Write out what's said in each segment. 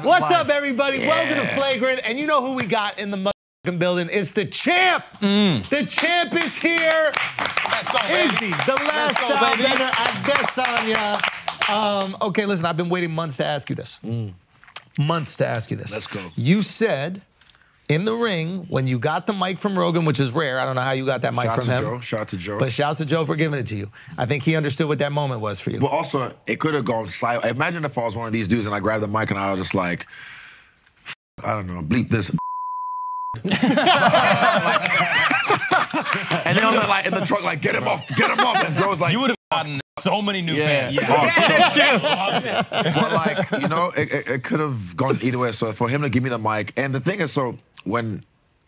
What's up, everybody? Welcome to Flagrant. And you know who we got in the motherfucking building? It's the champ. The champ is here. Let's go, baby. Izzy, the last go, baby. better Adesanya. Um, okay, listen, I've been waiting months to ask you this. Months to ask you this. Let's go. You said in the ring when you got the mic from Rogan, which is rare. I don't know how you got that mic Shout out from to him. Joe. Shout out to Joe. But shouts to Joe for giving it to you. I think he understood what that moment was for you. But also, it could have gone side. Imagine if I was one of these dudes and I grabbed the mic and I was just like, I don't know, bleep this. and then I'm like in the truck, like, get him off, get him off. And Joe's like, You would have gotten so many new yeah, fans. Oh, but like, you know, it, it, it could have gone either way. So for him to give me the mic, and the thing is, so when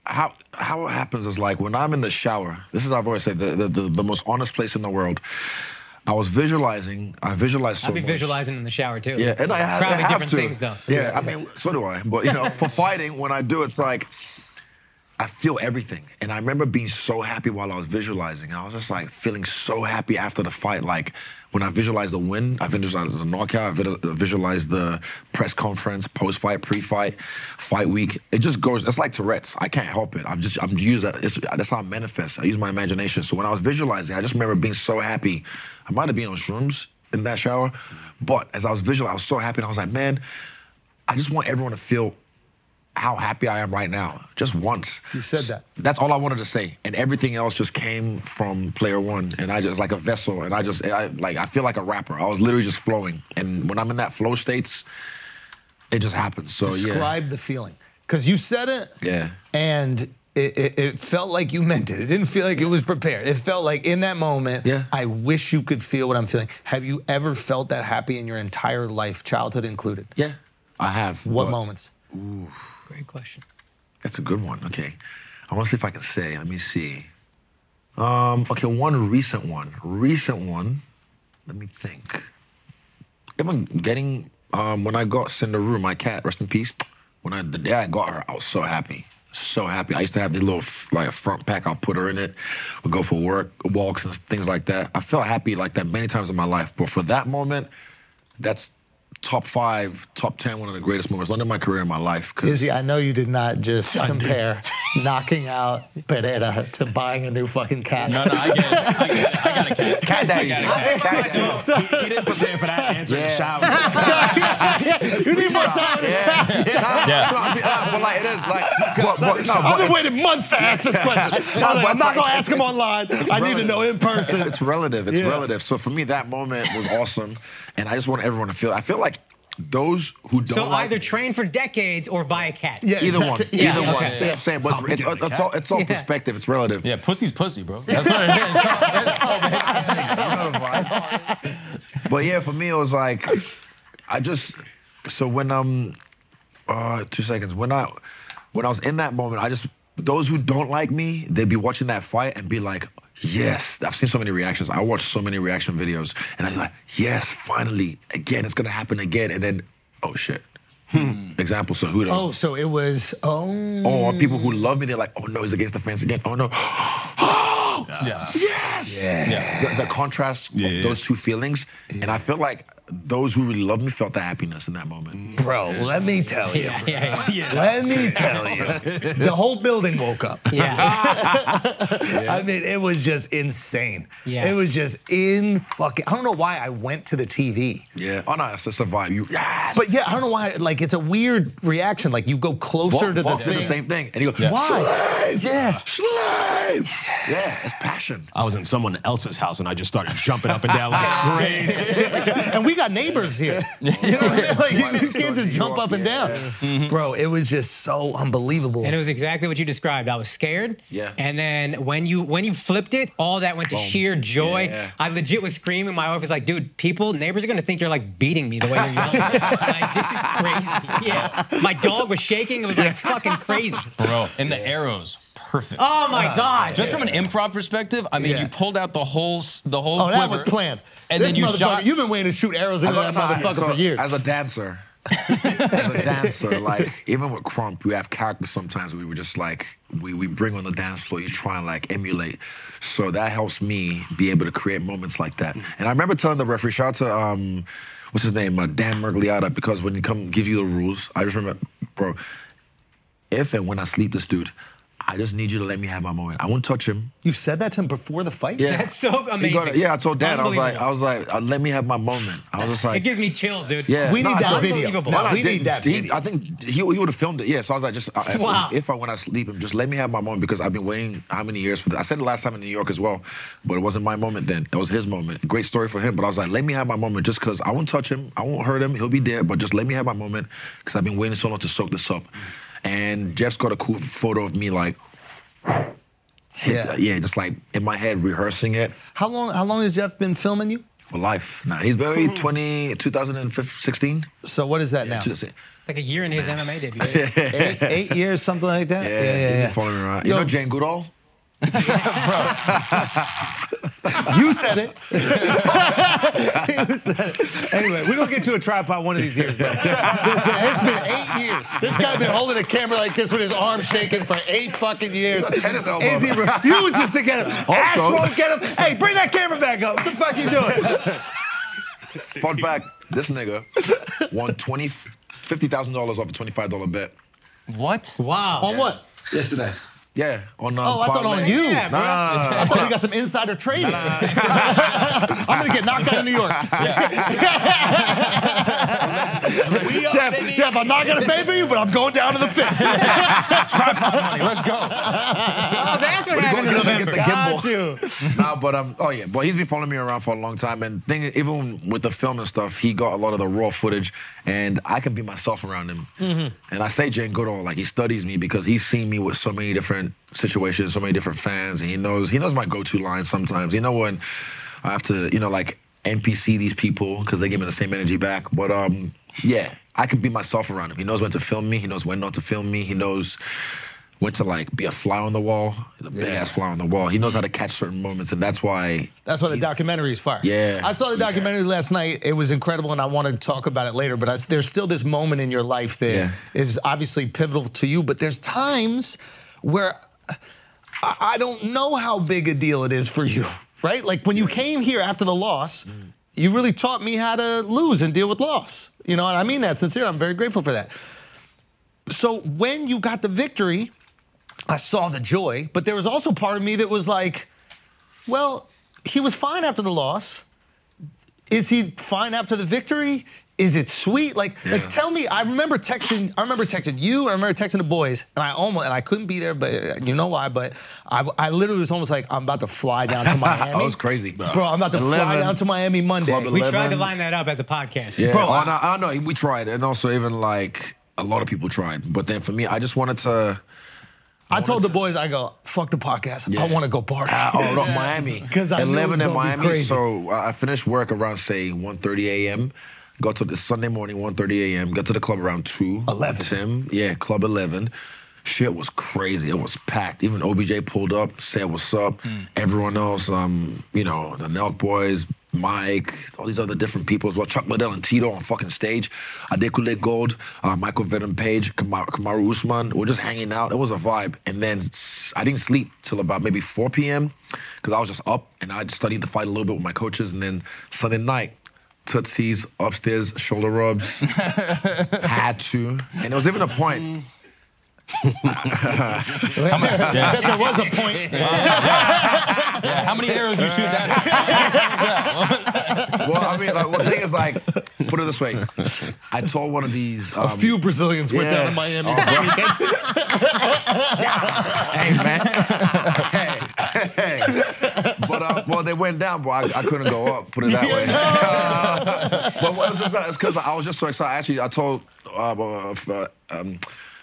how how it happens is like when I'm in the shower. This is I've always said the the, the, the most honest place in the world. I was visualizing. I visualized so I'll be much. visualizing in the shower too. Yeah, and I have, I Probably have different to. things though. Yeah, I mean, so do I. But you know, for fighting, when I do, it's like I feel everything. And I remember being so happy while I was visualizing. I was just like feeling so happy after the fight. Like when I visualized the win, I visualized the knockout, I vi- visualized the press conference, post-fight, pre-fight, fight week. It just goes. It's like Tourette's. I can't help it. I've just I'm used. It's, that's how I manifest. I use my imagination. So when I was visualizing, I just remember being so happy. I might have been on shrooms in that shower, but as I was visualizing, I was so happy. And I was like, man, I just want everyone to feel how happy I am right now, just once. You said that. That's all I wanted to say, and everything else just came from player one, and I just like a vessel, and I just I, like I feel like a rapper. I was literally just flowing, and when I'm in that flow states, it just happens. So yeah, Describe the feeling. Because you said it. yeah. and it, it, it felt like you meant it. It didn't feel like it was prepared. It felt like in that moment, Yeah. I wish you could feel what I'm feeling. Have you ever felt that happy in your entire life, childhood included? Yeah, I have. What moments? Great question. That's a good one. Okay, I want to see if I can say. Let me see. Um, okay, one recent one. Recent one. Let me think. Even getting um, when I got Cinderoo, my cat, rest in peace. When I the day I got her, I was so happy, so happy. I used to have this little like a front pack. I'll put her in it. We go for work, walks, and things like that. I felt happy like that many times in my life, but for that moment, that's top five, top ten, one of the greatest moments not in my career in my life. 'cause- Izzy, I know you did not just compare knocking out Pereira to buying a new fucking cat. No, no, I get it. I get it. I got a cat. Cat daddy. I got a cat. Cat daddy. He, he didn't prepare for that answer in the shower. you need more time. Yeah. Yeah. No, I mean, uh, but like it is like, but, but, no, I've but been it's, waiting months to ask this question. I was like, but I'm not like- gonna ask him online. it's I need to know in person. It's, it's relative. It's Yeah. relative. So for me, that moment was awesome, and I just want everyone to feel. I feel like those who don't So like either train for decades or buy a cat. Yeah. either one, Yeah, either one. okay. Same, same. But it's, it's, it's, all, it's all Yeah. perspective. It's relative. Yeah, pussy's pussy, bro. That's what it is. But yeah, for me, it was like, I just, so when, um, uh, two seconds. When I, when I was in that moment, I just, those who don't like me, they'd be watching that fight and be like, yes. I've seen so many reactions. I watched so many reaction videos and I'm like, yes, finally, again, it's gonna happen again. And then, oh shit. Hmm. Example, so Cejudo. Oh, so it was. Oh. oh or people who love me, they're like, oh no, he's against the fence again. Oh no. Oh, Yeah. yes. Yeah. The, the contrast Yeah, of yeah. those two feelings. And I feel like those who really loved me felt the happiness in that moment. Mm. Bro, let me tell you. Yeah, yeah, yeah. Let me tell you. The whole building woke up. Yeah. I mean, it was just insane. Yeah. It was just in fucking. I don't know why I went to the TV. Yeah. Oh no, it's just a vibe. You yes. But yeah, I don't know why. Like, it's a weird reaction. Like, you go closer Volk, to the Volk thing. did the same thing. And he goes, Why? Slave! Yeah. Slave! Yeah, it's passion. I was in someone else's house and I just started jumping up and down like crazy. and we got neighbors here. You know what I mean? Like, you, you can't just jump up and yeah. down. Mm-hmm. Bro, it was just so unbelievable. And it was exactly what you described. I was scared. Yeah. And then when you when you flipped it, all that went to sheer joy. Yeah. I legit was screaming. My wife was like, "Dude, people, neighbors are gonna think you're like beating me the way you're yelling. like this is crazy." Yeah. My dog was shaking. It was like fucking crazy. Bro, and the arrows, perfect. Oh my oh, god. Just from an improv perspective, I mean, Yeah. you pulled out the whole the whole oh, that was planned. And This then you shot. You've been waiting to shoot arrows into that No, motherfucker so, for years. As a dancer, as a dancer, like even with Crump, we have characters sometimes we were just like we we bring on the dance floor, you try and like emulate. So that helps me be able to create moments like that. And I remember telling the referee, shout out to um what's his name, uh, Dan Miragliotta, because when he come give you the rules, I just remember, bro, if and when I sleep this dude, I just need you to let me have my moment. I won't touch him. You said that to him before the fight? Yeah, That's so He got amazing. it. yeah, I told Dan, I was like, I was like, uh, let me have my moment. I was just like, It gives me chills, dude. yeah, We need that told- video. Unbelievable. No, No, no, we they- need that he- video. I think he, he would have filmed it. Yeah, so I was like, just uh, if, Wow. if I when I sleep him, just let me have my moment because I've been waiting how many years for that. I said it last time in New York as well, but it wasn't my moment then. It was his moment. Great story for him, but I was like, let me have my moment just because I won't touch him, I won't hurt him, he'll be there, but just let me have my moment because I've been waiting so long to soak this up. And Jeff's got a cool photo of me like. Yeah. yeah, just like in my head rehearsing it How long how long has Jeff been filming you? for life. Nah, he's buried hmm. 20, 2016. So what is that now? It's like a year in his MMA debut. eight, eight years, something like that? Yeah, he's been following me around. You Yo. know Jane Goodall? You said it. You said it. Anyway, we're gonna get to a tripod one of these years, bro. Listen, it's been eight years. This guy's been holding a camera like this with his arm shaking for eight fucking years. He's a tennis elbow. Izzy refuses to get him. Ash Also- won't get him. Hey, bring that camera back up. What the fuck you doing? Fun fact, this nigga won 20, $50,000 off a $25 bet. What? Wow. On what? Yesterday. Yeah, on um, Oh, I thought parlay. on you. Yeah, No, no, no, no, no. I thought you got some insider trading. I'm gonna get knocked out in New York. Jeff, Jeff, I'm not gonna pay for you, but I'm going down to the fifth. Tripod money. Let's go. Oh, that's what We're happened in gonna get the gimbal. nah, but um, oh yeah, but he's been following me around for a long time, and thing, even with the film and stuff, he got a lot of the raw footage, and I can be myself around him. And I say Jane Goodall, like he studies me because he's seen me with so many different situations, so many different fans, and he knows he knows my go-to line sometimes. You know when I have to, you know, like NPC these people because they give me the same energy back, but um, yeah, I can be myself around him. He knows when to film me. He knows when not to film me. He knows when to like be a fly on the wall, the big ass fly on the wall. He knows how to catch certain moments, and that's why. That's why the documentary is fire. Yeah. I saw the documentary last night. It was incredible, and I want to talk about it later. But I, there's still this moment in your life that is Yeah. obviously pivotal to you. But there's times where I, I don't know how big a deal it is for you, right? Like when you came here after the loss, you really taught me how to lose and deal with loss. You know, and I mean that sincere. I'm very grateful for that. So when you got the victory, I saw the joy, but there was also part of me that was like, well, he was fine after the loss. Is he fine after the victory? Is it sweet? Like, like tell me. I remember texting. I remember texting you. I remember texting the boys, and I almost and I couldn't be there, but uh, you know why? But I, I literally was almost like I'm about to fly down to Miami. I was crazy, bro. bro I'm about to fly down to Miami Monday. We tried to line that up as a podcast. Yeah, Bro, oh, I- no, I know we tried, and also even like a lot of people tried, but then for me, I just wanted to. I told the boys, I go, fuck the podcast. I want to go party. Uh, oh, no, Miami. 'Cause I knew it was 11 in gonna be Miami. crazy. So uh, I finished work around say 1:30 a.m. Got to the Sunday morning 1:30 a.m. Got to the club around two. 11. Tim, yeah, club 11. Shit was crazy. It was packed. Even OBJ pulled up, said what's up. Everyone else, um, you know, the Nelk boys, Mike, all these other different people as well. Chuck Liddell and Tito on fucking stage. Adekunle Gold, uh, Michael Venom Page, Kamar- Kamaru Usman. We're just hanging out. It was a vibe. And then I didn't sleep till about maybe 4 p.m. because I was just up and I studied the fight a little bit with my coaches. And then Sunday night, Tootsies upstairs, shoulder rubs. had to. And there was even a point. That there was a point. Yeah, how many arrows you shoot that? Well, I mean, like, well, the thing is, like, put it this way. I told one of these. Um, A few Brazilians went down to Miami. Oh, bro. hey, man. hey, hey. But, well, they went down, but I, I couldn't go up, put it that way. Uh, but what was this? It's because I was just so excited. Actually, I told uh, uh, um,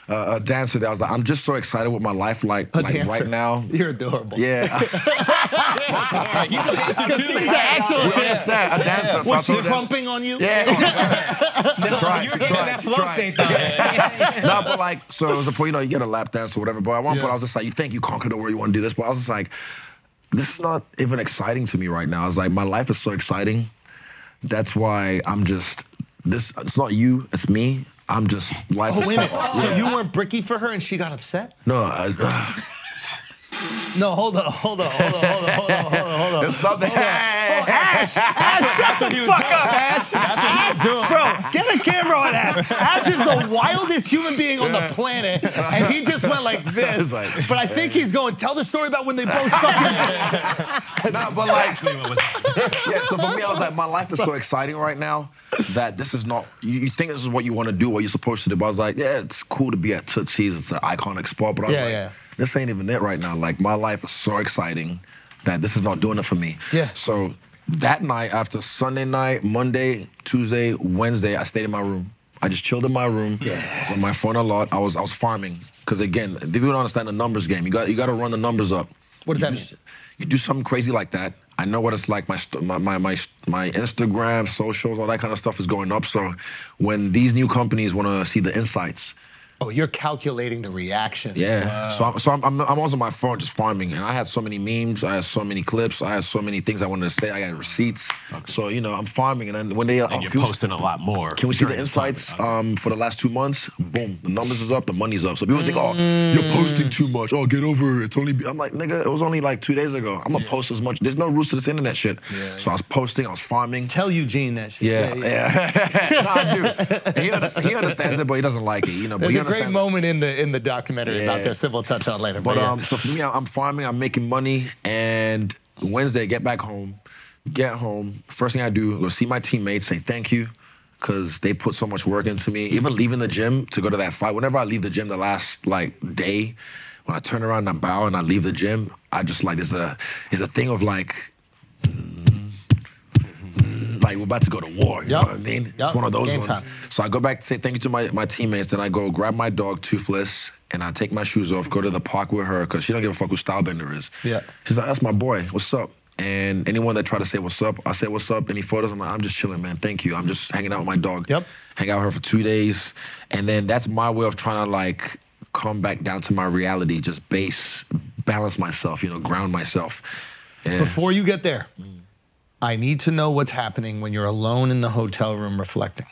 uh, a dancer that I was like, I'm just so excited with my life, like, A like dancer. right now. You're adorable. Yeah. He's a dancer too. He's an actual We understand. A dancer. So I Was she crumping on you? Yeah. she tried. You She were getting tried. that she flow tried. state though. no, but like, so it was a point, you know, you get a lap dance or whatever. But at one Yeah. point, I was just like, you think you conquered the world, you want to do this. But I was just like, this is not even exciting to me right now. It's like, my life is so exciting. That's why I'm just, this, it's not you, it's me. I'm just, life Oh, is wait so, a minute. So you weren't bricky for her and she got upset? No, I, No, hold on, hold on, hold on, hold on, hold on, hold on, hold on. it's something. Hey, Ash, Ash, shut the fuck up, Ash. That's what he doing. Bro, get a camera on Ash. Ash is the wildest human being on the planet, and he just went like this. like- But I think he's going, tell the story about when they both sucked Nah, but like, yeah. So for me, I was like, my life is so exciting right now that this is not. You, you think this is what you want to do, what you're supposed to do. But I was like, yeah, it's cool to be at Tootsie's. It's an iconic spot. But I was Yeah, like, yeah. This ain't even it right now. Like my life is so exciting that this is not doing it for me. Yeah. So that night, after Sunday night, Monday, Tuesday, Wednesday, I stayed in my room. I just chilled in my room. Yeah. On my phone a lot. I was I was farming because again, people don't understand the numbers game. You got you got to run the numbers up. What does You that do- mean? You do something crazy like that. I know what it's like. My st- my my my, my Instagram, socials, all that kind of stuff is going up. So when these new companies want to see the insights, Oh, you're calculating the reaction. yeah. So I'm, so I'm, I'm I'm always on my phone just farming, and I had so many memes, I had so many clips, I had so many things I wanted to say. I got receipts. So you know I'm farming, and then when they And oh, you're we- posting a lot more. Can we see the during this time. insights um, for the last two months? Boom, the numbers is up, the money's up. So people think, oh, Mm. you're posting too much. Oh, get over it. It's only. I'm like, nigga, it was only like two days ago. I'm gonna post as much. There's no rules to this internet shit. Yeah, So I was posting, I was farming. Tell Eugene that shit. Yeah, yeah. no, I do. And He, understands, he understands it, but he doesn't like it. You know, but There's he a great moment in the in the documentary Yeah. about this that we'll touch on later. But yeah. um, so for me, I'm farming, I'm making money, and Wednesday, get back home, get home. First thing I do, go see my teammates, say thank you, because they put so much work into me. Even leaving the gym to go to that fight. Whenever I leave the gym, the last like day, when I turn around and I bow and I leave the gym, I just like there's a there's a thing of like. Like we're about to go to war, you Yup. know what I mean? Yup. It's one of those Game ones. time. So I go back to say thank you to my, my teammates. Then I go grab my dog, Toothless, and I take my shoes off, go to the park with her because she don't give a fuck who Stylebender is. Yeah. She's like, that's my boy. What's up? And anyone that try to say what's up, I say what's up. Any photos, I'm like, I'm just chilling, man. Thank you. I'm just hanging out with my dog. Yep. Hang out with her for two days, and then that's my way of trying to like come back down to my reality, just base, balance myself, you know, ground myself. Yeah. Before you get there, I need to know what's happening when you're alone in the hotel room reflecting.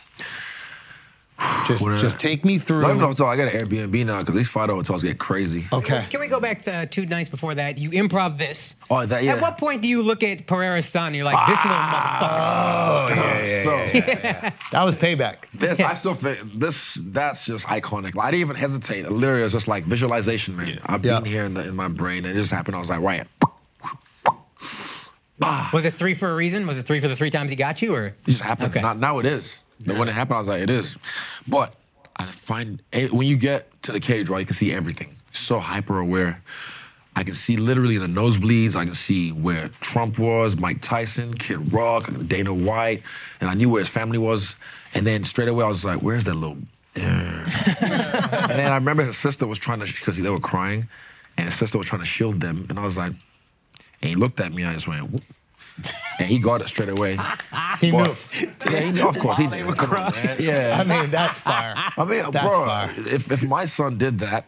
Just, What, just take me through. Not even hotel. I got an Airbnb now because these five hotels get crazy. Okay. Can we go back to two nights before that? You improv this. Oh, that yeah. At what point do you look at Pereira's son and you're like, this little Ah. motherfucker? so That was payback. this, I still think this. That's just iconic. Like, I didn't even hesitate. Literally, it's just like visualization, man. I've Yeah. been here in, the, in my brain, and it just happened. I was like, right. Was it three for a reason? Was it three for the three times he got you, or It just happened. Okay. Now, now it is. When it happened, I was like, it is. But I find eh, when you get to the cage, right, you can see everything. So hyper aware. I can see literally the nosebleeds. I can see where Trump was, Mike Tyson, Kid Rock, Dana White, and I knew where his family was. And then straight away, I was like, "Where's that little?" and then I remember his sister was trying to, because they were crying, and his sister was trying to shield them, and I was like, and he looked at me. I just went, "Whoop." and he got it straight away. He But- knew. Yeah, he knew, of course he knew. were Come on, crying. man. Yeah. I mean, that's fire. I mean, that's bro, fire. if, if my son did that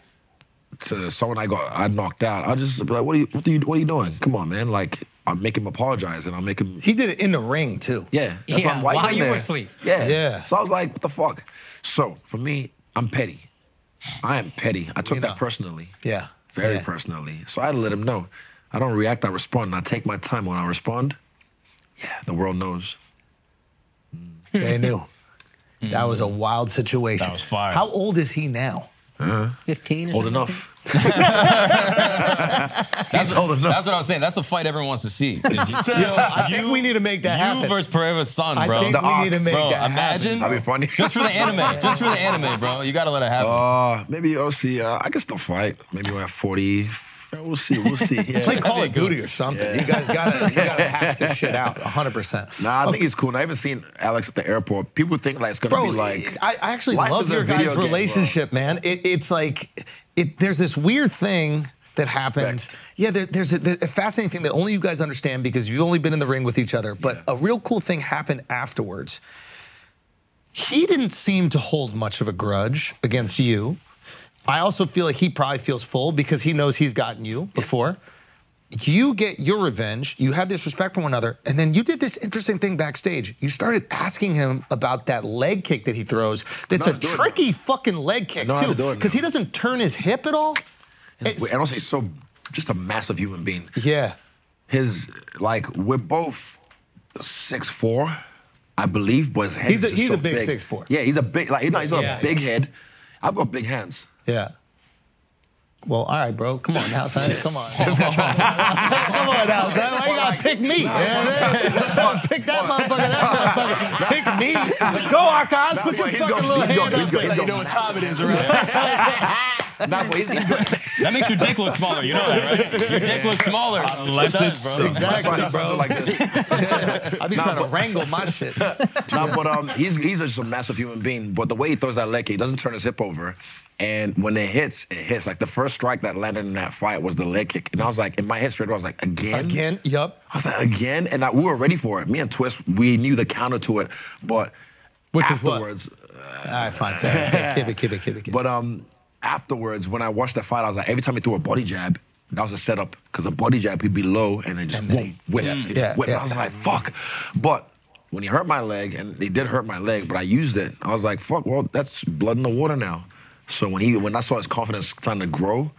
to someone I got I knocked out, I'll just be like, what are you what are you what are you doing? Come on, man. Like I'll make him apologize and I'll make him He did it in the ring too. Yeah. That's Yeah, why I'm while in you were asleep. Yeah. Yeah. So I was like, what the fuck? So for me, I'm petty. I am petty. I took You know. that personally. Yeah. Very Yeah. personally. So I had to let him know. I don't react, I respond. And I take my time when I respond. Yeah, the world knows. They knew. That was a wild situation. That was fire. How old is he now? 15 or Old something? enough. That's, old enough. that's what I was saying. That's the fight everyone wants to see. Is you- I think we need to make that you happen. You versus Pereira's son, bro. I bro. think The we need to make bro, that imagine. That'd be funny. Just for the anime. Just for the anime, bro. You gotta let it happen. Uh, maybe OC. Uh, I can still fight. Maybe when I'm 40. Yeah, We'll see. We'll see. Yeah. Play Call of. Duty or something. You guys gotta, you gotta hash this shit out, 100%. Nah, I think he's cool. And I haven't seen Alex at the airport. People think like it's gonna Bro, be like. I, I actually love your guys' game, bro. relationship, man. It, it's like, it. There's this weird thing that happened. Respect. Yeah, there, there's a, there's a fascinating thing that only you guys understand because you've only been in the ring with each other. But a real cool thing happened afterwards. He didn't seem to hold much of a grudge against you. I also feel like he probably feels full because he knows he's gotten you before. You get your revenge, you have this respect for one another, and then you did this interesting thing backstage. You started asking him about that leg kick that he throws. That's a how to it tricky fucking leg kick, too. to do it Because he doesn't turn his hip at all. It's- and also, he's so just a massive human being. yeah. His like we're both six four, I believe, but his head He's is a- just he's so a big big. 6'4". Yeah, he's a big like he's not, he's not Yeah. a big head. I've got big hands. Yeah. Well, all right, bro. Come on now, son. Come on. Come on now, son. Why you gotta pick me? man? pick that motherfucker, that motherfucker. Pick me. Go, Archives. Put your fucking little hand up got- there. You know what time it is, right? Nah, but he's, he's. That makes your dick look smaller. You know that, right? Your dick looks smaller. Unless It does, it's- bro. Exactly, That's why I bro. like this. I be Nah, trying to wrangle my shit. nah, but um, he's he's just a massive human being. But the way he throws that leg he doesn't turn his hip over. And when it hits, it hits. Like the first strike that landed in that fight was the leg kick. And I was like, in my head straight, I was like, again? Again, yup. I was like, again? And I, we were ready for it. Me and Twist, we knew the counter to it. But Which was what? All right, fine. fair. Keep it, keep it, keep it, keep it. but um, afterwards, when I watched the fight, I was like, every time he threw a body jab, that was a setup. Because a body jab, he'd be low and then just boom, whip. Yeah, yeah, whip. yeah. I was like, fuck. But when he hurt my leg, and they did hurt my leg, but I used it, I was like, fuck, well, that's blood in the water now. So when he when I saw his confidence starting to grow,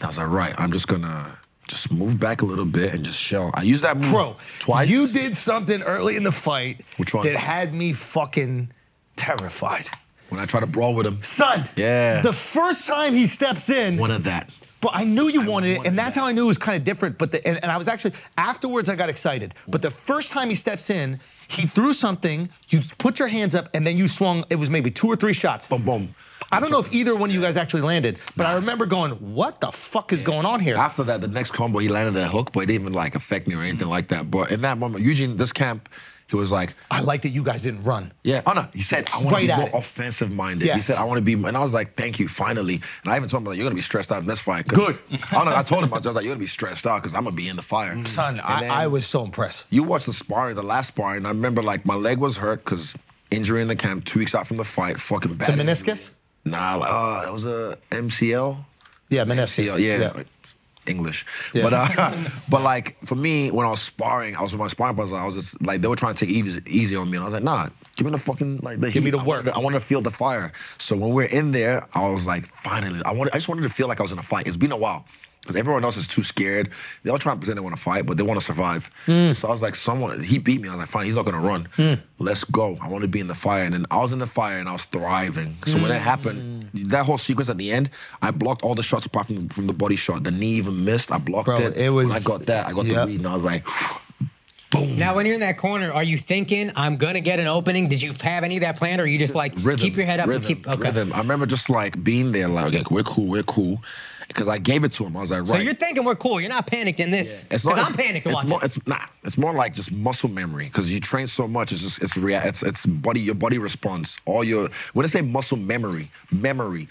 I was like, right, I'm just gonna just move back a little bit and just show. I used that move Bro, twice. You did something early in the fight Which one? that had me fucking terrified. when I tried to brawl with him. Son, Yeah. the first time he steps in, Wanted that. But I knew you wanted it, and that's that. how I knew it was kind of different. But the, and, and I was actually afterwards I got excited. But the first time he steps in, he threw something. You put your hands up, and then you swung. It was maybe two or three shots. Boom, boom. I don't know if either one of you guys actually landed, but I remember going, "What the fuck is going on here?" After that, the next combo, he landed a hook, but it didn't even like affect me or anything like that. But in that moment, Eugene, this camp, he was like, I like that you guys didn't run. yeah, oh no, he said, I want Right to be it. more offensive minded. He said, I want to be, and I was like, thank you, finally. And I even told him, like, you're going to be stressed out in this fight. Good. Oh, I, know, I told him, I was like, you're going to be stressed out because I'm going to be in the fire. Mm. Son, I, I was so impressed. You watched the sparring, the last sparring. And I remember, like, my leg was hurt because injury in the camp, two weeks out from the fight, fucking bad. The meniscus? Nah, like, uh, it was a MCL. Yeah, meniscus. MCL, yeah. Yeah. English. Yeah. But uh, but like for me, when I was sparring, I was with my sparring partners. I was just like they were trying to take easy, easy on me, and I was like, nah, give me the fucking like the Give me the work. I want to feel the fire. So when we're in there, I was like, finally, I wanted, I just wanted to feel like I was in a fight. It's been a while. Because everyone else is too scared. They all try to pretend they want to fight, but they want to survive. Hmm. So I was like, someone, he beat me. I was like, fine, he's not going to run. Let's go. I want to be in the fire. And then I was in the fire and I was thriving. So when it happened, Hmm. that whole sequence at the end, I blocked all the shots apart from, from the body shot. The knee even missed. I blocked Bro, it. it was- When I got that. I got Yep. the read and I was like, boom. Now, when you're in that corner, are you thinking, I'm going to get an opening? Did you have any of that planned, or are you just, like, rhythm, keep your head up rhythm, and keep. Okay. Rhythm. I remember just like being there, like, okay, we're cool, we're cool. Because I gave it to him. I was like, right. So you're thinking we're cool. You're not panicked in this. It's Because not. I'm panicked it's watch more. It's nah. It's more like just muscle memory because you train so much. It's just it's rea- It's it's body. Your body response. All your when I say muscle memory, memory,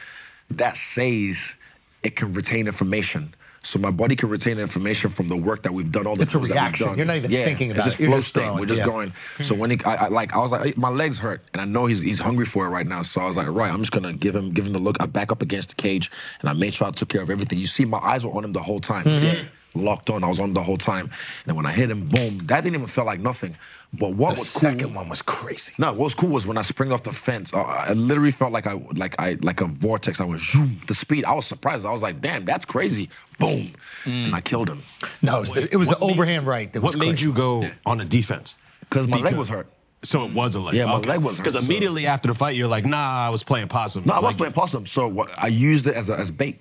that says it can retain information. So my body can retain the information from the work that we've done. All the It's a moves that we've reaction. done. You're not even yeah, thinking it's about just it. Flow just state. We're just yeah. going. So when he, I, I like, I was like, my legs hurt, and I know he's he's hungry for it right now. So I was like, right, I'm just gonna give him give him the look. I back up against the cage, and I made sure I took care of everything. You see, my eyes were on him the whole time. Mm-hmm. Dead, locked on. I was on the whole time. And when I hit him, boom, that didn't even feel like nothing. But what The was second cool, one was crazy. no, what was cool was when I spring off the fence. Uh, I literally felt like I like I like a vortex. I was zoom, the speed. I was surprised. I was like, damn, that's crazy. Boom, and I killed him No, it was the, it was the made- overhand right. That was What made you go on the defense? because my leg was hurt. So it was a leg. Yeah, my leg was hurt, Because so- immediately after the fight, you're like, nah, I was playing possum. No, I was Like, playing possum. So what, I used it as a, as bait.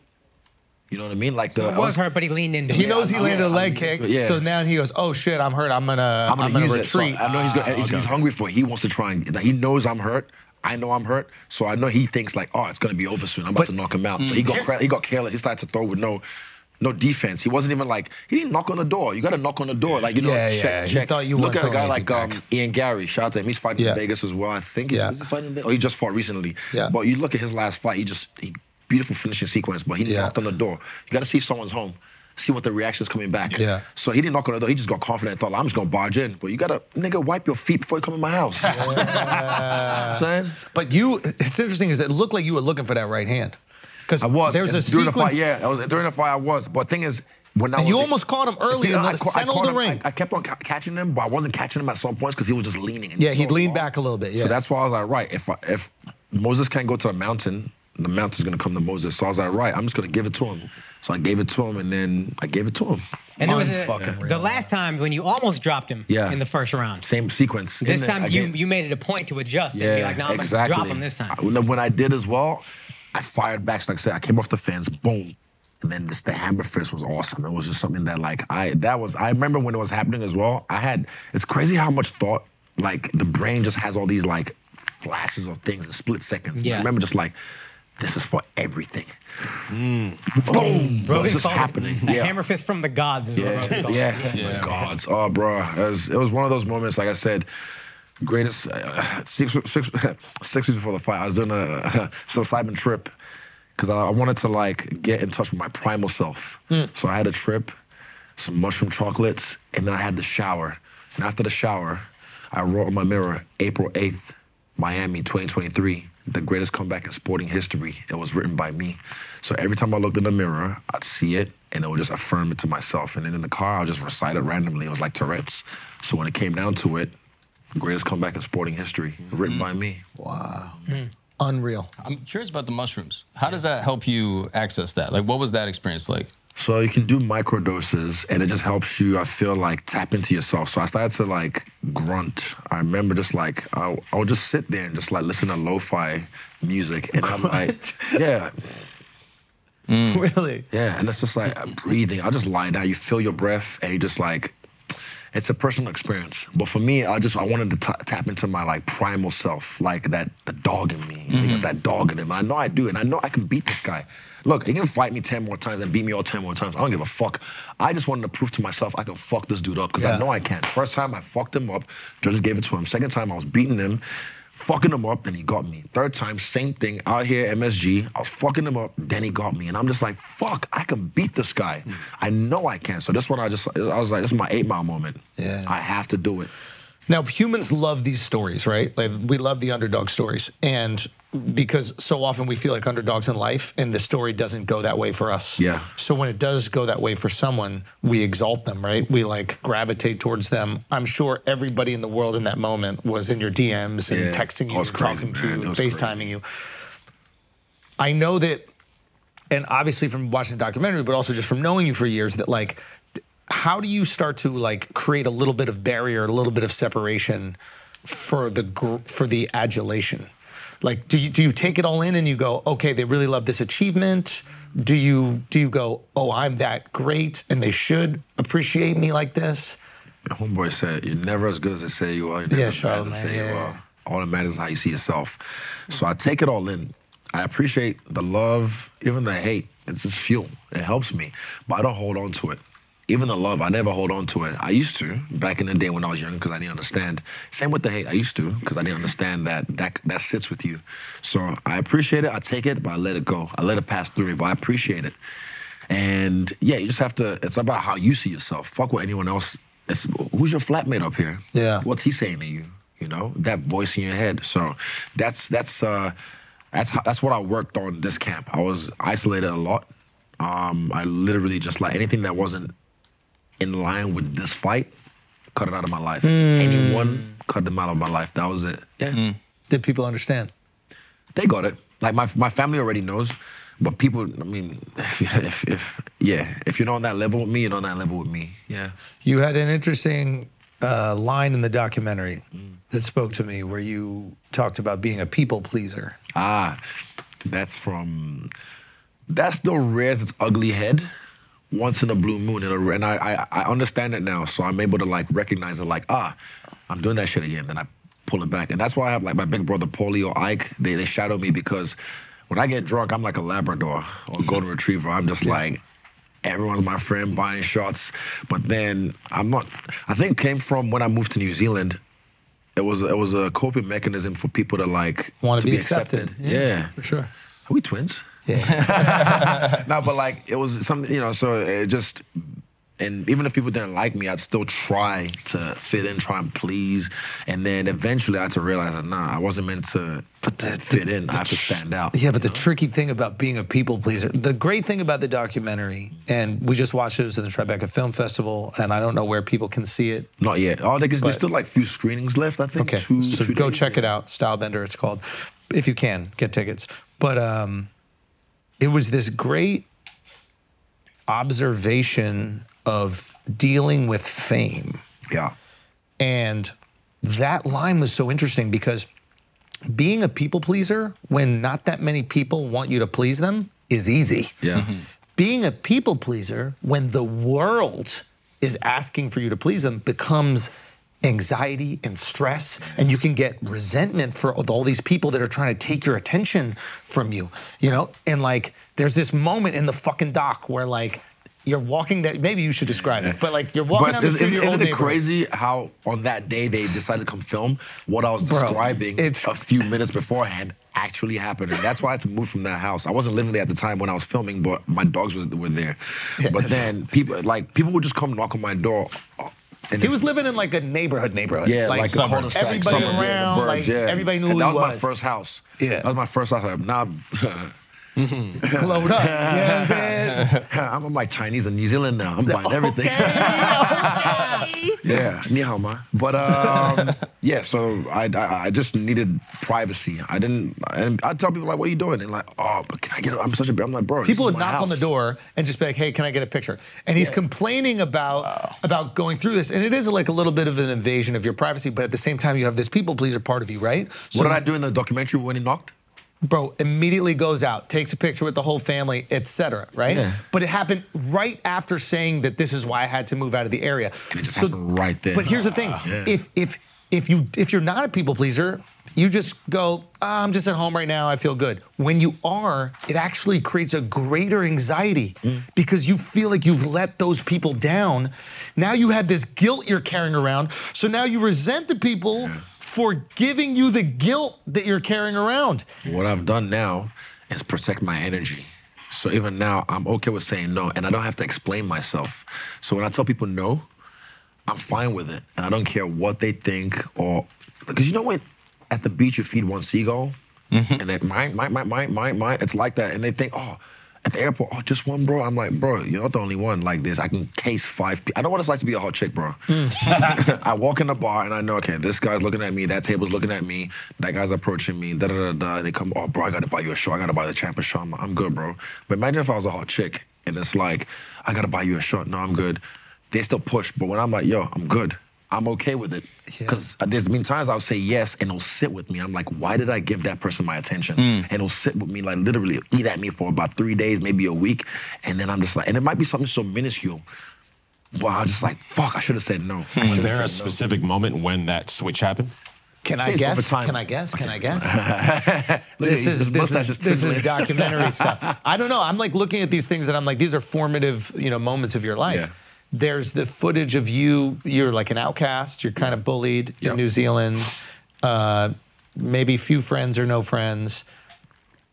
You know what I mean? Like the It I was hurt, but he leaned into it. He it. knows he I'm- landed a I'm- leg I'm- kick, yeah. so now he goes, "Oh shit, I'm hurt. I'm gonna, I'm gonna, use it. So retreat." I know he's, gonna, he's, he's hungry for it. He wants to try and he knows I'm hurt. I know I'm hurt, so I know he thinks like, oh, it's gonna be over soon. I'm about But- to knock him out. So he got cra- he got careless. He started to throw with no. No defense. He wasn't even like he didn't knock on the door. You got to knock on the door, like you know. Yeah, check, yeah. He check. thought you Look at a guy like um. Ian Garry. Shout out to him. He's fighting Yeah. in Vegas as well. I think. He's, Yeah. is he fighting in Vegas? Oh, he just fought recently. Yeah. But you look at his last fight. He just he beautiful finishing sequence, but he Yeah. knocked on the door. You got to see if someone's home. See what the reaction's coming back. Yeah. So he didn't knock on the door. He just got confident. And thought, I'm just gonna barge in. But you gotta, nigga, wipe your feet before you come in my house. You know I'm saying? But you, it's interesting is it looked like you were looking for that right hand. Because I was. There's a And during sequence. the fight. Yeah, I was during the fight. I was. But thing is, when I And was, you almost caught him early in the center of the ring. I, I kept on ca- catching him, but I wasn't catching him at some points because he was just leaning. and Yeah, he'd lean back a little bit, yeah. So that's why I was like, right, if I, if Moses can't go to the mountain, the mountain's gonna come to Moses. So I was like, right, I'm just gonna give it to him. So I gave it to him, and then I gave it to him. And there was a, Unfucking real. the last time when you almost dropped him Yeah. in the first round. Same sequence. This In there time you again. you made it a point to adjust and be like, no, I'm gonna drop him this time. I- when- when I did as well, I fired back. So like I said, I came off the fence, boom. And then this the hammer fist was awesome. It was just something that like I that was I remember when it was happening as well. I had it's crazy how much thought like the brain just has all these like flashes of things in split seconds. And Yeah. I remember just like this is for everything. Boom, bro, it's just happening. A Yeah. hammer fist from the gods is what Yeah, called yeah. Oh my gods. Oh, bro. It was, it was one of those moments, like I said, greatest uh, six, six, six weeks before the fight. I was doing a psilocybin trip because I, I wanted to like get in touch with my primal self. So I had a trip, some mushroom chocolates, and then I had the shower. And after the shower, I wrote on my mirror, April 8th, Miami 2023, the greatest comeback in sporting history. It was written by me. So every time I looked in the mirror, I'd see it and it would just affirm it to myself. And then in the car, I'll just recite it randomly. It was like Tourette's. So when it came down to it, greatest comeback in sporting history, written by me. Wow. Hmm. Unreal. I'm curious about the mushrooms. How does that help you access that? Like, what was that experience like? So you can do micro doses, and it just helps you. I feel like tap into yourself. So I started to like grunt. I remember just like I, I would just sit there and just like listen to lo-fi music, and I'm like, yeah, mm. Really? yeah, and it's just like breathing. I just lie down. You feel your breath, and you just like. It's a personal experience, but for me, I just I wanted to ta- tap into my like primal self, like that the dog in me, you know, mm-hmm. that dog in him. I know I do, and I know I can beat this guy. Look, he can fight me ten more times and beat me all ten more times. I don't give a fuck. I just wanted to prove to myself I can fuck this dude up because Yeah. I know I can. First time I fucked him up, judges gave it to him. Second time I was beating him, fucking him up, then he got me. Third time, same thing. Out here, MSG, I was fucking him up, then he got me. And I'm just like, fuck, I can beat this guy. Hmm. I know I can. So this one, I just, I was like, this is my eight mile moment. Yeah. I have to do it. Now, humans love these stories, right? Like we love the underdog stories, and because so often we feel like underdogs in life, and the story doesn't go that way for us. Yeah. So when it does go that way for someone, we exalt them, right? We like gravitate towards them. I'm sure everybody in the world in that moment was in your DMs and Yeah. texting you, and talking to you, It and was FaceTiming crazy. you. I know that, and obviously from watching the documentary, but also just from knowing you for years, that like, how do you start to like create a little bit of barrier, a little bit of separation for the gr- for the adulation? Like, do you do you take it all in and you go, okay, they really love this achievement? Do you do you go, oh, I'm that great, and they should appreciate me like this? Homeboy said, "You're never as good as they say you are. You're never Yeah, as bad as they say yeah, you are. All that matters is how you see yourself." So I take it all in. I appreciate the love, even the hate. It's just fuel. It helps me, but I don't hold on to it. Even the love, I never hold on to it. I used to back in the day when I was young because I didn't understand. Same with the hate. I used to because I didn't understand that that that sits with you. So I appreciate it. I take it, but I let it go. I let it pass through me, but I appreciate it. And yeah, you just have to. It's about how you see yourself. Fuck what anyone else. It's who's your flatmate up here. Yeah. What's he saying to you? You know that voice in your head. So that's that's uh that's how, that's what I worked on this camp. I was isolated a lot. Um, I literally just like anything that wasn't in line with this fight, cut it out of my life. Anyone, cut them out of my life. That was it. Yeah Did people understand? they got it. Like my my family already knows, but people. I mean, if, if, if yeah, if you're not on that level with me, you're not on that level with me. Yeah. You had an interesting uh, line in the documentary that spoke to me where you talked about being a people pleaser. Ah, that's from. That's the rears its ugly head. Once in a blue moon, and, a, and I, I I understand it now, so I'm able to like recognize it. Like ah, I'm doing that shit again. Then I pull it back, and that's why I have like my big brother Paulie or Ike. They they shadow me because when I get drunk, I'm like a Labrador or a golden retriever. I'm just like everyone's my friend, buying shots. But then I'm not. I think came from when I moved to New Zealand. It was it was a coping mechanism for people to like Want to be, be accepted. Yeah. for sure. Are we twins? Yeah. no, but like it was something, you know, so it just and even if people didn't like me, I'd still try to fit in, try and please. And then eventually I had to realize that nah, I wasn't meant to fit in. I have to stand out. Yeah, but the tricky thing about being a people pleaser, the great thing about the documentary, and we just watched this in the Tribeca Film Festival, and I don't know where people can see it. Not yet. Oh, there's But- still like few screenings left, I think. Okay, Two, so two go days. check it out. Stylebender, it's called. If you can, get tickets. But um, it was this great observation of dealing with fame. Yeah. And that line was so interesting because being a people pleaser when not that many people want you to please them is easy. Yeah. Mm-hmm. Being a people pleaser when the world is asking for you to please them becomes anxiety and stress and you can get resentment for all these people that are trying to take your attention from you you know and like there's this moment in the fucking dock where like you're walking down maybe you should describe it but like you're walking But down the is, street is, of your isn't it crazy how on that day they decided to come film what I was Bro, describing it's- a few minutes beforehand actually happened, and that's why I had to move from that house. I wasn't living there at the time when I was filming, but my dogs was, were there. But then people like people would just come knock on my door. And He was living in like a neighborhood neighborhood. Yeah, like, a suburb. cul-de-sac, Everybody suburb, yeah, around, the burbs, like, yeah. everybody knew and who that he was my was. first house. Yeah. that was my first house. Now, glowed up. You know I'm saying? I'm, I'm like Chinese and New Zealand now. I'm buying everything. Yeah, ni hao ma. But um, yeah, so I, I I just needed privacy. I didn't, and I tell people like, "What are you doing?" And like, "Oh, but can I get? A, I'm such a. I'm like, bro. People would knock on the door and just be like, "Hey, can I get a picture?" And he's complaining about about going through this, and it is like a little bit of an invasion of your privacy, but at the same time, you have this people pleaser part of you, right? What did I do in the documentary when he knocked? Bro immediately goes out, takes a picture with the whole family, etc. Right? Yeah. But it happened right after saying that this is why I had to move out of the area. And it just happened right there. But here's the thing: if if if you if you're not a people pleaser, you just go, "Ah, I'm just at home right now. I feel good. When you are, it actually creates a greater anxiety because you feel like you've let those people down. Now you have this guilt you're carrying around. So now you resent the people for giving you the guilt that you're carrying around. What I've done now is protect my energy. So even now, I'm okay with saying no, and I don't have to explain myself. So when I tell people no, I'm fine with it, and I don't care what they think or because you know when at the beach you feed one seagull, mm-hmm. and then mine, mine, mine, mine, mine, mine. It's like that, and they think, oh. At the airport, oh, just one, bro. I'm like, bro, you're not the only one like this. I can case five. Pe- I know what it's like to be a hot chick, bro. Hmm. I walk in the bar and I know, okay, this guy's looking at me, that table's looking at me, that guy's approaching me, da da da da. They come, oh, bro, I gotta buy you a shot. I gotta buy the champ a shot. I'm, I'm good, bro. But imagine if I was a hot chick and it's like, I gotta buy you a shot. No, I'm good. They still push, but when I'm like, yo, I'm good. I'm okay with it. Because there's been times I'll say yes and it'll sit with me. I'm like, why did I give that person my attention? Hmm. And it'll sit with me, like literally eat at me for about three days, maybe a week. And then I'm just like, and it might be something so minuscule. But I was just like, fuck, I should have said no. Was hmm. there said a no. specific moment when that switch happened? Can I It's over guess? time. Can I guess? Can I guess? Look this is his this is, is this is documentary stuff. I don't know. I'm like looking at these things and I'm like, these are formative, you know, moments of your life. Yeah. There's the footage of you. You're like an outcast. You're kind of bullied Yep. in New Zealand. Uh, maybe few friends or no friends.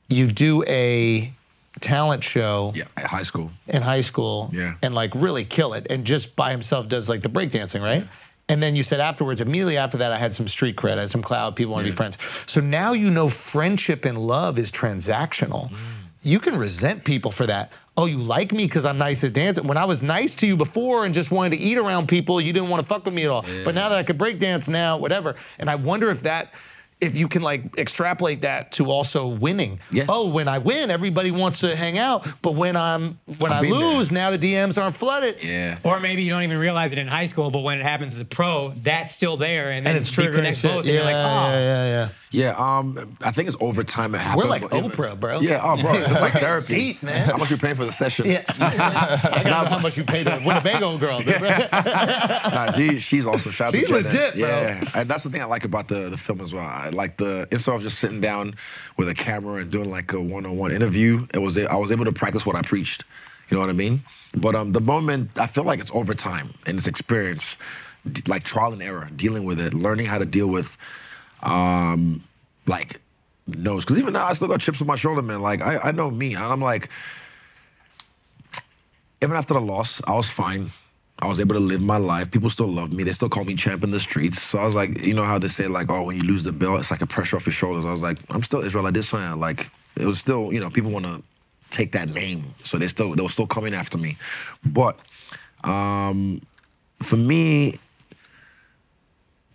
You do a talent show Yeah, at high school. in high school Yeah. and like really kill it and just by himself does like the breakdancing, right? And then you said afterwards, immediately after that, I had some street cred, I had some clout, people want to be friends. So now you know friendship and love is transactional. Mm. You can resent people for that. Oh, you like me because I'm nice at dancing. When I was nice to you before and just wanted to eat around people, you didn't want to fuck with me at all. But now that I could break dance now, whatever. And I wonder if that if you can like extrapolate that to also winning. Yeah. Oh, when I win, everybody wants to hang out. But when I'm when I've I been there. lose, now the DMs aren't flooded. Yeah. Or maybe you don't even realize it in high school, but when it happens as a pro, that's still there, and then And it's you triggering connect both, yeah, and you're like, oh, yeah, yeah, yeah. Yeah, um, I think it's over time it happened. We're like Oprah, bro. Yeah, oh, bro, it's like therapy. Deep, man. How much you paying for the session? Yeah. I gotta know how much you paid the Winnebago girl. nah, she, she's awesome. Shout She's to Jenna. legit, bro. Yeah, and that's the thing I like about the, the film as well. I like the instead of just sitting down with a camera and doing like a one-on-one interview, it was I was able to practice what I preached. You know what I mean? But um, the moment I feel like it's over time and it's experience, like trial and error, dealing with it, learning how to deal with, um, like no's. Because even now I still got chips on my shoulder, man. Like I, I know me, and I'm like even after the loss, I was fine. I was able to live my life. People still love me. They still call me champ in the streets. So I was like, you know how they say like, oh, when you lose the belt, it's like a pressure off your shoulders. I was like, I'm still Israel. I did something. Like it was still, you know, people want to take that name, so they still they were still coming after me. But um, for me,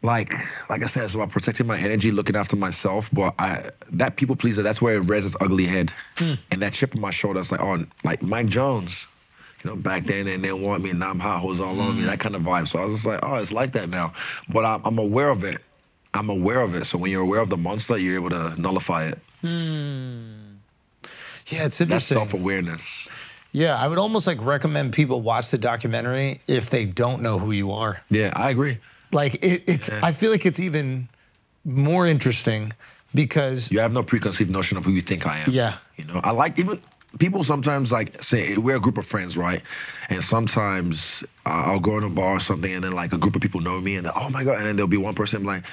like like I said, it's about protecting my energy, looking after myself. But I that people pleaser, that's where it rears its ugly head. Hmm. And that chip on my shoulder, it's like, oh, like Mike Jones. You know, back then they didn't want me, now I'm hot, hoes all on me, hmm. that kind of vibe. So I was just like, oh, it's like that now. But I'm, I'm aware of it. I'm aware of it. So when you're aware of the monster, you're able to nullify it. Hmm. Yeah, it's That's interesting. self-awareness. Yeah, I would almost like recommend people watch the documentary if they don't know who you are. Yeah, I agree. Like it, it's, Yeah. I feel like it's even more interesting because You have no preconceived notion of who you think I am. Yeah. You know, I like even people sometimes like say we're a group of friends, right? And sometimes uh, I'll go in a bar or something, and then like a group of people know me, and then oh my god, and then there'll be one person like,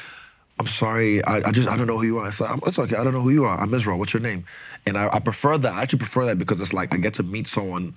I'm sorry, I, I just I don't know who you are. It's like it's okay, I don't know who you are. I'm Israel. What's your name? And I, I prefer that. I actually prefer that because it's like I get to meet someone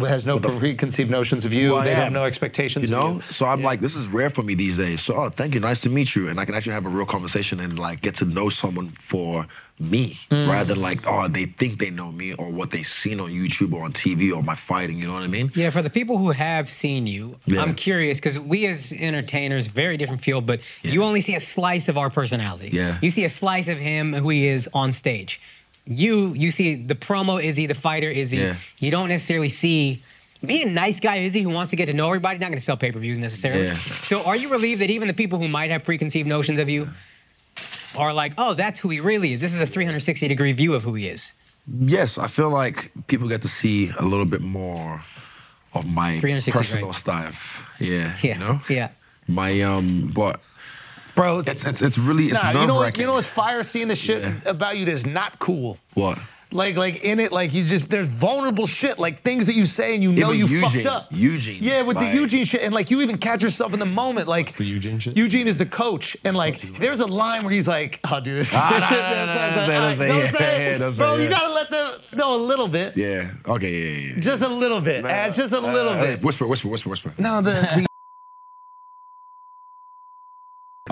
has no the- preconceived notions of you. who I they have no expectations. You of know, you. so I'm like, this is rare for me these days. So, oh, thank you, nice to meet you, and I can actually have a real conversation and like get to know someone for me, Mm. rather than like, oh, they think they know me or what they've seen on YouTube or on TV or my fighting. You know what I mean? Yeah, for the people who have seen you, Yeah. I'm curious because we as entertainers, very different field, but you only see a slice of our personality. Yeah. You see a slice of him who he is on stage. You you see the promo Izzy, the fighter Izzy. Yeah. You don't necessarily see being a nice guy Izzy who wants to get to know everybody, not gonna sell pay-per-views necessarily. Yeah. So are you relieved that even the people who might have preconceived notions of you are like, oh, that's who he really is. This is a 360 degree view of who he is. Yes, I feel like people get to see a little bit more of my 360 personal right. stuff. Yeah, Yeah. you know. Yeah. My um, but bro. it's it's it's really it's nah, nerve you know what? You know what's fire? Seeing the shit Yeah. about you that's not cool. what? Like, like in it, like you just there's vulnerable shit, like things that you say and you know Even you Eugene, fucked up. Eugene, yeah, with like- the Eugene shit, and like you even catch yourself in the moment, like the Eugene shit? Eugene is the coach, and like there's a line where he's like, "I'll do this." Ah, this nah, shit, nah, nah, this, nah, this, don't say it, don't this, say don't it. say Yeah, don't say Bro, it. you gotta let them know a little bit, Yeah. Okay. Yeah. Yeah. yeah. just a little bit, uh, just a little Uh, bit. Whisper. Whisper. Whisper. Whisper. No, the, the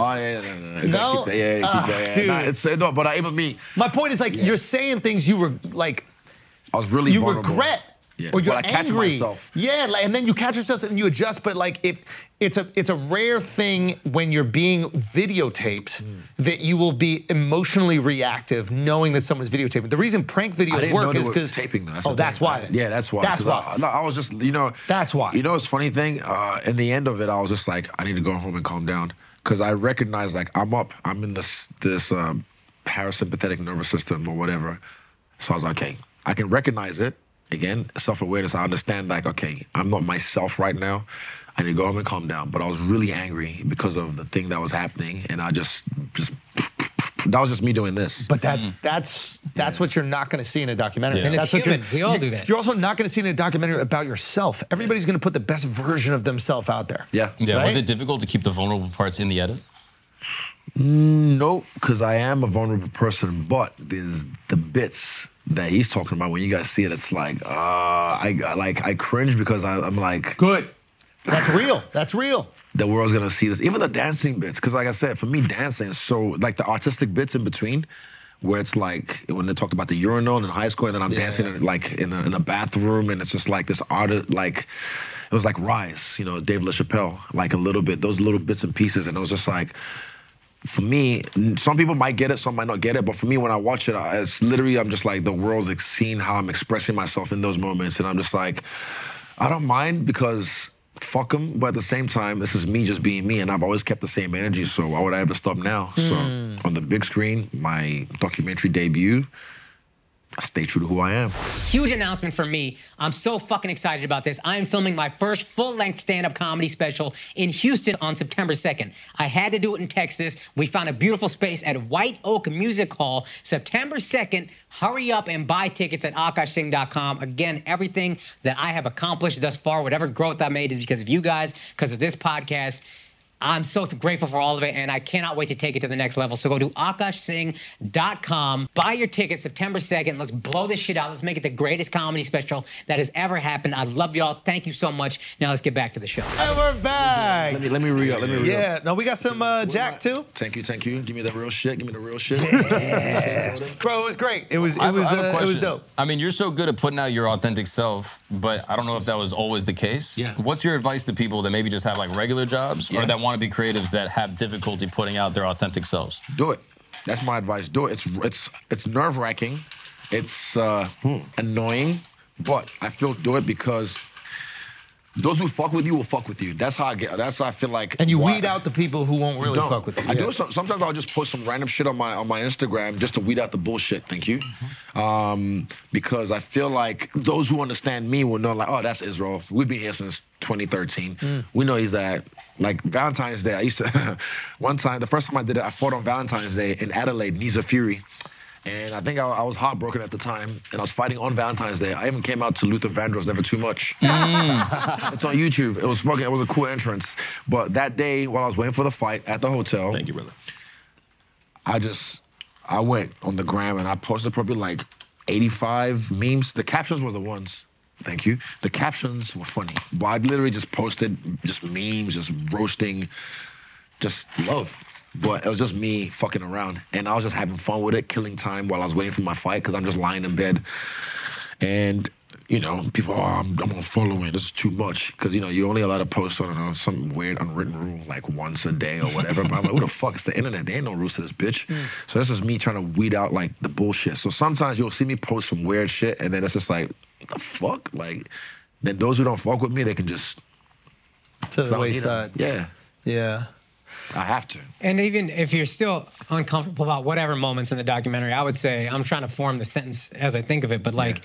Oh yeah, no. Keep that, yeah, yeah, Ah, keep that. Yeah. Nah, it's uh, no, but I, even me, my point is like you're saying things you were like I was really you vulnerable. regret Yeah. or you're but I catch angry. myself. Yeah, like, and then you catch yourself and you adjust. But like, if it's a it's a rare thing when you're being videotaped Hmm. that you will be emotionally reactive, knowing that someone's videotaping. The reason prank videos work is because taping though. That's oh, that's thing. why. Yeah, that's why. That's why. I, no, I was just, you know. That's why. You know, it's funny thing. Uh, in the end of it, I was just like, I need to go home and calm down because I recognize like I'm up. I'm in this this um, parasympathetic nervous system or whatever. So I was like, okay, I can recognize it. Again, self awareness. I understand like, okay, I'm not myself right now. I need to go home and calm down. But I was really angry because of the thing that was happening, and I just just that was just me doing this. But that that's that's what you're not going to see in a documentary. Yeah. And it's that's what human. you're- We all do that. You're also not going to see in a documentary about yourself. Everybody's going to put the best version of themselves out there. yeah. Yeah, was it difficult to keep the vulnerable parts in the edit? No, because I am a vulnerable person, but there's the bits that he's talking about. When you guys see it, it's like, uh, I I- like I cringe because I, I'm like, Good. That's real. That's real. the world's gonna see this. Even the dancing bits, because like I said, for me, dancing is so like the artistic bits in between, where it's like when they talked about the urinal in high school, and then I'm dancing in, like in a, in a bathroom, and it's just like this art, like it was like Rize, you know, Dave LaChapelle, like a little bit, those little bits and pieces, and it was just like. For me, some people might get it, some might not get it. But for me, when I watch it, I- it's literally I'm just like the world's like seeing how I'm expressing myself in those moments, and I'm just like, I don't mind because fuck them, but at the same time, this is me just being me, and I've always kept the same energy. So why would I ever stop now? So hmm. on the big screen, my documentary debut, stay true to who I am. Huge announcement for me. I'm so fucking excited about this. I am filming my first full length stand up comedy special in Houston on September 2nd. I had to do it in Texas. We found a beautiful space at White Oak Music Hall, September 2nd. Hurry up and buy tickets at akaashsingh.com. Again, everything that I have accomplished thus far, whatever growth I made, is because of you guys, because of this podcast. I'm so grateful for all of it, and I cannot wait to take it to the next level. So go to akaashsingh.com, buy your ticket September 2nd. Let's blow this shit out. Let's make it the greatest comedy special that has ever happened. I love y'all. Thank you so much. Now let's get back to the show. And we're back. Let me let me re up. Let me re Yeah. No, we got some uh, Jack too. Thank you, thank you. Give me the real shit. Give me the real shit. Yeah. Bro, it was great. It was it I have, was I have uh, a it was question. dope. I mean, you're so good at putting out your authentic self, but I don't know if that was always the case. Yeah. What's your advice to people that maybe just have like regular jobs or that want to be creatives that have difficulty putting out their authentic selves? do it. That's my advice. Do it. It's it's it's nerve wracking. It's uh, annoying, but I feel do it because those who fuck with you will fuck with you. That's how I get. That's how I feel like. And you why- weed out the people who won't really fuck with you. I Yeah. do some- Sometimes I'll just post some random shit on my on my Instagram just to weed out the bullshit. Thank you, Mm-hmm. um, because I feel like those who understand me will know like, oh, that's Israel. We've been here since 2013. Mm. We know he's that. Like Valentine's Day, I used to. one time, the first time I did it, I fought on Valentine's Day in Adelaide, Niza Fury. And I think I, I was heartbroken at the time, and I was fighting on Valentine's Day. I even came out to Luther Vandross, Never Too Much. Mm. it's on YouTube. It was fucking. It was a cool entrance. But that day, while I was waiting for the fight at the hotel, Thank you, brother. I just I went on the gram and I posted probably like 85 memes. The captions were the ones. Thank you. The captions were funny, but I literally just posted just memes, just roasting, just love. But it was just me fucking around, and I was just having fun with it, killing time while I was waiting for my fight because I'm just lying in bed, and you know, people, oh, I'm, I'm unfollowing. This is too much because you know you're only allowed to post on uh, some weird unwritten rule like once a day or whatever. but I'm like, who the fuck? It's the internet. There ain't no rules to this bitch. So this is me trying to weed out like the bullshit. So sometimes you'll see me post some weird shit, and then it's just like, what the fuck? Like, then those who don't fuck with me, they can just to the I don't need 'em. wayside. Yeah, Yeah. I have to. And even if you're still uncomfortable about whatever moments in the documentary, I would say I'm trying to form the sentence as I think of it. But like,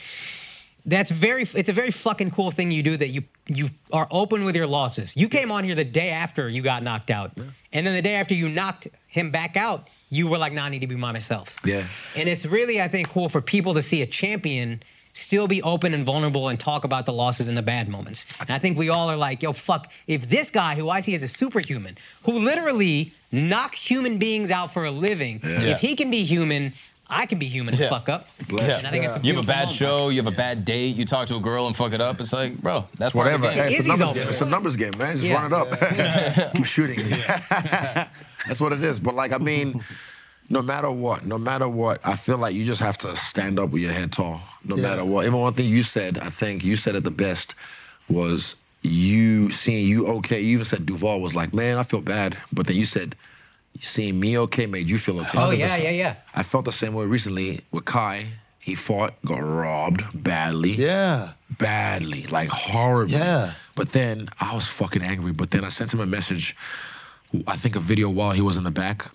that's very. It's a very fucking cool thing you do that you you are open with your losses. You came on here the day after you got knocked out, and then the day after you knocked him back out, you were like, "Nah, I need to be by myself." Yeah. And it's really, I think, cool for people to see a champion still be open and vulnerable and talk about the losses and the bad moments. And I think we all are like, yo, fuck, if this guy who I see as a superhuman, who literally knocks human beings out for a living, if he can be human, I can be human and Yeah. fuck up. Bless. And I think it's a You have a beautiful bad moment. show, you have a bad date, you talk to a girl and fuck it up. It's like, bro, that's It's part whatever. Hey, it's, a numbers game. it's a numbers game, man. Just Yeah. run it up. Keep shooting. That's what it is. But like, I mean, no matter what, no matter what, I feel like you just have to stand up with your head tall. No Yeah. matter what. Even one thing you said, I think you said it the best, was you seeing you okay. You even said Duval was like, man, I feel bad. But then you said, seeing me okay made you feel okay. Oh, yeah, yeah, yeah. I felt the same way recently with Kai. He fought, got robbed badly Yeah. badly, like horribly. Yeah. But then I was fucking angry. But then I sent him a message, I think a video while he was in the back.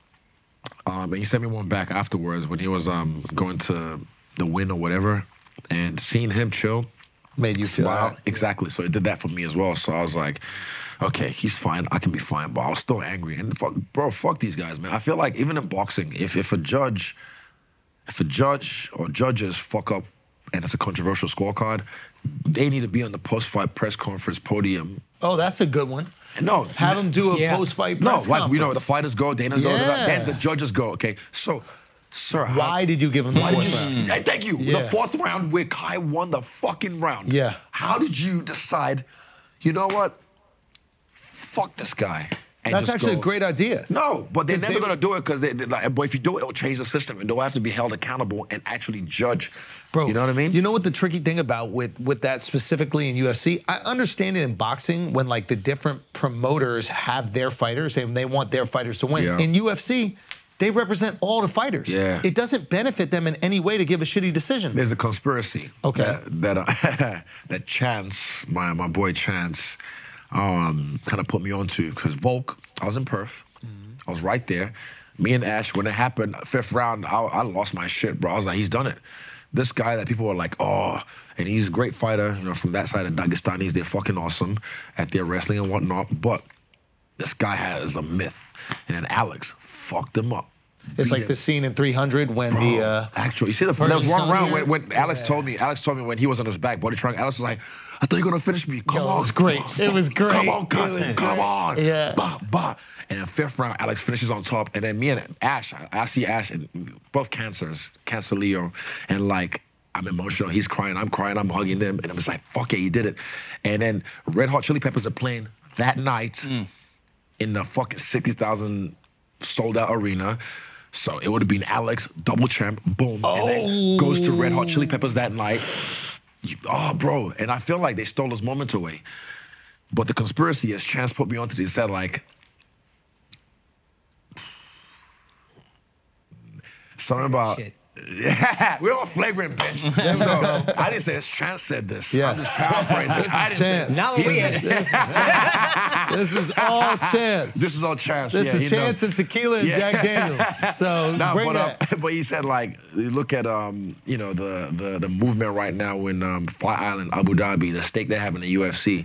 Um, and he sent me one back afterwards when he was um, going to the win or whatever. And seeing him chill, Made you feel smile. Exactly. So it did that for me as well. So I was like, okay, he's fine. I can be fine. But I was still angry. And fuck, bro, fuck these guys, man. I feel like even in boxing, if if a judge, if a judge or judges fuck up and it's a controversial scorecard, they need to be on the post-fight press conference podium. Oh, that's a good one. No, Have them do a Yeah. post-fight no, like you know, the fighters go, Dana's go, Yeah. then the judges go. Okay, so, sir, how- Why did you give him the Why did you? round? Thank you. Yeah. The fourth round where Kai won the fucking round. Yeah. How did you decide? You know what? Fuck this guy. And That's actually go- a great idea. No, but they're never they- gonna do it because they, they like. But if you do it, it'll change the system, and they'll have to be held accountable and actually judge. Bro, you know what I mean? You know what the tricky thing about with with that specifically in UFC? I understand it in boxing when like the different promoters have their fighters and they want their fighters to win. Yeah. In UFC, they represent all the fighters. Yeah. It doesn't benefit them in any way to give a shitty decision. There's a conspiracy. Okay. That that, uh, that Chance, my my boy Chance, um, kind of put me onto because Volk. I was in Perth. I was right there. Me and Ash, when it happened, fifth round, I, I lost my shit, bro. I was like, he's done it. This guy that people were like, oh, and he's a great fighter, you know, from that side of Dagestanis. They're fucking awesome at their wrestling and whatnot. But this guy has a myth. And then Alex fucked him up. It's like the scene in 300 when Bro, the uh, actually, you see, the, there was one round when, when Alex told me. Alex told me when he was on his back body trying. Alex was like, "I thought you were gonna finish me. Come Yo, it was great. It was great. Come on, It come great. on, Yeah. bah, bah. And then fifth round, Alex finishes on top, and then me and Ash, I, I see Ash and both cancers, Cancer Leo, and like. I'm emotional. He's crying. I'm crying. I'm hugging them, and I'm just like, "Fuck yeah, you did it!" And then Red Hot Chili Peppers are playing that night mm. in the fucking 60,000 sold out arena. So it would have been Alex, double champ, boom. And then goes to Red Hot Chili Peppers that night. Oh, bro. And I feel like they stole this moment away. But the conspiracy Chance put me onto this. Said, like, something about. Shit. Yeah, we're all flagrant, bitch. so I didn't say this. Chance said this. I'm Yes. just paraphrasing. I didn't say Chance. this. Now we This is all chance. This is all chance. This yeah, is chance knows. and tequila and Yeah. Jack Daniels. So Nah, bring but, that. uh, but he said like you look at um you know the the the movement right now in um, Fight Island, Abu Dhabi, the stake they have in the UFC.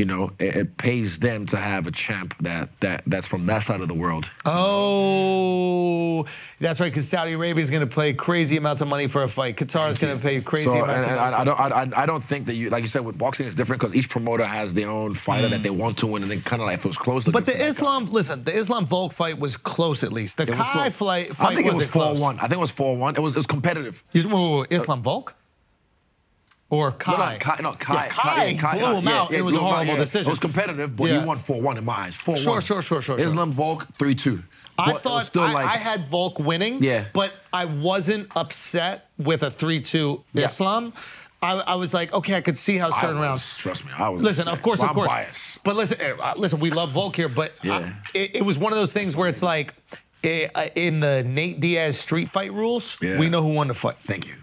You know, it, it pays them to have a champ that that that's from that side of the world. Oh, that's right. Because Saudi Arabia is going to pay crazy amounts of money for a fight. Qatar is going to pay crazy So and, amounts and of money. I, I don't I, I don't think that you like you said with boxing it's different because each promoter has their own fighter that they want to win and it kind of like feels close. Mm. but the. Islam, listen, the Islam Volk fight was close at least. The Kai fight, fight I think it was four one. I think it was four one. It was it was competitive. Wait, wait, wait, Islam Volk? Or Kai? No, no, Kai, no, Kai, Yeah, Kai yeah, blew him yeah, out. yeah, it was a out, horrible yeah. decision. It was competitive, but Yeah. he won 4 1 in my eyes. 4 1. Sure, sure, sure, sure. Islam Volk 3 2. I thought still I, like. I had Volk winning, Yeah. but I wasn't upset with a 3-2 Yeah. Islam. I, I was like, okay, I could see how certain was- rounds. Trust me, I was. Listen, upset. of course, Well, of course. I'm biased. But listen, eh, uh, listen, we love Volk here, but I- it, it was one of those things where it's like, uh, in the Nate Diaz street fight rules, Yeah. we know who won the fight. Thank you.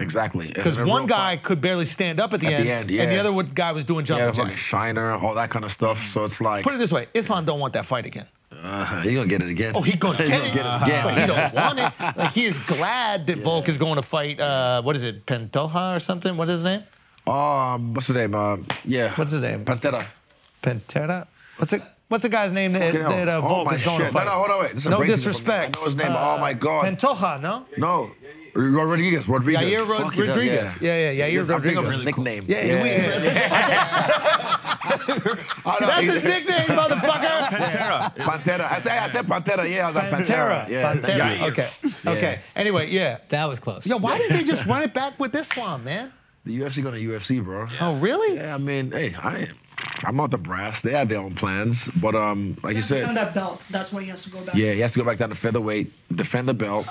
Exactly. Because one guy fight. could barely stand up at the, At end, the end, and the other guy was doing Yeah, jumping fucking jacks. shiner, all that kind of stuff. So it's like. Put it this way, Islam don't want that fight again. uh, he gonna get it again. Oh, he gonna get it, get it again. but he don't want it. Like he is glad that Volk is going to fight. Uh, what is it, Pantoja or something? What's his name? Um, what's his name? Uh, yeah. What's his name? Pantera. Pentera. What's it? What's the guy's name that, Fucking hell. that uh, Oh, Volk my is going shit. to No, fight? no, hold on, wait. This is no disrespect. I know his name. Oh, my God. Pantoja, no? No. Rodriguez. Rodriguez. Yair Rod- Fucking Rodriguez. Yeah, yeah, Yair Yes, I'm Rodriguez. his nickname. Yeah, yeah, we- I know. That's his nickname, motherfucker. Pantera. Pantera. I said I said Pantera. Yeah, I was like Pantera. Pantera. Yeah. Pantera. thank you. Okay. Okay. Anyway, yeah. That was close. Yo, why didn't they just run it back with Islam, man? The UFC going to UFC, bro. Oh, really? Yeah, I mean, hey, I I'm not the brass. They have their own plans, but um, like you He found said, that belt. That's why he has to go back. yeah, he has to go back down to featherweight, defend the belt.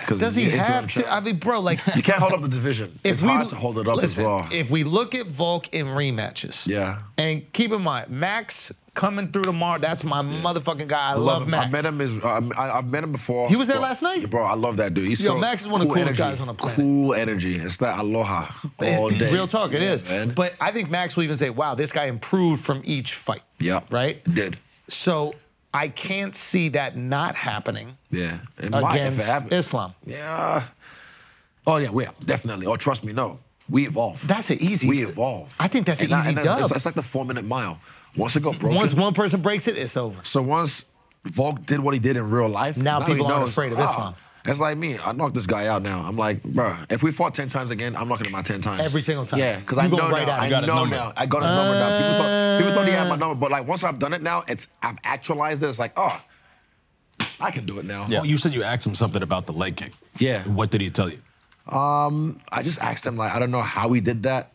Because Does he have to? I mean, bro, like. You can't hold up the division. If it's we, hard to hold it up listen, as well. If we look at Volk in rematches, Yeah. and keep in mind, Max coming through tomorrow, that's my motherfucking guy. I, love, him. Max. I met him. Is uh, I, I've met him before. He was there Bro, last night? bro. I love that dude. He's Yo, so Max is one of the cool coolest energy. guys on the planet. Cool energy. It's that aloha all day. Real talk, it Yeah, is. man. But I think Max will even say, wow, this guy improved from each fight. yeah, Right? Did So I can't see that not happening yeah. It against it. Islam. Yeah. Oh yeah, we definitely. Oh, trust me, no. We evolve. That's an easy- We evolve. I think that's an And easy and dub. It's, it's like the four minute mile. Once it go broken. Once one person breaks it, it's over. so once Volk did what he did in real life, Now he people aren't afraid of ah, Islam. It's like me. I knocked this guy out now. I'm like, bro, if we fought 10 times again, I'm knocking him out 10 times. Every single time. Yeah, because I know right now. I got his know number. now. I got his number now. People thought, people thought he had my number, but like once I've done it now, it's I've actualized it. It's like, oh, I can do it now. Yeah. Oh, you said you asked him something about the leg kick. Yeah. What did he tell you? I just asked him like I don't know how he did that,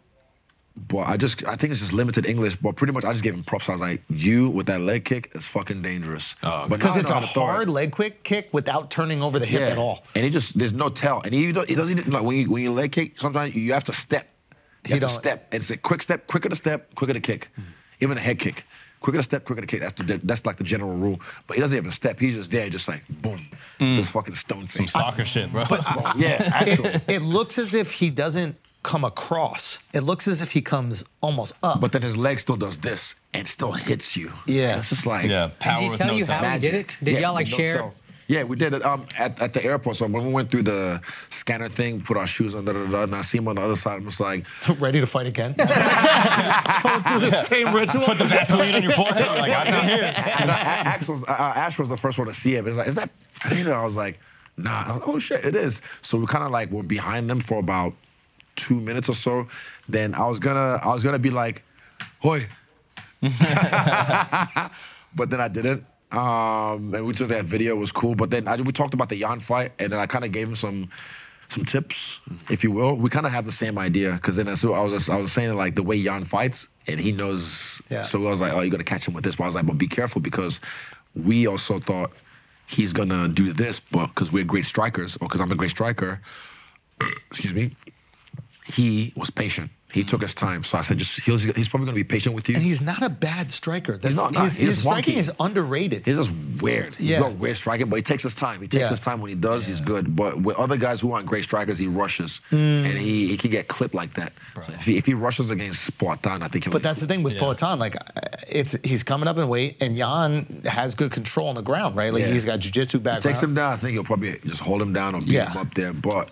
but I just I think it's just limited English. But pretty much I just gave him props. I was like, you with that leg kick is fucking dangerous. Oh, Because now I it's know a how it. hard leg quick kick without turning over the hip yeah. at all. And he just there's no tell. And he, don't- he doesn't like when you when you leg kick. Sometimes you have to step. You He have to don't- step. It's a quick step, quicker to step, quicker to kick. Even a head kick. Quicker to step, quicker to kick. That's the that's like the general rule. But he doesn't even step. He's just there, just like boom, mm. this fucking stone Some face. soccer shit, bro. Bro, uh, yeah, actually. It, it looks as if he doesn't come across. It looks as if he comes almost up. But then his leg still does this and still hits you. Yeah. It's just like yeah, power Did he with tell no you tell. how he did it? Did Yeah, y'all like with no share? tell. Yeah, we did it um, at, at the airport. So when we went through the scanner thing, put our shoes on, da, da, da, and I see him on the other side. I'm just like, ready to fight again. Going through the same ritual. Put the Vaseline on your forehead. You're like, I'm not here. and I, A- Ax was, uh, Ash was the first one to see him. He's like, is that Pereira? I was like, nah. I was like, oh shit, it is. So we kind of like were behind them for about two minutes or so. Then I was gonna, I was gonna be like, hoy. but then I didn't. Um, and we took that video. It was cool. But then I, we talked about the Jan fight, and then I kind of gave him some. Some tips, if you will. We kind of have the same idea because then what I was just, I was saying like the way Jan fights and he knows. Yeah. So I was like, oh, you're gonna catch him with this. But I was like, but be careful because we also thought he's gonna do this, but because we're great strikers or because I'm a great striker, excuse me, he was patient. He took his time. So I said, just he's, he's probably gonna be patient with you. And he's not a bad striker. He's not- not- his, he's his striking wonky. is underrated. He's just weird. He's Yeah. not weird striking, but he takes his time. He takes Yeah. his time when he does. He's good. But with other guys who aren't great strikers, he rushes, hmm. and he, he can get clipped like that. So if, he, if he rushes against Spartan, I think he'll. But that's the thing with Poatan, like uh, it's he's coming up in weight, and Jan has good control on the ground, right? Like Yeah. he's got jiu-jitsu He background. takes him down. I think he'll probably just hold him down or beat Yeah. him up there. But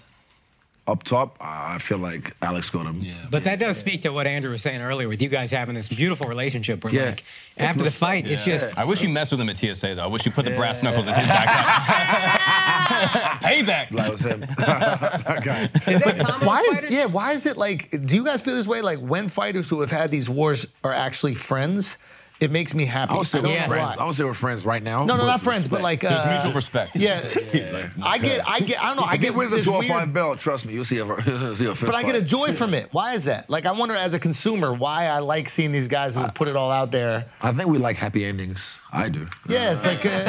up top, I feel like Alex got him. Yeah, But that does speak to what Andrew was saying earlier with you guys having this beautiful relationship where Yeah. like It's after the nostalgia. fight, it's just I wish you messed with him at TSA though. I wish you put the brass knuckles in his back. Payback. That was him. that guy. is that common Why is yeah? Why is it like? Do you guys feel this way? Like when fighters who have had these wars are actually friends, it makes me happy. I would say don't we're know friends. I would say we're friends right now. No, no, not it's friends, but like uh, There's mutual respect. Yeah, I get, I get, I don't know, I get wins the this 205 weird- belt, trust me, you'll see a, you'll see a fist But I get a joy from it. Why is that? Like, I wonder as a consumer why I like seeing these guys who put it all out there. I think we like happy endings. I do. Yeah, it's like, uh,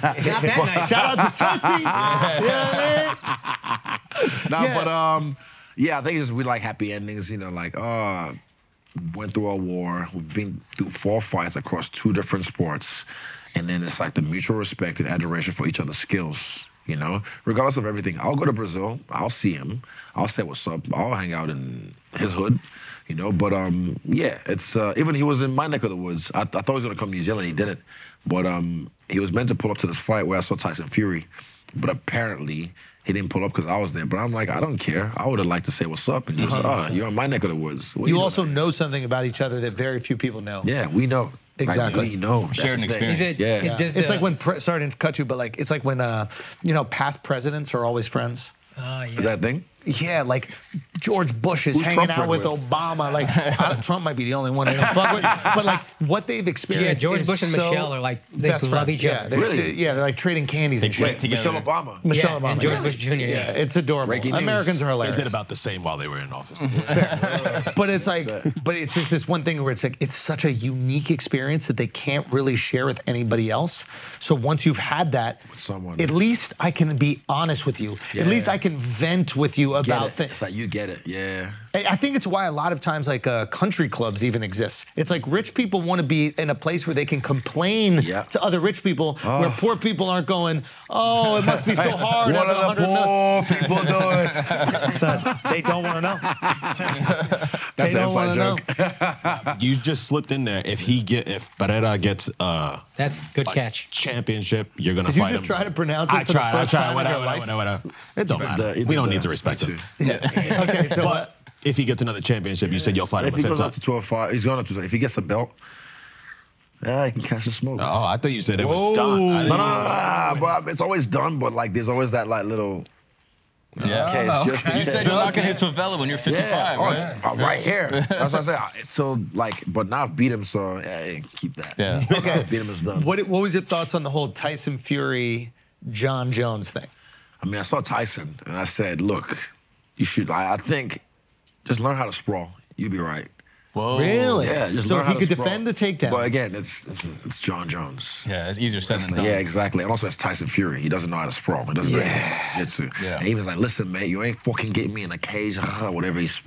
Not that nice. shout out to Tootsies. You know I mean? No, Yeah. but um, yeah, I think it's, we like happy endings. You know, like uh, went through a war. We've been through four fights across two different sports, and then it's like the mutual respect and adoration for each other's skills. You know, regardless of everything, I'll go to Brazil. I'll see him. I'll say what's up. I'll hang out in his hood. You know, but um, yeah, it's uh, even he was in my neck of the woods. I, I thought he was gonna come to New Zealand. He didn't, but um, he was meant to pull up to this fight where I saw Tyson Fury, but apparently he didn't pull up because I was there. But I'm like, I don't care. I would have liked to say what's up and just, ah, you're in my neck of the woods. What You doing also there?" know something about each other that very few people know. yeah, we know Like, Exactly. we know Shared the thing. experience. It- Yeah. it does it's the- like when, pre- sorry to cut you, but like, it's like when, uh, you know, past presidents are always friends. Oh, yeah. Is that a thing? Yeah, like George Bush is Who's hanging Trump out with with? Obama. Like I Trump might be the only one they don't fuck with, but like what they've experienced. Yeah, George is Bush and so Michelle are like- they best love friends. each yeah, other. they- Really? they- yeah, they're like trading candies and drink shit. together. Michelle Obama. Michelle Yeah, Obama, and George yeah. Bush Jr. Yeah, Yeah. it's adorable. Breaking news. Americans are They did about the same while they were in office. but it's like, but it's just this one thing where it's like it's such a unique experience that they can't really share with anybody else. So once you've had that, with someone. at least I can be honest with you. At least I can vent with you Get it. things. It's like you get it. Yeah. I I think it's why a lot of times like uh, country clubs even exist. It's like rich people want to be in a place where they can complain Yeah. to other rich people, where Oh. poor people aren't going. Oh, it must be so hard. What are the 100 mil-" poor people doing? Son, they don't want to know. That's they an inside want know. joke. you just slipped in there. If he get if Barrera gets uh That's good a catch. championship, you're gonna Did you just him. try to pronounce it I for tried. the first I tried. time whatever, in your life? whatever, whatever. It don't matter. he we don't the- need to respect that him. too. okay, so But if he gets another championship, you said you'll fight him If a he goes up to 12 he's going up to If he gets a belt, yeah, he can catch the smoke. Oh, I thought you said it was done. I No, didn't no, say- no, no, no, but it's always done. But like, there's always that like little. Just in case, just in You case. said you're knocking his favela when you're 55, Yeah, right? oh, uh, right here. That's what I said. I- So like, but now I've beat him, so yeah, keep that. Yeah. Okay, beat him is done. what what was your thoughts on the whole Tyson Fury, John Jones thing? I mean, I saw Tyson, and I said, look, you should. I, I think, just learn how to sprawl. You'll be right. Whoa. Really? Yeah, just so learn if how he to could sprawl. defend the takedown. But again, it's it's John Jones. Yeah, it's easier said It's- than done. yeah, exactly. And also, it's Tyson Fury. He doesn't know how to sprawl. He doesn't know jiu-jitsu. Yeah. And he was like, listen, man, you ain't fucking getting me in a cage, whatever he's,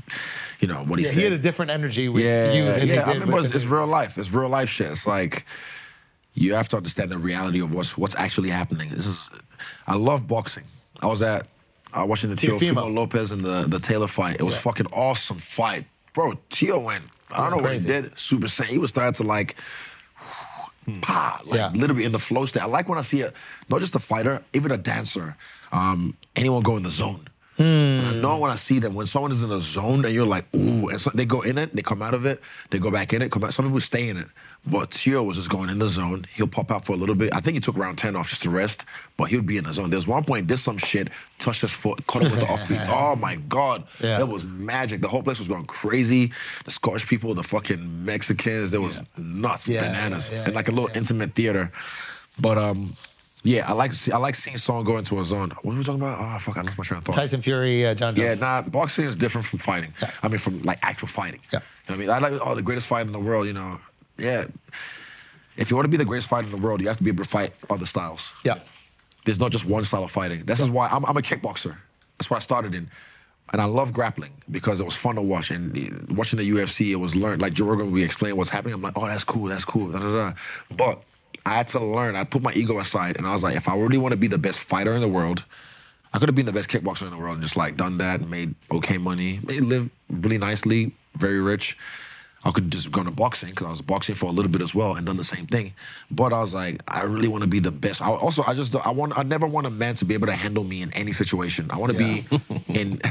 you know, what he yeah, said. he had a different energy with yeah, you than yeah. I did mean, but with it's, it's real life. It's real life shit. It's like you have to understand the reality of what's what's actually happening. This is, I love boxing. I was at uh, watching the Teofimo Lopez and the the Taylor fight. It was Yeah. fucking awesome fight, bro. Tio went. I don't know what he did. Super Saiyan. He was starting to like. Pa, like Yeah. literally in the flow state. I like when I see a not just a fighter, even a dancer, um, anyone go in the zone. And I know when I see them, when someone is in a zone and you're like, ooh, and so they go in it, they come out of it, they go back in it, come back. Some people stay in it. But Tio was just going in the zone. He'll pop out for a little bit. I think he took round 10 off just to rest, but he would be in the zone. There's one point, did some shit, touched his foot, caught him with the offbeat. Oh my God. Yeah. That was magic. The whole place was going crazy. The Scottish people, the fucking Mexicans, there was nuts, Yeah, bananas. yeah, yeah, and like a little intimate theater. But um, yeah, I like see, I like seeing someone go into a zone. What were we talking about? Oh fuck, I lost my train of thought. Tyson Fury, uh, John Yeah, Jones. nah, boxing is different from fighting. I mean, from like actual fighting. Yeah. You know what I mean? I like, oh, the greatest fight in the world, you know. Yeah. If you want to be the greatest fighter in the world, you have to be able to fight other styles. Yeah. There's not just one style of fighting. This is why I'm, I'm a kickboxer. That's what I started in. and I love grappling because it was fun to watch. And the- watching the UFC, it was learned. Like Joe Rogan, we explain what's happening. I'm like, oh, that's cool, that's cool. Da, da, da. But I had to learn. I put my ego aside, and I was like, if I really want to be the best fighter in the world, I could have been the best kickboxer in the world and just like done that, and made okay money, made live really nicely, very rich. I could just go into boxing because I was boxing for a little bit as well and done the same thing. But I was like, I really want to be the best. I also, I just, I want, I never want a man to be able to handle me in any situation. I want to be in.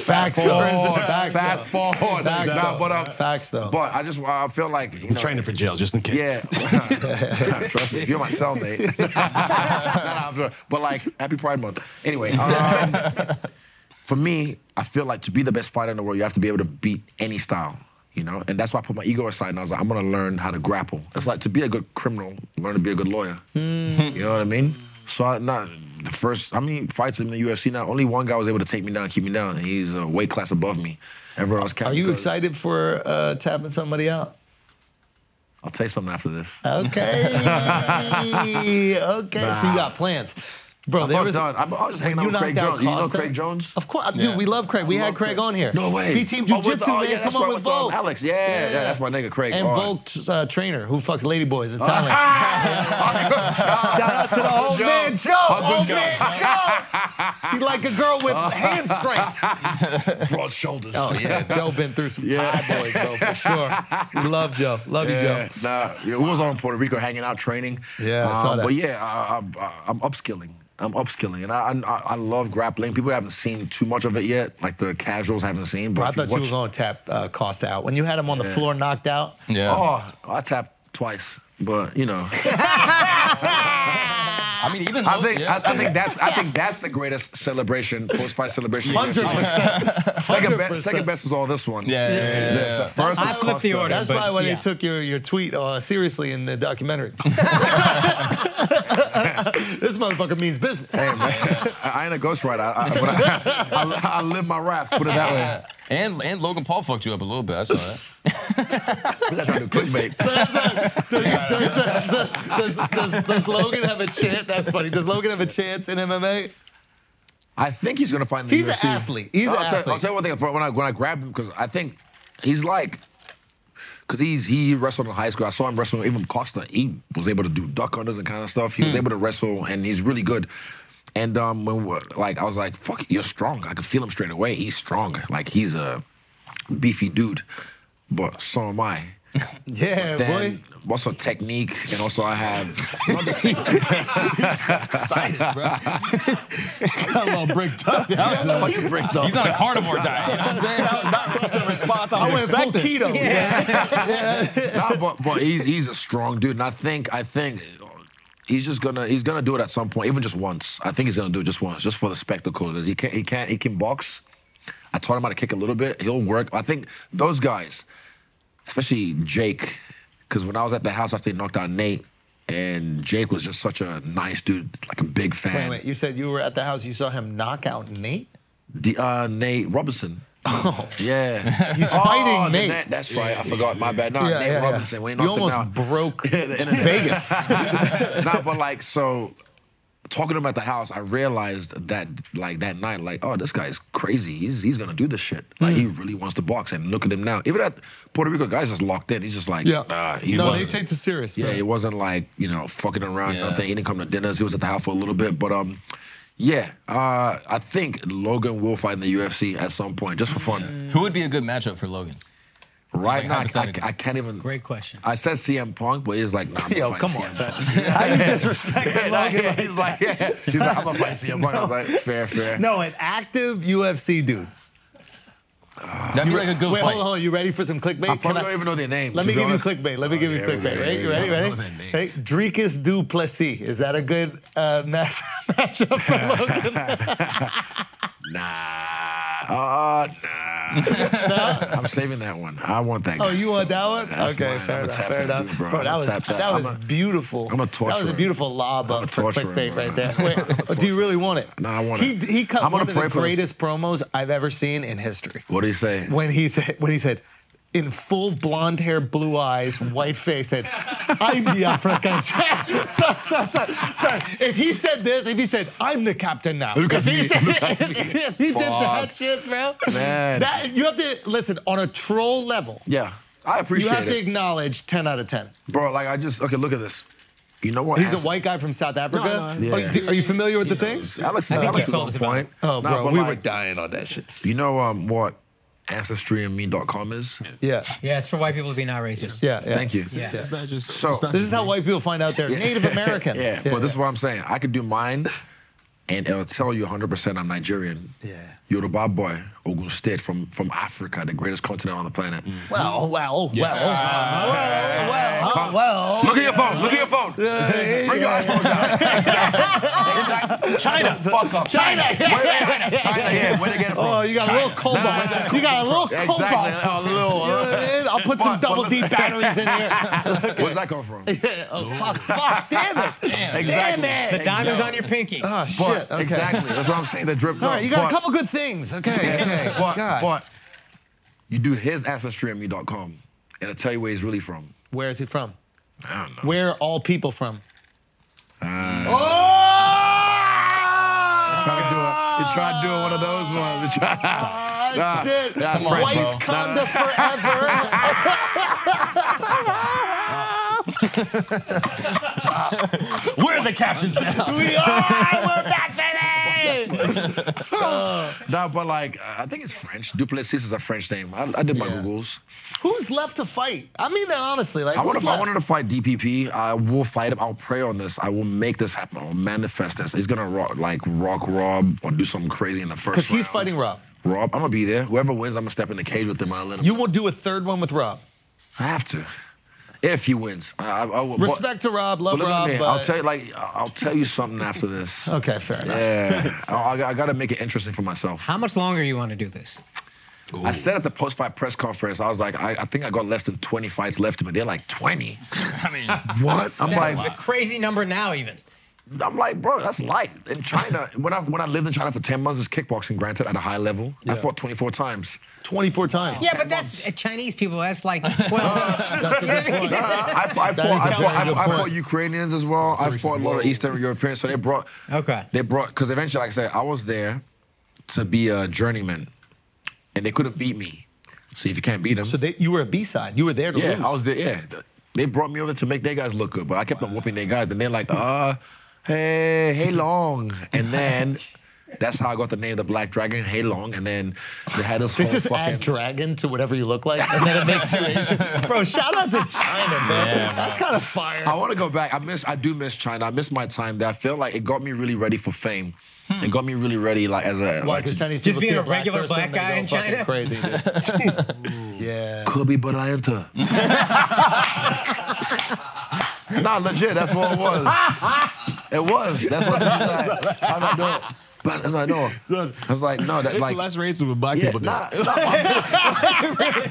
Facts though. forward, Facts fast though. forward. Facts Nah, but, um, Facts though. But I just, I feel like you I'm training for jail just in case. yeah. Trust me, if you're my cellmate. Nah, nah, But like, happy Pride Month. Anyway, um, for me, I feel like to be the best fighter in the world, you have to be able to beat any style. You know, and that's why I put my ego aside and I was like, I'm gonna learn how to grapple. It's like to be a good criminal, learn to be a good lawyer. You know what I mean? So I not the first, how many fights in the UFC now? Only one guy was able to take me down, keep me down, and he's a weight class above me. Everyone else. Are you because- excited for uh, tapping somebody out? I'll tell you something after this. Okay. okay. So you got plans. Bro, there was done. I'm, I was just hanging out with Craig Jones. You know Craig Jones? Of course, Yeah. dude. We love Craig. We had love Craig on here. No way. B Team Jiu-Jitsu, the- oh, man. yeah, Come on with um, Volk. Alex. Yeah, yeah, that's my nigga Craig. And. Volk's uh, trainer who fucks ladyboys in Thailand. Shout out to the old man Joe. Old man Joe. You like a girl with hand strength. broad shoulders. Oh yeah, Joe been through some Thai boys, bro, for sure. We love Joe. Love you, Joe. nah, yeah, we was on Puerto Rico hanging out training. Yeah, saw. But yeah, I'm upskilling. I'm upskilling, and I, I I love grappling. People haven't seen too much of it yet, like the casuals haven't seen. But I thought you watch- were going to tap uh, Costa out when you had him on the floor knocked out. Yeah. Oh, I tapped twice, but you know, I mean, even I think yeah. I, I think that's I think that's the greatest celebration, post fight celebration. Hundred percent. Second best, second best was all this one. Yeah, yeah, yeah, This, yeah. The first I was flipped the order. That's but probably why yeah. they took your, your tweet uh, seriously in the documentary. this motherfucker means business. Hey man, I, I ain't a ghostwriter. I, I, I, I, I live my raps. Put it that way. And and Logan Paul fucked you up a little bit. I saw that. We got trying to do clickbait. does, does, does, does, does Logan have a chance? That's funny. Does Logan have a chance in MMA? I think he's gonna find the He's an athlete. He's I'll an tell, athlete. I'll tell you one thing. When I when I grabbed him, because I think he's like, because he's he wrestled in high school. I saw him wrestle. Even Costa, he was able to do duck unders and kind of stuff. Hmm. He was able to wrestle, and he's really good. And um, when like I was like, "Fuck, you're strong." I could feel him straight away. He's strong. Like he's a beefy dude, but so am I. Yeah, Then boy. also technique, and also I have. Excited, bro. Got a little bricked up. you bricked up. He's on a carnivore diet. You know what I'm saying? That was the response I I was went full expecting. keto. Nah, but but he's he's a strong dude, and I think I think he's just gonna he's gonna do it at some point, even just once. I think he's gonna do it just once, just for the spectacle. Because he can he can he can box. I taught him how to kick a little bit. He'll work. I think those guys, especially Jake, because when I was at the house after he knocked out Nate, and Jake was just such a nice dude, like a big fan. wait. You said you were at the house. You saw him knock out Nate. D- uh, Nate Robinson. Oh, Yeah, He's Oh, fighting Nate. Nate- That's right. I forgot. My bad. No, Nate Robinson. When he You almost broke The internet. Vegas. nah, but like so talking to him at the house, I realized that like that night, like, oh, this guy's crazy. He's he's gonna do this shit. Like Hmm. he really wants to box. And look at him now. Even at Puerto Rico, guys just locked in. He's just like, Yeah. nah, he no, he wasn't. takes it serious. yeah, bro. he wasn't like, you know, fucking around, Yeah. nothing. He didn't come to dinners. He was at the house for a little bit. But um yeah, uh, I think Logan will fight in the UFC at some point, just for fun. Who would be a good matchup for Logan? Right like now, I, I. I can't even. Great question. I said CM Punk, but he's like, nah, I'm Yo, gonna come fight on, CM son. Punk. How you disrespecting Nah, Logan? he's like, yeah. He's like, I'm gonna fight CM Punk. I was like, fair, fair. No, an active UFC dude. That'd be like a good Wait, fight. hold on, hold on. You ready for some clickbait? I Can probably don't even know their name. Let me give honest. you clickbait. Let me Oh, give you here we clickbait. go, Right? You ready? go. Ready? that. Hey, Dricus du Plessis. Is that a good uh, match matchup for Logan? Nah. Uh, nah. I'm saving that one. I want that. Oh, you so want that one? That's okay, mine. fair enough. Fair that enough. Bro, bro. that was that. that was I'm a- beautiful. I'm a That was a beautiful lob up for torturer, clickbait right there. Wait, oh, do you really want it? Nah, I want it. He cut I'm one of the greatest promos I've ever seen in history. What do you say? When he said, when he said, in full blonde hair, blue eyes, white face, said, I'm the African champ. So, so, so, so, if he said this, if he said, I'm the captain now. Look if at he, me, said, look at if he did that Fuck. shit, bro. Man. That, you have to, listen, on a troll level, Yeah, I appreciate it. you appreciate have to acknowledge 10 out of 10. bro. Like I just okay. Look at this. You know what? He's As- a white guy from South Africa. no, no. Oh, you- are you familiar with the thing? Alex, think Alex is on point. Oh, Nah, bro, but we were dying on that shit. You know um, what ancestryandme.com is? Yeah, Yeah, it's for white people to be not racist. yeah, yeah. Thank you. Yeah. It's not just. So- it's not This is how white people find out they're Native American. Yeah, but this is what I'm saying. I could do mine, and it'll tell you 100% I'm Nigerian. Yeah. Yoruba boy, Ogun State from from Africa, the greatest continent on the planet. Mm. Well, well, Yeah. well, well, well, well. Look at your phone. Look at your phone. Bring your iPhones out. China. Fuck up. China. Where, China. China. Yeah. Where they get it from? Oh, you got a little cobalt. You got a little Exactly. cobalt. A little. You know what I uh, mean? I'll put some double D batteries in here. Where's that come from? oh, fuck, fuck, damn it. Damn, Exactly. it. The diamond's on your pinky. Oh, But shit. Okay. exactly. That's what I'm saying. The drip. All right, you got but, a couple good things. Okay, okay. But, but you do his ancestryandme.com, and it'll tell you where he's really from. Where is he from? I don't know. Where are all people from? Uh, oh! Try to do it. You try to do one of those ones. You try- Ah, Nah, shit. nah, French, White bro. Conda forever. We're the captains now. we are. We're back, baby. No, but like I think it's French. Duplessis is a French name. I, I did my Yeah. googles. Who's left to fight? I mean that honestly. Like, I if I wanted to fight DDP, I will fight him. I'll pray on this. I will make this happen. I'll manifest this. He's gonna rock, like rock Rob or do something crazy in the first. Because he's fighting Rob. Rob. I'm gonna be there. Whoever wins, I'm gonna step in the cage with him. I'll let him. You will do a third one with Rob. I have to. If he wins, I, I, I will. but- Respect to Rob, love but listen to Rob. me, But... I'll tell you like I'll tell you something after this. Okay, fair enough. Yeah, I, I got to make it interesting for myself. How much longer you want to do this? I said at the post-fight press conference, I was like, I, I think I got less than 20 fights left, but they're like 20. I mean, What? I'm That's a crazy number now, even. I'm like, bro, that's light. In China, when I when I lived in China for 10 months, it's kickboxing, granted, at a high level. I fought 24 times. 24 times. Yeah, but that's uh, Chinese people. That's like 12. That's a good point. I, fought, I, fought, is a I, fought, very I, I fought Ukrainians as well. I fought a lot of Eastern Europeans. So they brought, Okay. they brought, because eventually, like I said, I was there to be a journeyman, and they couldn't beat me. So if you can't beat them, So they, you were a B side. You were there to Yeah, lose. I was there. Yeah, they brought me over to make their guys look good, but I kept on whooping their guys. And they're like, uh, hey, hey, long. And then that's how I got the name, of the Black Dragon, hey, long. And then they had this They whole just fucking. add dragon to whatever you look like, and then it makes you Asian. Bro, shout out to China, bro. That's kind of fire. I want to go back. I miss. I do miss China. I miss my time there. I feel like it got me really ready for fame. Hmm. It got me really ready, like as a Why? like Because to- Chinese Just people being see a black regular person, black guy in China? Crazy. dude. yeah. Kobe Bryant. nah, legit. That's what it was. It was. That's what it was. I'm like, no. But I'm like, no. I was like, no. That It's like. less racist when black Yeah, people do. nah, it. nah,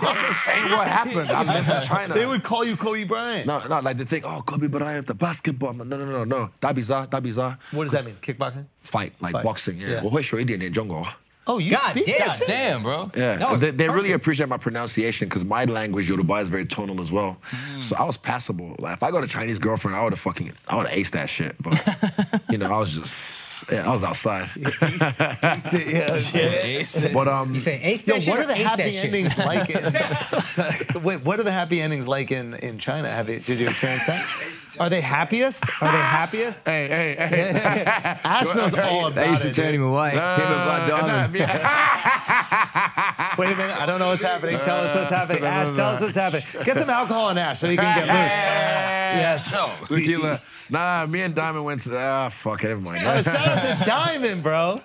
I'm just saying what happened. I lived in China. They would call you Kobe Bryant. no, no, like they think, oh, Kobe Bryant, the basketball. No, no, no, no, no. That bizarre, that bizarre. What does that mean? Kickboxing? Fight, like Fight. boxing, yeah. Yeah. 我会学一点点中国。 Oh, you God speak damn. that damn, bro. Yeah, they, they really appreciate my pronunciation because my language Yoruba is very tonal as well. So I was passable. Like if I got a Chinese girlfriend, I would have fucking, I would have aced that shit. But you know, I was just, yeah, I was outside. yeah but um, You say eighth Yo, that shit what are the happy that shit? endings like? In, wait, what are the happy endings like in, in China? Have you, did you experience that? Are they happiest? Are they happiest? hey, hey, hey. Ash knows all about it. I used to it. turn dude. him away. him and my daughter. Wait a minute, I don't know what's happening. Tell us what's happening. Ash, tell us what's happening. Get some alcohol on Ash so he can get loose. Yes. Tequila. Nah, me and Diamond went to, ah, fuck it, never mind. Oh, shout out to Diamond, bro.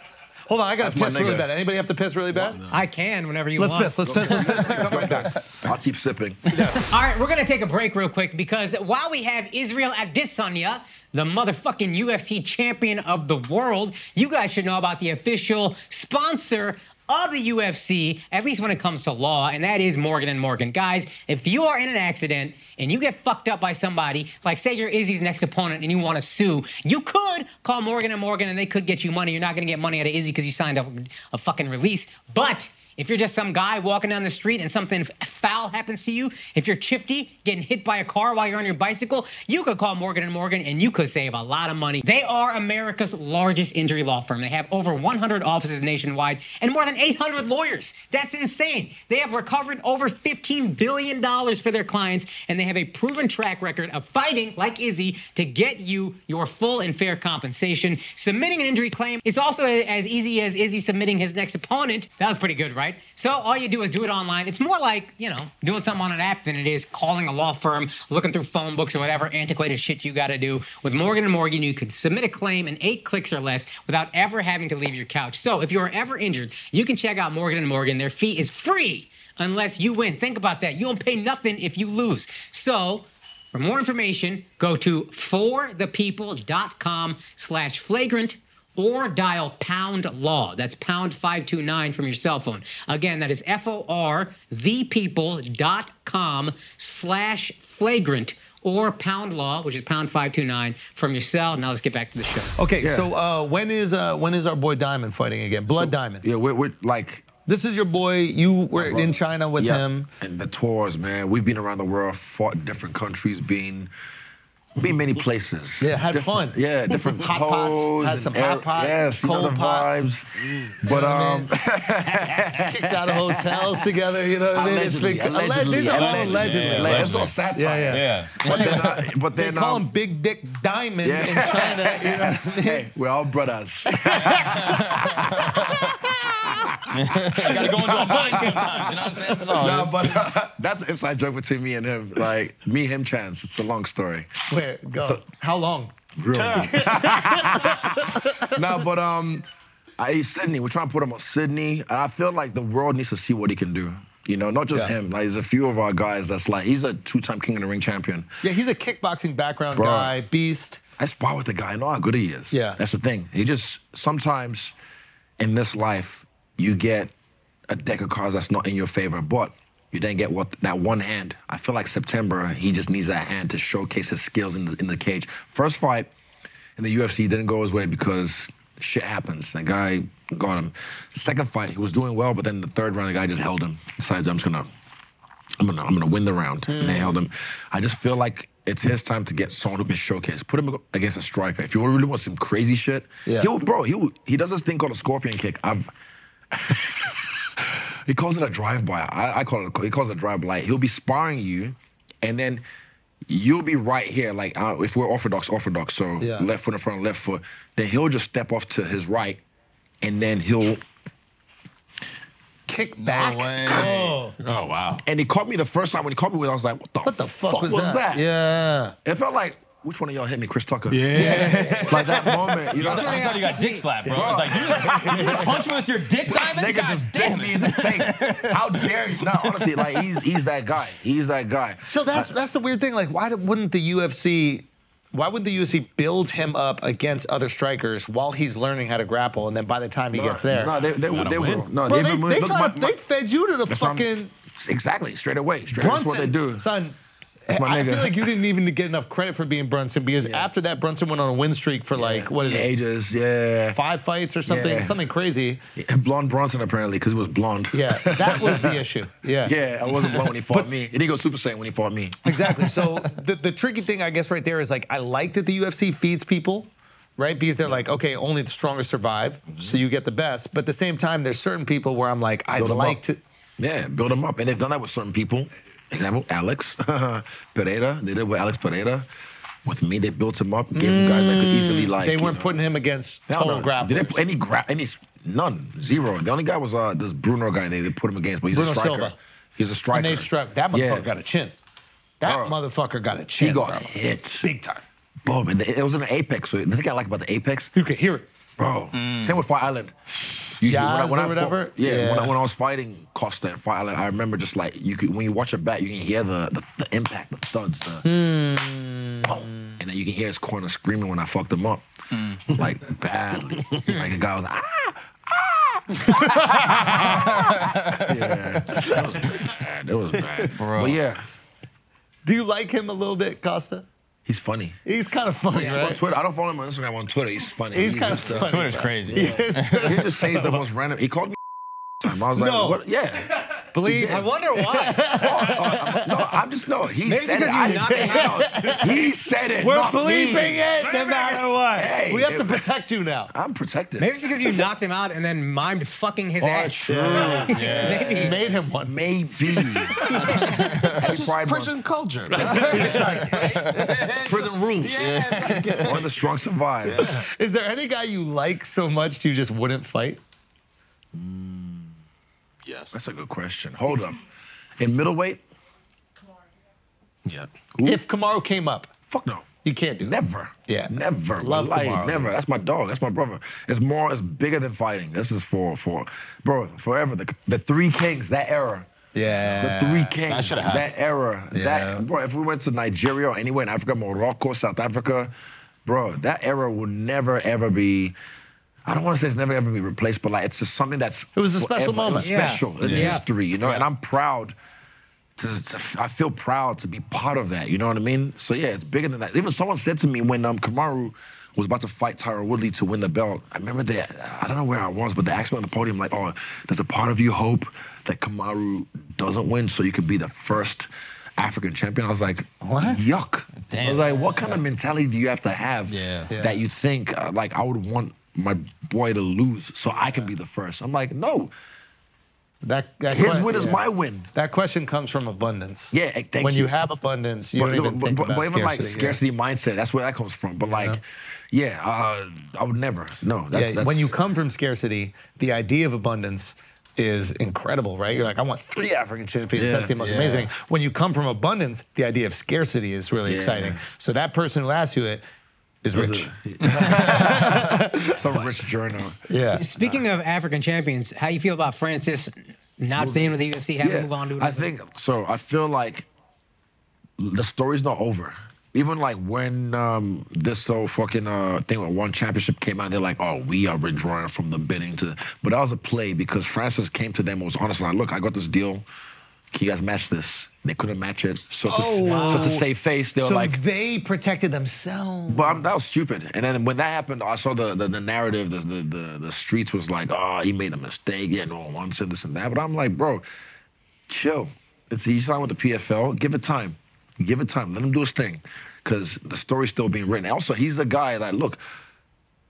Hold on, I gotta my piss really bad. Anybody have to piss really bad? I can whenever you Let's want. piss. Let's piss. Let's piss. Come right back. I'll keep sipping. Yes. All right, we're gonna take a break real quick because while we have Israel Adesanya, the motherfucking UFC champion of the world, you guys should know about the official sponsor of the UFC, at least when it comes to law, and that is Morgan and Morgan. Guys, if you are in an accident and you get fucked up by somebody, like say you're Izzy's next opponent and you want to sue, you could call Morgan and Morgan and they could get you money. You're not gonna get money out of Izzy because you signed a, a fucking release, but If you're just some guy walking down the street and something foul happens to you, if you're chifty, getting hit by a car while you're on your bicycle, you could call Morgan & Morgan and you could save a lot of money. They are America's largest injury law firm. They have over 100 offices nationwide and more than 800 lawyers. That's insane. They have recovered over $15 billion for their clients and they have a proven track record of fighting, like Izzy, to get you your full and fair compensation. Submitting an injury claim is also as easy as Izzy submitting his next opponent. That was pretty good, right? So all you do is do it online. It's more like, you know, doing something on an app than it is calling a law firm, looking through phone books or whatever antiquated shit you got to do. With Morgan & Morgan, you could submit a claim in eight clicks or less without ever having to leave your couch. So if you're ever injured, you can check out Morgan & Morgan. Their fee is free unless you win. Think about that. You don't pay nothing if you lose. So for more information, go to forthepeople.com slash flagrant or dial pound law. That's pound 529 from your cell phone. Again, that is F-O-R thepeople.com slash flagrant or pound law, which is pound 529 from your cell. Now let's get back to the show. Okay, Yeah. so uh, when is uh, when is our boy Diamond fighting again? Blood Diamond. Yeah, we're, we're like This is your boy. You were in China with yeah, him. and the tours, man. We've been around the world, fought in different countries, been been many places. Yeah, had Different- fun. Yeah, different Hot pots, had some air- hot pots, Yes, you know the pots. vibes. But know um. Kicked out of hotels together. You know what I mean? It's Allegedly, been allegedly. allegedly, These are all allegedly. allegedly. Yeah, like, it's all satire. Yeah, yeah. Yeah. But then, I, but They then call um, him Big Dick Diamond Yeah. in China. You know what I mean? Hey, we're all brothers. gotta go into a bind sometimes. You know what I'm saying? That's all. it no, is. but uh, that's an inside joke between me and him. Like me, him, chance. It's a long story. Where go? So- How long? Really? no, but um, I Sydney. We're trying to put him on Sydney, and I feel like the world needs to see what he can do. You know, not just Yeah. him. Like, there's a few of our guys that's like he's a two-time King of the Ring champion. Yeah, he's a kickboxing background Bro. guy, beast. I spar with the guy. I know how good he is. Yeah. That's the thing. He just sometimes in this life you get a deck of cards that's not in your favor, but you then get what that one hand. I feel like September he just needs that hand to showcase his skills in the in the cage. First fight in the UFC didn't go his way because shit happens. That guy got him. Second fight he was doing well, but then the third round the guy just held him. Decides I'm just gonna I'm gonna I'm gonna win the round. And they hmm. held him. I just feel like it's his time to get someone who can showcase. Put him against a striker. If you really want some crazy shit, Yeah. he'll bro, he'll he does this thing called a scorpion kick. I've he calls it a drive-by. I, I call it he calls it a drive-by. He'll be sparring you, and then you'll be right here. Like uh, if we're orthodox, orthodox, so Yeah. left foot in front of left foot. Then he'll just step off to his right, and then he'll Kick No back. way. Oh, Oh wow. and he caught me the first time when he caught me with. I was like, what the, what the fuck, was, that? Yeah. It felt like which one of y'all hit me, Chris Tucker? Yeah. like that moment, you know. I thought, I thought you got dick slapped, bro. I was like, you just, you just punch me with your dick diamond? Nigga God just damn dick me in the face. How dare you? No, honestly, like he's he's that guy. He's that guy. So that's that's the weird thing. Like, why wouldn't the UFC? Why would the UFC build him up against other strikers while he's learning how to grapple, and then by the time he gets there, No, they they, Gotta they will. No, Bro, they've they, they, look, try- my- my- they fed you to the that's what fucking exactly straight away. Straight. Brunson. That's what they do. Son, my I nigga. feel like you didn't even get enough credit for being Brunson because after that, Brunson went on a win streak for like what is it, Ages, yeah. five fights or something, Yeah. something crazy. Blonde Brunson, apparently because he was blonde. Yeah, that was the issue. Yeah. Yeah, I wasn't blonde when he fought me. He didn't go Super Saiyan when he fought me. Exactly. So the, the tricky thing, I guess, right there is like I like that the UFC feeds people, right? Because they're like, okay, only the strongest survive, so you get the best. But at the same time, there's certain people where I'm like, I'd like up. to. Yeah, build them up. And they've done that with certain people. Example, Alex Pereira. They did it with Alex Pereira. With me, they built him up, gave him guys that could easily like. They weren't know- putting him against Hell total no. grapplers. Did they put any grab? Any none, zero. The only guy was uh this Bruno guy. They, they put him against, but he's Bruno a striker. Silva. He's a striker. and they struck. That motherfucker Yeah. got a chin. That Bro. motherfucker got a chin. He got bro. hit big time. Boom, and it was in the apex. So the thing I like about the apex, You could hear it. bro. Same with Fight Island. You, Yaz or fought- whatever? yeah, When, I, when I was fighting Costa at Fire I remember just like you could when you watch it back, you can hear the the, the impact, the thuds, the Hmm. boom, and then you can hear his corner screaming when I fucked him up, Hmm. like badly. like the guy was like, ah, ah. yeah, that was bad. It was bad. But yeah, Do you like him a little bit, Costa? He's funny. He's kind of funny, On right? Twitter, I don't follow him on Instagram. On Twitter, he's funny. He's He kind of just, uh, funny. Twitter's crazy. He just says the most random. He called me. time. I was like, No. what? Yeah. Believe I wonder why. Oh, I'm- no, I'm just no. He Maybe said it. I didn't say him it. He said it. We're not me. believing it no matter what. Hey, we have to protect you now. I'm protected. Maybe it's because you knocked him out and then mimed fucking his Oh, ass. true. Maybe. Made him one. Maybe. Happy Just Pride prison Month. culture. Prison rules. Only the strong survive. Is there any guy you like so much you just wouldn't fight? Yes. That's a good question. Hold up. In middleweight, Yeah. If Kamaru came up, fuck no. you can't do that. Never. Yeah. Never. Love Like, Kamaru. never. That's my dog. That's my brother. It's more, it's bigger than fighting. This is for, for bro, forever. The, the three kings, that era. Yeah. The three kings, That should've that era. Yeah. That bro, if we went to Nigeria or anywhere in Africa, Morocco, South Africa, bro, that era will never ever be. I don't want to say it's never ever be replaced, but like it's just something that's. It was a special forever. Moment. Yeah. special in Yeah. history, you know. And I'm proud. To, to, I feel proud to be part of that. You know what I mean? So yeah, it's bigger than that. Even someone said to me when um, Kamaru was about to fight Tyron Woodley to win the belt. I remember that. I don't know where I was, but they asked me on the podium like, "Oh, does a part of you hope that Kamaru doesn't win so you could be the first African champion?" I was like, What? Yuck! Damn. I was like, "What kind of mentality do you have to have Yeah. Yeah. that you think uh, like I would want my boy to lose so I can be the first? I'm like, no. That, that His win is my win. That question comes from abundance. Yeah, thank when you. you. have abundance, you but, don't even but, think but, but even like scarcity. mindset, that's where that comes from. But like, yeah, uh, I would never. No, Yeah, that's, yeah that's when you come from scarcity, the idea of abundance is incredible, right? You're like, I want three African champions. Yeah, That's the most yeah. amazing. When you come from abundance, the idea of scarcity is really Yeah. exciting. So that person who asked you it is rich. some rich journal. Yeah. Speaking of African champions, how you feel about Francis not staying with the UFC, having to move on to I another? think so. I feel like the story's not over. Even like when um, this whole fucking uh, thing with one championship came out, they're like, "Oh, we are withdrawing from the bidding." To, but that was a play because Francis came to them and was honest. Like, look, I got this deal. Can you guys match this? They couldn't match it. So to, oh, so to save face, they were So like, they protected themselves. But I'm, that was stupid. And then when that happened, I saw the the, the narrative. The, the the the streets was like, oh, he made a mistake. Yeah, no one wants it, this and that. But I'm like, bro, chill. It's he signed with the PFL. Give it time. Give it time. Let him do his thing, because the story's still being written. Also, he's the guy that look.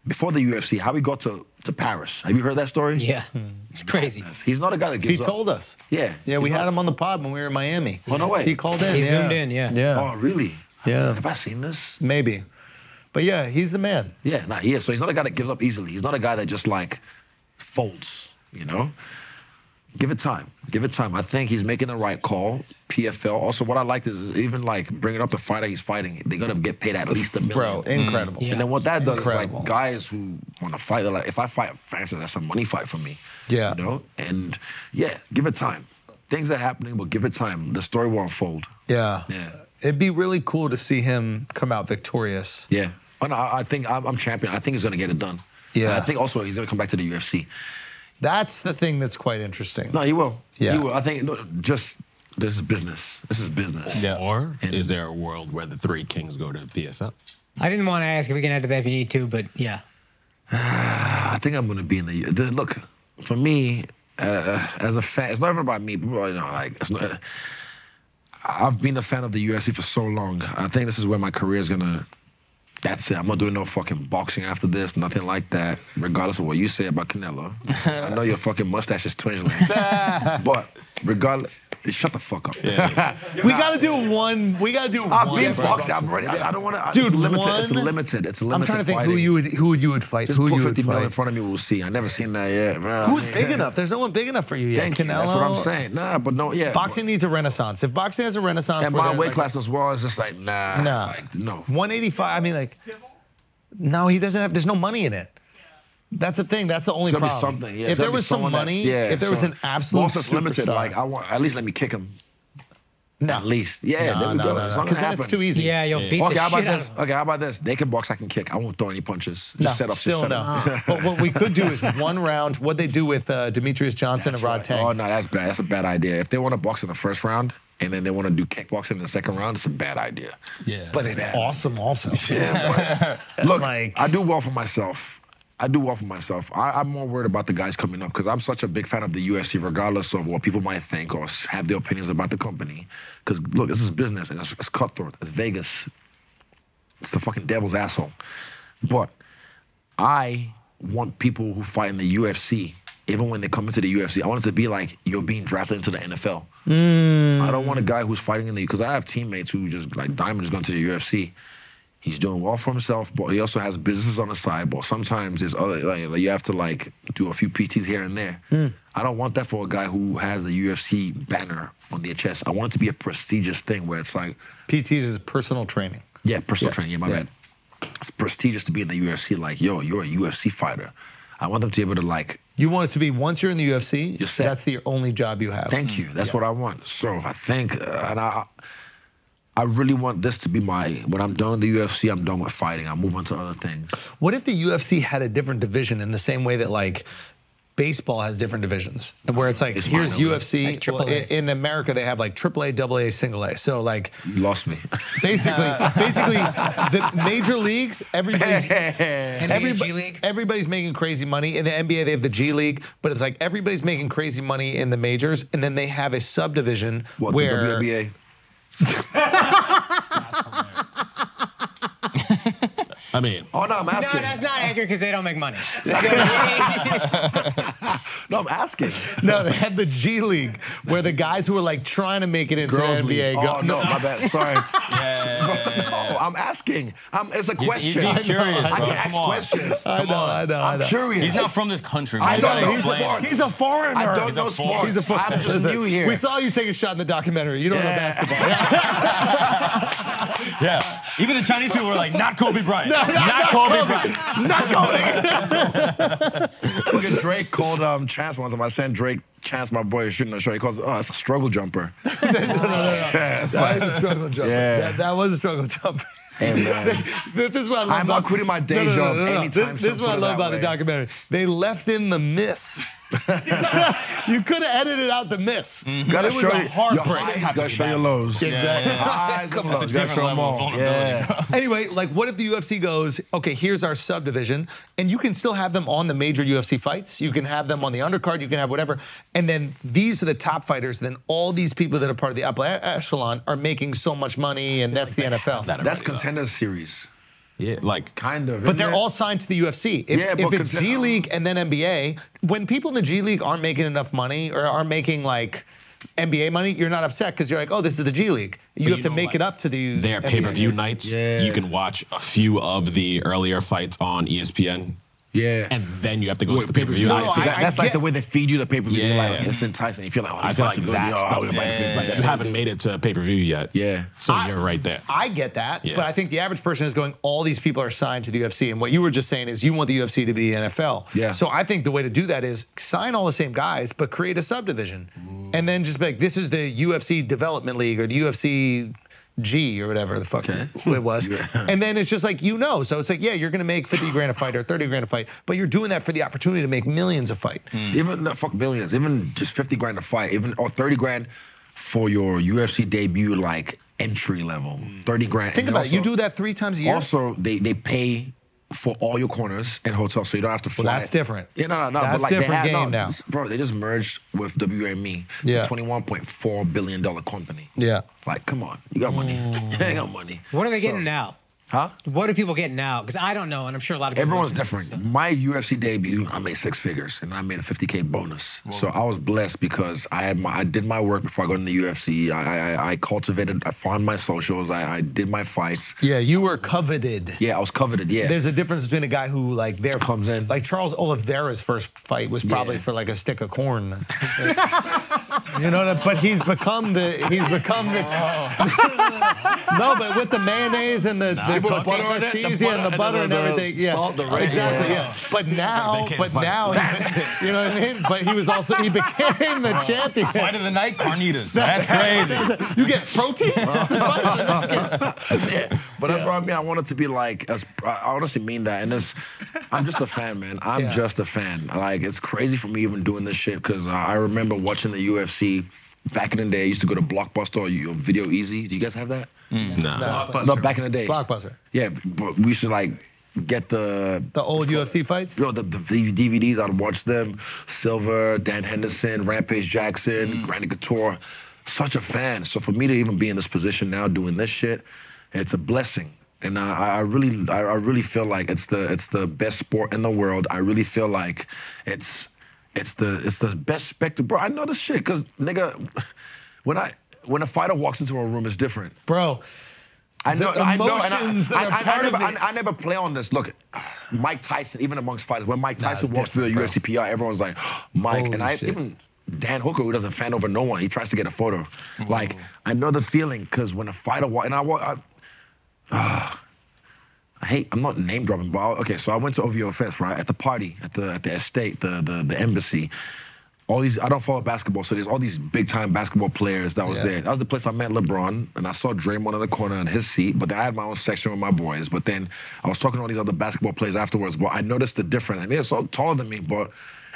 Before the UFC, how he got to, to Paris. Have you heard that story? yeah, hmm. it's crazy. He's not a guy that He gives up. He told us. Yeah. Yeah, we He's had him on the pod when we were in Miami. Oh, no way. He called in. He yeah. zoomed in, yeah. Yeah. Oh, really? Yeah. Have I seen this? Maybe. But yeah, he's the man. Yeah, nah, he is. So he's not a guy that gives up easily. He's not a guy that just like folds, you know? Give it time. Give it time. I think he's making the right call. PFL. Also, what I liked is, is even like bringing up the fighter he's fighting, they're gonna get paid at least a million. Bro, incredible. Yeah. And then what that does Incredible. is like guys who want to fight, they're like, if I fight Francis, that's a money fight for me. Yeah. You know? And yeah, give it time. Things are happening, but give it time. The story will unfold. Yeah. Yeah. It'd be really cool to see him come out victorious. Yeah. Oh no, I I think I'm, I'm champion. I think he's gonna get it done. Yeah. And I think also he's gonna come back to the UFC. That's the thing that's quite interesting. No, he will. Yeah. He will. I think no, just this is business. This is business. Yeah. Or is there a world where the three kings go to PFL? I didn't want to ask if we can add to that if you need to, but yeah. I think I'm gonna be in the, the look. For me, uh, as a fan, it's not even about me. People, are, you know, like it's not. I've been a fan of the UFC for so long. I think this is where my career is gonna. That's it. I'm not doing no fucking boxing after this. Nothing like that. Regardless of what you say about Canelo, I know your fucking mustache is twinging. but regardless, shut the fuck up. We gotta do one. We gotta do I've one. been boxing. I'm ready. I, I don't want to. Dude, it's limited. It's limited. It's limited. I'm trying to think fighting. who you would who you would fight. Just who put you 50 would million in front of me. We'll see. I never seen that yet. Man, Who's I mean- big enough? There's no one big enough for you yet. Thank you. That's what I'm saying. Nah, but no, yeah. Boxing needs a renaissance. If boxing has a renaissance, and my weight like- class as well is just like nah. Nah. Like, no. 185. I mean, like, no, he doesn't have. There's no money in it. That's the thing. That's the only It's gonna be problem. something. Yeah, if it's there be was some money, yeah, if there was an absolute Boss is limited. superstar- Like I want at least let me kick him. no. At least, yeah. no, there we no, go. no, It's no, not 'cause gonna then it's too easy. Yeah, you'll beat Okay, the how about shit out this? of. Okay, how about this? They can box, I can kick. I won't throw any punches. Just No, set up. still just set no. up. but what we could do is one round. What they do with uh, Demetrious Johnson That's and Rod right. Tang. Oh no, that's bad. That's a bad idea. If they want to box in the first round and then they want to do kickboxing in the second round, it's a bad idea. Yeah. but it's awesome also. Yeah, but- look, Like- I do well for myself. I do well for myself. I, I'm more worried about the guys coming up because I'm such a big fan of the UFC, regardless of what people might think or have their opinions about the company. Because look, this is business and it's, it's cutthroat. It's Vegas. It's the fucking devil's asshole. But I want people who fight in the UFC, even when they come into the UFC, I want it to be like you're being drafted into the NFL. Hmm. I don't want a guy who's fighting in the because I have teammates who just like Diamond is going to the UFC. He's doing well for himself, but he also has businesses on the side. But sometimes there's other like, you have to like do a few PTs here and there. I don't want that for a guy who has the UFC banner on their chest. I want it to be a prestigious thing where it's like, PTs is personal training. yeah, personal Yeah. training. Yeah, my Yeah. bad. It's prestigious to be in the UFC. Like, yo, you're a UFC fighter. I want them to be able to like You want it to be once you're in the UFC, You're set. that's the only job you have. Thank you. That's what I want. So I think, uh, and I, I really want this to be my. When I'm done with the UFC, I'm done with fighting. I move on to other things. What if the UFC had a different division in the same way that like baseball has different divisions, and where it's like It's here's. UFC. Like well, in, in America, they have like AAA, AA, single A. So like You lost me. basically, basically the major leagues, everybody's. NBA, Everybo- G League. Everybody's making crazy money. In the NBA, they have the G League, but it's like everybody's making crazy money in the majors, and then they have a subdivision what where the WNBA? That's hilarious. I mean, Oh no, I'm asking. No, that's not accurate because they don't make money. no, I'm asking. no, they had the G League where the guys who were like trying to make it into Girls the NBA league. go. Oh no, my bad. Sorry. Yeah. no, I'm asking. I'm, it's a He's- question. he's being curious, I bro. can Come ask on. questions. I know, I know, I I'm know. curious. He's not from this country. I Man. You don't know explain. sports. He's a foreigner. I don't He's a know foreigner. sports. He's a foreigner. I'm just Listen, new here. We saw you take a shot in the documentary. You don't know basketball. Yeah. Even the Chinese people were like, not Kobe Bryant. not, Kobe Bryant. Not going. Look at Drake called um, Chance once time. I sent Drake Chance, my boy, shooting a show. He calls it, oh, it's a struggle jumper. Yeah, it's That like- was a struggle jumper. Yeah. That, that was a struggle jumper. Hey, this is what I love I'm not quitting my day No, no, no, job no, no, no. anytime This, this is what I love that about the documentary. They left in the miss. you could have edited out the miss. Mm-hmm. Gotta But it was show a you your heartbreak. highs, gotta show your lows. Exactly. Highs and lows. a Gotta different level of all. vulnerability, Yeah. Anyway, like, what if the UFC goes, okay, here's our subdivision, and you can still have them on the major UFC fights. You can have them on the undercard. You can have whatever, and then these are the top fighters. Then all these people that are part of the upper echelon are making so much money, and that's the NFL. that That's already, contender series. Yeah, like Kind of. But they're it? all signed to the UFC. If, Yeah, if it's G League and then NBA, when people in the G League aren't making enough money or aren't making like NBA money, you're not upset because you're like, oh, this is the G League. You But have you to know, make like, it up to the their NBA. pay per view nights. Yeah. You can watch a few of the earlier fights on ESPN, Yeah. and then you have to go to the pay per view. No, I that- that's I like get- the way they feed you the pay per view. Yeah. Like, it's enticing. You feel like, oh, I this feel fight's like good. that's Yo, I the would way. buy it. It's like, You haven't made it to pay per view yet. Yeah. So I- you're right there. I get that, Yeah. but I think the average person is going, all these people are signed to the UFC. And what you were just saying is you want the UFC to be the NFL. Yeah. So I think the way to do that is sign all the same guys, but create a subdivision. And then just be like, this is the UFC Development League or the UFC G or whatever the fuck Okay. it was. and then it's just like, you know. So it's like, yeah, you're going to make 50 grand a fight or 30 grand a fight, but you're doing that for the opportunity to make millions a fight. Hmm. Even no, fuck billions, even just fifty grand a fight, even or thirty grand for your UFC debut, like entry level, hmm. thirty grand. Think and about it. You do that three times a year. Also, they they pay for all your corners and hotels, so you don't have to fly. that's different. Yeah, no, no, no. That's but like different they have, game no, now. bro. They just merged with WME. It's Yeah. a twenty-one point four billion dollar company. yeah. Like, come on, you got money. you got money. What are they So- getting now? Huh? What are people getting now? Because I don't know, and I'm sure a lot of people. Everyone's listen. different. My UFC debut, I made six figures, and I made a 50k bonus. So I was blessed because I had my, I did my work before I got in the UFC. I, I, I cultivated, I found my socials. I, I did my fights. Yeah, you were coveted. Yeah, I was coveted. Yeah. There's a difference between a guy who like there Comes in. like Charles Oliveira's first fight was probably Yeah. for like a stick of corn. you know, what I- but he's become the he's become the no, but with the mayonnaise and the, the put tortilla butter on it, the cheese and the butter butter and and the everything. Yeah, salt, the red- exactly. yeah. Yeah, but now, but fight. now, he's- you know what I mean. But he was also he became the champion. Fight of the night, carnitas. That's crazy. You get protein. yeah, but that's what I mean. I want it to be like, as, I honestly mean that. And it's, I'm just a fan, man. I'm Yeah. just a fan. Like, it's crazy for me even doing this shit because uh, I remember watching the UFC back in the day. I used to go to Blockbuster or you- Video Ezy. Do you guys have that? Mm, nah. No, back in the day. Blockbuster. Yeah, but we used to like get the The old UFC fights. Yo, the, the DVDs, I'd watch them. Silva, Dan Henderson, Rampage Jackson, mm. Randy Couture. Such a fan. So for me to even be in this position now, doing this shit, it's a blessing. And I, I really, I, I really feel like it's the, it's the best sport in the world. I really feel like it's, it's the, it's the best spectacle. Bro, I know this shit, cause nigga, when I, when a fighter walks into a room, it's different. Bro, I know, The I know, and I, I, I- I never. I, never play on this. Look, Mike Tyson, even amongst fighters, when Mike Tyson it's walks through the different, UFC PR, everyone's like, Mike, Holy and I shit. even Dan Hooker, who doesn't fan over no one, he tries to get a photo. Like, I know the feeling because when a fighter walks, and I walk, I, ah, I hate. I'm not name dropping, but I- okay. So I went to OVO Fest, right? At the party, at the at the estate, the the the embassy. All these. I don't follow basketball, so there's all these big time basketball players that was Yeah. there. That was the place I met LeBron, and I saw Draymond in the corner in his seat. But then I had my own section with my boys. But then I was talking to all these other basketball players afterwards. But I noticed the difference, and they're so taller than me, but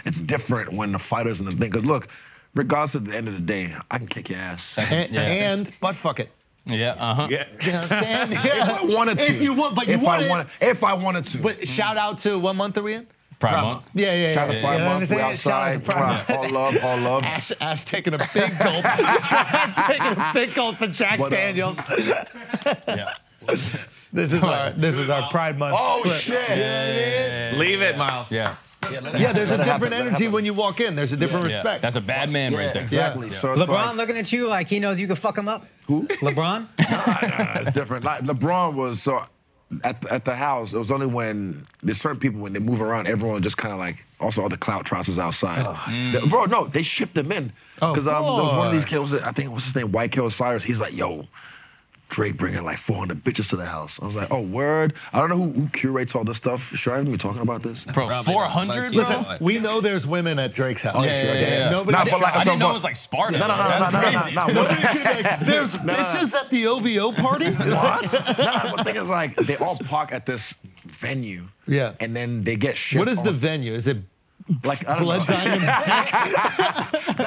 it's different when the fighters and the thing. Because look, regardless of the end of the day, I can kick your ass. and, Yeah. and butt fuck it. Yeah, uh huh. Yeah. You know what I'm saying? If I wanted to. If you want, but you if want I it. wanted, if I wanted to. But shout out to what month are we in? Pride Month. Yeah, yeah, yeah. Shout out to Pride You know Month. We I'm out outside. Pride Pride. All love, all love. Ash, Ash taking a big gulp. taking a big gulp for Jack But, um, Daniels. Yeah. This is our this is our Pride Month. Oh clip. shit! Leave it, Miles. Yeah. Yeah, there's a Let happen, different energy when you walk in. There's a different Yeah. respect. That's a bad man right there. Exactly. So LeBron like, looking at you like he knows you can fuck him up. Who? LeBron. nah, nah, it's different. Like LeBron was so at the, at the house. It was only when there's certain people when they move around, everyone just kind of like also all the clout trousers outside. The- bro, no, they shipped them in Of because um, there was one of these course. kids. I think what's his name, White Kill Cyrus. He's like, yo. Drake bringing like 400 bitches to the house. I was like, oh, word. I don't know who, who curates all this stuff. Should I even be talking about this? Bro, Probably 400, Like, bro? Listen, we know there's women at Drake's house. yeah, yeah, yeah, yeah. Nobody. Nah, but like- I didn't know it was like Sparta. No, no, no, That's no, no, crazy. no, no, no. Nobody's like, there's bitches at the OVO party. What? nah, but the thing is, like, they all park at this venue. Yeah. And then they get shipped. What is the venue? Is it like? I don't Blood know. Diamond's dick?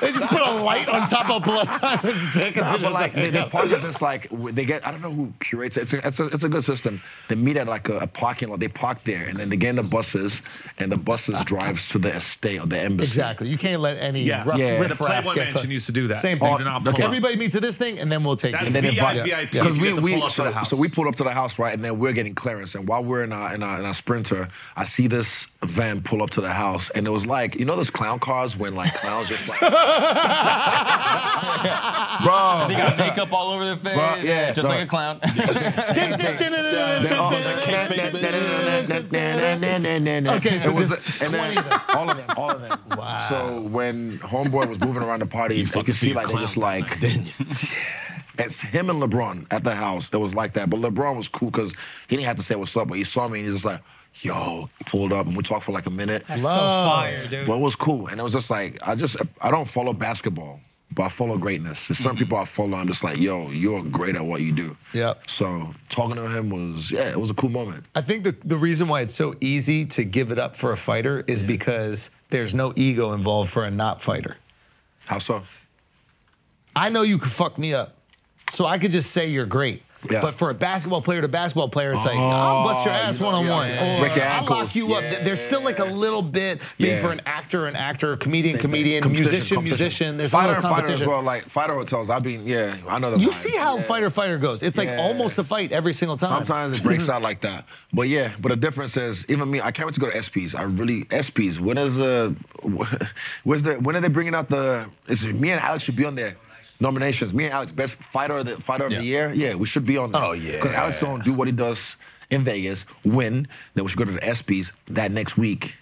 they just put a light on top of Blood Diamond's dick. and they're but like just they, they park at this like they get I don't know who curates it. It's a, it's a, it's a good system. They meet at like a, a parking lot. They park there and then they get in the buses and the buses drives to the estate or the embassy. Exactly. You can't let any Yeah. rough Yeah. The riff raff Playboy Mansion used to do that. Same thing. did not Oh, okay. Everybody meets at this thing, and then we'll take That's you. then VIP. Because You we we pull up to so, so we pulled up to the house right, and then we're getting clearance. And while we're in our in our, in our sprinter, I see this van pull up to the house, and it was like you know those clown cars when like clowns just like, bro, They got makeup all over their face. Bro, yeah, Just bro. like a clown. Okay, so it was just and 20 then of them. all of them, all of them. Wow. So when homeboy was moving around the party, you, fucking could see see like they just like it's him and LeBron at the house. It was like that, but LeBron was cool because he didn't have to say what's up, but he saw me and he's just like, "Yo," pulled up and we talked for like a minute. That's so Love. fire, dude. But it was cool, and it was just like I just I don't follow basketball, but I follow greatness. There's certain mm-hmm. people I follow. I'm just like, yo, you're great at what you do. Yep. So talking to him was yeah, it was a cool moment. I think the, the reason why it's so easy to give it up for a fighter is because there's no ego involved for a not fighter. How so? I know you could fuck me up, so I could just say you're great. Yeah. But for a basketball player to basketball player, it's like I'll oh, bust your Oh, ass you one on one. yeah, yeah, yeah. or I'll lock you up. There's still like a little bit, Yeah. for an actor, an actor, comedian, Same comedian, Competition, musician, competition. musician. There's fighter and little fighter as well. Like fighter hotels. I've been yeah, I know the You see how fighter fighter goes. It's like almost a fight every single time. Sometimes it breaks out like that. But yeah, but the difference is even me. I can't wait to go to ESPYs. I really ESPYs. When is the uh, where's the when are they bringing out the? Is it, me and Alex should be on there. Nominations. Me and Alex, best fighter of the fighter of the year. Yeah, we should be on that. Oh, yeah. Because Alex gonna do what he does in Vegas, win. Then we should go to the ESPYS that next week,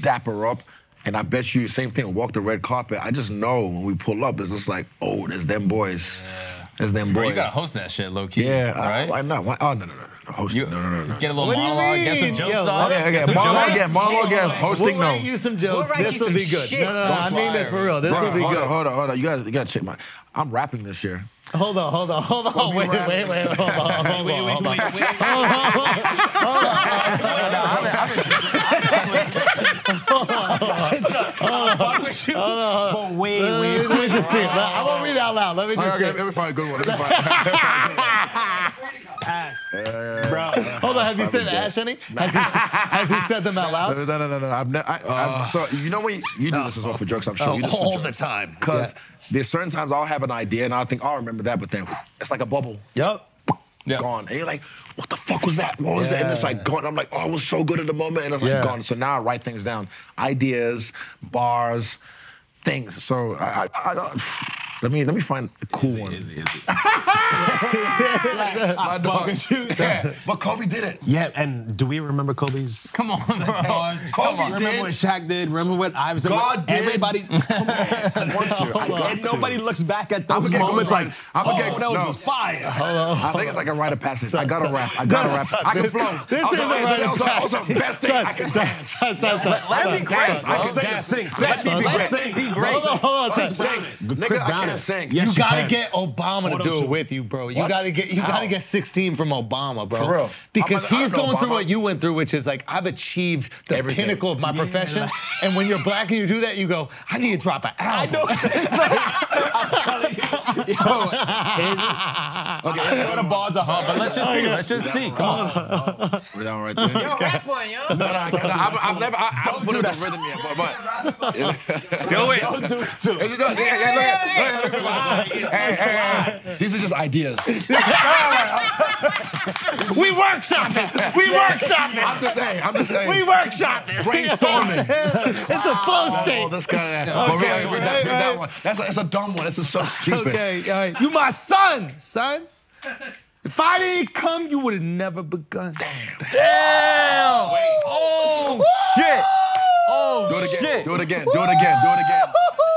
dapper up. And I bet you, same thing, walk the red carpet. I just know when we pull up, it's just like, oh, there's them boys. Yeah. There's them boys. Bro, you gotta host that shit, low key. Yeah, right? I, why not? Why, oh, no, no, no. No. Host You- it. No, no, no, no. Get a little What do you monologue, get some mean? jokes Yo, off. Okay, okay, get some monologue jokes. again, monologue again, hosting we'll no. write you some We'll jokes. write This you will some be good. shit. No, no, no. I mean this for real. This Bro, will be hold good. on, hold on, hold on. You guys, you gotta check my. I'm rapping this year. Hold on, hold on, hold on. Kobe Wait, rap. wait, wait, hold on, hold on, Wait, wait, hold on. wait, wait. Fuck with you. But wait, Let me, let me just see. it. I won't read it out loud. Let me just Okay, see. let me find a good one. Let me find. Ash. Bro. Hold on, have you said. Ash any? Has he, has he said them out loud? no, no, no, no. I've ne- I, I've, uh. so you know when you, you do this as well for jokes, I'm sure. Oh, you do this all jokes. the time. Because Yeah. there's certain times I'll have an idea and I'll think, oh, I'll remember that, but then whew, it's like a bubble. Yep. Yeah. Gone. And you're like, what the fuck was that? What was that? And it's like gone. I'm like, oh, it was so good at the moment. And it's like Yeah. gone. So now I write things down. Ideas, bars, things. So I, I, I let me let me find a cool one. Izzy, Izzy. My dog. Yeah, but Kobe did it. Yeah, and do we remember Kobe's? Come on, bro. Kobe Come on, did. remember what Shaq did? Remember what Iverson? God did. Everybody. I want to. I got and to. nobody looks back at I'ma those moments like, ghostwriters. I'ma oh, get- that was no. just fire. I think it's like a rite of passage. I gotta rap. I gotta rap. I can flow. this I is like, a rite of also, also, best thing I can dance. Son, son, son. Let him be great. I can Sing, sing, sing. Let me be Let's great. sing. Be great. Hold on, hold on. Chris son. Brown. Nigga, Chris I Brown can't is- sing. Yes, You you gotta can. get Obama to do it with you, bro. You What? gotta get you How? gotta get 16 from Obama, bro. For real. Because I'm he's know going through what you went through, which is like I've achieved the Everything. pinnacle of my profession. and when you're black and you do that, you go, I need to drop an album. Okay, let's go to bars are hard, but let's just see. Let's just see. Come on. We're down right there. Yo, rap one, yo. No, no, I can't. I've, I've never. I, I haven't put it in the rhythm yet, but. but Do it. Don't do it too. Is it? Yeah, yeah, look at- look at- Hey, hey, hey, hey. These are just ideas. we workshop it. We workshop it. I'm just saying. I'm just saying. We workshop it. brainstorming. it's a flow Oh, state. this guy. But really, read that, read that one. That's a, it's a dumb one. This is so stupid. Okay, all right. You my son, son. If I didn't come, you would have never begun. Damn. Damn. Oh, shit. Oh, Do it again. shit. Do it again. Do it again. Do it again.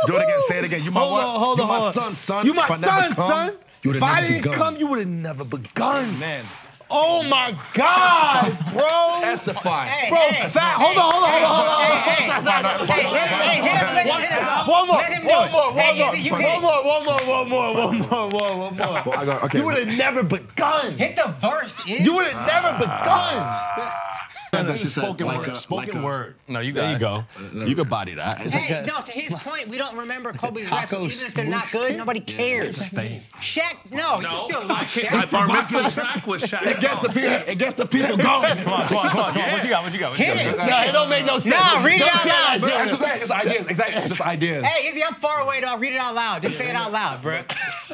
Do it again. Say it again. You my Hold what? on, hold you on, my hold son, son. You my If son, come, son. You If I didn't begun. come, you would have never begun. Man, Oh my God, bro. testify. Bro, fat. Hold on, hold on, hold on, hold on. Hey, hey, hey, hit us, let him- hit us. One more, Let him do one it. more, Hey, one more, Izzy, you one hit it. more, one more, one more, one more, one more, one more. Well, I got, okay. You would have never begun. Hit the verse, is. You would have never begun. Ah. That's just Spoken like word. a- Spoken like a- word. No, you got There you go. You could body that. Hey, no, to his point, we don't remember Kobe's raps, even if they're not good. Nobody cares. It's a stain. Shaq, no, you still love Shaq. My bar mitzvah track was Shaq. It gets the people. It gets the people going. Come on, come on, come on, come on. What you got? What you got? What you Hit got? it. No, it don't make no sense. No, read it Don't out loud, that bro. That's just it. It's ideas. Exactly. It's just ideas. Hey, Izzy, I'm far away, dog. Read it out loud. Just say it out loud, bro. All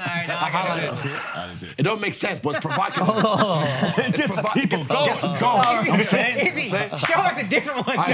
right, dog. I got it. It don't make sense, but it's provocative. it gets the people going. Gets them going. I'm saying. Izzy, show us a different one. I-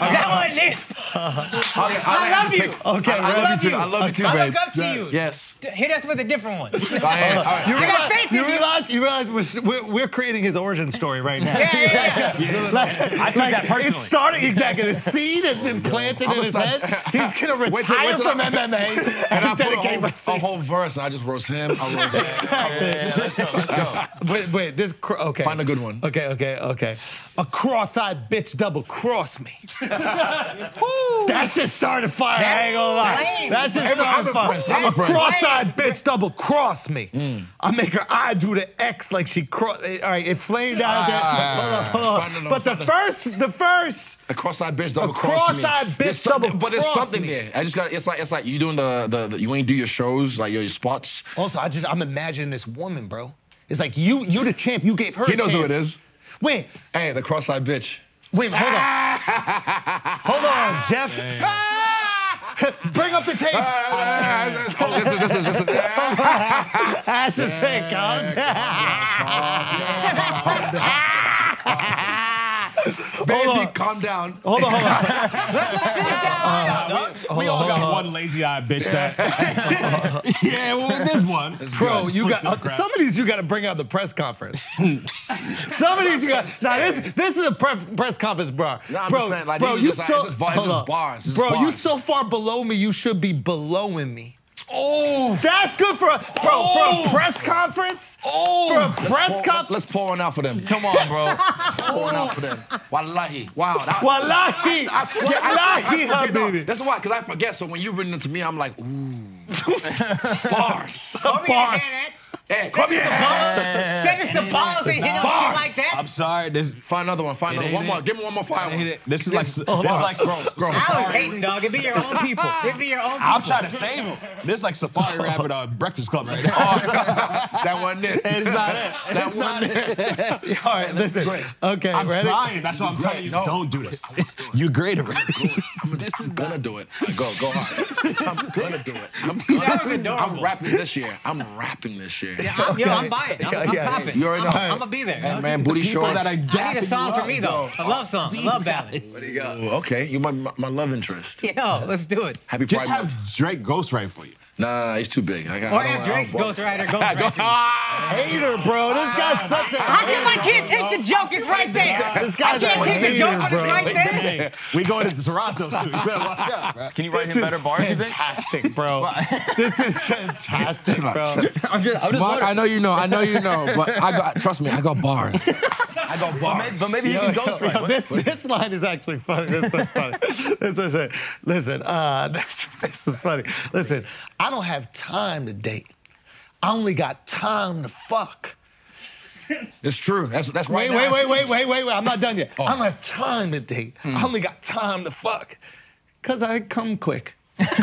that one lit. Okay, I love you. Okay, I, I ready? love you too. I love you too, I babe. look up to you. Yes. D- Hit us with a different one. All right, all right. You I got realize, faith in you you. realize, you realize we're, we're, we're creating his origin story right now. Yeah, yeah, yeah. Like, I took like, that personally. It's starting exactly. The seed has been planted in his start- head. He's gonna retire Wait till- wait from MMA And I and put a dedicate whole, a whole verse, and I just roast him. I roast him. Yeah, let's go, let's go. Wait, wait. This okay. Find a good one. Okay, okay, okay. A cross-eyed bitch double cross me. that shit started fire. I ain't gonna lie. flame. That shit I'm started fire. impressed. I'm A cross-eyed bitch double cross me. Mm. I make her eye do the X like she cross. All right, it flamed out there. Ah, hold on, hold on. But the first, the first. A cross-eyed bitch double cross me. cross-eyed bitch There's something- double But there's something me. there. I just got. It's like it's like you doing the the, the you ain't do your shows like your, your spots. Also, I just I'm imagining this woman, bro. It's like you, you the champ. You gave her. He a knows who it chance. is. Wait, Hey, the cross-eyed bitch. wait, hold on. hold on, Jeff. Bring up the tape. oh, this is this is this is. That's the thing, Baby, calm down. Hold on, hold on. We all got one lazy eye bitch that. yeah, well, this one. Bro, Just you switch got uh, some of these you got to bring out the press conference. some of these you got. Now this this is a pre- press conference, bro. No, I'm bro, just saying, like, bro, these are you just, like, so it's just bars, hold it's just bars, it's just bro, you so far below me, you should be belowing me. Oh, that's good for a bro for a press conference. Oh, for a Let's press pour, let's, conference. let's pour one out for them. Come on, bro. pour one out for them. Wallahi. Wow. That, Wallahi, I forget. I, I wallahi, forget, no. That's why, because I forget. So when you written it to me, I'm like, ooh. bars. Kobe Bar. ain't hear that. Hey, come here. Cedric Ceballos ain't hitting Bars. shit like that. I'm sorry. This Find another one. Find It another one. more. Give me one more fire one. this is like this is like Gross, gross. I was hating, dog. It be your own people. It be your own people. I'm trying to save him. This is like Safari Rabbit uh, Breakfast Club right now. That wasn't it. It's not it. That wasn't it. All right, listen. Okay, I'm ready? trying. That's why I'm telling you. No. Don't do this. You're great already. This is gonna do it. Go, go hard. I'm gonna do it. I'm That was adorable. I'm rapping this year. I'm rapping this year. Yeah, I'm, yo, I'm buying. I'm, I'm Yeah, popping. You already know. I'm, I'm gonna be there. Hey, man, booty People shorts. that are I need a song for me though. yo. A love song. A love ballad. What do you got? Ooh, okay, you my, my my love interest. Yo, let's do it. Happy Just Pride have Month. Drake ghostwrite for you. Nah, nah, nah, he's too big. I got. Or I don't- have I don't- Drake's ghostwriter ghostwrite. Hater, bro. This guy's such a How come I can't take the joke? It's right there. This I can't a take the joke, hater, but it's right there. We going to Toronto soon. You better watch out, bro. Can you write him better bars? You think? fantastic, bro. this is fantastic, bro. I'm just, I'm just Mark, wondering. I know you know. I know you know. But I got. Trust me, I got bars. I got bars. But maybe he can ghostwrite. Yo, What- this, this line is actually funny. This is funny. this is it. Listen, uh, this, this is funny. Listen, I don't have time to date. I only got time to fuck. It's true. That's that's right. Wait, now. wait, wait, wait, wait, wait, wait. I'm not done yet. Oh. I don't have time to date. I only got time to fuck. Cause I come quick. That's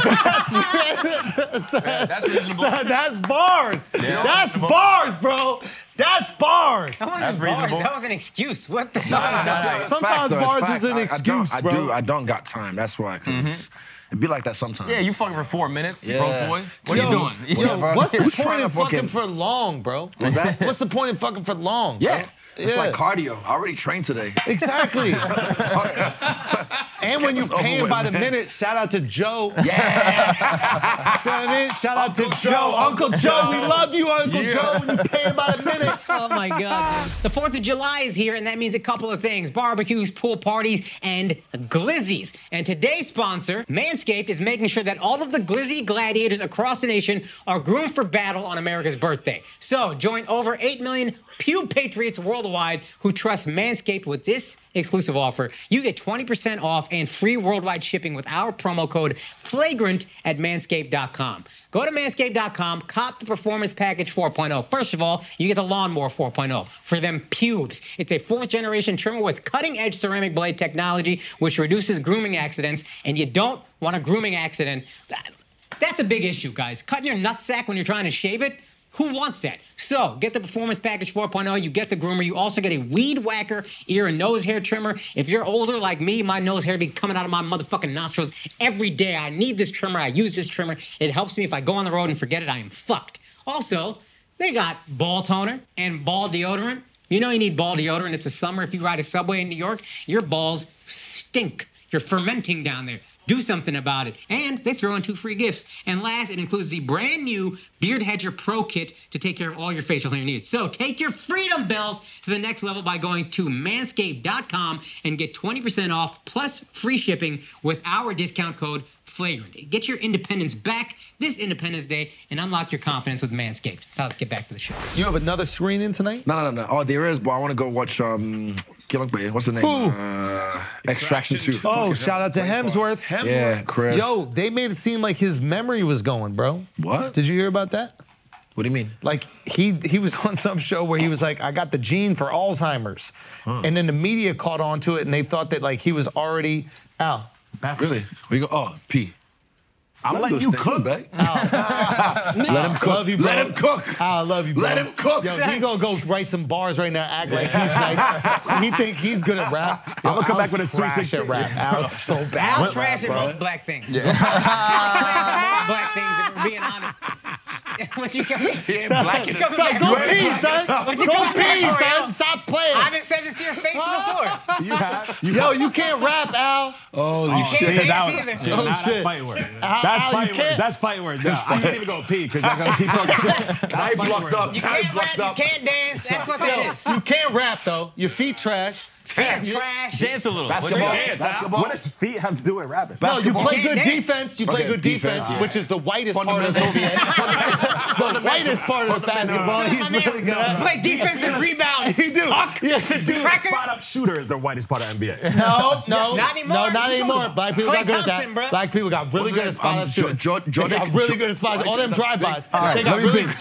reasonable. That's bars. That's bars, bro. That's bars. That wasn't That's bars. reasonable. That was an excuse. What the Nah, nah, nah, nah, it's Sometimes facts, bars facts. is an I- I excuse, don't- I, bro. do. I don't got time. That's why. because mm-hmm. It be like that sometimes. Yeah, you fucking for four minutes, Yeah. broke boy. What Yo, are you doing? Yo, what's the point trying in fucking fucking- for long, bro? What's that? What's the point in fucking for long? Yeah. bro? It's Yeah. like cardio. I already trained today. Exactly. and when you It's over by the minute, shout out to Joe. Yeah. You know what I mean? Shout out to Joe. Joe. Uncle Joe, we love you, Uncle Yeah. Joe, when you paying by the minute. Oh my God. The 4th of July is here, and that means a couple of things barbecues, pool parties, and glizzies. And today's sponsor, Manscaped, is making sure that all of the glizzy gladiators across the nation are groomed for battle on America's birthday. So join over 8 million Pew Patriots worldwide who trust Manscaped with this exclusive offer. You get 20% off and free worldwide shipping with our promo code FLAGRANT at manscaped.com. Go to manscaped.com, cop the Performance Package 4.0. First of all, you get the Lawnmower 4.0 for them pubes. It's a fourth generation trimmer with cutting edge ceramic blade technology, which reduces grooming accidents, and you don't want a grooming accident. That's a big issue, guys. Cutting your nutsack when you're trying to shave it. Who wants that? So, get the Performance Package 4.0. You get the groomer. You also get a weed whacker ear and nose hair trimmer. If you're older like me, my nose hair be coming out of my motherfucking nostrils every day. I need this trimmer. I use this trimmer. It helps me if I go on the road and forget it. I am fucked. Also, they got ball toner and ball deodorant. You know you need ball deodorant. It's the summer. If you ride a subway in New York, your balls stink. You're fermenting down there. Do something about it. And they throw in two free gifts. And last, it includes the brand new Beard Hedger Pro Kit to take care of all your facial hair needs. So take your freedom bells to the next level by going to manscaped.com and get 20% off plus free shipping with our discount code flagrant. Get your independence back this Independence Day and unlock your confidence with Manscaped. Now let's get back to the show. You have another screening tonight? No, no, no, no. Oh, there is, but I want to go watch um, Killing Bay. What's the name? Who? Uh, Extraction 2. Oh, shout out to Hemsworth. Hemsworth. Yeah, Chris. Yo, they made it seem like his memory was going, bro. What? Did you hear about that? What do you mean? Like he he was on some show where he was like, I got the gene for Alzheimer's, and then the media caught on to it and they thought that like he was already out. Really? We go. Oh, P. I'm Let letting him you do his cook. thing, babe. Let him cook. Love you, bro. Let him cook. I love you, bro. Let him cook. Yo, he gonna go write some bars right now, act like he's nice. he think he's good at rap. Yo, I'ma come Al's back with a sweet trash 16. at rap. Al's so bad. Al at trash rap, at bro. most black things. Yeah. most black things, if we're being honest. what you coming? black you coming Son, back go for? pee, son. What you Go coming back pee, son. Stop playing. I haven't said this to your face before. You have. You Yo, you can't rap, Al. Holy oh, can't shit. dance that either. was, yeah, Oh, nah, that's shit. fight words. Al, That's Al, fight words. That's fight words. Nah, I can't even go pee because y'all gonna keep talking. Now he blocked up. You can't rap, you can't dance. That's what that is. You can't rap though. Your feet trash. Feet trash. Dance a little. Basketball. What'd Basketball. What does feet have to do with rapping? No, you play good dance. defense. You play Okay, good defense, defense, yeah. which is the whitest part of the Fundamentals. the whitest part of basketball. He's really good. at. Play defense and rebound. He do. Yeah, he do. Cracker. Spot up shooter is the whitest part of NBA. No, no, Not anymore. No, not anymore. Black people Klay got good at that. bruh. Black people got really What's good at spot up Um, shooting. Jo- Jo- They got really good at spot. Why All them drive-bys. All right, They got really good.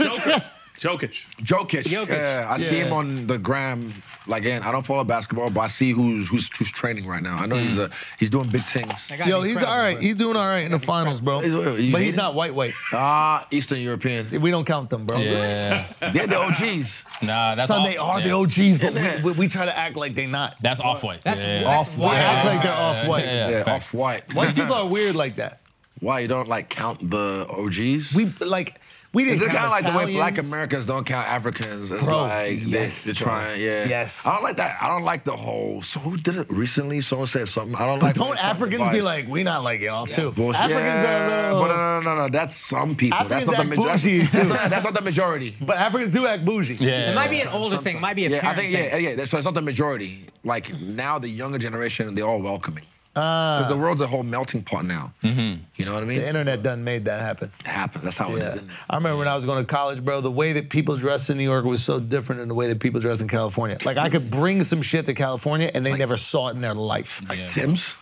Jokic. Jokic. Jokic. Yeah, I see him on the gram. Like again, I don't follow basketball, but I see who's who's who's training right now. I know he's a he's doing big things. Yo, he's all right. He's doing all right in the finals, bro. He's- you But he's it? not white white. Ah, Eastern European. We don't count them, bro. Yeah. They're the OGs. Nah, that's Son, off- they are yeah. the OGs, but Yeah. we, we, we try to act like they're not. That's off white. That's, yeah. Off We why. act like they're off white. Yeah, Yeah, facts. off white. White people are weird like that. Why you don't like count the OGs? We like we didn't Is it kind of like the way Black Americans don't count Africans? It's Bro, like yes, they, are bro. trying, yeah. Yes. I don't like that. I don't like the whole. So who did it recently? Someone said something. I don't But like. don't they try to Africans be like, we not like y'all too? Bullshit. Africans yeah, are a little, but no, no, no, no, no. That's some people. Africans that's not the act majority. bougie, That's, not, that's not the majority. but Africans do act bougie. Yeah. It might be an older thing. It might be a Yeah, I think thing. yeah, yeah. So it's not the majority. Like now, the younger generation, they're all welcoming. Because the world's a whole melting pot now. Mm-hmm. You know what I mean? The internet done made that happen. It happens. That's how it is. Yeah. It? I remember when I was going to college, bro, the way that people dressed in New York was so different than the way that people dress in California. Like I could bring some shit to California and they never saw it in their life. Like Tim's. Bro,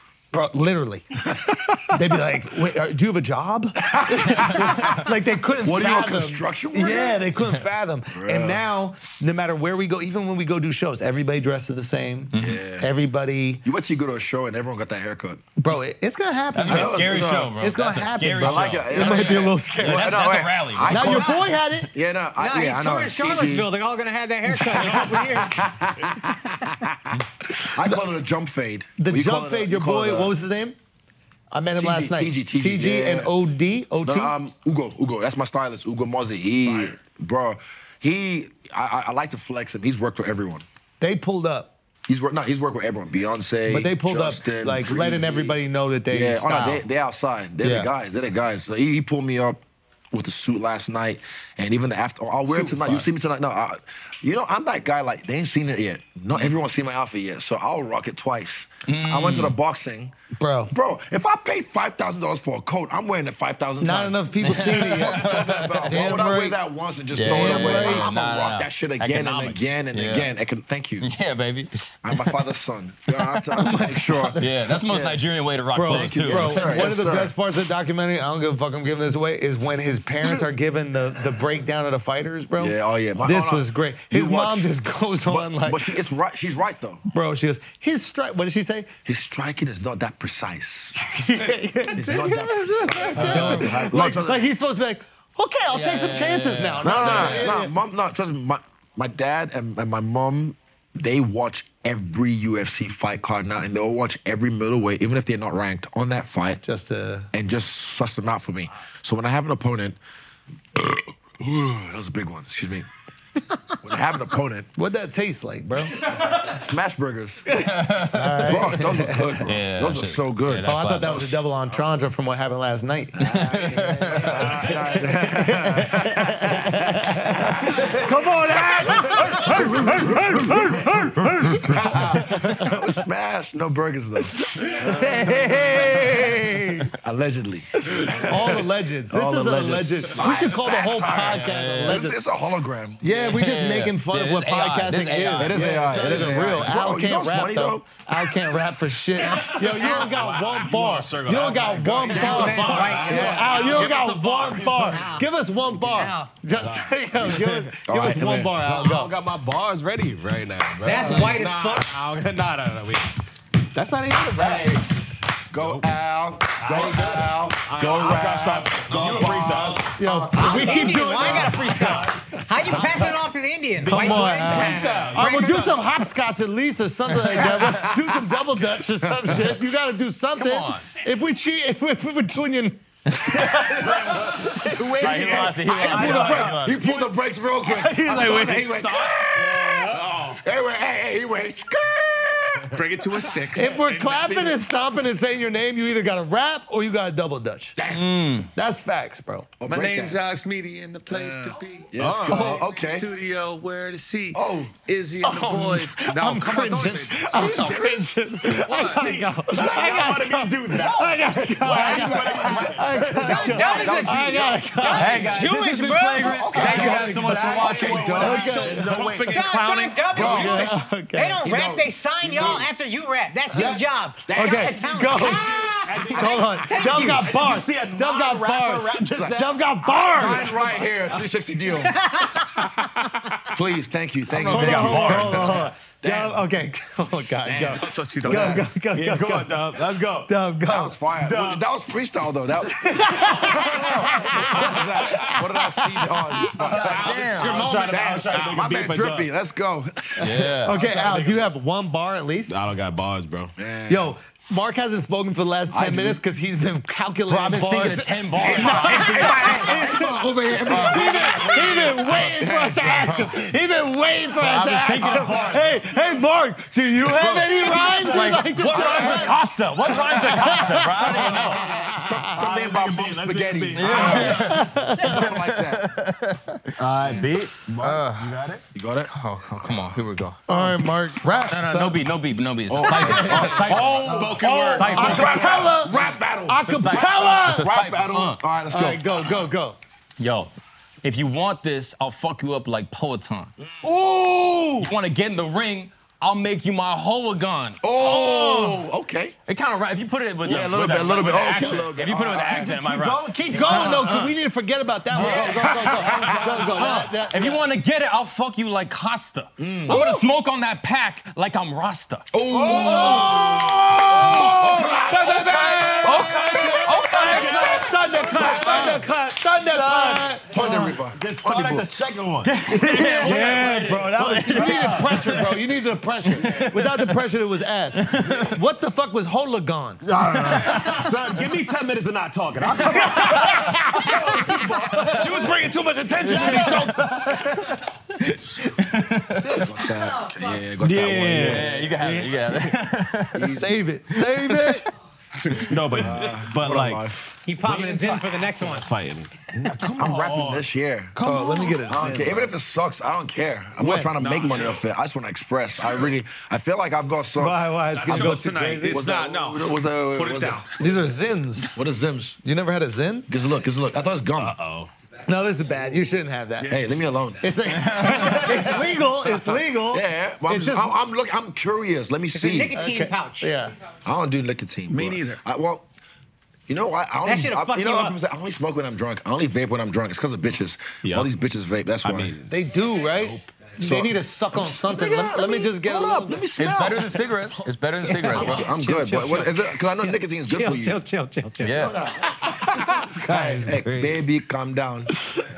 literally. They'd be like, Wait, are, do you have a job? like they couldn't What are you, a fathom. construction worker? Yeah, they couldn't fathom. and now, no matter where we go, even when we go do shows, everybody dresses the same. Yeah. Everybody, You wait till you go to a show and everyone got that haircut. bro, it- it's gonna happen. That's gonna be a scary it's, uh, show, bro. it's gonna that's a happen, scary show. I like it. It might be a little scary. Yeah, that's, No, that's wait, a rally. I now your boy had it. Yeah, no, I, Nah, yeah, I he's know. touring Charlottesville. They're all gonna have their haircut in a couple. I call it a jump fade. The jump fade, your boy, a- what was his name? I met him TG, last night. TG, TG, TG and yeah. OD, OT. No, um, Ugo, Ugo. That's my stylist, Ugo Mozie. He, bro, he. I, I, like to flex him. He's worked with everyone. they pulled up, He's worked. No, he's worked with everyone. Beyonce. but they pulled Justin, up like letting everybody know that they Yeah, oh no, they they outside. They're Yeah. the guys. They're the guys. So he, he pulled me up with the suit last night, and even the after. I'll wear it tonight. You see me tonight? No, I, you know I'm that guy. Like they ain't seen it yet. Not everyone's seen my outfit yet, so I'll rock it twice. I went to the mm. boxing, Bro. Bro, if I paid five thousand dollars for a coat, I'm wearing it five thousand times. Not enough people seen it yet. Why Damn would I wear that once and just Yeah, throw it away? yeah. I'm Nah, gonna nah, rock nah. that shit again and again and Yeah. again. I can, thank you. Yeah, baby. I'm my father's son. You know, I have to, I have to make sure. Yeah, that's the most Nigerian way to rock Bro, clothes too. bro, Yes, one Yes, of the sir. best parts of the documentary, I don't give a fuck, I'm giving this away, is when his parents are giving the, the breakdown of the fighters, bro. Yeah, oh yeah. My- this oh, no. was great. You His watch- mom just goes But, on like, but she, it's right. She's right though. bro, she goes, his strike, what did she say? His striking is not that precise. it's not that precise. Like, like he's supposed to be like, okay, I'll take some yeah, chances now. No, no, yeah, no, no, mom, no. Trust me, my, my dad and, and my mom, they watch every UFC fight card now, and they'll watch every middleweight, even if they're not ranked, on that fight, Just uh and just suss them out for me. So when I have an opponent, that was a big one. Excuse me. When I have an opponent, what'd that taste like, bro? smash burgers. Bro, those were good, bro. Yeah, those that are so good. yeah, Oh, I thought that was a double entendre from what happened last night. Come on, Al! smash, no burgers though. Hey! Allegedly. All the legends. This All is the a legends. legend. We should call the whole Satire. podcast a It's, legend. it's a hologram. Yeah, we're just making fun Yeah, of what what is podcasting is It is AI. It's not It is real. Bro, Al you can't know what's rap funny, though. Though? Al can't rap for shit. Yo, you don't got one bar. circle. You don't got one go bar. ahead. Right, Yo, yeah. Al, you don't got a bar. one bar. Give us one bar. Just yo, give us, give All us one man. bar, Al. I Go. got my bars ready right now, bro. That's white as nah, fuck. Nah, nah, nah, nah, wait. That's not even right. Go Al. Go Al. Go I gotta Rap. stop. You freestyle. Yo, I'm we keep Indian. doing Why I that. gotta freestyle? How you passing it off to the Indian? Come White on, boy? Al. Freestyle. All right, we'll do some hopscotch at least or something like that. Let's do some double dutch or some shit. You gotta do something. Come on. If we cheat, if we- if we were doing you. Right, he lost it. He lost it. He lost it. He pulled the brakes real quick. He's like, wait. He went. Oh. Hey, wait, hey, hey, he went. "Skrrr." Bring it to a six. If we're clapping and stomping and saying your name, you either got a rap or you got a double dutch. Damn, mm. That's facts, bro. Oh, My name's dance. Alexx Media and the place to be. Uh, yes, Oh. go. Oh, okay. Studio where to see. Oh. Izzy and the oh, boys. No, I'm come on, don't cringing. say that. I'm cringing. I gotta go. I gotta go. do that. I gotta go. I gotta go. Dumb as a I gotta go. Hey guys, this Jewish, has been bro. flagrant. Thank you guys so much for watching. Okay. No way. It's not- it's not dumb. Okay. They don't rap, they sign y'all after you rap. That's your job. Okay, Talent. go. Ah! Hold on. Thank Dub got bars. see a Dub got bars. rap just now? Dub got bars. Sign right here, 360 deal. Please, thank you, thank you, Hold thank on, you. hold on, hold on, hold on. Dub, okay. Oh, God. Go. I thought you Go, know go, go, Yeah, go, go go. on, Dub. Let's go. Dub, go. That was fire. Dub. That was freestyle though. That was... what did I see? Oh, it's just fire. Damn. I was trying to- I was trying to make a My man for Drippy, let's go. Yeah. Okay, Al, do you have one bar at least? I don't got bars, bro. Yo, Mark hasn't spoken for the last 10 minutes because he's been calculating Bro, I've been bars. thinking of 10 bars. Over here. He's been waiting for us to ask him. He's been waiting for us to ask him. Hey, hey, Mark, do you have any rhymes? Like, like what tell rhymes us? with Costa? What rhymes with Costa, bro? I don't even know. Some, something ah, about Let's mom make spaghetti. Something like that. All right, beat. Mark, you got it? You got it? Oh, oh, come on, here we go. All right, Mark, rap. No, no, no beat, no beat, no beat. It's a oh. cipher. It's a oh. Oh. Cipher. Spoken word. Acapella. Rap battle. Acapella. It's a Rap battle. Uh. All right, let's go. right, go, go, go. Yo, if you want this, I'll fuck you up like Poatan. Ooh. You want to get in the ring, I'll make you my hologon. Oh, oh. okay. It kind of right. If you put it with Yeah, the, a little bit, the- a little bit. Oh, okay, accent, a little bit. If you put it with the All right, accent, it might Keep rap. going, keep going, uh, though, uh, because we need to forget about that one. Go, go, go, go, go, go. That- that- If you want to get it, I'll fuck you like Costa. Mm. I'm gonna smoke on that pack like I'm Rasta. Thunderclap, thunderclap, thunderclap. Thunder River. Just start at the second one. Yeah, bro. That was, you needed pressure, bro. You needed the pressure. Without the pressure, it was ass. What the fuck was Hologon? Son, give me 10 minutes of not talking. I'll come You was bringing too much attention to me, Schulz. That, yeah, got that Yeah, you can have it. You can have it. Save it. Save it. No, but, but one. like, He popping his in for the next one. fighting. I'm rapping this year. Come Oh, let me get it. I don't care. Even if it sucks, I don't care. I'm When? not trying to make money off it. I just want to express. I really, I feel like I've got some. Why, why? It's gonna go too tonight. crazy. It's not, no. Was a, Put it was down. These are Zyns. what is Zims? You never had a Zyn? Gives a look, gives a look. I thought it was gum. Uh oh. No, this is bad. You shouldn't have that. Hey, leave me alone. It's, a, it's legal. It's legal. Yeah, but I'm, It's just, just- I'm, I'm look. I'm curious. Let me It's a see. nicotine pouch. Yeah. I don't do nicotine. Me neither. I, well, you know, I, I only, shit'll I, fuck you know, you up. people say, I only smoke when I'm drunk. I only vape when I'm drunk. It's because of bitches. Yeah. All these bitches vape. That's why. I mean, They do, right? So- they need to suck on something. Nigga, Let, let me just get hold a up. Let me It's better than cigarettes. It's better than cigarettes, bro. I'm good, but what is it? Because I know nicotine is good Chill, for you. chill, chill, chill, chill. Yeah. Hey, baby, calm down.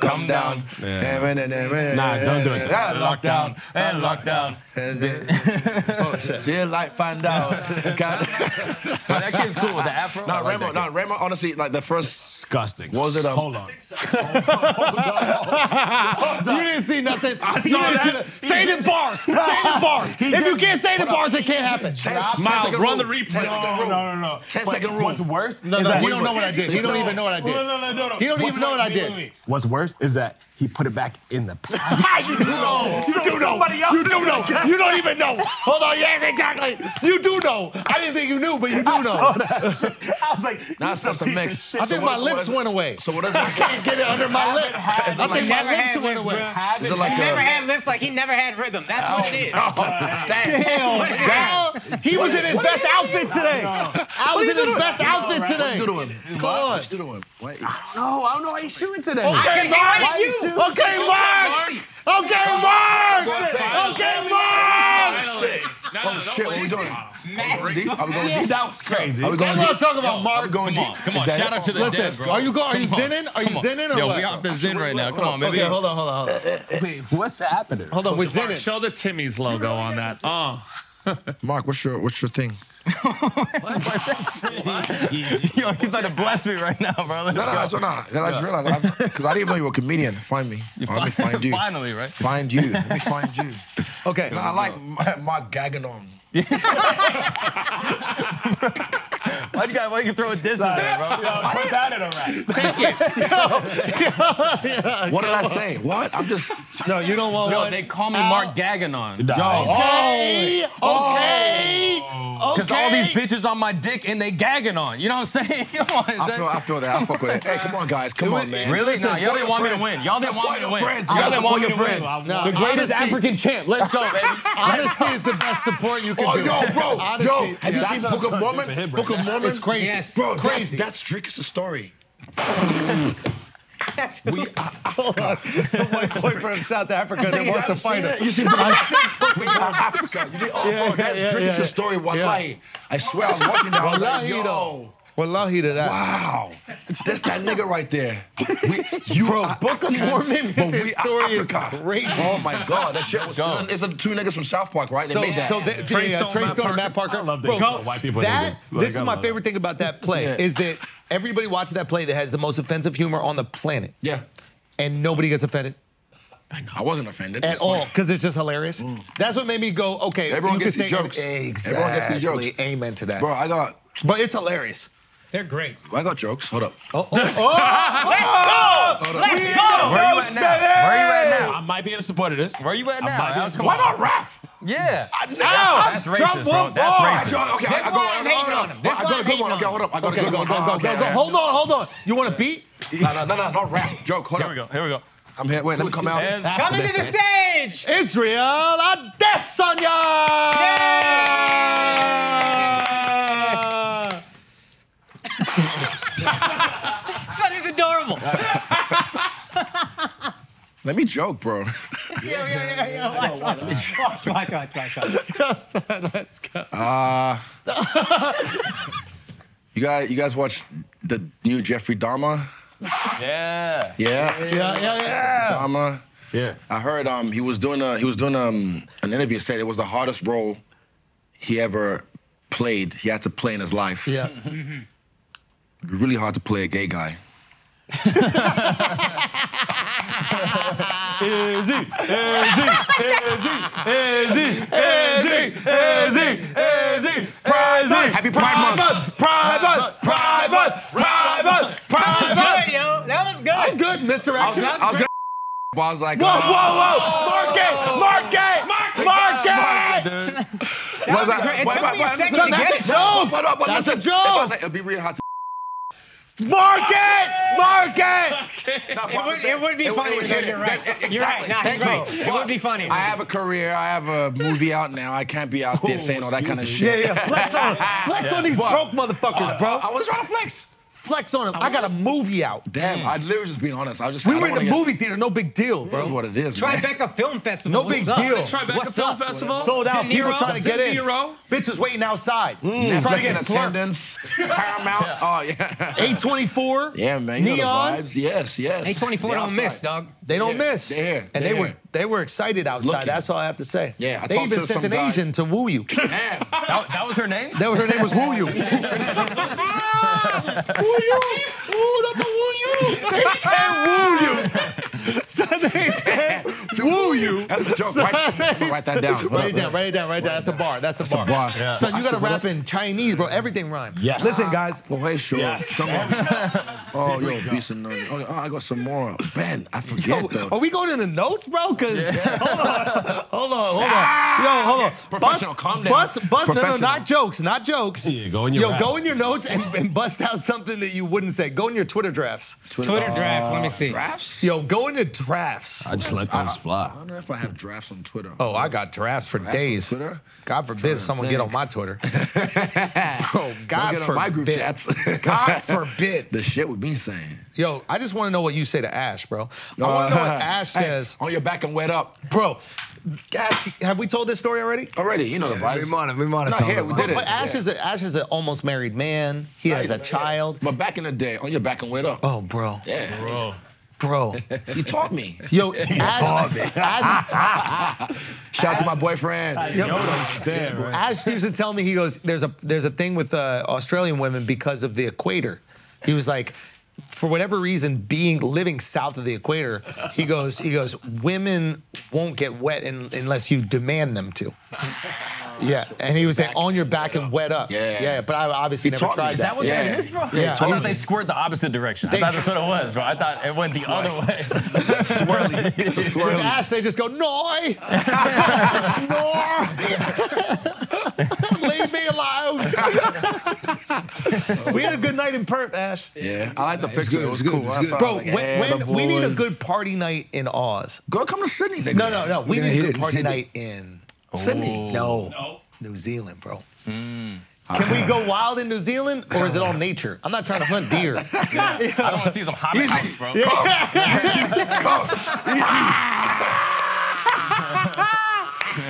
Calm down. Yeah. Nah, Nah, don't do it. Lockdown and lockdown. oh shit. Feel like find out. But that kid's cool with the afro. I Not like Remo, not Remo. Honestly, like the first. disgusting. Was it, um, Hold on. You didn't see nothing. I saw that. Say the bars. Say the bars. If you can't say the bars, it can't happen. Miles, run the replay. No, no, no, no. 10 But second rule. What's worse? No, no, he don't know what I did. He don't even know what I did. No, no, no, no, no. He don't even know what I did. wait, wait. What's worse is that he put it back in the pack. you do know. You do know. You do know. You don't even know. Hold on. Yes, exactly. You do know. I didn't think you knew, but you do know. I was like, Now you it's just some a mix. I think So my what- lips what is it? went away. So what is I it? can't get it under my lip. had- I think my lips went lips, away. Have Is it like He a- never had lips like he never had rhythm. That's what it is. Oh, hell, Al, he was in his best outfit today. I was in his best outfit today. do to him? Come on. What you do to him? Wait. No, I don't know why he's shooting today. Oh, okay, Because he Mark. wanted you. Okay, Mark. Okay, Mark. Okay, Mark. Oh shit, what we doing? Mad Deep? Are we going Yeah, deep? that was crazy. Are we That's going what I'm deep? talking about, Are we Mark. going Come deep? on, come on. Shout it? out to the Listen, dead, bro. are you go- are you zinning? Are you zinning or Yo, what? we off the zin right now. Come on, Okay, baby. hold on, hold on, hold on. Wait, what's happening? Hold on, we're zinning. Show the Timmy's logo on that. Oh. Mark, what's your what's your thing? Yo, you better bless me right now, bro. Let's No, no, go. that's what not. I just realized because I didn't even know you were a comedian. Find me. Let me find you. Finally, right? Find you. Let me find you. Okay. No, I like Mark Gagnon. Why Why you got? Why you throw a diss in there, bro? Yo, put that in a rap. What did I say? What? I'm just. No, you don't want Yo, one. they call me Mark Gagnon. Yo, Okay. oh, Okay. Oh. Because all these bitches on my dick and they gagging on. You know what I'm saying? Come on. I that- feel, I feel that. I fuck with it. Hey, come on, guys. Come on, man. Really? Nah, y'all didn't your want me to win. Y'all didn't want me to win. Y'all You gotta didn't want me support to your win. friends. The greatest honesty- African champ. Let's go, baby. Honesty is the best support you can Oh, do. yo, bro, Honesty, yo, have you yeah. seen Book of what I'm trying to do for Mormon? Book of now. Mormon? It's crazy. Yes. Bro, Crazy. That's, that's Dricus' story. That's We, Hold on. My boyfriend in South Africa that wants to fight it. You see, we are Africa. You did, oh, bro, that's yeah, Dricus' yeah. story. Wallahi. I swear, I was watching that. I was like, Wallahi, yo. Though. Wallahi to that. Wow, that's that nigga right there. We, you Bro, are Book of Mormon, his we are story is great. Oh my God, that shit was. Go. It's the two niggas from South Park, right? They So, made that. so they, Trey yeah, uh, Stone, Trey Matt Stone, and Matt Parker. Parker. I love Bro, go- white people that, they do. this is my love favorite thing about that play Yeah. is that everybody watching that play that has the most offensive humor on the planet, yeah, and nobody gets offended I wasn't offended at all because it's just hilarious. Mm. That's what made me go, okay. Everyone you gets can these say jokes. Exactly. Everyone gets these jokes. Amen to that. Bro, I got, But it's hilarious. They're great. I got jokes. Hold up. Oh, oh, oh, Let's go! Let's go! Where you at now? Where you at now? I might be in support of this. Where you at I now? might be Alex? Why not rap? Yeah. Now! That's racist, bro. That's racist. okay, This I go, I'm go, hating hold on him. This I why got I'm a good one. on Okay, hold up. I got Okay, a good go, one. go, go, go, okay, go. yeah. Hold on, hold on. You want a beat? No, no, no, no, not rap. Joke, hold Here we go. Here we go. I'm here. Wait, let me come out. Coming to the stage! Israel Adesanya! Son is adorable. Let me joke, bro. Yeah, yeah, yeah, yeah. Watch, watch, watch, watch, watch, watch. Let's go. You guys, you guys watch the new Jeffrey Dahmer? yeah. Yeah, Yeah, yeah, yeah. Dahmer. Yeah. I heard um he was doing a he was doing um an interview said it was the hardest role he ever played. He had to play in his life. Yeah. Really hard to play a gay guy. Easy, easy, easy, easy, easy, easy, easy, easy. Happy Pride Month. Pride Month! Pride Month! Pride Month! Pride Month! Yo. That was good. That's good, Mr. Action. I was gonna I was like, Whoa, uh, whoa, whoa! Mark it! Mark it! Mark it! was was great. It but- took but- me a but- second but- to get that's it. a joke. But, but That's a joke. was like, it'd be real hard to. Mark it! Mark it! It would, it would be funny. would it. You're right. That- You're right. exactly. Nah, he's Thank right. It would be funny. I have a career. I have a movie out now. I can't be out there saying all that kind of Yeah, shit. yeah. Flex on, flex on these broke motherfuckers, bro. I was trying to flex. Flex on them. I got a movie out. Damn, mm. I literally just being honest. I was just. We I were in the wanna movie theater. No big deal, Get, that's bro. what it is. Tribeca Film Festival. No big What's up? deal. Tribeca What's Film up? Festival. Sold out. De People trying to get in. Niro? Bitches waiting outside. Mm. Trying to get attendance. Paramount. Oh yeah. A24. Yeah, man. Neon. vibes. Yes, yes. A24 don't miss, dog. They don't Yeah, miss. they're here, And they're they were here. they were excited outside. Looking. That's all I have to say. Yeah, I they even to sent an guys. Asian to woo you. Damn. That, that was her name? That was her name was Woo You. They said Woo You. So they said Woo You. That's a joke. Write, write that down. Hold Write it down, write it down, write it down. That's a bar. That's a bar. bar. Son, you gotta rap in Chinese, bro. Everything rhymes. Yes. Listen, guys. Oh, hey, sure. Come on. Oh, yo, beast and none. Oh, I got some more. Ben, I forget Yo, though. are we going in the notes, bro? Cause hold on, hold on, hold on. Ah! Yo, hold on. Professional, bust, calm down. Bust, bust, no, no, Professional. not jokes, not jokes. Yeah, go in your Yo, raps. go in your notes and, and bust out something that you wouldn't say. Go in your Twitter drafts. Twitter drafts. Let me uh, see. Drafts? Yo, go into drafts. I just let those fly. I fly. don't know if I have drafts on Twitter. Oh, I got drafts for Drafts on days. Twitter? God forbid Trying to someone get on my Twitter. Bro, God Don't get forbid. on my group chats. God forbid. the shit with me saying. Yo, I just want to know what you say to Ash, bro. I want to know what uh, Ash Hey, says. on your back and wet up. Bro, Ash, have we told this story already? Already, you know the vibes. We might have, we might have Not told here, we did it. But Ash yeah. is a, Ash is an almost married man. He has a Yeah. child. But back in the day, on your back and wet up. Oh, bro, Yeah. Bro. Bro. You taught me. Yo, Ash, Ash, Shout out to my boyfriend. Yoda's there, right? Ash used to tell me he goes, "There's a there's a thing with uh, Australian women because of the equator." He was like, for whatever reason, being living south of the equator, he goes, he goes, women won't get wet in, unless you demand them to. Yeah, and he was saying on your back and wet up. Yeah. yeah. But I obviously He never tried Is that. that what Yeah. that is, bro? Yeah. I thought they squirt the opposite direction. I thought that's what it was, bro. I thought it went the other way. swirly. The With swirly. Ash, they just go, Noi! Nor! Leave me alone! we had a good night in Perth, Ash. Yeah, I like the It's picture. good, It was cool. it's I good. Bro, like, when, yeah, when we need a good party night in Oz. Go come to Sydney, nigga. No, no, no. We need a good party night in Sydney. Oh. no, No. New Zealand, bro. Hmm. Can we go wild in New Zealand, or is it all nature? I'm not trying to hunt deer. I don't want to see some hobbit house, bro.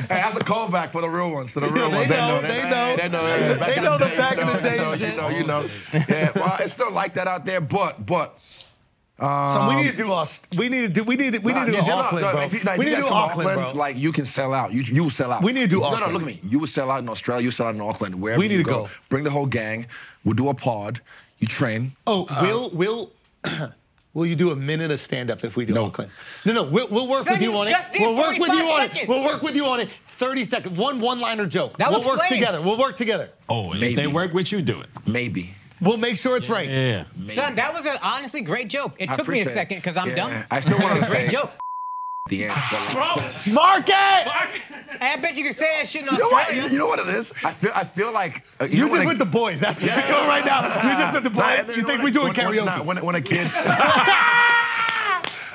Hey, that's a callback for the real ones, to the real ones. They know, they know. They know. yeah, back They in know the day, back you in the day You know, you know, you know. Yeah, well, it's still like that out there, but, but. So we need to do us. We need to do. We need to. We Nah, need to do Zealand, Auckland, no, bro. If you, no, if we need to do Auckland, Auckland, bro. like you can sell out. You you will sell out. We need to do No, Auckland. no, no, look at me. You will sell out in Australia. You sell out in Auckland. Wherever We need you to go, go. bring the whole gang. We'll do a pod. You train. Oh, uh, will will will you do a minute of stand up if we do No. Auckland? No, no. We'll, we'll work Son, with you you on just it. did We'll work with you 45 on it. We'll work with you on it. Thirty seconds. One one liner joke. That we'll work flames. together. We'll work together. Oh, if Maybe. they work with you, do it. Maybe. We'll make sure it's right. Yeah. Son, that was an honestly great joke. It I took me a appreciate it. second because I'm Yeah, dumb. I still wanna It's a great joke. The end. but Mark it. Hey, I bet you can say that shit in You know what? Australia. You know what it is? I feel. I feel like uh, you You're know when just a- with the boys. That's what you're doing right now. You're just with the Nah, boys. and You know think what we're I- doing when- karaoke? When, when, when a kid.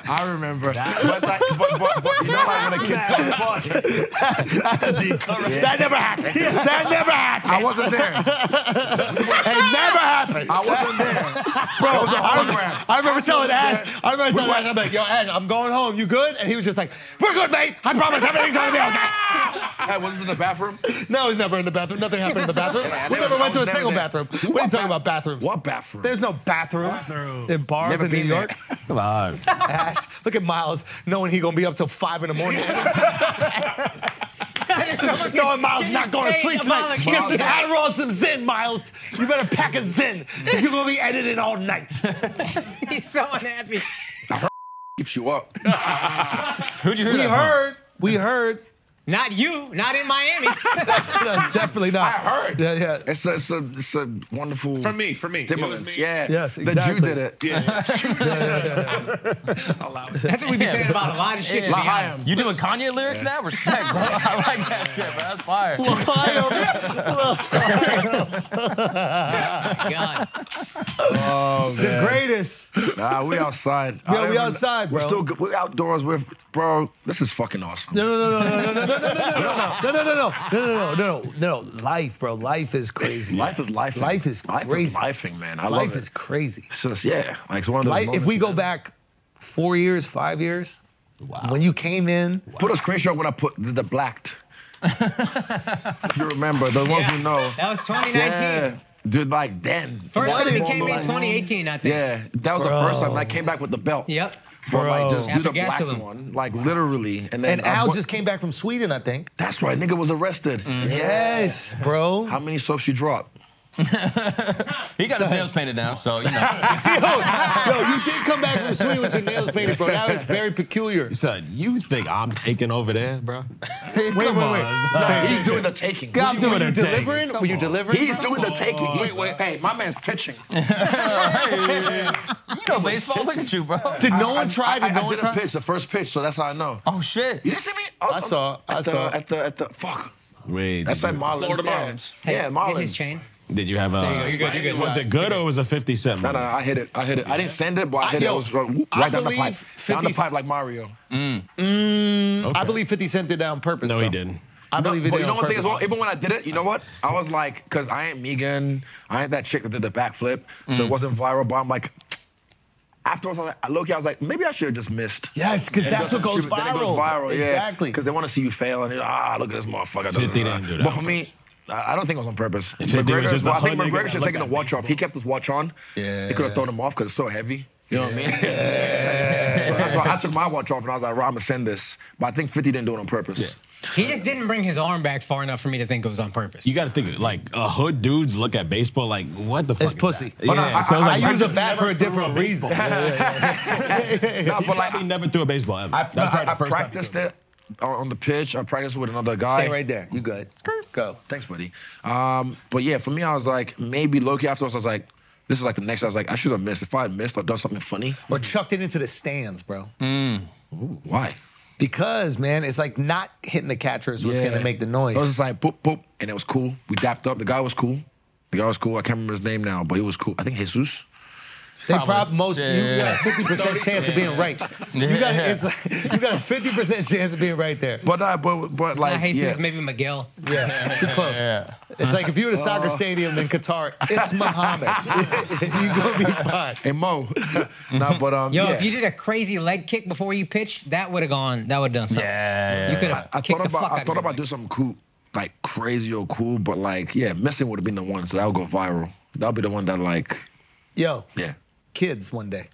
I remember. But, it's like, but, but, but you know, like when a kid. That never happened. That never happened. I wasn't there. It never happened. I wasn't there. Bro, It was a I, remember, hologram. I remember telling Ash, there. I remember telling Ash, I'm like, yo, Ash, I'm going home. You good? And he was just like, we're good, mate. I promise everything's gonna be okay. Hey, was this in the bathroom? No, he's never in the bathroom. Nothing happened in the bathroom. I we never- never went to a single there. bathroom. What What are you talking bath- about bathrooms? What bathroom? There's no bathrooms in bars Never in New. York. Come on. Ash, look at Miles, knowing he gonna be up till five in the morning. knowing Miles not going to sleep Miles, tonight. Get Miles, some Adderall, some Zen, Miles. You better pack a Zen. 'cause You're gonna be editing all night. He's so unhappy. keeps you up. Who'd you hear We that from? heard. We heard. Not you, not in Miami. No, definitely not. I heard. Yeah, yeah. It's a, it's a, it's a wonderful. For me, for me. Stimulants. me. Yeah. Yes, The exactly. Jew did it. That's what we be saying about a lot of shit. to be honest. You doing Kanye lyrics now? Respect, bro. I like that shit, bro. That's fire. God. Oh, man. The greatest. Nah, we outside. I we even- outside, We're still good. We're outdoors. We're bro. This is fucking awesome. No, no, no, no, no, no, no, no, no, no, no, no, no, no, no, no, no. Life, bro. Life is crazy. Life is life. Life is life crazy. is lifing, man. I Life love it. is crazy. It's just yeah, like it's one of those. Life, if moments, we go back four years, five years, when you came in, put a screenshot when I put the, the blacked. if you remember, the ones who know. That was 2019. Yeah, dude, like then. First time he came in 2018, I think. Yeah, that was the first time I came back with the belt. Yep. But like just do the black Gastelum. one, like literally, and then and Al went- just came back from Sweden, I think. That's right, nigga was arrested. Yes, bro. How many soaps you dropped? He got his nails painted now, so you know. yo, yo, you did come back from Sweden with your nails painted, bro. That was very peculiar. Son, you think I'm taking over there, bro? Wait, wait, wait. Nah, he's doing the taking. I'm doing Were you a delivering? Were you delivering? He's doing the taking. He's, hey, my man's pitching. You know baseball. Look at you, bro. Did no I- one I- try? I, Did no I one did a try? pitch, the first pitch, so that's how I know. Oh shit. You didn't see me? Oh, I saw, I at the, saw. At the, at the, fuck. Wait, That's did like Marlins. Florida yeah. Marlins. Yeah, Marlins. Hit his chain. Did you have a? There you go. You're good. You're good. Was it good or was it 50 cent? No, no, no, I hit it. I hit it. I didn't send it, but I hit yo, it. It was uh, I right down the believe pipe. Down the pipe like Mario. I believe 50 Cent did that on purpose. No, bro. he didn't. I believe he but did you know on one thing as well? Even when I did it, you know what? I was like, because I ain't Megan, I ain't that chick that did the backflip, so Mm. it wasn't viral. But I'm like, afterwards, I was like, look, I was like, maybe I should have just missed. Yes, because And that's what goes then it viral. goes viral. Exactly. Because they want to see you fail, and they're, ah, look at this motherfucker. 50 didn't do that But for me, I I don't think it was on purpose. 50 was McGregor, just a well, I think McGregor that should have taken the watch off. He kept his watch on. Yeah. He could have thrown him off because it's so heavy. You know what I mean? so that's why I took my watch off and I was like, right, I'm gonna send this. But I think 50 didn't do it on purpose. Yeah. He just didn't bring his arm back far enough for me to think it was on purpose. You got to think like a hood dudes look at baseball like what the fuck? It's is pussy. that? Oh, but Yeah, I- so it's I- like I you use a bat for a different baseball. reason. No, but like, probably never threw a baseball ever. I, That's I, probably I the first time. practiced it. On on the pitch. I practiced with another guy. Stay right there. You good? Go. Thanks, buddy. Um, but yeah, for me, I was like, maybe Loki afterwards, I was like, this is like the next. I was like, I should have missed. If I had missed or done something funny, Or chucked it into the stands, bro. ooh, why? Because man, it's like not hitting the catchers was gonna make the noise. It was just like boop boop, and it was cool. We dapped up. The guy was cool. The guy was cool. I can't remember his name now, but he was cool. I think Jesus. They Probably. prob most Yeah, you yeah, got a fifty percent chance of being right. You got it's like, you got a fifty percent chance of being right there. But uh, but but like Not Jesus, yeah. maybe Miguel. Yeah, too close. Yeah. It's like if you were at a soccer stadium in Qatar, it's Muhammad. you gonna be fine. Hey Mo. nah, but um, Yo, yeah. if you did a crazy leg kick before you pitched, that would have gone. That would have done something. Yeah, You could yeah. have I kicked thought the about fuck I thought about your doing something cool, like crazy or cool, but like yeah, missing would have been the one, so that would go viral. That would be the one that like Yo, yeah. Kids one day.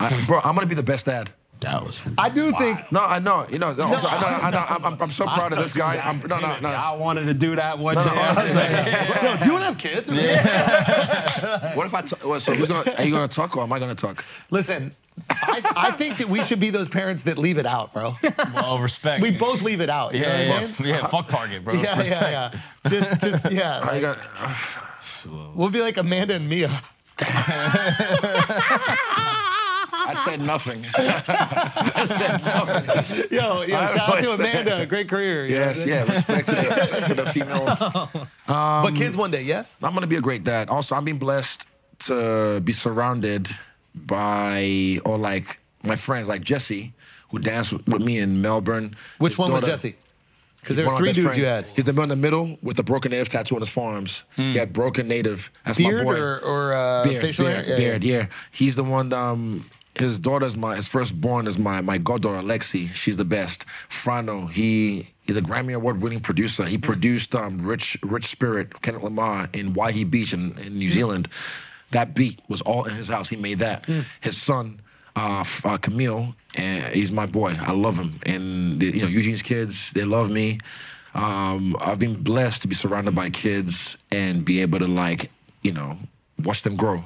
I, bro, I'm gonna be the best dad. That was. I do think No, I know. You know. Also, I know. I know. I'm, I'm, I'm so proud of this guy. I'm, no, no, no. I wanted to do that one day. I was like, Yo, do you want to have kids? What if I? T- well, so who's gonna? Are you gonna talk or am I gonna talk? Listen, I, I think that we should be those parents that leave it out, bro. Well, respect. We both leave it out. You Yeah, know yeah, what I yeah, mean? yeah. Fuck Target, bro. Yeah, Respect. yeah, yeah. Just, just, yeah. Are you like, gonna, we'll be like Amanda and Mia. I said nothing. I said nothing. Yo, yo, shout out to Amanda. Great career. Yes, yeah. Respect to the, to the female. saying? but kids um, one day, yes? I'm gonna be a great dad. Also, I'm being blessed to be surrounded by or like my friends, like Jesse, who danced with me in Melbourne. Which His one was Jesse? Because there was three dudes friends. you had. He's the one in the middle with the broken native tattoo on his forearms. He had broken native. That's my Beard boy. or, or uh, beard, facial beard, hair? beard, yeah, He's the one. Um, his daughter's my his firstborn is my my goddaughter Alexi. She's the best. Frano, he is a Grammy Award winning producer. He produced um, Rich Rich Spirit, Kendrick Lamar in Waihi Beach in, in New Zealand. That beat was all in his house. He made that. His son. Uh, uh, Camille, and he's my boy. I love him, and the, you know Eugene's kids. They love me. Um, I've been blessed to be surrounded by kids and be able to like, you know, watch them grow.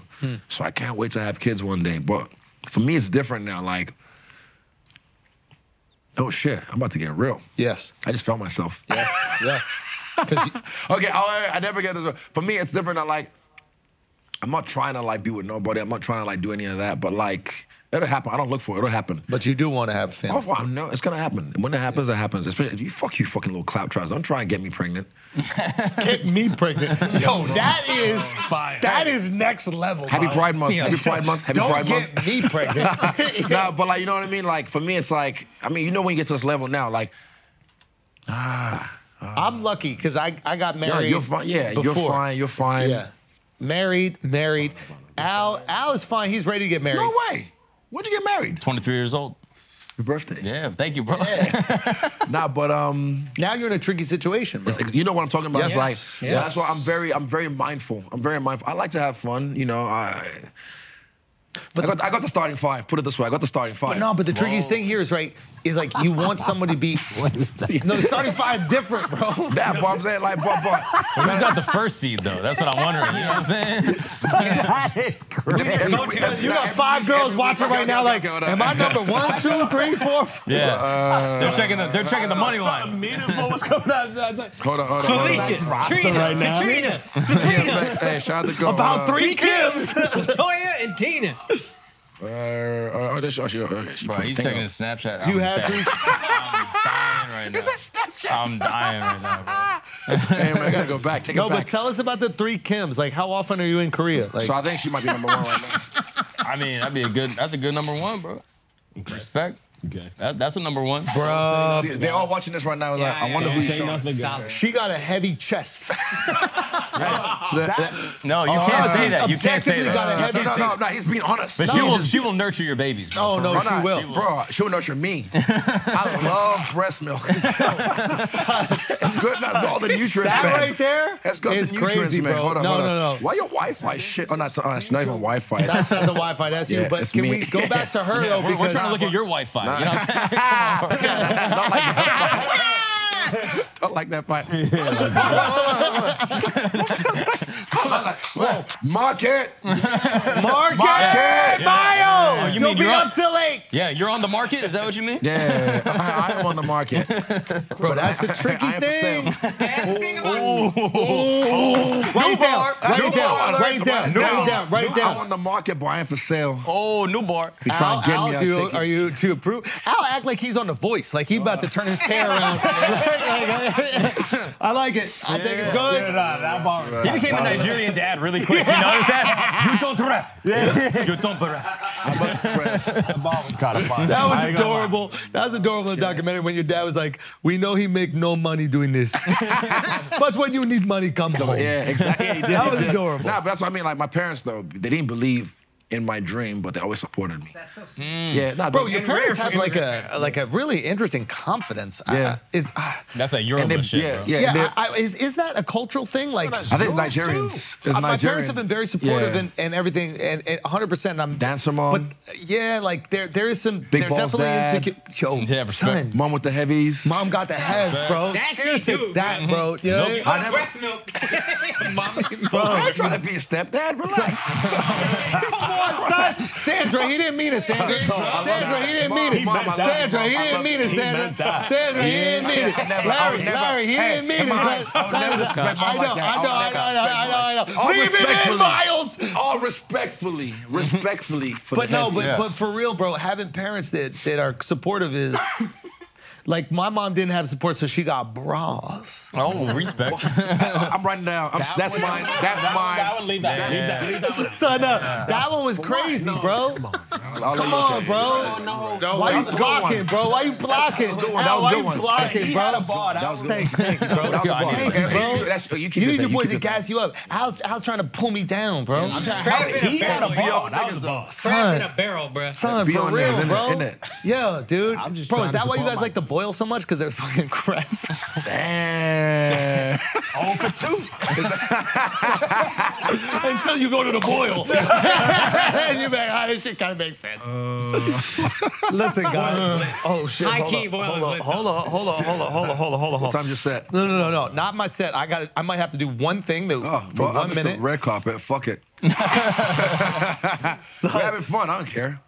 So I can't wait to have kids one day. But for me, it's different now. Like, oh shit, I'm about to get real. Yes. I just felt myself. Yes. yes. Okay, I, I never get this. For me, it's different. I like, I'm not trying to like be with nobody. I'm not trying to like do any of that. But like, it'll happen. I don't look for it. It'll happen. but you do want to have a family. Oh, well, no, it's gonna happen. When it happens, it happens. Especially you, fuck you, fucking little clap trousers. Don't try and get me pregnant. Get me pregnant. Yo, that is Fire. that is next level. Happy bro. Pride Month. Happy Pride Month. Happy Don't Pride get Month. me pregnant. nah, but like you know what I mean. Like for me, it's like I mean, you know when you get to this level now, like ah. I'm lucky because I, I got married. yeah, married. you're fine. Yeah, you're fine. You're fine. Yeah. Married, married. Al Al is fine. He's ready to get married. No way. When'd you get married? 23 years old. Your birthday. Yeah, thank you, bro. Nah, but um, Now you're in a tricky situation, bro. you know what I'm talking about. It's Yes. like Yes. that's why I'm very, I'm very mindful. I'm very mindful. I like to have fun. You know, I. But I got, I got the starting five. Put it this way, I got the starting five. But no, but the trickiest thing here is right is like you want somebody to be. what is that? No, the starting five different, bro. That, but I'm saying like, but but. Who's got the first seed though? That's what I'm wondering. You know what I'm saying? You got five girls watching right now. Like, am I number one, two, three, four? Yeah. they're checking the they're checking the money line. meaningful was coming out. Like, Hold on, hold on, hold on. Felicia, Trina, right now. Katrina, Yeah, hey, shout out to go. About uh, three Kims. Toya, and Tina. Uh, uh, oh, that's, she, okay, she Bro, he's thing checking up. his Snapchat. Do you I'm have dying. three? I'm dying right now. Is that Snapchat? I'm dying right now, bro. Hey, man, I gotta go back. Take No, it but tell us about the three Kims. Like, how often are you in Korea? Like, so I think she might be number one right now. I mean, that'd be a good. That's a good number one, bro. Respect. Okay. That, that's a number one. bro, See, they're all watching this right now. Like, I wonder who Say he's showing. nothing good. Solid. she got a heavy chest. That- that- No, you Oh, can't no, say that. You can't say objectively got a that. heavy no, no, no, no, he's being honest. But No, she will. he's- She will nurture your babies. Bro, Oh, for no, she no, will. Bro, she'll nurture me. I love breast milk. it's good. That's got all the nutrients, That man. right there That's got is the nutrients, crazy, man. bro. Hold on, No, hold no, on. no. Why your Wi-Fi shit? Oh, no, it's, oh, it's not even Wi-Fi. That's not the Wi-Fi. That's you. But can we go back to her though? We're, we're trying to look at your Wi-Fi. You know what I'm saying? not like that. Not like that fight. Whoa, market. Market, Market. Miles. Oh, you You'll mean be you're up till eight. Yeah, you're on the market. Is that what you mean? Yeah, I, I am on the market. Bro, that's the tricky I am for thing. sale. That's the thing about Write it down. Write it down. bar. Write it down. New Write it bar. down. Write it I'm on the market, but I am for sale. Oh, new bar. If you try Al, and get Al, me, I'll do, take it. are you to approve? Al act like he's on the voice, like he's about to turn his chair around. I like it. I think it's good. That bar He became a Nigerian dad really quick. You notice that? You don't rap. You don't rap. I'm about to press. that bar was kind of. That was ain't gonna lie. adorable. That was adorable in the documentary when your dad was like, "We know he make no money doing this, but when you need money, come to home." Yeah, exactly. Yeah, he did, That was adorable. Nah, but that's what I mean. Like my parents, though, they didn't believe in my dream, but they always supported me. That's so sweet. Yeah, nah, Bro, your parents have like a like a really interesting confidence. Yeah. Uh, is uh, That's a And Yoruba they- shit, yeah, bro. yeah. yeah. I, I, is is that a cultural thing? Like I think it's Nigerians. It's Uh, my parents have been very supportive Yeah. and, and everything, and, and 100%. I'm Dancer mom. But yeah, like there there is some Big there's balls definitely dad. insecure. Yo, Yeah, respect. son, Mom with the heavies. mom got the heads, bro. That Cheers she to do, that, man. bro. You know, what I mean? You want never- breast milk. I ain't trying to be a stepdad. Relax. Son, Sandra, he didn't mean it, Sandra. Sandra, he didn't mean it. Mom, Mom, I love Sandra, he you, Mom. I didn't mean it, Sandra. Sandra, he didn't mean it. I would never- I Larry, Larry, he didn't mean it. my son. eyes, I would never respect I mom know. I know, I know, I know, I know. Leave it in. Miles. All respectfully, respectfully But no, but, but for real, bro, having parents that, that are supportive is like my mom didn't have support, so she got bras. Oh, respect. I'm writing down. I'm, that's one- mine. That's that one- mine. That one, leave that. Leave that. Leave that one. Son, uh, that one was crazy, bro. I'll let Come on, take it. bro. No, Why you was a good blocking, bro? Why you blocking? That was a good one. Al, That was a why you blocking, He bro? had a bar. That, That was was good. Thank, thank you, bro. That was a bar. Thank you, bro. that's- you keep You need your boys to gas you up. Al's, Al's trying to pull me down, bro. I'm trying Crabs in a He had a barrel. bar. That was boss. Crabs in a barrel, bruh. Son, Be for on there, real, bro. Yeah, dude. Bro, is that why you guys my- like to boil so much? Because they're fucking crabs. Damn. Oh, for two. Until you go to the boil. and you're like, ah, this shit kind of makes sense. Listen, guys. oh, shit. High hold key on, boil hold on, hold on, hold on, hold on, hold on, hold on, hold on. What time you set? No, no, no, no, not my set. I got. I might have to do one thing that, Oh, for well, I one missed minute. the red carpet. Fuck it. We're having fun. I don't care.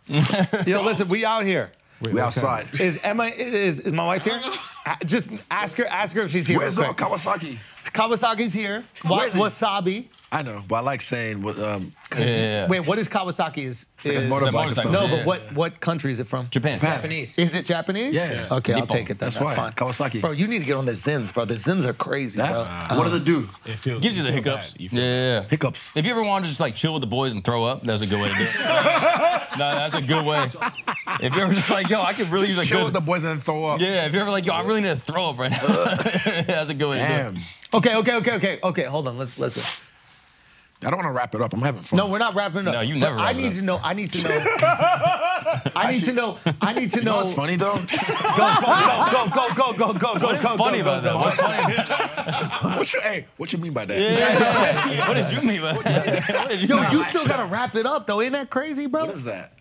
Yo, listen, we out here. We outside. Is Emma? Is, is my wife here? Just ask her. Ask her if she's here. Where's real uh. Kawasaki? Kawasaki's here. Wa- Where is wasabi. I know, but I like saying what. Um, Yeah, yeah, yeah. Wait, what is Kawasaki? Is, like a motorbike or motorcycle. something. no, but what what country is it from? Japan. Japanese. Is it Japanese? Yeah. Okay, I'll take it. Then. That's That's, why. fine. Kawasaki. Bro, you need to get on the Zyns, bro. The Zyns are crazy, that? bro. what does it do? It feels, Gives you the hiccups. You Yeah, yeah, yeah. Hiccups. If you ever want to just like chill with the boys and throw up, that's a good way to do it. no, that's a good way. If you're ever just like, yo, I could really use a Chill good. with the boys and throw up. yeah, if you're ever like, yo, I really need to throw up right now. that's a good way to do Damn. it. Okay, okay, okay, okay, okay. Hold on. Let's listen. I don't want to wrap it up. I'm having fun. No, we're not wrapping it up. No, you But never I wrap it need up. to know. I need to know. I need to know. I need to know know. what's funny though? Go, go, go, go, go, go, go, What is go, funny go, about go, that? go. What's funny? what you hey? What you mean by that? Yeah, yeah, yeah. What did you mean by that? What did you Yo, you still gotta wrap it up though. Ain't that crazy, bro? What is that?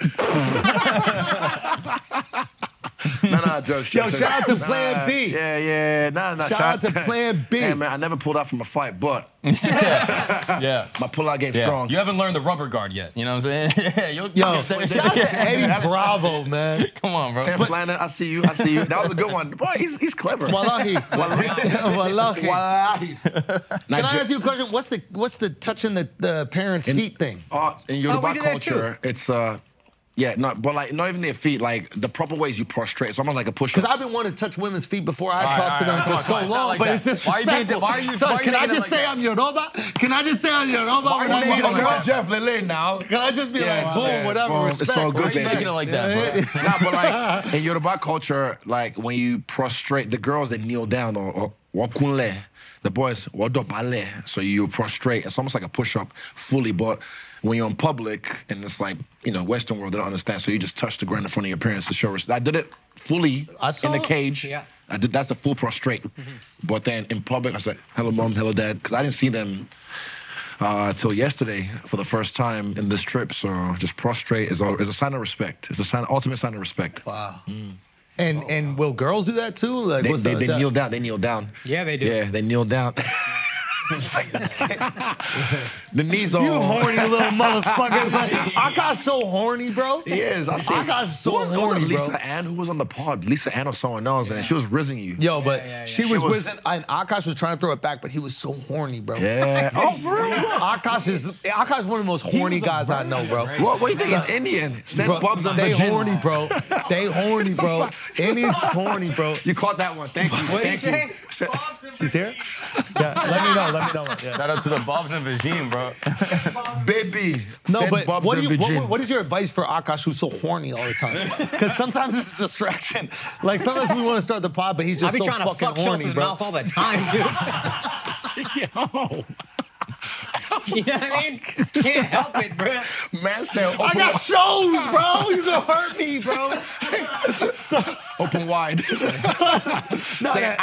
No, no, jokes. Yo, jokes, shout out to jokes. Plan B. Yeah, yeah, nah, nah. Shout out to Plan B. Hey, man, I never pulled out from a fight, but Yeah. my pull-out game Yeah. strong. You haven't learned the rubber guard yet. You know what I'm saying? yeah, you'll, Yo, you'll shout out to Eddie Bravo, man. Come on, bro. Tim Flanner, I see you. I see you. That was a good one. Boy, he's he's clever. Wallahi. Wallahi. Wallahi. Can I ask you a question? What's the what's the touching the, the parents' feet thing? Uh, in Yoruba Oh, we do that culture, it's uh, yeah, not but like not even their feet. Like the proper way is you prostrate. So I'm like a push. Up. Because I've been wanting to touch women's feet before I right, talked to them right, for so on, long, like but that. it's Why are you why are you- Son, why are you can I just like say that? I'm Yoruba? Can I just say I'm Yoruba? Why are you making it like? Jeff Lele now. Can I just be Yeah, like, boom, yeah. whatever, Boom, respect? it's all good. Why are you making it like that, bro? nah, but like in Yoruba culture, like when you prostrate, the girls they kneel down or, or wakunle, the boys wadopale. So you prostrate. It's almost like a push-up fully, but when you're in public and it's like you know Western world, they don't understand. So you just touch the ground in front of your parents to show respect. I did it fully in the cage. Yeah. I did. That's the full prostrate. But then in public, I said, "Hello, mom. Hello, dad," because I didn't see them uh, till yesterday for the first time in this trip. So just prostrate is a, is a sign of respect. It's a sign, ultimate sign of respect. Wow. And and will girls do that too? Like, They, they, the- they kneel down. They kneel down. Yeah, they do. Yeah, they kneel down. It's like- the knees are You horny little motherfucker. Like, got so horny, bro. He is. I see. got so Who was, was horny, it Lisa bro. Ann who was on the pod? Lisa Ann or someone else, and she was rizzing you. Yo, but yeah, yeah. she She was, was- whizzing, and Akaash was trying to throw it back, but he was so horny, bro. Yeah. Oh, for real? Akaash is Akaash is one of the most horny guys I know, bro. What, what do you think? He's Indian. Send Bro, Bubs on they Virginia. horny, bro. They horny, bro. Indians horny, bro. You caught that one. Thank you. What'd he Thank say? you. She's here? Yeah, let me know. Let me know. Yeah. Shout out to the Bobs and Vagine, bro. Baby. No, but Bubs what, do you, what, what is your advice for Akaash who's so horny all the time? Because sometimes it's a distraction. Like sometimes we want to start the pod, but he's I just be so trying to fucking fuck horny, Schulz's bro. mouth all the time, dude. Yo. You know what I mean? Can't help it, bro. Man said I got shows, bro. You gonna hurt me, bro. open wide. No, that-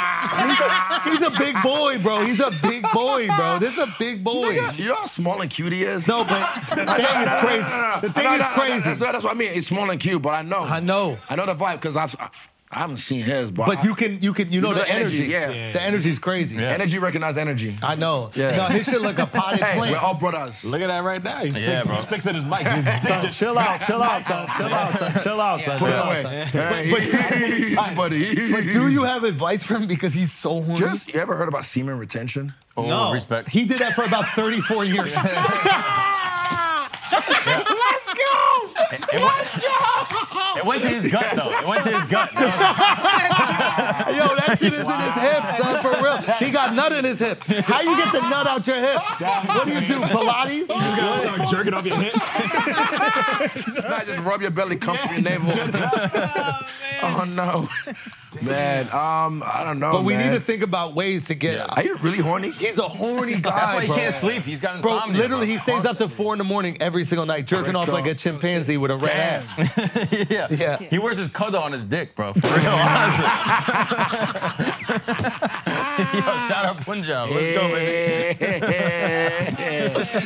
he's, a, he's a big boy, bro. He's a big boy, bro. This is a big boy. you know how small and cute he is? No, but the thing is crazy. The thing is crazy. That's, that's what I mean. He's small and cute, but I know. I know. I know the vibe because I've I, I haven't seen his, but But I- you can, you can, you know, know the, the energy. energy, yeah. Yeah, The energy's crazy. energy recognize energy. I know. Yeah. No, his shit look a potted Hey, plant. we're all brothers. Look at that right now. He's, Yeah, fix- bro. he's fixing his mic. He's Son, just chill out, chill out, son. Chill out, son. Chill out, son. Put Chill it out, away. son. Buddy. But do you have advice for him because he's so horny? just you ever heard about semen retention? Oh, No. respect. he did that for about 34 years. It went to his gut though. It went to his gut. Yo, that shit is in his hips, son, for real. He got nut in his hips. How you get the nut out your hips? What do you do, Pilates? You gotta start jerking off your hips. Nah, just rub your belly, come from your navel. oh no, oh, man. Um, I don't know. But we man. need to think about ways to get. Are you really horny? He's a horny guy. That's why he bro. can't sleep. He's got Bro, insomnia. literally, he stays up to four in the morning every single night, jerking off like a chimpanzee with a red ass. yeah. Yeah. He wears his cuddle on his dick, bro. For real, honestly. Yo, shout out Punjab. Let's go, baby.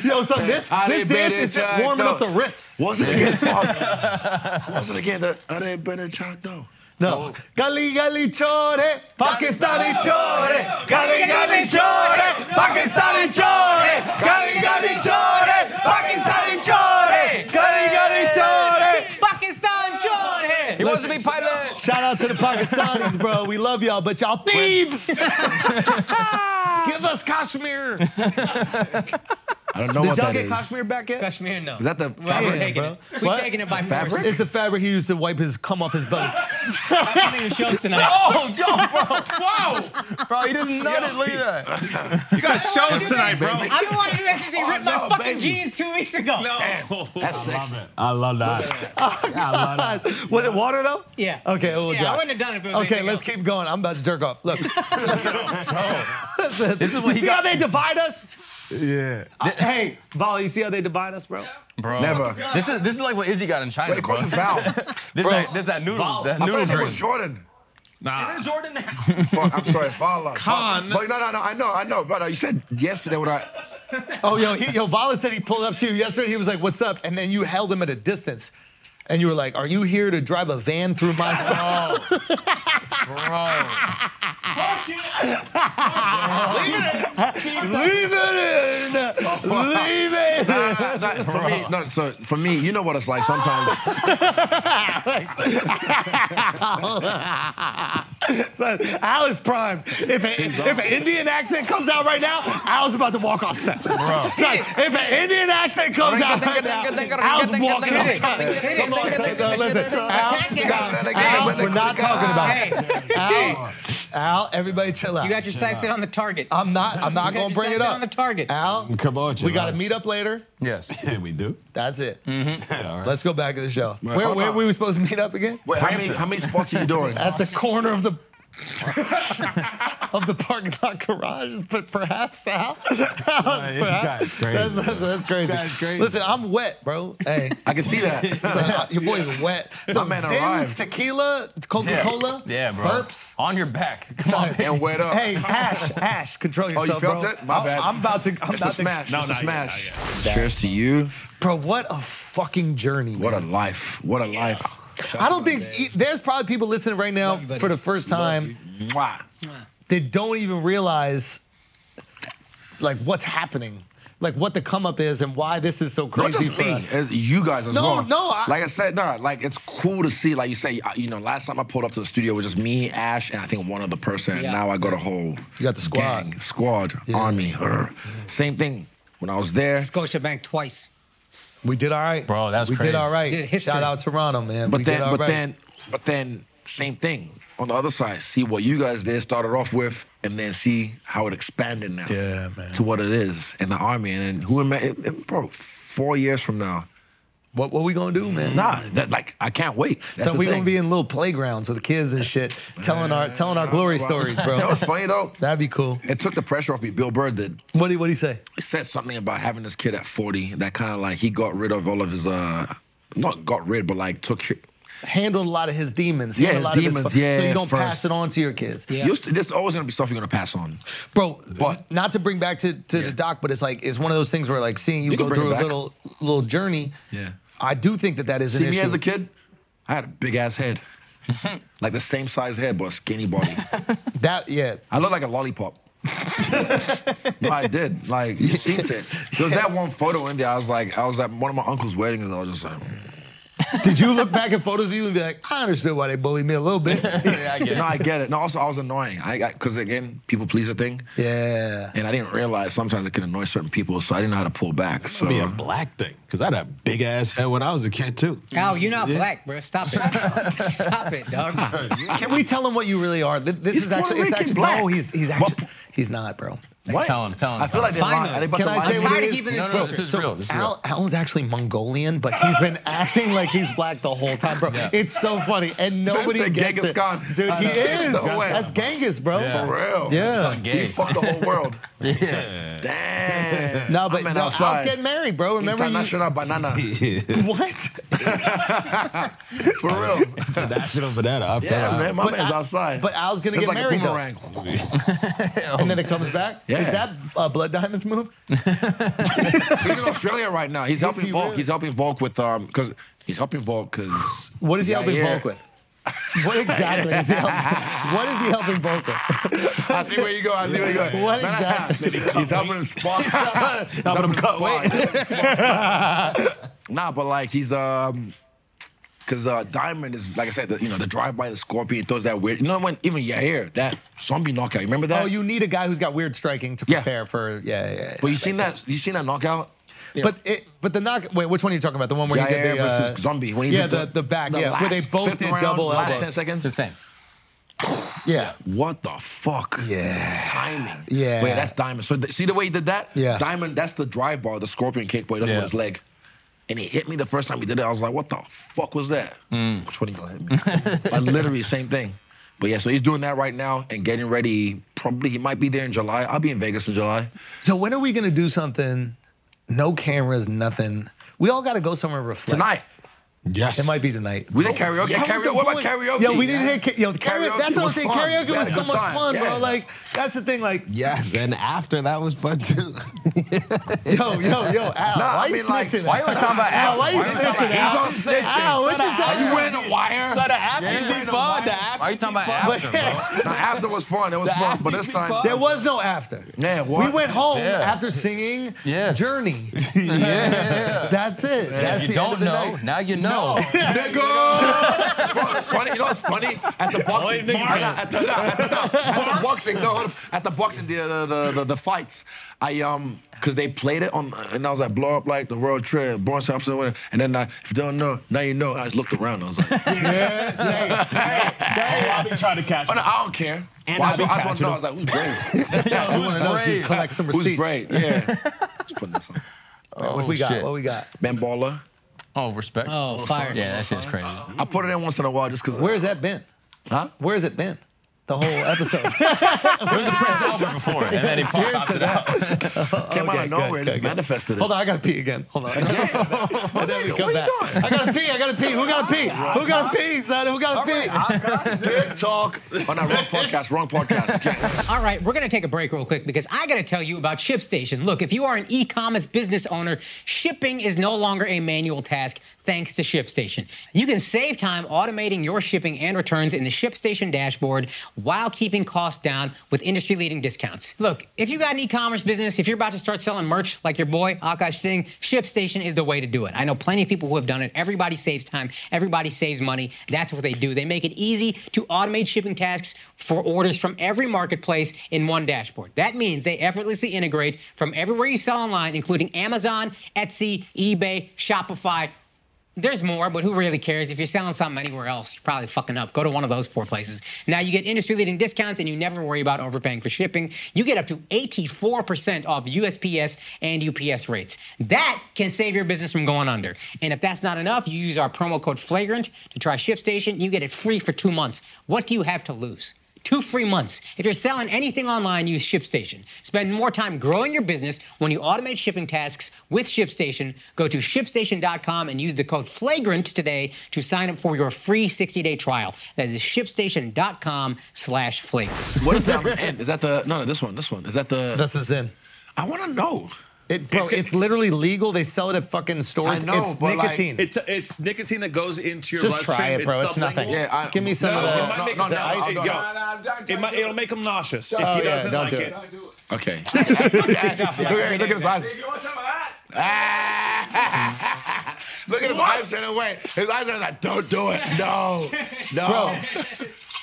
Yo, son, this, this dance is just warming no. up the wrists. What's it again? Fuck. What's it again? The I didn't bet it chalk though. No. Gali gali chore, Pakistani chore, gali gali chore, Pakistani chore, gali gali chore, Pakistani chore, gali gali chore. Pakistan Jordan. He wants to be pilot. Shout out to the Pakistanis, bro. We love y'all, but y'all thieves. Give us Kashmir. I don't know Did what y'all that get is. Kashmir back yet? Kashmir, no. Is that the Well, fabric? we're taking bro. it. We're What? taking it by Fabric? force. It's the fabric he used to wipe his cum off his belly. I think show tonight. Oh, yo, bro. Wow. Bro, he just nutted. Look at that. You got shows tonight, bro. I've been wanting to do that since he oh, ripped my no, fucking baby. jeans two weeks ago. That's sexy. I love that. I love that. Was it water though? Yeah. Okay, we'll Yeah, drop. I wouldn't have done it if it was Okay, anything let's else. keep going. I'm about to jerk off. Look. This is what he see how they divide us? Yeah. Uh, hey, Val, you see how they divide us, bro? Bro. Never. This is this is like what Izzy got in China, Wait, bro. call you Val. This that this that noodle that noodle thought it was drink. Jordan. Nah. Jordan now. Fuck, I'm sorry, Vala. Con. But no, no, no. I know, I know, brother. You said yesterday when I. Oh, yo, he, yo, Vala said he pulled up to you yesterday. He was like, "What's up?" And then you held him at a distance, and you were like, "Are you here to drive a van through my spot?" Bro. Leave it in. Leave it. In. Nah, nah, for me, no. So for me, you know what it's like sometimes. Son, Al is primed. If, a, if an Indian accent comes out right now, Al's about to walk off set. Son, if an Indian accent comes out right now, Al's walking off set. Come on, son, no, listen. Al, stop. Al, we're not talking about it. Al, Al, everybody chill out. You got your sights set on the target. I'm not. I'm not gonna bring it up. on the target. Al, Come on, we got to meet up later. Yes. Yeah, we do. That's it. Mm-hmm. Yeah, all right. Let's go back to the show. Wait, Where, where were we supposed to meet up again? Wait, how many, how many spots are you doing? At the corner of the of the parking lot garage, but perhaps Al. Crazy. That's, that's, that's crazy. guy's crazy. Listen, I'm wet, bro. Hey, I can see that. son, your boy's wet. So man Zyns, arrived. tequila, Coca Cola, Yeah, bro. burps. On your back. Come on, baby. And wet up. Hey, Ash, Ash, control yourself, Oh, you felt bro. it? My bad. I'm about to. I'm It's about a smash. No, it's a not yet, smash. Cheers to you. Bro, what a fucking journey, man. What a life. What a life. I don't think e- there's probably people listening right now for the first time Mwah. that don't even realize like what's happening, like what the come up is, and why this is so Not crazy just for me, us. it's you guys as No, well. no, I- like I said, no, like it's cool to see. Like you say, uh, you know, last time I pulled up to the studio it was just me, Ash, and I think one other person. Yeah. now I got a whole You got the squad. gang, squad, army. her. Same thing when I was there. Scotiabank twice. We did all right, Bro, that's we crazy. did all right. Did history. Shout out Toronto, man. But we then, did all but right. then, but then, same thing on the other side. See what you guys did, started off with, and then see how it expanded now. Yeah, man. To what it is in the army, and then who am I? it- it- bro, four years from now. What what we gonna do, man? Nah, that like I can't wait. That's so we thing. gonna be in little playgrounds with kids and shit, telling our telling our glory stories, bro. You know what's funny though? That'd be cool. It took the pressure off me. Bill Burr did. What do what do you say? He said something about having this kid at 40 that kind of like he got rid of all of his uh not got rid but like took Handled a lot of his demons. Yeah, handled a his lot of demons, fu- yeah, So you don't first. pass it on to your kids. Yeah. Used to, there's always gonna be stuff you're gonna pass on. Bro, But- not to bring back to, to Yeah. the doc, but it's like it's one of those things where like seeing you, You go through a little little journey. Yeah. I do think that that is See an me issue. as a kid, I had a big ass head. like the same size head, but a skinny body. That yeah. I look like a lollipop. no, I did. Like you seen it. There was that one photo in there. I was like, I was at one of my uncle's weddings, and I was just like, Did you look back at photos of you and be like, I understood why they bullied me a little bit. Yeah, I get it. no, I get it. No, also I was annoying. I got because again, people pleaser thing, yeah. and I didn't realize sometimes it can annoy certain people, so I didn't know how to pull back. So be a black thing because I had a big ass head when I was a kid too. Oh, you're not black, bro. Stop it. Stop it, dog. Can we tell him what you really are? This He's is actually Puerto it's Rican actually black. no, he's he's What- actually he's not, bro. What? Tell him, tell him, I feel like they're him. lying. Are Can to I lie say to what me? tired of keeping No, this no, no, secret. this is real. This is real. Al, Alan's actually Mongolian, but he's been acting like he's black the whole time, bro. It's so funny, and nobody said gets Genghis it. Khan. Dude, he is. No way. That's Genghis, bro. Yeah. For real. Yeah. He fucked the whole world. Yeah. Damn. No, but no, outside. Al's getting married, bro. Remember you? International banana. What? For real. It's a national banana. I feel Yeah, man. My But man's Al- outside. but Al's gonna get like married, a though. boomerang. Oh, and then it comes back. Yeah. Is that uh, Blood Diamonds move? He's in Australia right now. He's helping he Volk. really? He's helping Volk with um because he's helping Volk because What is he helping yeah. Volk with? What exactly is he helping? What is he helping Volk with? I see where you go. I see where you go. What exactly? He's helping him spot. He's helping him cut spot. He's him. Nah, but like he's um. Cause uh, Diamond is like I said, the, you know, the drive by the Scorpion throws that weird. You know when even Yair that zombie knockout. You remember that? Oh, you need a guy who's got weird striking to Yeah. prepare for. Yeah, yeah. yeah. But you seen that? You seen that knockout? But it, but the knock. Wait, which one are you talking about? The one where he Yair did the uh, versus Zombie. When he yeah, did the, the back. yeah, where they both did round, double last elbows. ten seconds. It's the same. Yeah. What the fuck? Yeah. Timing. Yeah. Wait, that's Diamond. So th- see the way he did that? Yeah. Diamond, that's the drive bar, the scorpion kick, but he doesn't Yeah. with his leg. And he hit me the first time he did it. I was like, what the fuck was that? Mm. Which one he gonna hit me? like literally same thing. But yeah, so he's doing that right now and getting ready. Probably he might be there in July. I'll be in Vegas in July. So when are we gonna do something? No cameras, nothing. We all got to go somewhere and reflect. Tonight. Yes. It might be tonight. We did karaoke. That was karaoke. the What about point. karaoke? Yo, we didn't hit. Ka- yo, the karaoke. Karaoke That's what I'm was saying. fun. Karaoke We was so much time. fun, bro. Like that's the thing. Like Yes, and after that was fun too. yo, yo, yo, Al. Nah, why I you mean, like, snitching? Why you always talking about Al, Al? why you Why you snitching? about Al? Al? He's on snitching. Al, what you Are talking you about? wearing a wire? So the after's be fun. The after Why you talking about after, bro? Now, after was fun. It was fun. But this time, There was no after. Yeah, what? We went home after singing Journey. yeah. That's it. If you don't end of the know, now you know. Nigga! Funny. You know what's funny? At the boxing, nigga. I at the, no, at the, at the boxing, no, at the boxing, the the the, the, the fights, I um, cause they played it on, and I was like, blow up like the world trend, Born Thompson, winner. and then I, if you don't know, now you know. I just looked around, I was like, Yeah, say say say. I'll be trying to catch oh, no, I don't care. And Well, I I'll just, I just want to know. I was like, who's brave? I want to know so you collect some who's receipts. brave? Yeah. Just putting this on. What we got? shit. What we got? Ben Baller. Oh, respect. Oh, oh fire. Yeah, that shit's oh, crazy. I put it in once in a while just cause. Where's uh, that been? Huh? Where's it been? The whole episode. It was a Prince Albert before, and then he popped it out. Came out of nowhere, good, just good, good. manifested it. Hold on, I gotta pee again. Hold on. and then we come what you back. doing? I gotta pee. I gotta pee. Who gotta pee? Who gotta pee, son? Who gotta pee? Good talk oh, on that wrong podcast. Wrong podcast. You All right, we're going to take a break real quick because I got to tell you about ShipStation. Look, if you are an e commerce business owner, shipping is no longer a manual task. Thanks to ShipStation. You can save time automating your shipping and returns in the ShipStation dashboard while keeping costs down with industry leading discounts. Look, if you got an e commerce business, if you're about to start selling merch like your boy Akaash Singh, ShipStation is the way to do it. I know plenty of people who have done it. Everybody saves time, everybody saves money. That's what they do. They make it easy to automate shipping tasks for orders from every marketplace in one dashboard. That means they effortlessly integrate from everywhere you sell online, including Amazon, Etsy, eBay, Shopify, there's more, but who really cares? If you're selling something anywhere else, you're probably fucking up. Go to one of those four places. Now you get industry leading discounts and you never worry about overpaying for shipping. You get up to 84% off USPS and UPS rates. That can save your business from going under. And if that's not enough, you use our promo code FLAGRANT to try ShipStation. You get it free for two months. What do you have to lose? Two free months. If you're selling anything online, use ShipStation. Spend more time growing your business when you automate shipping tasks with ShipStation. Go to shipstation.com and use the code FLAGRANT today to sign up for your free 60-day trial. That is shipstation.com slash flagrant. What is that end? Is that the no no this one this one is that the That's the Zyn. I want to know. It, bro, it's, literally legal. They sell it at fucking stores. I know, it's but, like, nicotine. It's it's nicotine that goes into your Just bloodstream. try it, bro. It's sublingual. nothing. Yeah, I- Give me some No, of the. it might make no, him no, nauseous. I'll go. Yo, No, no, don't- it might, don't it'll make him nauseous if Oh, he yeah, doesn't don't like do it. it. Don't do it. Okay. look, at, look at his eyes. If you want some of that, Ah. look at his eyes turn away. His eyes are like, don't do it. No, no.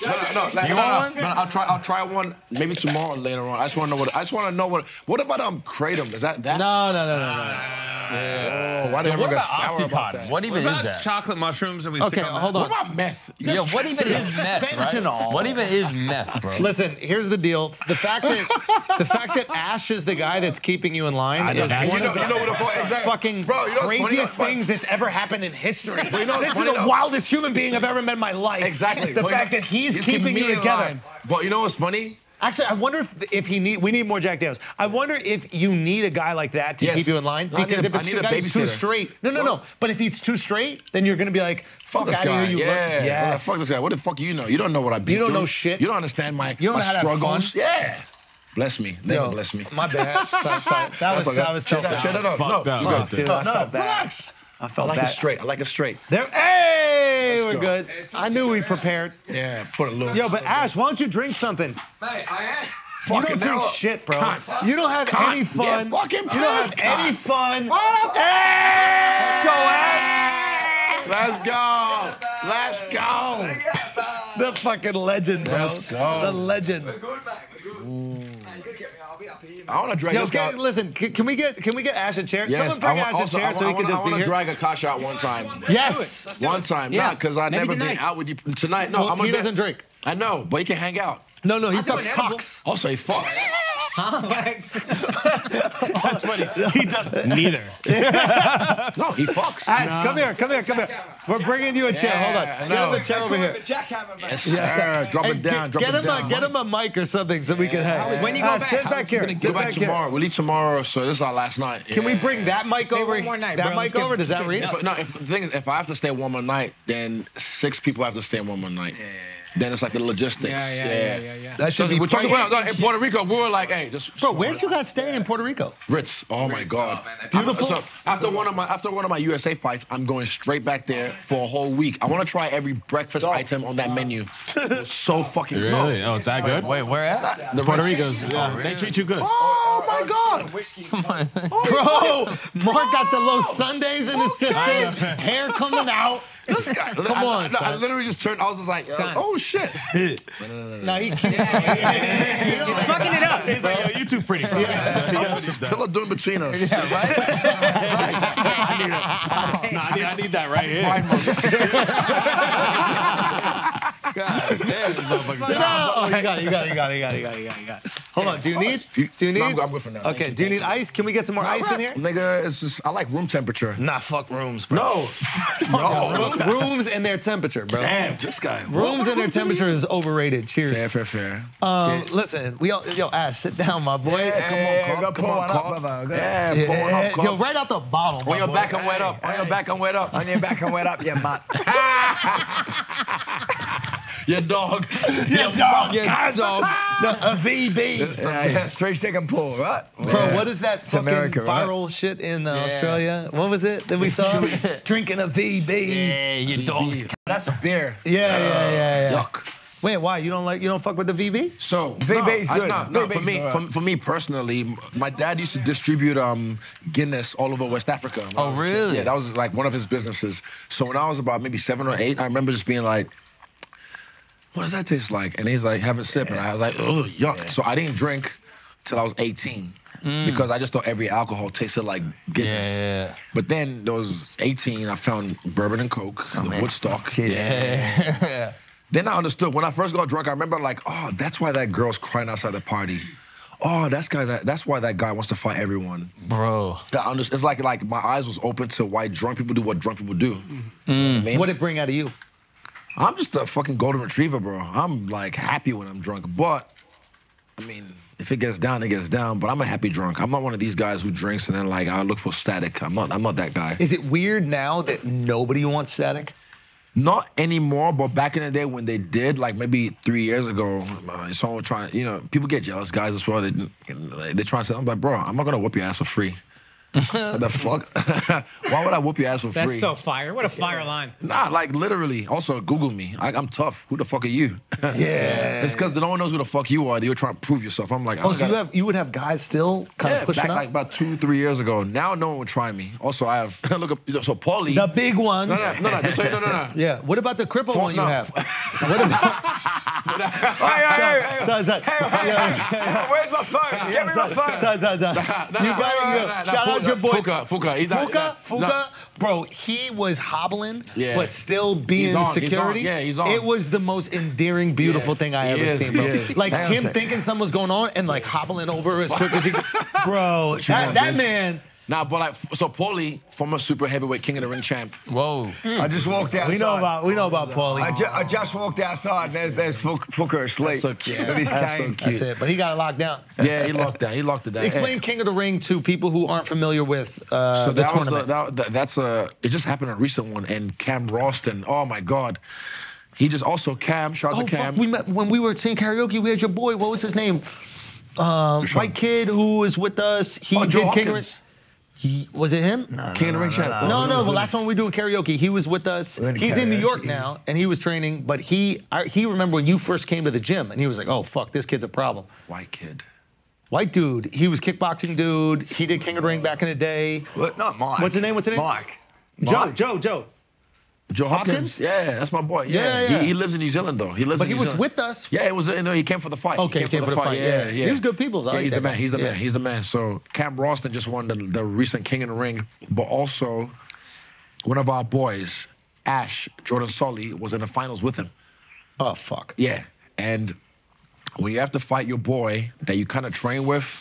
No, no, no, no, you no, want no, no, I'll try. I'll try one maybe tomorrow or later on. I just want to know what. I just want to know what. What about um kratom? Is that that? No, no, no, no, no. Oh, why did What everyone get about sour about that? What even What is about that? chocolate mushrooms that we Okay, stick on hold that? on. What about meth? Yeah, what even is meth, right? What even is meth, bro? Listen, here's the deal. The fact that the fact that Ash is the guy that's keeping you in line I is You one know- of the you know what the exactly. fucking Bro, you know what's funny? craziest But- things that's ever happened in history. You know this funny is the though? wildest human being I've ever met in my life. Exactly. The fact that he's, keeping me you in together. line. But you know what's funny? Actually, I wonder if if he need we need more Jack Daniels. I wonder if you need a guy like that to Yes. keep you in line. I need Because a- if I it's need a guy's too straight, no, no, no. But if he's too straight, then you're gonna be like, Fuck fuck this guy. here. You yeah. look, yes. Fuck this guy. What the fuck you know? You don't know what I've been You don't through. know shit. You don't understand my, You don't my know how to have struggles. Yeah. Bless me. Never Yo, bless me. My bad. Sorry, sorry. That was that was so Chill down, bad. chill down. No, no, up. you Fuck, good. dude, No, no, relax. I felt I like bad. it straight. I like it straight. There, hey, we're go. good. I knew we prepared. Yeah, put a little. Yo, but Ash, why don't you drink something? mate, I am. You Fucking don't drink hell. shit, bro. Cunt. You don't have Cunt. any fun. Get fucking you don't have pissed, any fun. What up? Let's go, Ash. Let's go. Let's go. The fucking legend, bro. Let's go. The legend. We're good, mate. We're good. I want to drag Yo, this guy. listen, can, can we get can we get Ash a chair? Yes, Someone bring I want, Ash also, a chair I so he want, can I just want be to here. drag Akaash out one time. Yes. One time, Yeah. not because I've never been out with you tonight. No, I'm gonna he be- doesn't drink. I know, but he can hang out. No, no, he sucks an cocks. Also, he fucks. That's funny. He does neither. No, he fucks. Ash, come here, come here, come here. We're bringing you a chair. Yeah, Hold I on. Get know. him a chair over here. Jackhammer, mate. Yes, sir. Drop Hey, it down. get, Drop get it him down. a get him a mic or something so we can hang. When you go Ash, back, sit how- back here. Get Sit back back here. tomorrow. We leave tomorrow, so this is our last night. Can we bring that mic Stay over? one more night, that bro. mic Let's get- over? Does that let's reach? no, the thing is, if I have to stay one more night, then six people have to stay one more night. Then it's like the logistics. Yeah, yeah, yeah, yeah, yeah. That should So be we're talking about no, in Puerto Rico. We were like, hey, just Bro, where did you guys stay in Puerto Rico? Ritz. Oh my Ritz, God, oh, man, beautiful. So after one of my after one of my USA fights, I'm going straight back there for a whole week. I want to try every breakfast item on that menu. So fucking Really? No. Oh, is that good? Wait, where at? The Puerto Ritz. Rico's. Yeah, oh, they treat you good. Oh my God. Whiskey. Oh, Bro, Mark got the low oh. Sundays in his system, hair coming out. This guy. Come I, on, I, I son. literally just turned. I was just like, Son. oh shit. No, he can't. He's fucking it up. He's like, yo, you too pretty. bro. What's this pillow doing between us? Yeah, right? Nah, I need, I need that right here. Sit down. Oh, you got it. You got it. You got it. You got it. You got it. You got it. You got it. Hold on. Do you need? Do you need? No, I'm good- I'm good for now. Okay. you, Do you thank need ice? Can we get some more ice in here? Nigga, it's just I like room temperature. Nah, fuck rooms, bro. No. no. Rooms and their temperature, bro. Damn, this guy. Rooms and their temperature is overrated. Cheers. Fair, fair, fair. Um, listen, we all, yo Ash, sit down, my boy. Yeah, come on, Carl. Come on, Carl. Yeah, Yeah, pulling up, yo, right out the bottle. On your boy. back and wet up. On your back and wet up. On your back and wet up, you mutt. Yeah, your dog. Your dog. Your dog. No, a VB. Yeah, three second pull, right? Bro, what is that fucking America, right? viral shit in uh, Australia? What was it that we saw? Drinking a VB. Yeah, your dog's. That's a beer. Yeah, yeah, yeah, yeah. Yuck. Wait, why? You don't like? You don't fuck with the VB? So VB's no, I- good. no, no, for me, all for, for me personally, my dad used to distribute um, Guinness all over West Africa. Oh, I was a kid. really? Yeah, that was like one of his businesses. So when I was about maybe seven or eight, I remember just being like, "What does that taste like?" And he's like, "Have a sip," and I was like, "Oh, yuck!" So I didn't drink till I was 18 because I just thought every alcohol tasted like Guinness. Mm. Yeah, yeah. But then there was 18, I found bourbon and coke, Oh, the Woodstock. Cheers. Then I understood. When I first got drunk, I remember like, oh, that's why that girl's crying outside the party. Oh, that's guy. That, that's why that guy wants to fight everyone. Bro. I It's like like my eyes was open to why drunk people do what drunk people do. Mm. You know what I mean? What did it bring out of you? I'm just a fucking golden retriever, bro. I'm like happy when I'm drunk, but I mean, if it gets down, it gets down. But I'm a happy drunk. I'm not one of these guys who drinks and then like I look for static. I'm not. I'm not that guy. Is it weird now that nobody wants static? Not anymore, but back in the day when they did, like maybe three years ago, uh, someone trying, you know, people get jealous, guys as well. They they try to say, I'm like, bro, I'm not gonna whoop your ass for free. What the fuck? Why would I whoop your ass for That's free? That's so fire. What a fire line. Nah, like literally. Also, Google me. I, I'm tough. Who the fuck are you? Yeah. it's because no one knows who the fuck you are. You're trying to prove yourself. I'm like, I Oh, don't so you gotta- have you would have guys still kind yeah, of pushing back up? like about two, three years ago. Now no one would try me. Also, I have look up. So Paulie. the big ones. no, no, no, no, just say no, no, no. Yeah. What about the cripple Fuck one you have? what about? Hey, hey, hey, hey. Sorry, sorry. Yeah, yeah, yeah. Where's my phone? Give me my phone. Sorry, sorry, sorry. You got it. you got it. Shout out your boy. Fuka, Fuka. He's not- Fuka, no. Fuka, bro, he was hobbling, Yeah. but still being He's on, he's security. Yeah, he's on. It was the most endearing, beautiful Yeah. thing I He ever is, seen, bro. Like Hang on a him thinking something was going on and like hobbling over as quick as he could. Bro, that, that bitch? Man. Nah, but like, so Paulie, former super heavyweight king of the ring champ. Whoa. I just walked outside. We know about we know about Paulie. I, ju- I just walked outside. and There's there's Fuck- Fucker asleep. so cute. With That's so cute. That's it. But he got it locked down. Yeah, he locked down. He locked it down. Explain King of the Ring to people who aren't familiar with uh, So the that was the, that, that, that's a. It just happened a recent one, and Cam Rowston. Oh my God, he just also Cam. Shout out oh, to Cam. fuck, we met when we were singing karaoke. We had your boy. What was his name? Um, white kid who was with us. He Oh, Joe did King of the Ring. Hawkins. He, was it him? No, king of the ring champ. no, no. The last time we were doing karaoke, he was with us. We're in He's in New York now, and he was training. But he, I, he remember when you first came to the gym, and he was like, "Oh fuck, this kid's a problem." White kid. White dude. He was kickboxing dude. He did King of the Ring back in the day. What? Not Mike. What's his name? What's his name? Mike. Joe. Mike. Joe. Joe. Joe Hopkins. Hopkins? Yeah, that's my boy. Yeah, Yeah, yeah. He, he lives in New Zealand though. He lives. In New Zealand. But he New was Zealand. with us. Yeah, it was. You know, he came for the fight. Okay, he came, for the, fight. Yeah, yeah. He was good people. Yeah, like he's the man. guy. He's the Yeah. man. He's the man. So Cam Rowston just won the, the recent King in the Ring, but also one of our boys, Ash Jordan Sully, was in the finals with him. Oh fuck. Yeah, and when you have to fight your boy that you kind of train with,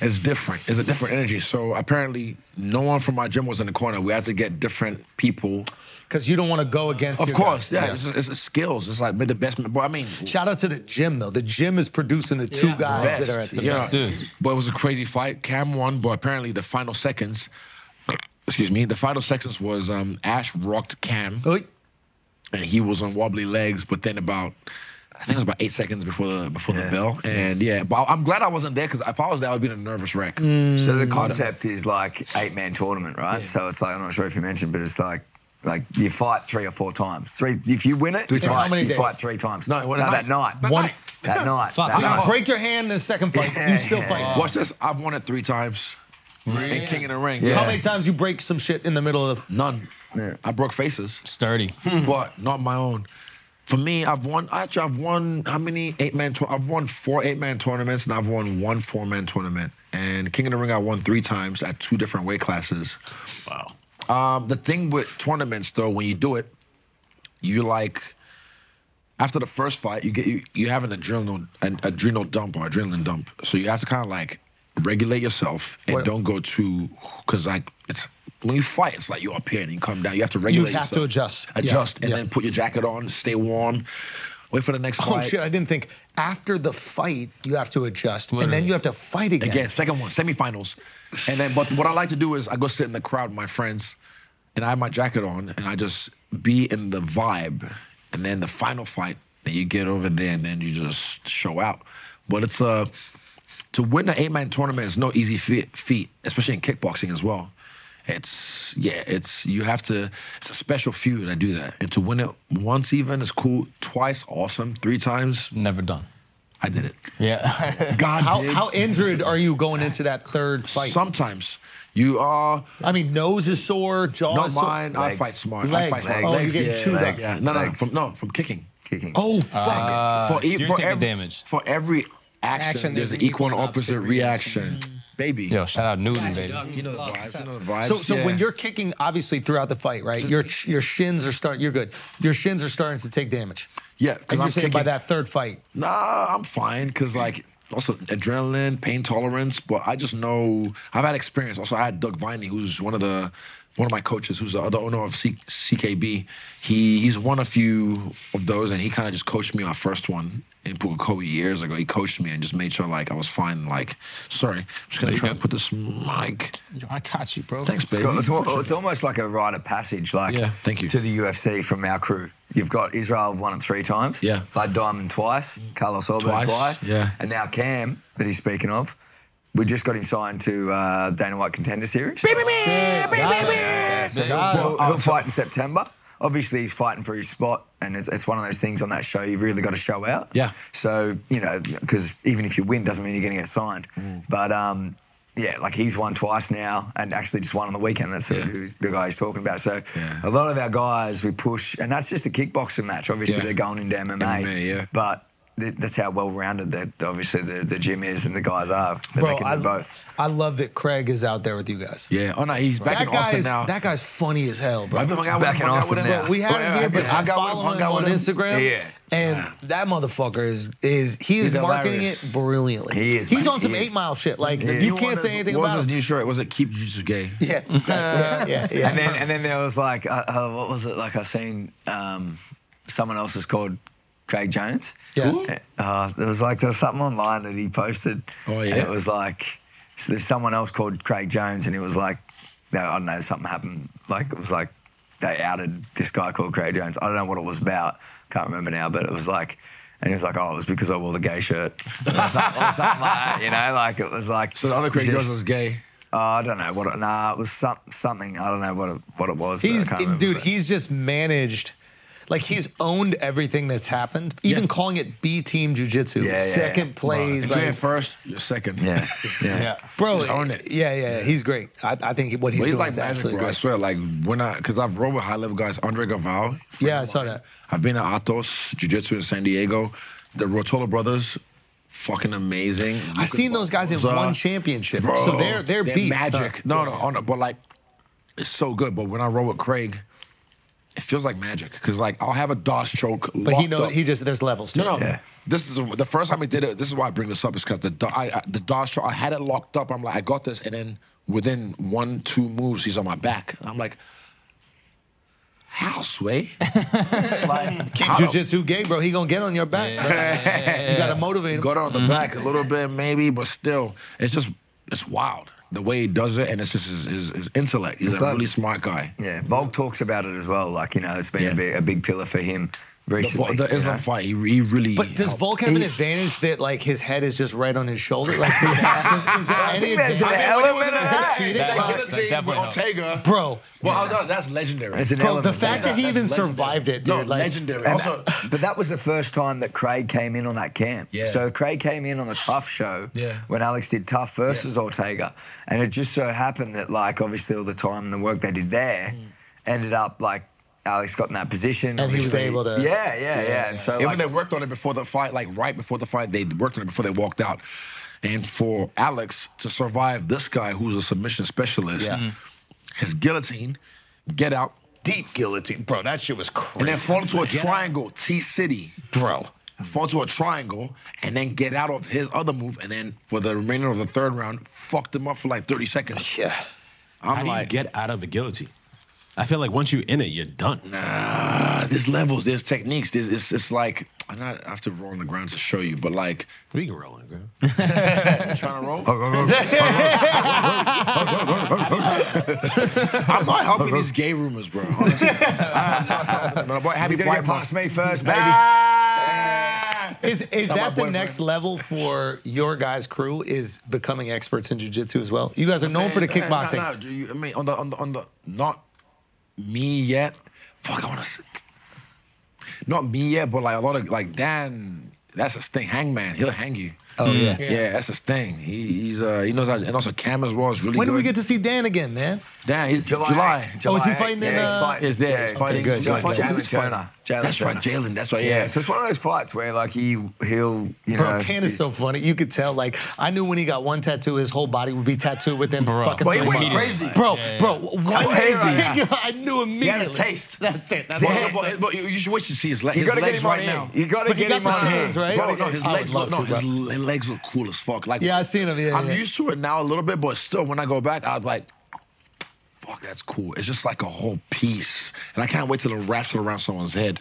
it's different. It's a different energy. So apparently, no one from my gym was in the corner. We had to get different people. Because you don't want to go against. Of your course, guy. yeah. It's, just- it's skills. It's like the best. But I mean, Shout out to the gym though. The gym is producing the two Yeah. guys best. that are at the you know. best. dudes. But it was a crazy fight. Cam won, but apparently the final seconds. Excuse me. The final seconds was um, Ash rocked Cam, Oy. and he was on wobbly legs. But then about, I think it was about eight seconds before the before the bell. And yeah, but I'm glad I wasn't there because if I was there, I would be in a nervous wreck. Mm. So the concept is like eight man tournament, right? So it's like I'm not sure if you mentioned, but it's like like you fight three or four times. Three if you win it, Three you times. fight- How many you days? fight three times. No, one no that night. That One- night. That night. Fuck. That You night. Break your hand in the second fight. You still fight. Watch this. I've won it three times. And King in the Ring. Yeah. How many times you break some shit in the middle of? None. Yeah. I broke faces. Sturdy. Hmm. but not my own. For me, I've won. Actually, I've won how many eight man? I've won four eight man tournaments, and I've won one four man tournament. And King of the Ring, I won three times at two different weight classes. Wow. Um, the thing with tournaments, though, when you do it, you like after the first fight, you get you, you have an adrenal an adrenal dump or adrenaline dump. So you have to kind of like regulate yourself and What- don't go too because like it's when you fight, it's like you're up here and you come down. You have to regulate. You have to yourself. adjust. Yeah, Adjust and yeah. then put your jacket on, stay warm, wait for the next Oh fight. shit! I didn't think after the fight you have to adjust, and then you have to fight again. Again, second one, semifinals. And then, but what I like to do is I go sit in the crowd with my friends, and I have my jacket on, and I just be in the vibe. And then the final fight, Then you get over there and then you just show out. But it's uh, to win an eight man tournament is no easy feat, especially in kickboxing as well. It's yeah, it's you have to. It's a special few that do that, and to win it once even is cool. Twice, awesome. Three times, Never done. I did it. Yeah. God How, did. how injured are you going into that third fight? Sometimes you are. I mean, nose is sore, jaw Not is sore. mine. I fight smart. I fight smart. Oh, Legs, you're getting yeah, chewed up. legs. Yeah. No, no, Legs. from, no, from kicking. Kicking. Oh fuck! for, e- uh, you're for taking every damage. for every action, Action, there's there's an an equal and equal and opposite opposite reaction. Mm. Baby, Yo, shout out Newton, baby. you know the vibes. You know the vibes. So, so yeah. when you're kicking, obviously throughout the fight, right? Your your shins are starting. You're good. Your shins are starting to take damage. yeah, because I'm saying kicking. by that third fight, Nah, I'm fine because like also adrenaline, pain tolerance. But I just know I've had experience. Also, I had Doug Viney, who's one of the one of my coaches, who's the other owner of C- CKB. He he's won a few of those, and he kind of just coached me my first one in Pukekohe years ago. He coached me and just made sure like I was fine. Like, sorry, I'm just gonna try and put this mic. I got you, bro. Thanks, It's, baby. got- it's al- it's almost like a rite of passage, like Yeah, thank you. to the UFC from our crew. You've got Israel won it three times, Yeah. Blood Diamond twice, Carlos Ulberg Twice, twice, yeah. and now Cam that he's speaking of. We just got him signed to uh, Dana White Contender Series. Yeah, so he'll, Got it. he'll- he'll fight in September. Obviously, he's fighting for his spot, and it's, it's one of those things on that show you've really got to show out. Yeah. So you know, because even if you win, doesn't mean you're going to get signed. Mm. But um, yeah, like he's won twice now, and actually just won on the weekend. That's who who's the guy he's talking about. So Yeah. a lot of our guys we push, and that's just a kickboxing match. Obviously, Yeah. they're going into MMA. MMA, yeah. But that's how well rounded that obviously the, the gym is and the guys are. That bro, they can do I, both. I love that Craig is out there with you guys. Yeah. Oh no, he's back that in Austin is now. that guy's funny as hell, bro. I've been hung out with Back him, in Austin now. Bro, we had yeah, him here, I've but been- I hung him, hung him out on with him. Instagram. Yeah. And that motherfucker is is he is He's marketing hilarious. it brilliantly. He is, He's man, on some he is. eight mile shit. Like Yeah. you You can't say is- anything what was about his new shirt? Was it Keep Jiu-Jitsu Gay? Yeah, exactly. yeah, yeah. And then and then there was like uh, uh, what was it like I seen um, someone else is called Craig Jones. Yeah. Uh, there was like there was something online that he posted. Oh, And yeah? it was like so there's someone else called Craig Jones, and it was like I don't know something happened. Like it was like they outed this guy called Craig Jones. I don't know what it was about. Can't remember now, but it was like. And he was like, "Oh, it was because I wore the gay shirt, or something, or something like that." You know, like it was like. So the other Craig just- Jones was gay. Oh, I don't know what. It, nah, it was some, something. I don't know what it, what it was. but I He's can't remember, dude. but- He's just managed. Like he's owned everything that's happened. Even Yeah. calling it B Team Jiu Jitsu, Yeah, yeah, second yeah. plays, If you're like, first, you're second. Yeah, yeah. bro. He's owned it. Yeah, yeah, he's great. I, I think what he's But he's doing like is magic, absolutely bro. I swear, like when I, because I've rolled with high level guys, Andre Galvao. Yeah, I saw that. I've been at Atos Jiu Jitsu in San Diego. The Ruotolo brothers, fucking amazing. I've seen those guys in one championship, Bro, so they're they're, beasts. magic. huh? No, no, on, but like it's so good. But when I roll with Craig, it feels like magic because like I'll have a D'Arce choke. But he knows up. he just there's levels. To No, it. no. This is the first time he did it. This is why I bring this up is because the I, I, the D'Arce choke, I had it locked up. I'm like, I got this, and then within one two moves, he's on my back. I'm like, how sway? like, jujitsu gay, bro. He gonna get on your back. bro. You gotta motivate him. Got on the back a little bit, maybe, but still, it's just it's wild the way he does it, and it's just his, his, his intellect. He's It's a like- really smart guy. Yeah, Volk talks about it as well. Like you know, it's been Yeah. a, big, a big pillar for him recently. the you Islam know? fight, he, he really. But does helped. Volk have an advantage that like his head is just right on his shoulder? Like, is, is there I any think there's an advantage? element of that. cheating? That- Like, that definitely helps. Ortega, bro, Well, no, that's legendary. There's an bro, element the fact that. that he That's even legendary. survived it, dude. No, like, legendary. And also, that- but that was the first time that Craig came in on that camp. Yeah. So Craig came in on the TUF show Yeah. when Alex did TUF versus Ortega, and it just so happened that like obviously all the time and the work they did there mm. ended up like Alex got in that position And he was able to- Yeah, yeah, yeah. And so Even like, they worked on it before the fight, like right before the fight, they worked on it before they walked out. And for Alex to survive this guy who's a submission specialist, Yeah. Mm-hmm. his guillotine, get out, deep guillotine, bro. That shit was crazy. and then fall into a triangle, T City. bro. Fall into a triangle and then get out of his other move, and then for the remainder of the third round, fucked him up for like 30 seconds. Yeah. I'm How do you get out of a guillotine? I feel like once you're in it, you're done. ah, there's levels, there's techniques. There's, it's, it's like, I'm not, I have to roll on the ground to show you, but like, We can roll on the ground. trying to roll. I'm not helping these gay rumors, bro. Honestly, I'm not helping boy, happy you gotta Pride Month. past me first, baby. Ah! Is is Not my that the boyfriend. next level for your guys' crew? Is becoming experts in jujitsu as well? You guys are known for the Man, nah, kickboxing. nah, do you- I mean, on the on the on the not me yet. Fuck, I want to. Not me yet, but like a lot of like Dan. That's his thing. Hangman, he'll hang you. Oh yeah. Yeah, that's his thing. He, he's uh, he knows how, and also Cam as well is really When good. do we get to see Dan again, man? Dan? He's July. Oh, is he fighting in, yeah, he's uh, fighting. Is there? Yeah, He's fighting. good, he's good, fighting- good. Jalin who's fighting? Turner. That's right, Jalin. That's right. Yeah, Yeah. so it's one of those fights where like he he'll you Bro, know Dan is so funny. You could tell. Like, I knew when he got one tattoo, his whole body would be tattooed within Bro. fucking. But he three went months. crazy. Bro, bro, one crazy. I knew immediately. taste. That's it. That's But, but, but you you should wish to see his, le- you his gotta get legs him right here. now. You gotta But get got him the on here. right? Bro, no, his I legs look no, to, his, bro. l- his legs look cool as fuck. Like Yeah, I seen him, yeah, I'm used to it now a little bit, but still, when I go back, I'm like, fuck, that's cool. It's just like a whole piece, and I can't wait till it wraps it around someone's head.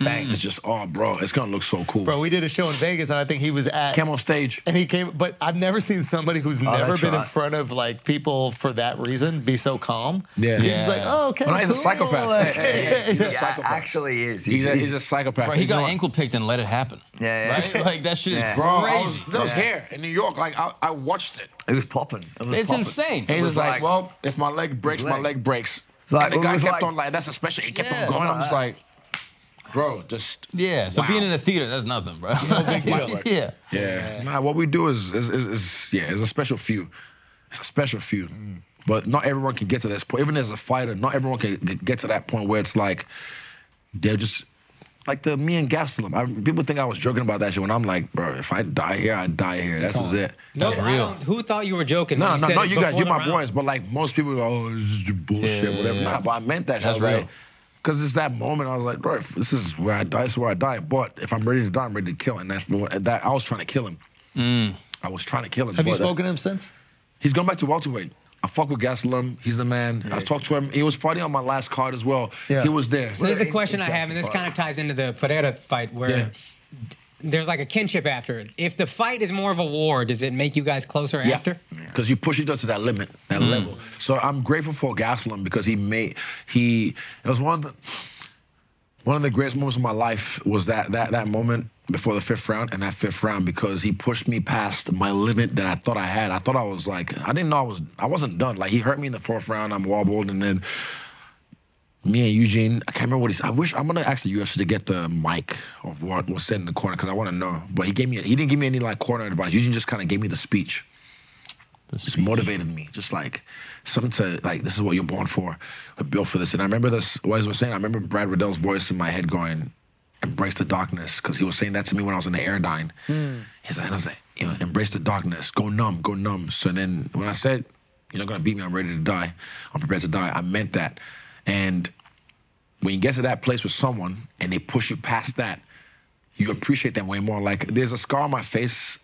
Bang! It's just oh, bro, it's gonna look so cool. Bro, we did a show in Vegas, and I think he was at. came on stage. And he came, but I've never seen somebody who's oh, never that's been in front of like people for that reason be so calm. Yeah. He's Yeah. like, oh, okay. No, he's a psychopath. Like, Hey, hey, hey, he's a psychopath. actually is. He's, a, he's a psychopath. Bro, he got You know- ankle picked and let it happen. Yeah, yeah. Right? Like that shit is Bro, I was, crazy. there was Yeah. hair in New York. Like I, I watched it. It was popping. It was It's popping. insane. He It was was like, like- well, if my leg breaks, my leg. leg breaks. It's like- and the guy kept like- on like, that's a special. He kept Yeah. on going. I'm just like, bro, just Yeah. So Wow. being in a theater, that's nothing, bro. big deal. yeah. Yeah. Nah, what we do is is, is is yeah, it's a special few. It's a special few. But not everyone can get to this point. Even as a fighter, not everyone can get to that point where it's like they're just like the me and Gastelum. I, people think I was joking about that shit when I'm like, bro, if I die here, I die here. That's just it. No, That's real. Who thought you were joking? No, when no, you no, said not it you guys. You're my round? boys. But like most people, are, oh, this is bullshit, Yeah, whatever. yeah. Nah, but I meant that. That's That's right. real. Because it's that moment. I was like, bro, this is where I die. This is where I die. But if I'm ready to die, I'm ready to kill. And that's the that I was trying to kill him. Mm. I was trying to kill him. Have you spoken to him since? He's gone back to welterweight. I fuck with Gastelum. He's the man. I talked to him. He was fighting on my last card as well. Yeah. He was there. So there's a It- question I have, and this kind of ties into the Pereira fight where Yeah. There's like a kinship after it. If the fight is more of a war, does it make you guys closer after? Because you push each other to that limit, that hmm. level. So I'm grateful for Gastelum because he made he it was one of the one of the greatest moments of my life was that that that moment before the fifth round and that fifth round because he pushed me past my limit that I thought I had. I thought I was like I didn't know I was I wasn't done. Like he hurt me in the fourth round, I'm wobbled, and then me and Eugene, I can't remember what he said. I wish I'm gonna ask the UFC to get the mic of what was said in the corner because I want to know. But he gave me he didn't give me any like corner advice. Eugene just kind of gave me the speech just motivated me. Just like something to like, this is what you're born for. Built for this. And I remember this. What I was saying, I remember Brad Riddell's voice in my head going, "Embrace the darkness," because he was saying that to me when I was in the airdyne. Hmm. He's like, and I was like, you know, embrace the darkness. Go numb. Go numb. So then when I said, "You're not gonna beat me. I'm ready to die. I'm prepared to die," I meant that. And when you get to that place with someone and they push you past that, you appreciate them way more. Like there's a scar on my face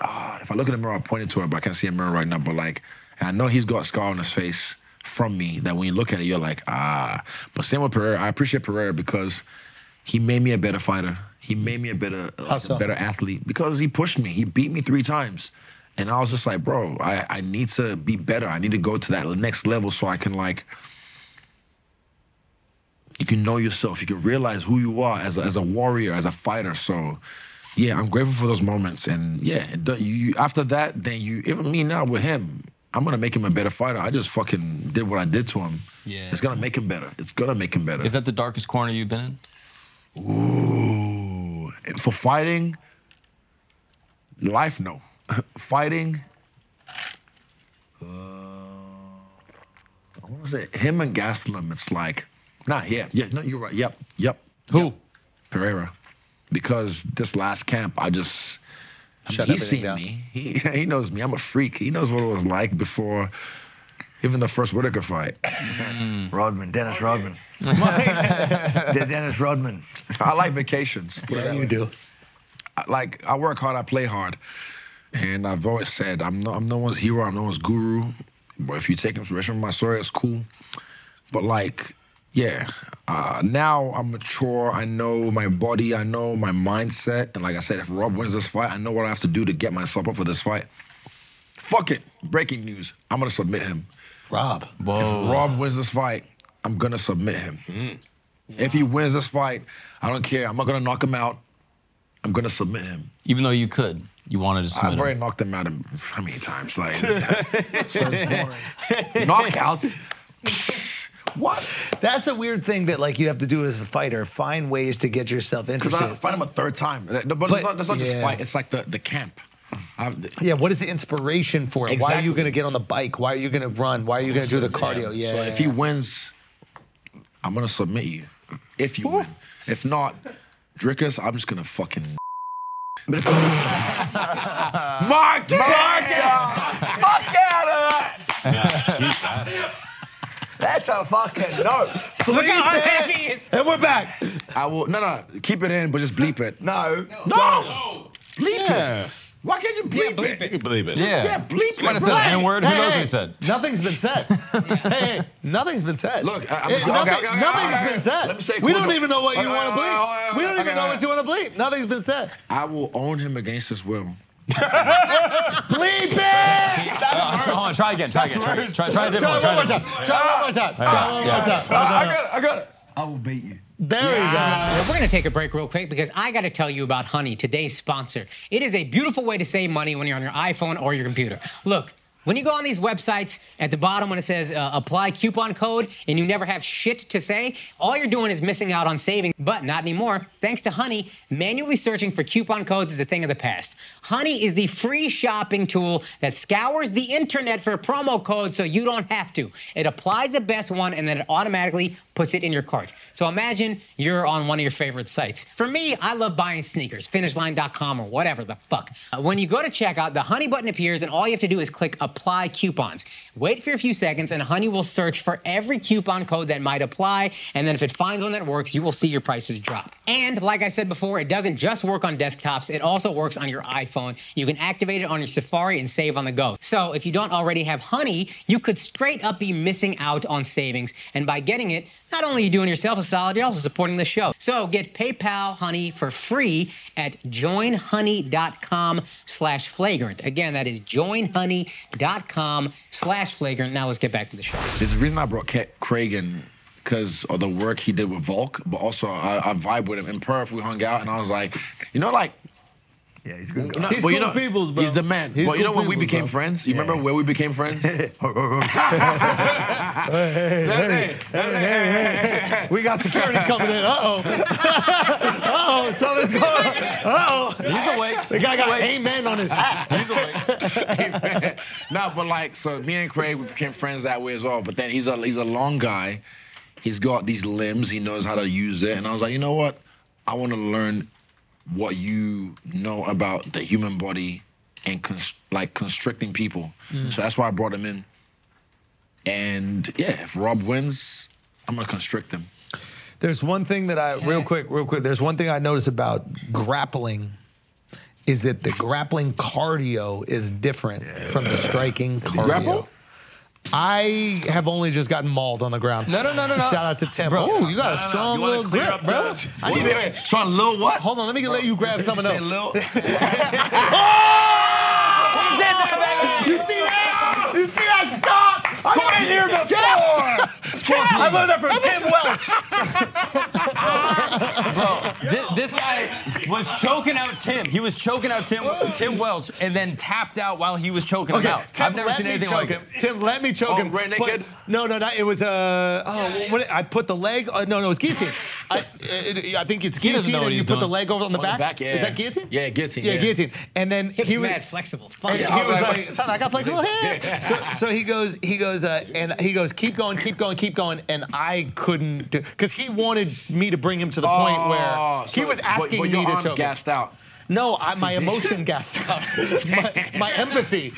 ah, if I look in the mirror, I'll point it to her, but I can't see a mirror right now. But like, I know he's got a scar on his face from me that when you look at it, you're like, ah. But same with Pereira. I appreciate Pereira because he made me a better fighter. He made me a better, like, so? a better athlete because he pushed me. He beat me three times. And I was just like, bro, I, I need to be better. I need to go to that next level so I can like you can know yourself. You can realize who you are as a, as a warrior, as a fighter. So, yeah, I'm grateful for those moments. And yeah, you, after that, then you even me now with him, I'm gonna make him a better fighter. I just fucking did what I did to him. Yeah. it's gonna make him better. It's gonna make him better. Is that the darkest corner you've been in? Ooh, and for fighting, life no. fighting. Uh, I want to say him and Gastelum. It's like, nah, yeah, yeah, no, you're right. Yep, yep. Who? Yep. Pereira, because this last camp, I just. Shut he's seen down. me. He, he knows me. I'm a freak. He knows what it was like before even the first Whittaker fight. Mm. Rodman, Dennis Rodman. Dennis Rodman. I like vacations. Yeah, you do. I- like I work hard, I play hard, and I've always said I'm no, I'm no one's hero, I'm no one's guru. But if you take inspiration from my story, it's cool. But like, yeah, uh, now I'm mature. I know my body. I know my mindset. And like I said, if Rob wins this fight, I know what I have to do to get myself up for this fight. Fuck it. Breaking news. I'm gonna submit him. Rob. Whoa. If Rob wins this fight, I'm gonna submit him. If he wins this fight, I don't care. I'm not gonna knock him out. I'm gonna submit him. Even though you could, you wanted to submit I've him. already knocked him out of- how many times? Like, so it's boring. Knockouts. what? That's a weird thing that like you have to do as a fighter. Find ways to get yourself Because interested. I fight him a third time. But, But- that's not, that's not just fight. It's like the, the camp. Uh, I've, yeah, what is the inspiration for it? Why are you going to get on the bike? Why are you going to run? Why are you going to do the cardio? Yeah. So if he wins, I'm gonna submit you. If you win. If not, Dricus, I'm just gonna fucking. Mark! Mark it! Fuck out of that! That's a fucking no. Look how unhappy he is. and we're back. I will. No, no. Keep it in, but just bleep it. No. No. Bleep Yeah. it. Why can't you bleep, bleep it? You believe it. yeah. Yeah, bleep it. Might have said an N-word. Who Hey, knows what he said? Nothing's been said. hey, hey, nothing's been said. Look, I- I'm Hey, just- okay, nothing, okay, okay, nothing's okay, been said. let me say we don't even know what you want to bleep. okay, okay, we don't even know what you want to bleep. Nothing's been said. I will own him against his will. Bleep it! Uh, hold on, try again. Try again. Try, again. try, try a Try one. one more Try time. Try one more time. Try one more time. I got it. I got it. I will beat you. There you go. We're going to take a break real quick because I got to tell you about Honey, today's sponsor. It is a beautiful way to save money when you're on your iPhone or your computer. Look, when you go on these websites, at the bottom when it says uh, apply coupon code and you never have shit to say, all you're doing is missing out on saving. But not anymore. Thanks to Honey, manually searching for coupon codes is a thing of the past. Honey is the free shopping tool that scours the internet for promo codes so you don't have to. It applies the best one and then it automatically puts it in your cart. So imagine you're on one of your favorite sites. For me, I love buying sneakers, finishline.com or whatever the fuck. Uh, when you go to checkout, the Honey button appears and all you have to do is click apply coupons. Wait for a few seconds and Honey will search for every coupon code that might apply. And then if it finds one that works, you will see your prices drop. And like I said before, it doesn't just work on desktops, it also works on your iPhone. You can activate it on your Safari and save on the go. So if you don't already have Honey, you could straight up be missing out on savings. And by getting it, not only are you doing yourself a solid, you're also supporting the show. So get PayPal Honey for free at joinhoney.com slash flagrant. Again, that is joinhoney.com slash flagrant. Now let's get back to the show. There's a reason I brought Craig in because of the work he did with Volk, but also I, I vibe with him. In Perth, we hung out, and I was like, you know, like. Yeah, he's a good guy. No, He's but you cool know, peoples, bro. He's the man. He's but you cool know when we became bro. friends? You remember where we became friends? We got security coming in. Uh oh. uh oh. Something's going on. Uh oh. He's awake. The guy got amen on his hat. He's awake. no, but like, so me and Craig we became friends that way as well. But then he's a he's a long guy. He's got these limbs. He knows how to use it. And I was like, you know what? I want to learn what you know about the human body and cons- like constricting people. Mm. So that's why I brought him in. And yeah, if Rob wins, I'm gonna constrict him. There's one thing that I real quick, real quick. There's one thing I notice about grappling is that the grappling cardio is different from the striking cardio. grapple? I have only just gotten mauled on the ground. No, no, no, no, no. Shout out to Tim. Bro. Oh, you got a No, no, no. strong little grip, bro. the- I Wait, need wait, wait. So a little what? Hold on, let me let you grab You something say else. Lil? You see that? You see that? Stop! I've been here before. I learned that from Tim Welch. This, this guy was choking out Tim. He was choking out Tim Tim Welch and then tapped out while he was choking him out. Tim, I've never let seen me anything choke like him. it. Tim, let me choke Oh, him. right Put- naked? no, no, not, it was uh, oh, what, I put the leg. Uh, no, no, it was guillotine. I, it, I think it's guillotine, know what and you he's put the leg over on the On the back. back, yeah. Is that guillotine? Yeah, guillotine, Yeah, yeah. guillotine. And then Hips he was mad flexible. Fuck and he I was was like- like, "Son, I got flexible hands." So, so he goes, he goes, uh, and he goes, "Keep going, keep going, keep going." And I couldn't, do because he wanted me to bring him to the point oh, where Oh, he so- was asking but your me to arms choke. gassed out. No, I, my emotion gassed out. my, my empathy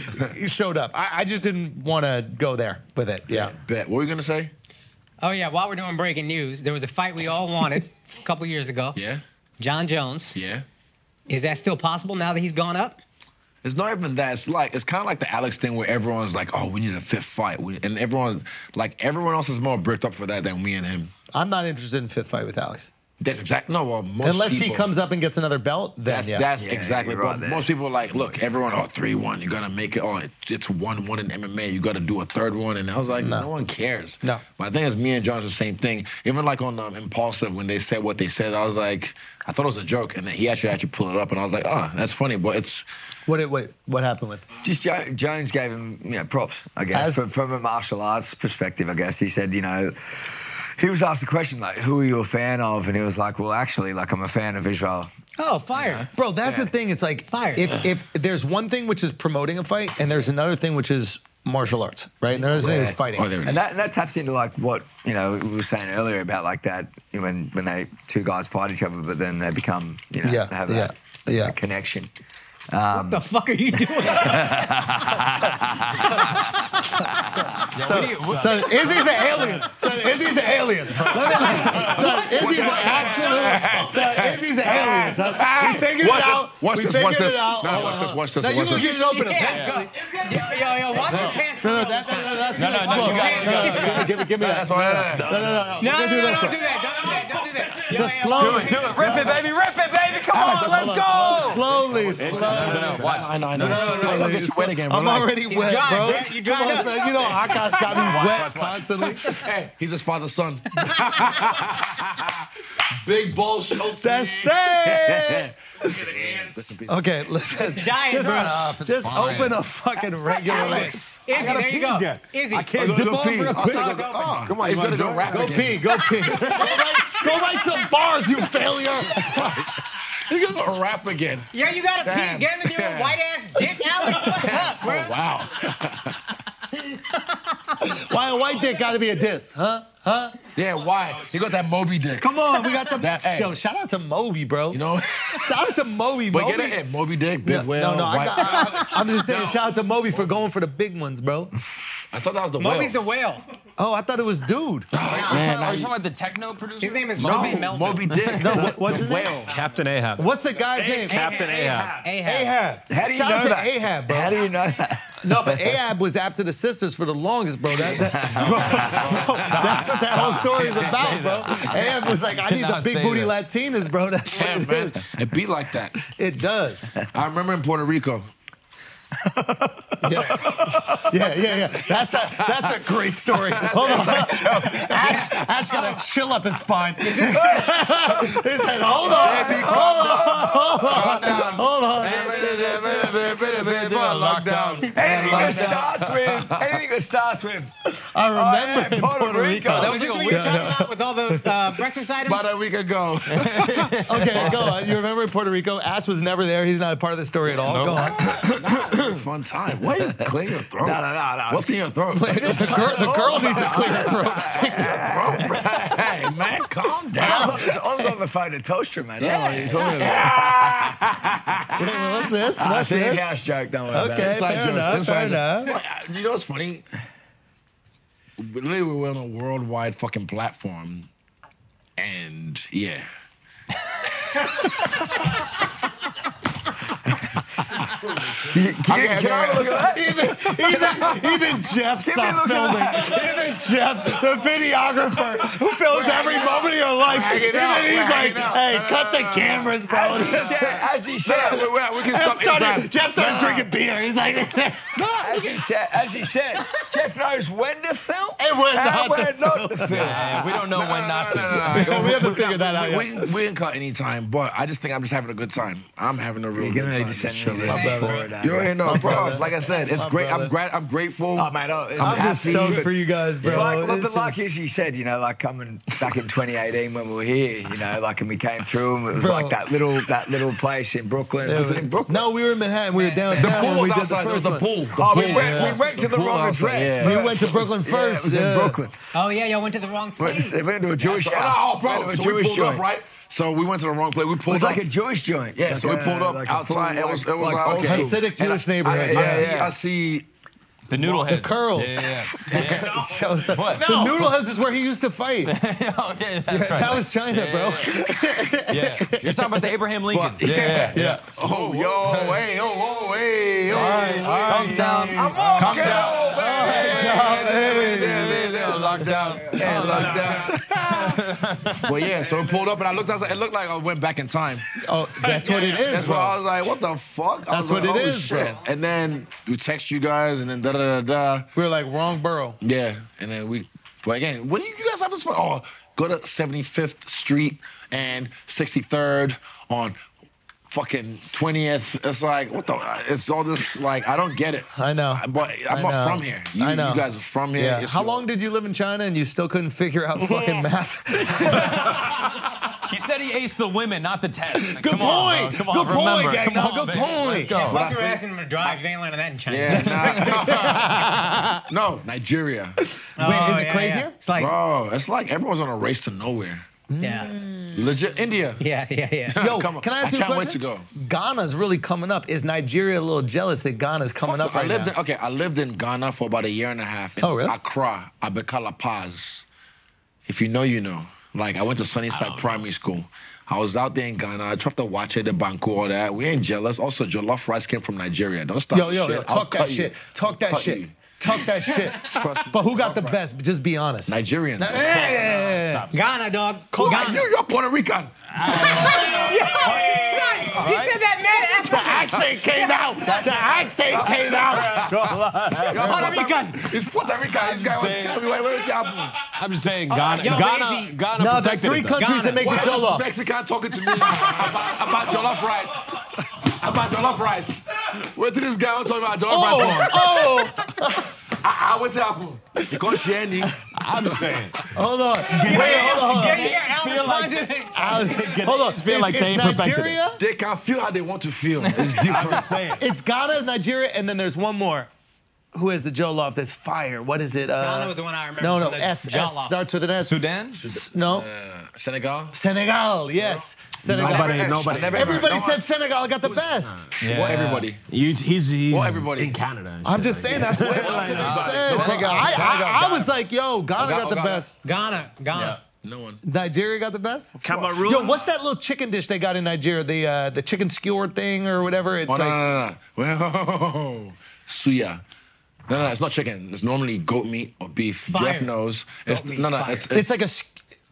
showed up. I, I just didn't want to go there with it. Yeah. Bet. What were you gonna say? Oh yeah, while we're doing breaking news, there was a fight we all wanted a couple years ago. Yeah. Jon Jones. Yeah. Is that still possible now that he's gone up? It's not even that. It's like it's kind of like the Alex thing where everyone's like, "Oh, we need a fifth fight," we, and everyone's like, everyone else is more bricked up for that than me and him. I'm not interested in fifth fight with Alex. That's exactly no. Well, most Unless he comes up and gets another belt, then That's yeah. that's Yeah, exactly you're right. right there. Most people are like, look, everyone, oh, three one, you're gonna make it. Oh, it- it's one one in MMA. You gotta do a third one, and I was like, no, one cares. No. My thing is, me and Jon's the same thing. Even like on um, Impulsive, when they said what they said, I was like, I thought it was a joke, and then he actually actually pulled it up, and I was like, oh, that's funny, but it's What? It, wait, what happened with? Just jo- Jones gave him, you know, props. I guess As- from, from a martial arts perspective. I guess he said, you know, he was asked the question like, "Who are you a fan of?" And he was like, "Well, actually, like I'm a fan of Israel." Oh, fire. Bro, that's the thing. It's like Fire. if if there's one thing which is promoting a fight, and there's another thing which is martial arts, right? And there's thing is fighting. Oh, there And that, and that taps into like what you know we were saying earlier about like that when when they two guys fight each other, but then they become you know Yeah, have yeah, that, yeah. that connection. What the fuck are you doing? So, so Izzy's an alien. So Izzy's an alien. Let me- so Izzy's an absolute. So Izzy's an alien. So we figured Watch it this, out. watch we this, figured watch this. it out. No, Hold watch this, watch this, Now you watch gonna this. get it open yeah, eventually. go. Yo, yo, watch your pants. No, no, that's, no, no, that's No, no, that's no, you slow. got it, you got it, you got it. Give me, give me that. That's all right. No, no, no, no. No, no, no, do no, this don't do that. Don't do that. Don't do that. Just yo, slow Do it, do it. Rip it, baby. Rip it, baby. Come on, let's go. Slowly, slowly. Watch. I know, I know. I'm gonna get you wet again. I'm already wet, dry, bro. Jack, you dried Come on, up. son. You know Akaash got me wet constantly. Hey, he's his father's son. Big bull Schulz. That's it. Listen, peace. Okay, listen. dying, just, up, oh, it's just fine. open a fucking regular like, Izzy, there you go. Izzy. I can't dip off real quick. Close open. Come on, he's gonna go rap Go again. pee, go pee. go, write, go write some bars, you failure. He's gonna rap again. Yeah, you gotta pee. Damn. Get in your white ass dick, Alex. What's up, oh, bro? Wow. Why a white dick gotta be a diss, huh? Huh? Yeah, why? He got that Moby dick. Come on, we got the That- hey. Yo, shout out to Moby, bro. You know? shout out to Moby, But Moby. get it, Moby Dick, Big no, Whale. no, no, I white- got, I, I'm just saying, shout out to Moby for going for the big ones, bro. I thought that was the whale. Moby's the whale. whale. Oh, I thought it was dude. Man, Are you now talking about the techno producer? His name is no, Moby Melvin. Moby Dick. No, what- what's the his name? whale. Captain Ahab. What's the guy's name? Captain Ahab. Ahab. Ahab. How do you Shout know out to that? Ahab, bro. How do you know that? No, but Ahab was after the sisters for the longest, bro. That, that- bro, bro, that's what that whole story is about, bro. Ahab was like, I need the big booty that. Latinas, bro. That's what Yeah, it man. is. It be like that. It does. I remember in Puerto Rico. Yeah, yeah, yeah. That's a that's a great story. Hold on. Ash, Ash got to chill up his spine. he said, "Hold on, Baby, hold on, Calm down. hold on." Lockdown. Anything that starts with anything that starts with I remember yeah, Puerto Puerto Rico. Rico. Oh, is this what you're talking about with all the uh, breakfast items? About a week ago. Okay, go on. You remember Puerto Rico? Ash was never there. He's not a part of the story at all. Go on. Fun time. Why you clear your throat? No, no, no, no. What's in your throat? the, girl, the girl needs to clear her throat. hey, man, calm I was, down. on I was on the phone to Telstra, man. I don't know what you're talking about. What's this? I What's see this? house joke, don't worry Okay, about Inside fair jokes, enough, inside fair jokes. enough. Well, You know what's funny? Literally, we were on a worldwide fucking platform, and yeah. it. Can, can I look at that? Even, even, even Jeff Give stopped filming. Even Jeff, the videographer who films every moment of your life, even out, he's we're like, "Hey, No, no, cut no, the no, no. cameras, bro." As he said, as he said, We, we, we can Jeff stop started. Jeff started drinking beer. He's like, as he said, as he said, Jeff knows when to film And when not to not to film. Yeah, we don't know when not to. No. we haven't figured that out We, yet. we, we didn't cut any time, but I just think I'm just having a good time. I'm having a real You're good gonna time. Need to send Just me this chilling. before it. You already know, bro. Like I said, it's My great. brother. I'm glad. I'm grateful. Oh, mate, oh, it's- I'm I'm just happy. stoked for you guys, bro. Like, but, It's like just- as he said, you know, like coming back in 2018 when we were here, you know, like and we came through and it was Bro. like that little that little place in Brooklyn. Was it in Brooklyn? No, we were in Manhattan. We were downtown. The pool we was did outside. The There was first the one. pool. Oh, we went, pool. we went to the, pool wrong outside, address. yeah. You went to Brooklyn Yeah, first. it was yeah. in Brooklyn. Oh yeah, y'all went to the wrong place. we went to a Jewish So- house. oh, bro. a So we Jewish pulled joint. up, right? So we went to the wrong place. We pulled It pulled was up. like a Jewish joint. Yeah, Like so we pulled up like outside. full, it was, like- it was like like, okay. Hasidic Jewish I, neighborhood. I, yeah, see, yeah. I see. The noodle The curls. Yeah, yeah, Shows that- The noodle house is where he used to fight. yeah. okay, that's right. That was China, bro. Yeah, you're talking about the Abraham Lincolns. But- yeah, yeah. Oh, yo, hey, oh, oh, hey, oh. Come down. I'm walking down. over. Hey, hey, hey, hey, hey, hey, hey, And lockdown. but yeah, so it pulled up and I looked outside. It looked like I went back in time. Oh, that's what it is, That's bro. why I was like, what the fuck? I That's was what like, it oh, is, shit. bro. And then we text you guys and then da da da da. We were like wrong borough. Yeah, and then we. But again, what do you, you guys have this for? Oh, go to 75th Street and 63rd on fucking 20th. It's like what the? It's all this like I don't get it. I know. But I'm I not know. from here. You, I know. You guys are from here. Yeah. How your- long did you live in China and you still couldn't figure out fucking math? He said he aced the women, not the test. Good Come on, point. bro. Come on, Good point, gang. Come on, good baby. point. Let's go. Plus, you were asking him to drive. You ain't learning that in China. Yeah, nah. no, Nigeria. Oh, Wait, is it yeah, crazier? yeah. It's like, Bro, it's like everyone's on a race to nowhere. yeah, mm. Legit, India. yeah, yeah, yeah. Yo, Come on. can I ask I you a can't wait question? to go. Ghana's really coming up. Is Nigeria a little jealous that Ghana's coming up I right lived now? in okay. I lived in Ghana for about a year and a half. In Oh, really? Accra, Abekala Paz. If you know, you know. Like I went to Sunnyside oh. Primary School. I was out there in Ghana. I dropped the watch at the Banku, all that. We ain't jealous. Also, jollof rice came from Nigeria. Don't stop. Yo, the yo, shit. yo, I'll talk that cut shit. you. Talk that Cut shit. you. Talk that shit. Trust me. But who got the best? Just be honest. Nigerians. Yeah, of yeah, course. yeah, yeah, yeah. Ghana, dog. Who Ghana. you? You're Puerto Rican. He said that man after accent came out. The accent came out. Puerto Rican. It's Puerto Rican. This guy wants to tell me, wait, wait, what's happening? I'm just saying, Ghana, yo, Ghana, Lazy. Ghana No, there's perfected three it, though. countries that make Why the jollof. Mexican talking to me about, about jollof rice? About jollof rice. Where did this guy talking about jollof rice Oh, oh. I, I went to Apple. You can't share any. I'm just saying. Hold on. Wait, hold on, hold on. Get here, Al responded. I was- Hold on. feel like they ain't perfected it. Nigeria? They can feel how they want to feel. It's different. saying. It's Ghana, Nigeria, and then there's one more. Who has the jollof that's fire? What is it? Uh, Ghana was the one I remember No, no, S, S jollof. starts with an S. Sudan? S- No. Uh, Senegal? Senegal, yes. Senegal. Nobody- Never- nobody- never- Everybody no, said Senegal got the best. What everybody? You, he's he's Well, everybody. in Canada. I'm shit just saying that. that's what, that's what they said. Senegal. I, I, I was like, yo, Ghana Ghana, got the Ghana. best. Ghana, Ghana. No one. Nigeria got the best. Cameroon. Yo, what's that little chicken dish they got in Nigeria? The uh, the chicken skewer thing or whatever. It's Oh, no, like no, no, no. Well, suya. No, no, no, it's not chicken. It's normally goat meat or beef. Fire. Jeff knows. It's, meat, no, no, fire. it's, it's, it's like a.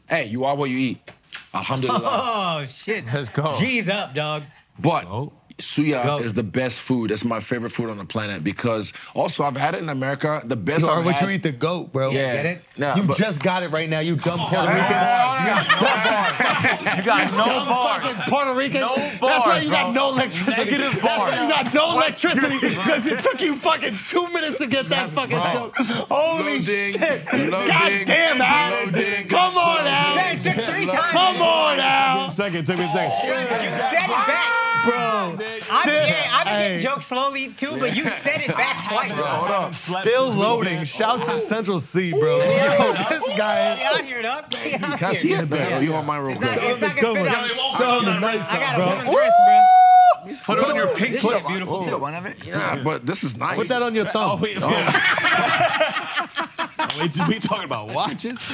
sk- hey, you are what you eat. Alhamdulillah. Oh shit. Let's go. G's up, dog. But Oh. Suya Go. is the best food. It's my favorite food on the planet because also I've had it in America. The best Or I've what had, you eat the goat, bro. Yeah. Get it? Nah, You but- just got it right now, you dumb oh, Puerto Rican. You got no bars. Fucking Puerto Rican. No bars. That's why bars, you bro. got no electricity. Negative That's why bars. you got no electricity because it took you fucking two minutes to get that fucking joke. Holy Loading, shit. loading, God damn, Al. loading, Come on, Al. It took three times. Come on, Al. Second, took me a second. Oh, you said it back. Bro. I'm, yeah, I'm Hey. getting jokes slowly too, but you said it back twice. Hold up. Still loading. Shouts to Central C, bro. Yo, this guy Get out here, dog. Get out Can I here. see it, man? You hold mine real It's quick. it's not gonna fit on. Show him the nice I got a women's dress, bro. Put it on your pink This foot. beautiful You too. one of it? Yeah, but this is nice. Put that on your thumb. Oh, wait, wait. we, we talking about watches?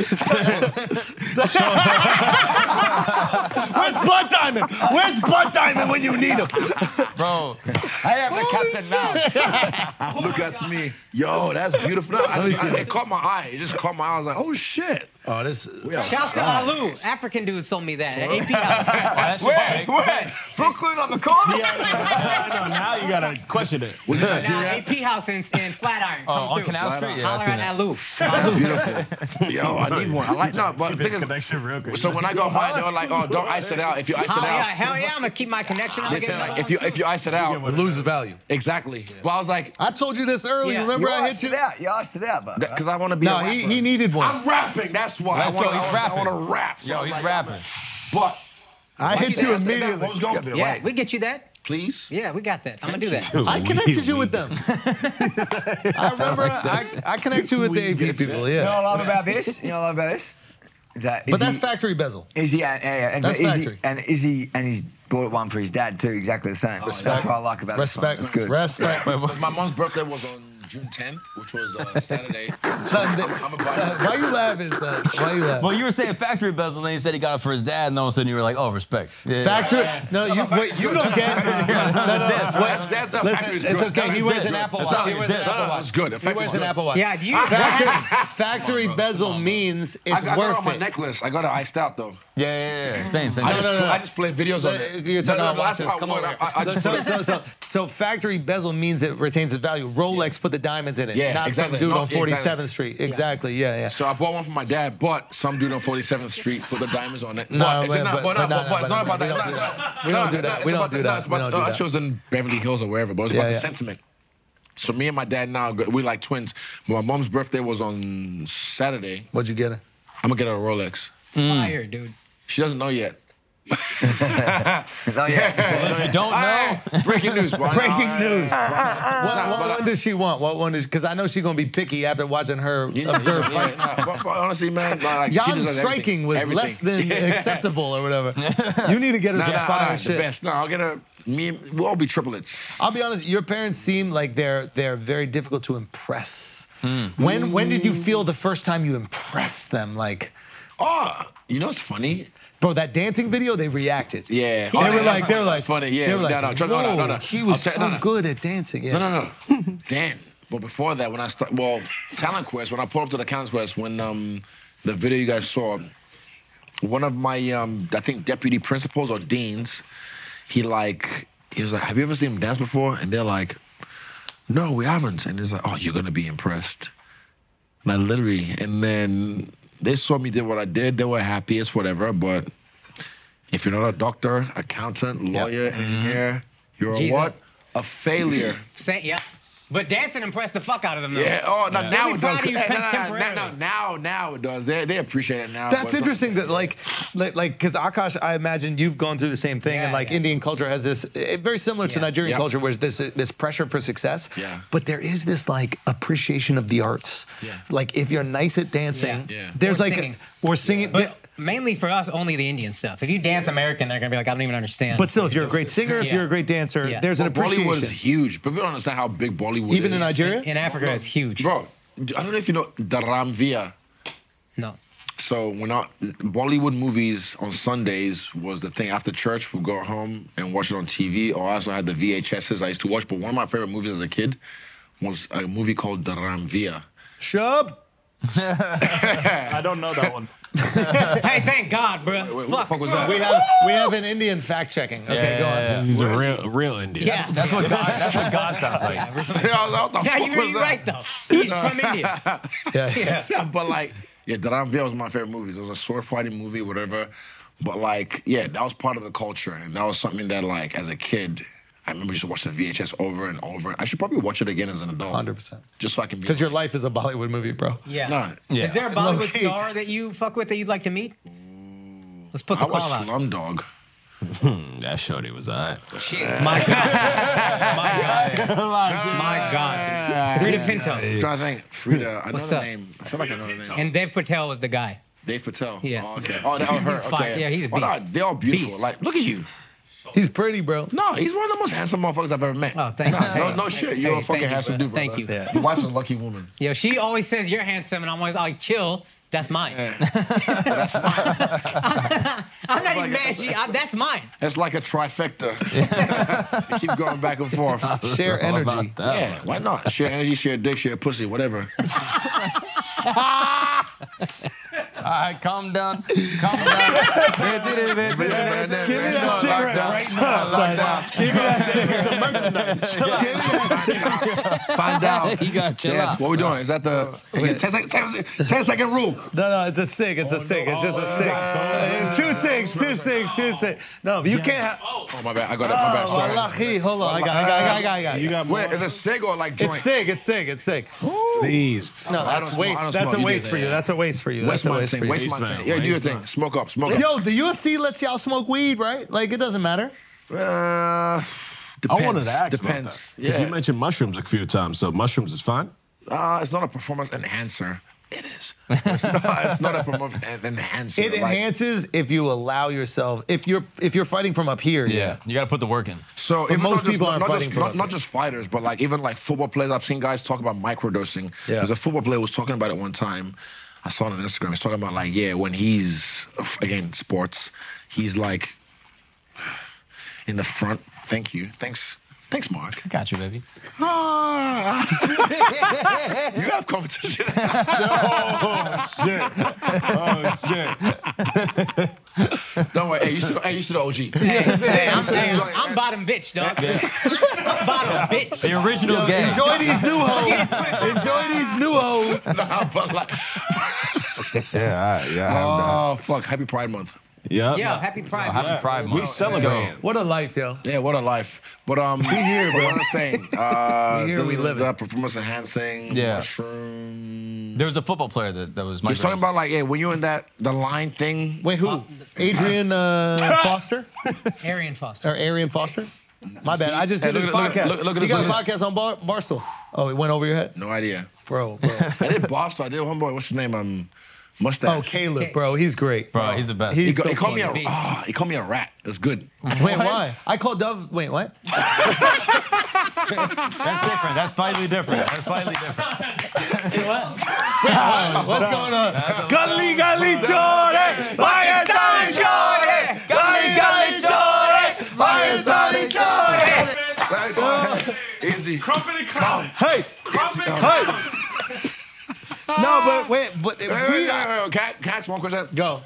Where's Blood Diamond? Where's Blood Diamond when you need him? Bro, I am the captain now. Look at me. Yo, that's beautiful. No, I just, I, it caught my eye. It just caught my eye. I was like, oh shit. Oh, this. Shouts to Alu. African dude sold me that. at AP House. that shit big. Brooklyn on the corner. I know, now you gotta question it. Was it Now, AP House in, in Flatiron. Oh, Come on through. Canal Street? Yeah, I Holler at that. Alu. That's beautiful. Yo, I need one. I like no, but the This thing is, connection real quick. so when I go home, they're like, oh, don't ice it out. If you ice it Hell yeah, out, hell yeah, I'm gonna keep my connection. I'll they get it like, if you if you ice it out, It loses value. exactly. Well, I was like, I told you this early. Yeah. Remember You I hit you? it out. You asked it out, but because I want to be. No, a he, he needed one. I'm rapping. That's why. Let's I wanna, go, he's rapping. I want to rap. So Yo, I was he's rapping. But I hit you Yes, that- immediately. What was going? Yeah, we get you that. Please. Yeah, we got that. I'm gonna do that. I connected you with them. I remember I, I connect you with the AP people. Yeah. you know what I Yeah. love about this? You know what I love about this? Is that But that's he- factory bezel. Is he? And, yeah, yeah, and That's is factory. He, and is he? And he's bought one for his dad too. Exactly the same. That's what I like about Respect. This one. It's good. Respect. My mom's birthday was on June 10th, which was uh, Saturday. Sunday. I'm about Son, why you laughing, son? Why you laughing? Well, you were saying factory bezel, and then you said he got it for his dad, and all of a sudden you were like, oh, respect. Yeah. Factory? No, you wait. You don't get. No, no, no. That's, wait. that's, that's, Listen, factory's it's good. okay. He wears an Apple That's Watch. He like wears an. Apple No, no, Watch. It's good. The He factory's wears an. Apple Watch. Yeah, do you? Factory, factory bezel means I, it's I got it worth on my necklace. I got it iced out though. Yeah, yeah, yeah. Same, same. I No, just, no, no, play- no. I just play videos on it. You're talking No, no, about no, that's watches. Come over here. I, I just so, so, so, so factory bezel means it retains its value. Rolex put the diamonds in it. Yeah, not exactly. some dude No, on 47th exactly. Street. Exactly. Yeah, yeah. So I bought one for my dad, but some dude on 47th Street put the diamonds on it. No, but, it's but- not, but- but, but no, no, but, but it's not about that. don't It's do not- that. We don't do that. We don't do that. it's about- don't do no, that. I chose in Beverly Hills or wherever, but it's about the sentiment. So me and my dad now, we're like twins. My mom's birthday was on Saturday. What'd you get her? I'm gonna get her a Rolex. Fire, dude. She doesn't know yet. No, yeah. If you don't know, Breaking news, bro. Breaking news. What, what but I- one does she want? What one does? Because I know she's gonna be picky after watching her Yeah, observe yeah, fights. nah, but, but honestly, man, nah, like, she Jan's does everything. striking was Everything. less than acceptable or whatever. You need to get her Nah, some nah, fire nah, the best. No, I'll get her. Me, and- we'll all be triplets. I'll be honest. Your parents seem like they're they're very difficult to impress. Hmm. When when did you hmm. feel the first time you impressed them? Like, Oh, you know what's funny? Bro, that dancing video, they reacted. Yeah. They Oh, were like, they were like, funny. Yeah. They were like, no, no, no, no, no, no. He was so no, no. good at dancing. Yeah. No, no, no. Dan. But before that, when I start, well, Talent Quest, when I pulled up to the Talent Quest, when um, the video you guys saw, one of my, um, I think, deputy principals or deans, he like, he was like, have you ever seen him dance before? And they're like, no, we haven't. And he's like, oh, you're gonna be impressed. Like literally. And then they saw me did what I did. They were happy. It's whatever. But if you're not a doctor, accountant, lawyer, mm-hmm. engineer, you're a Jesus. what? A failure. Say, yeah. But dancing impressed the fuck out of them, though. Yeah. Oh, no, They now be it does. Hey, no, no, no, no, now, now it does. They, they appreciate it now. That's but it's not- interesting. That like, like, like, because Akaash, I imagine you've gone through the same thing, and like yeah. Indian culture has this eh, very similar to Nigerian Yeah. culture, where there's this this pressure for success. Yeah. But there is this like appreciation of the arts. Yeah. Like if you're nice at dancing, Yeah. Yeah. there's Or like singing. or singing. But mainly for us, only the Indian stuff. If you dance American, they're gonna be like, I don't even understand. But still, if you're a great singer, if Yeah. you're a great dancer, Yeah. there's an Well, Bollywood appreciation. is huge. People don't understand how big Bollywood is. Even in Nigeria? in Africa, it's huge. Bro, I don't know if you know the Ramvia. No. So when I, Bollywood movies on Sundays was the thing. After church, we'd go home and watch it on TV. Or I also had the VHSs I used to watch. But one of my favorite movies as a kid was a movie called The Ramvia. Shub. I don't know that one. hey, thank God, bro. Wait, what Fuck. the fuck was that? We have we have an Indian fact checking. Okay, go on. He's a real, real Indian. Yeah, that's what God, that's what God sounds like. I was like, what the Yeah, fuck you're, was you're that? right though. He's from India. Yeah. Yeah. Yeah, but like, yeah, Dharamveer was my favorite movies. It was a sword fighting movie, whatever. But like, yeah, that was part of the culture, and that was something that, like, as a kid, I remember just watching VHS over and over. I should probably watch it again as an adult. 100%. Just so I can be. Because your life is a Bollywood movie, bro. Yeah. Nah. yeah. Is there a Bollywood Low-key. star that you fuck with that you'd like to meet? Let's put the I watched call out. Slumdog. Hmm, that shorty was alright. My God. My God. My God. Freida Pinto. I'm trying to think. Freida. I What's know up? the name. I feel like I know the name. And Dev Patel was the guy. Dave Patel. Yeah. Oh, okay. Oh, that was her. He's fine. Okay. Yeah, he's a Oh, no, beast. they're all beautiful. Beast. Like, look at you. He's pretty, bro. No, he's one of the most handsome motherfuckers I've ever met. Oh, thank Nah, you. No, no shit. You're Hey, a fucking you, handsome bro. dude, brother. Thank you. Yeah. Your wife's a lucky woman. Yo, she always says you're handsome, and I'm always like, chill. That's mine. Yeah. that's mine. I'm not even mad. She, I, that's mine. It's like a trifecta. You keep going back and forth. Share energy. Yeah, why not? Share energy, share dick, share pussy, whatever. All right, calm down. Calm down. Find out. You gotta chill Yes, out. what we doing? Is that the okay, 10, second, 10, second- 10 second rule? No, no, it's a sig. It's a sig. It's just a sig. Uh, Two sigs, two sigs, two sigs. No, but you can't have. Oh, my bad. I got it. My bad. Oh, Sorry. wallahi. Hold on. I got, I got, I got, I got, I got. You got Wait, is it cig or like joint? It's sig. It's sig. It's sig. Please. No, I don't that's waste. That's a waste for you. That's a waste for you. Waste That's a my waste thing. for you. Waste my Waste thing. man, Yeah, do your thing. Smoke up. Smoke up. Yo, the UFC lets y'all smoke weed, right? Like it doesn't matter. Uh, I depends. wanted to ask Depends. about that. 'Cause Yeah. You mentioned mushrooms a few times, so mushrooms is fine. Uh, it's not a performance enhancer, It is. It's not, it's not a performance enhancer. It like- enhances if you allow yourself. If you're if you're fighting from up here, yeah. You got to put the work in. So But even most not just, people not, aren't fighting just, for not, it. not just fighters, but like even like football players. I've seen guys talk about microdosing. Yeah. There's a football player was talking about it one time. I saw it on Instagram. He's talking about like yeah, when he's again sports, he's like in the front. Thank you. Thanks. Thanks, Mark. Got you, baby. Ah. you have competition. Oh shit! Oh shit! Don't worry. Hey, you should. Hey, you should OG. Hey, hey, I'm, hey, I'm, I'm bottom bitch, dog. I'm bottom bitch. The original gang. Enjoy these new hoes. Enjoy these new hoes. Nah, but like, Yeah, I, yeah. I have oh fuck! Happy Pride Month. That. Yep. Yo, happy Pride. Happy Month. Pride We celebrate. What a life, yo. Yeah, what a life. But um, we here, bro. What I'm saying, uh, We here, the, we living. the performance enhancing, Yeah. mushroom. There was a football player that, that was. He's talking about like, yeah, when you're in that the line thing. Wait, who? Adrian uh, Foster Arian Foster. or Arian Foster? My bad. I just did Hey, his look at- look podcast. look- look at he this, got a podcast on Bar- Barstool. Oh, it went over your head, No idea. bro. bro. I did Barstool. I did homeboy. What's his name? Um, mustache. oh, Caleb, bro. He's great. Bro, he's the best. He, He's go, so he called me a. funny. ah, he called me a rat. It was good. Wait, why? I called Dove. Wait, what? That's different. That's slightly different. That's slightly different. What? What's going on? Gully, gully, Jordan. Pakistan, Jordan. Gully, gully, Jordan. Pakistan, Jordan. Right, go ahead. Easy. Crumpet and Colin. Hey, hey. No, but wait, but Wait, wait, we wait, wait, wait. Can, I, can I ask one question? go.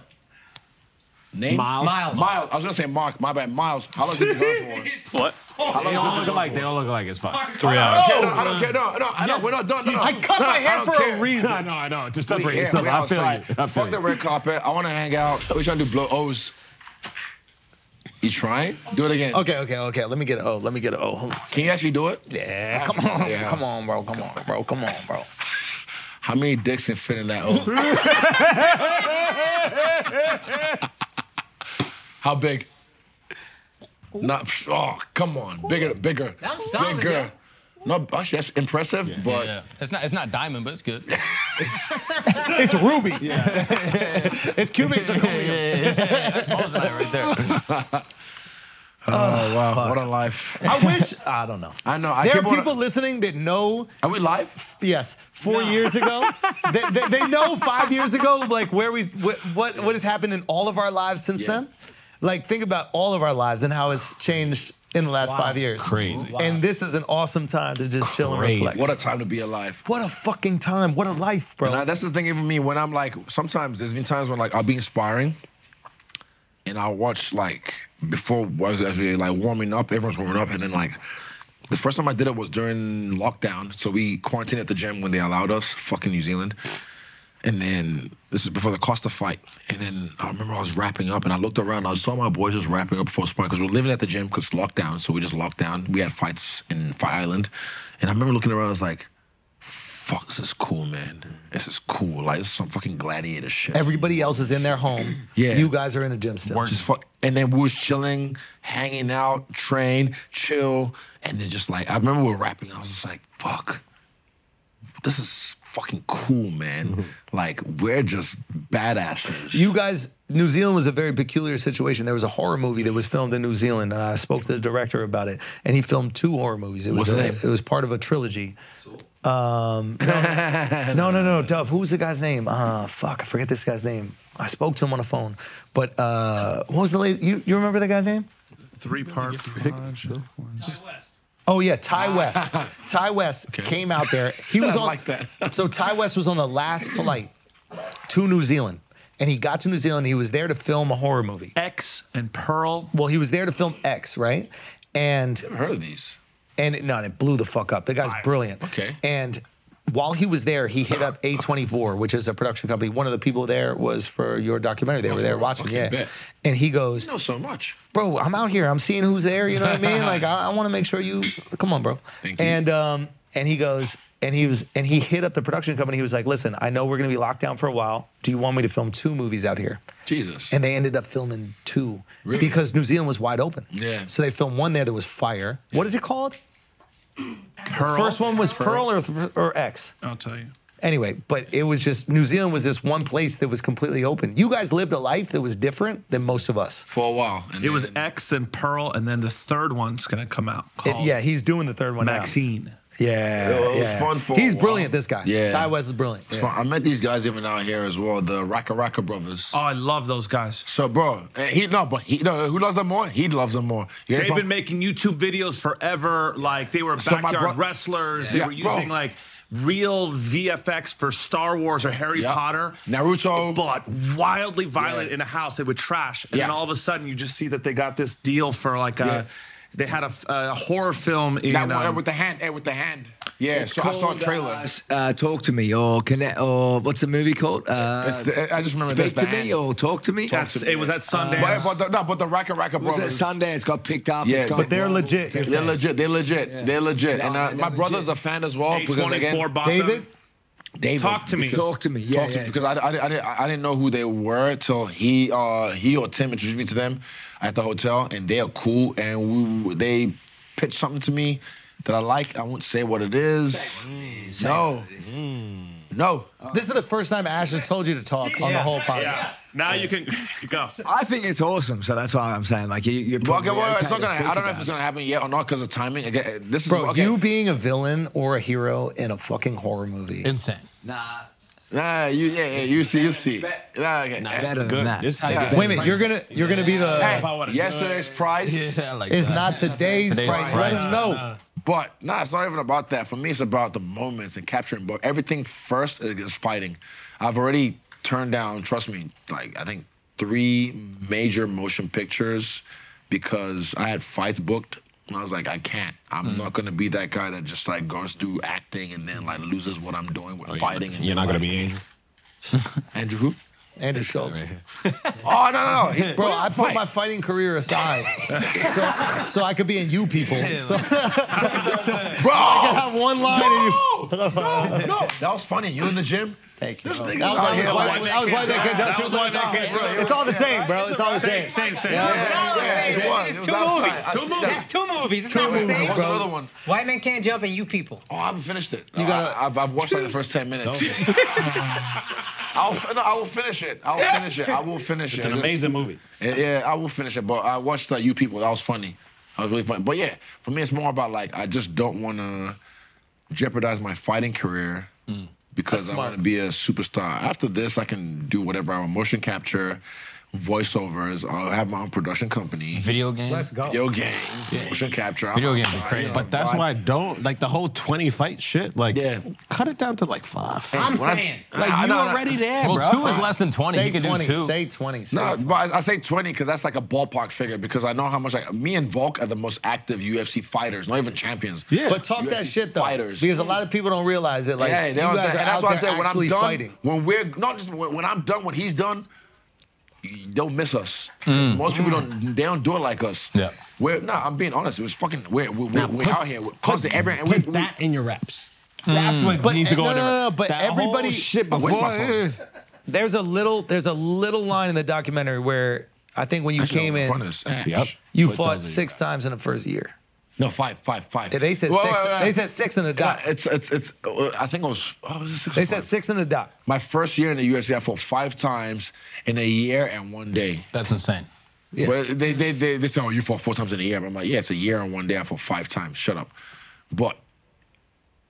Name? Miles. Miles. Miles. I was gonna say Mark. My bad. Miles. How long did you go for? What? How long They all did look you alike. They for? all look alike. It's fine. Three hours. I don't care. No, I don't care. No, no, I know. We're not done. No, no. I cut No, my hair for care. a reason. I know, I know. Just We separate here, yourself. we I feel you. I feel Fuck you. the red carpet. I want to hang out. We're trying to do blow O's. You trying? Do it again. Okay, okay, okay. Let me get a O. Let me get a O. Hold on. Can you actually do it? Yeah, come on, Yeah. come on, bro, come on, bro, come on, bro. How many dicks can fit in that O? How big? Not. Oh, come on. Bigger, bigger. I'm solid, Bigger. yeah. No, actually, that's impressive, but Yeah. It's not. It's not diamond, but it's good. It's Ruby. Yeah. it's cubic zirconia. That's moissanite right there. Oh wow, what a life. I wish. I don't know. I know. I There keep are on- people listening that know. Are we live? Yes, four years ago, they, they, they know five years ago, like where we, what, what, what has happened in all of our lives since Yeah. then. Like think about all of our lives and how it's changed in the last five years. Crazy. And this is an awesome time to just chill and reflect. What a time to be alive. What a fucking time. What a life, bro. And I, that's the thing even me when I'm like sometimes there's been times when like I'll be inspiring and I'll watch like before I was actually like warming up, everyone's warming up, and then like the first time I did it was during lockdown. So we quarantined at the gym when they allowed us, fucking New Zealand. And then this is before the Costa fight. And then I remember I was wrapping up and I looked around. I saw my boys just wrapping up before sparring because we're living at the gym because lockdown. So we just locked down. We had fights in Fight Island. And I remember looking around, I was like, fuck, this is cool, man. This is cool. Like, this is some fucking gladiator shit. Everybody else is in their home. Yeah. You guys are in a gym still. just fuck. And then we was chilling, hanging out, train, chill. And then just like, I remember we were rapping. I was just like, fuck. This is fucking cool, man. Mm-hmm. Like, we're just badasses. You guys, New Zealand was a very peculiar situation. There was a horror movie that was filmed in New Zealand, and I spoke to the director about it. And he filmed two horror movies. It was What's a- name? it was part of a trilogy. Um, no, no, no, no, Dove. Who was the guy's name? Uh, fuck, I forget this guy's name. I spoke to him on the phone. But uh, what was the lady? You, you remember the guy's name? Three part garage. Oh yeah, Ti West. Ti West came out there. He was on like that. so Ti West was on the last flight to New Zealand, and he got to New Zealand. He was there to film a horror movie. X and Pearl. Well, he was there to film X, right? And I've heard of these. And it, no, it blew the fuck up. The guy's brilliant. Okay. And while he was there, he hit up A24, which is a production company. One of the people there was for your documentary. They were there watching. Okay, yeah. bet. And he goes, You know so much. bro, I'm out here. I'm seeing who's there. You know what I mean? Like, I, I want to make sure you come on, bro. Thank you. And um, and he goes, and he was, and he hit up the production company. He was like, listen, I know we're gonna be locked down for a while. Do you want me to film two movies out here? Jesus. And they ended up filming two Really? because New Zealand was wide open. Yeah. So they filmed one there that was fire. What is it called? Pearl. First one was Pearl or, or X. I'll tell you. Anyway, but it was just New Zealand was this one place that was completely open. You guys lived a life that was different than most of us. For a while. And It was X and Pearl, and then the third one's gonna come out It- yeah, he's doing the third one now. Maxine. Yeah, It was yeah. fun for a He's while. brilliant. This guy, Yeah. Ti West is brilliant. So I met these guys even out here as well, the RackaRacka brothers. Oh, I love those guys. So, bro, eh, he no, but he no. Who loves them more? He loves them more. You They've been making YouTube videos forever. Like they were So backyard bro- wrestlers. They Yeah, were bro. using like real VFX for Star Wars or Harry Yeah. Potter. Naruto. But wildly violent Yeah. in a house. They would trash. And then all of a sudden you just see that they got this deal for like a. Yeah. They had a, a horror film in. that one um, with the hand, eh, with the hand. Yeah, so I saw a trailer. Uh, talk to me or connect or what's the movie called? Uh, It's the- I just remember Speak this, the to me hand. or talk to me. that's- it was at Sundance. But, but the, no, but the RackaRacka was brothers. it Sundance got picked up? Yeah, it's gone but they're legit, you're They're legit. They're legit. They're legit. And uh, my legit. brother's a fan as well. Because again, A24 bought David? Them. David, Talk to me. because- Talk to me. Yeah, talk to yeah. me because I, I, I, didn't, I didn't know who they were till he uh, he or Tim introduced me to them at the hotel, and they are cool. And we, they pitched something to me that I like. I won't say what it is. No, no. This is the first time Ash has told you to talk on the whole podcast. Yeah. Now you can go. I think it's awesome, so that's why I'm saying like you, you're Well, okay, well, okay it's not gonna. I don't know if it's gonna happen yet or not because of timing. Again, this is Bro, okay. you being a villain or a hero in a fucking horror movie. Insane. Nah, Nah, you yeah, yeah you see, you see. Nah, okay. Better than Good. that. This how you Yeah. get Wait a minute, you're gonna you're gonna be the Hey, If I yesterday's price. Yeah, like is that. not today's, Today's price. price. Let us know. But nah, it's not even about that. For me, it's about the moments and capturing. But everything first is is fighting. I've already turned down. Trust me, like I think three major motion pictures because I had fights booked. And I was like, I can't. I'm hmm. not gonna be that guy that just like goes through acting and then like loses what I'm doing with oh, fighting. And You're not then, gonna be Angel. Andrew who? Andy Schulz. Oh no no no! He- Bro, I put fight? my fighting career aside so, so I could be in you people. So I bro. have one line and you. No, no, no. That was funny. You in the gym? Thank you. This bro. nigga's out here that was like- white- that was white man can't jump That too was much. white man can't jump. It's all the same, bro. It's all the same. Same, same. Yeah, No, it's- it was. It's It was two movies. Two movies. that. That's two movies. It's not the same. What's another one? White Man Can't Jump and You People. Oh, I haven't finished it. You You gotta- I've, I've watched like the first ten minutes. I'll, no, I will finish it. I will finish it. I will finish it. It's an Just- amazing movie. Yeah, yeah, I will finish it. But I watched uh, You People. That was funny. That was really funny. But yeah, for me, it's more about like I just don't want to jeopardize my fighting career because I want to be a superstar. After this, I can do whatever I want. Motion capture, voiceovers. I'll have my own production company. Video games. Let's go. Video games, motion capture. Video I'm games outside, are crazy. But that's vibe. why I don't like the whole 20 fight shit. Like, Yeah. cut it down to like five. I'm When I- saying. like, you nah, nah. already there, Well, bro. two is less than 20. Say He could 20. do two. Say 20. Say No, 20. but I, I say 20 because that's like a ballpark figure because I know how much like me and Volk are the most active UFC fighters, not even champions. Yeah. But talk that shit though, fighters. because a lot of people don't realize it. Like yeah, you guys say, are and that's why I said when I'm done, fighting. when we're not just when, when I'm done, when he's done, you don't miss us. Mm. Most people mm. don't. They don't do it like us. Yeah. We're no. I'm being honest. It was fucking. We're we're, we're, we're out here. We're constantly every and we, Put we, that in your reps. That's mm. what But needs to go no, in no, there. no, no, but That whole everybody- shit I'm with before. There's a little there's a little line in the documentary where I think when you I came in, front of this. Yep. you Put fought six times in the first year. No, five, five, five. Yeah, They said Wait, six. wait, wait. They said six in the Yeah, doc. it's it's it's. uh, I think it was. Oh, was it six? or They said five? six in the doc. My first year in the UFC, I fought five times in a year and one day. That's insane. Yeah. But they, they, they, they say, oh, you fought four times in a year. But I'm like, yeah, it's a year and one day. I fought five times. Shut up. But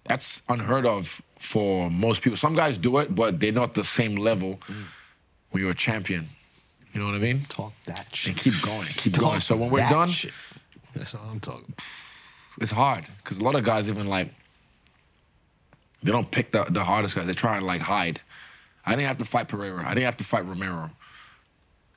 that's unheard of for most people. Some guys do it, but they're not the same level when you're a champion. You know what I mean? Talk that shit. And keep going, keep going. So when we're done, shit. That's all I'm talking. it's hard because a lot of guys even like they don't pick the, the hardest guys. They try and like hide. I didn't have to fight Pereira. I didn't have to fight Romero.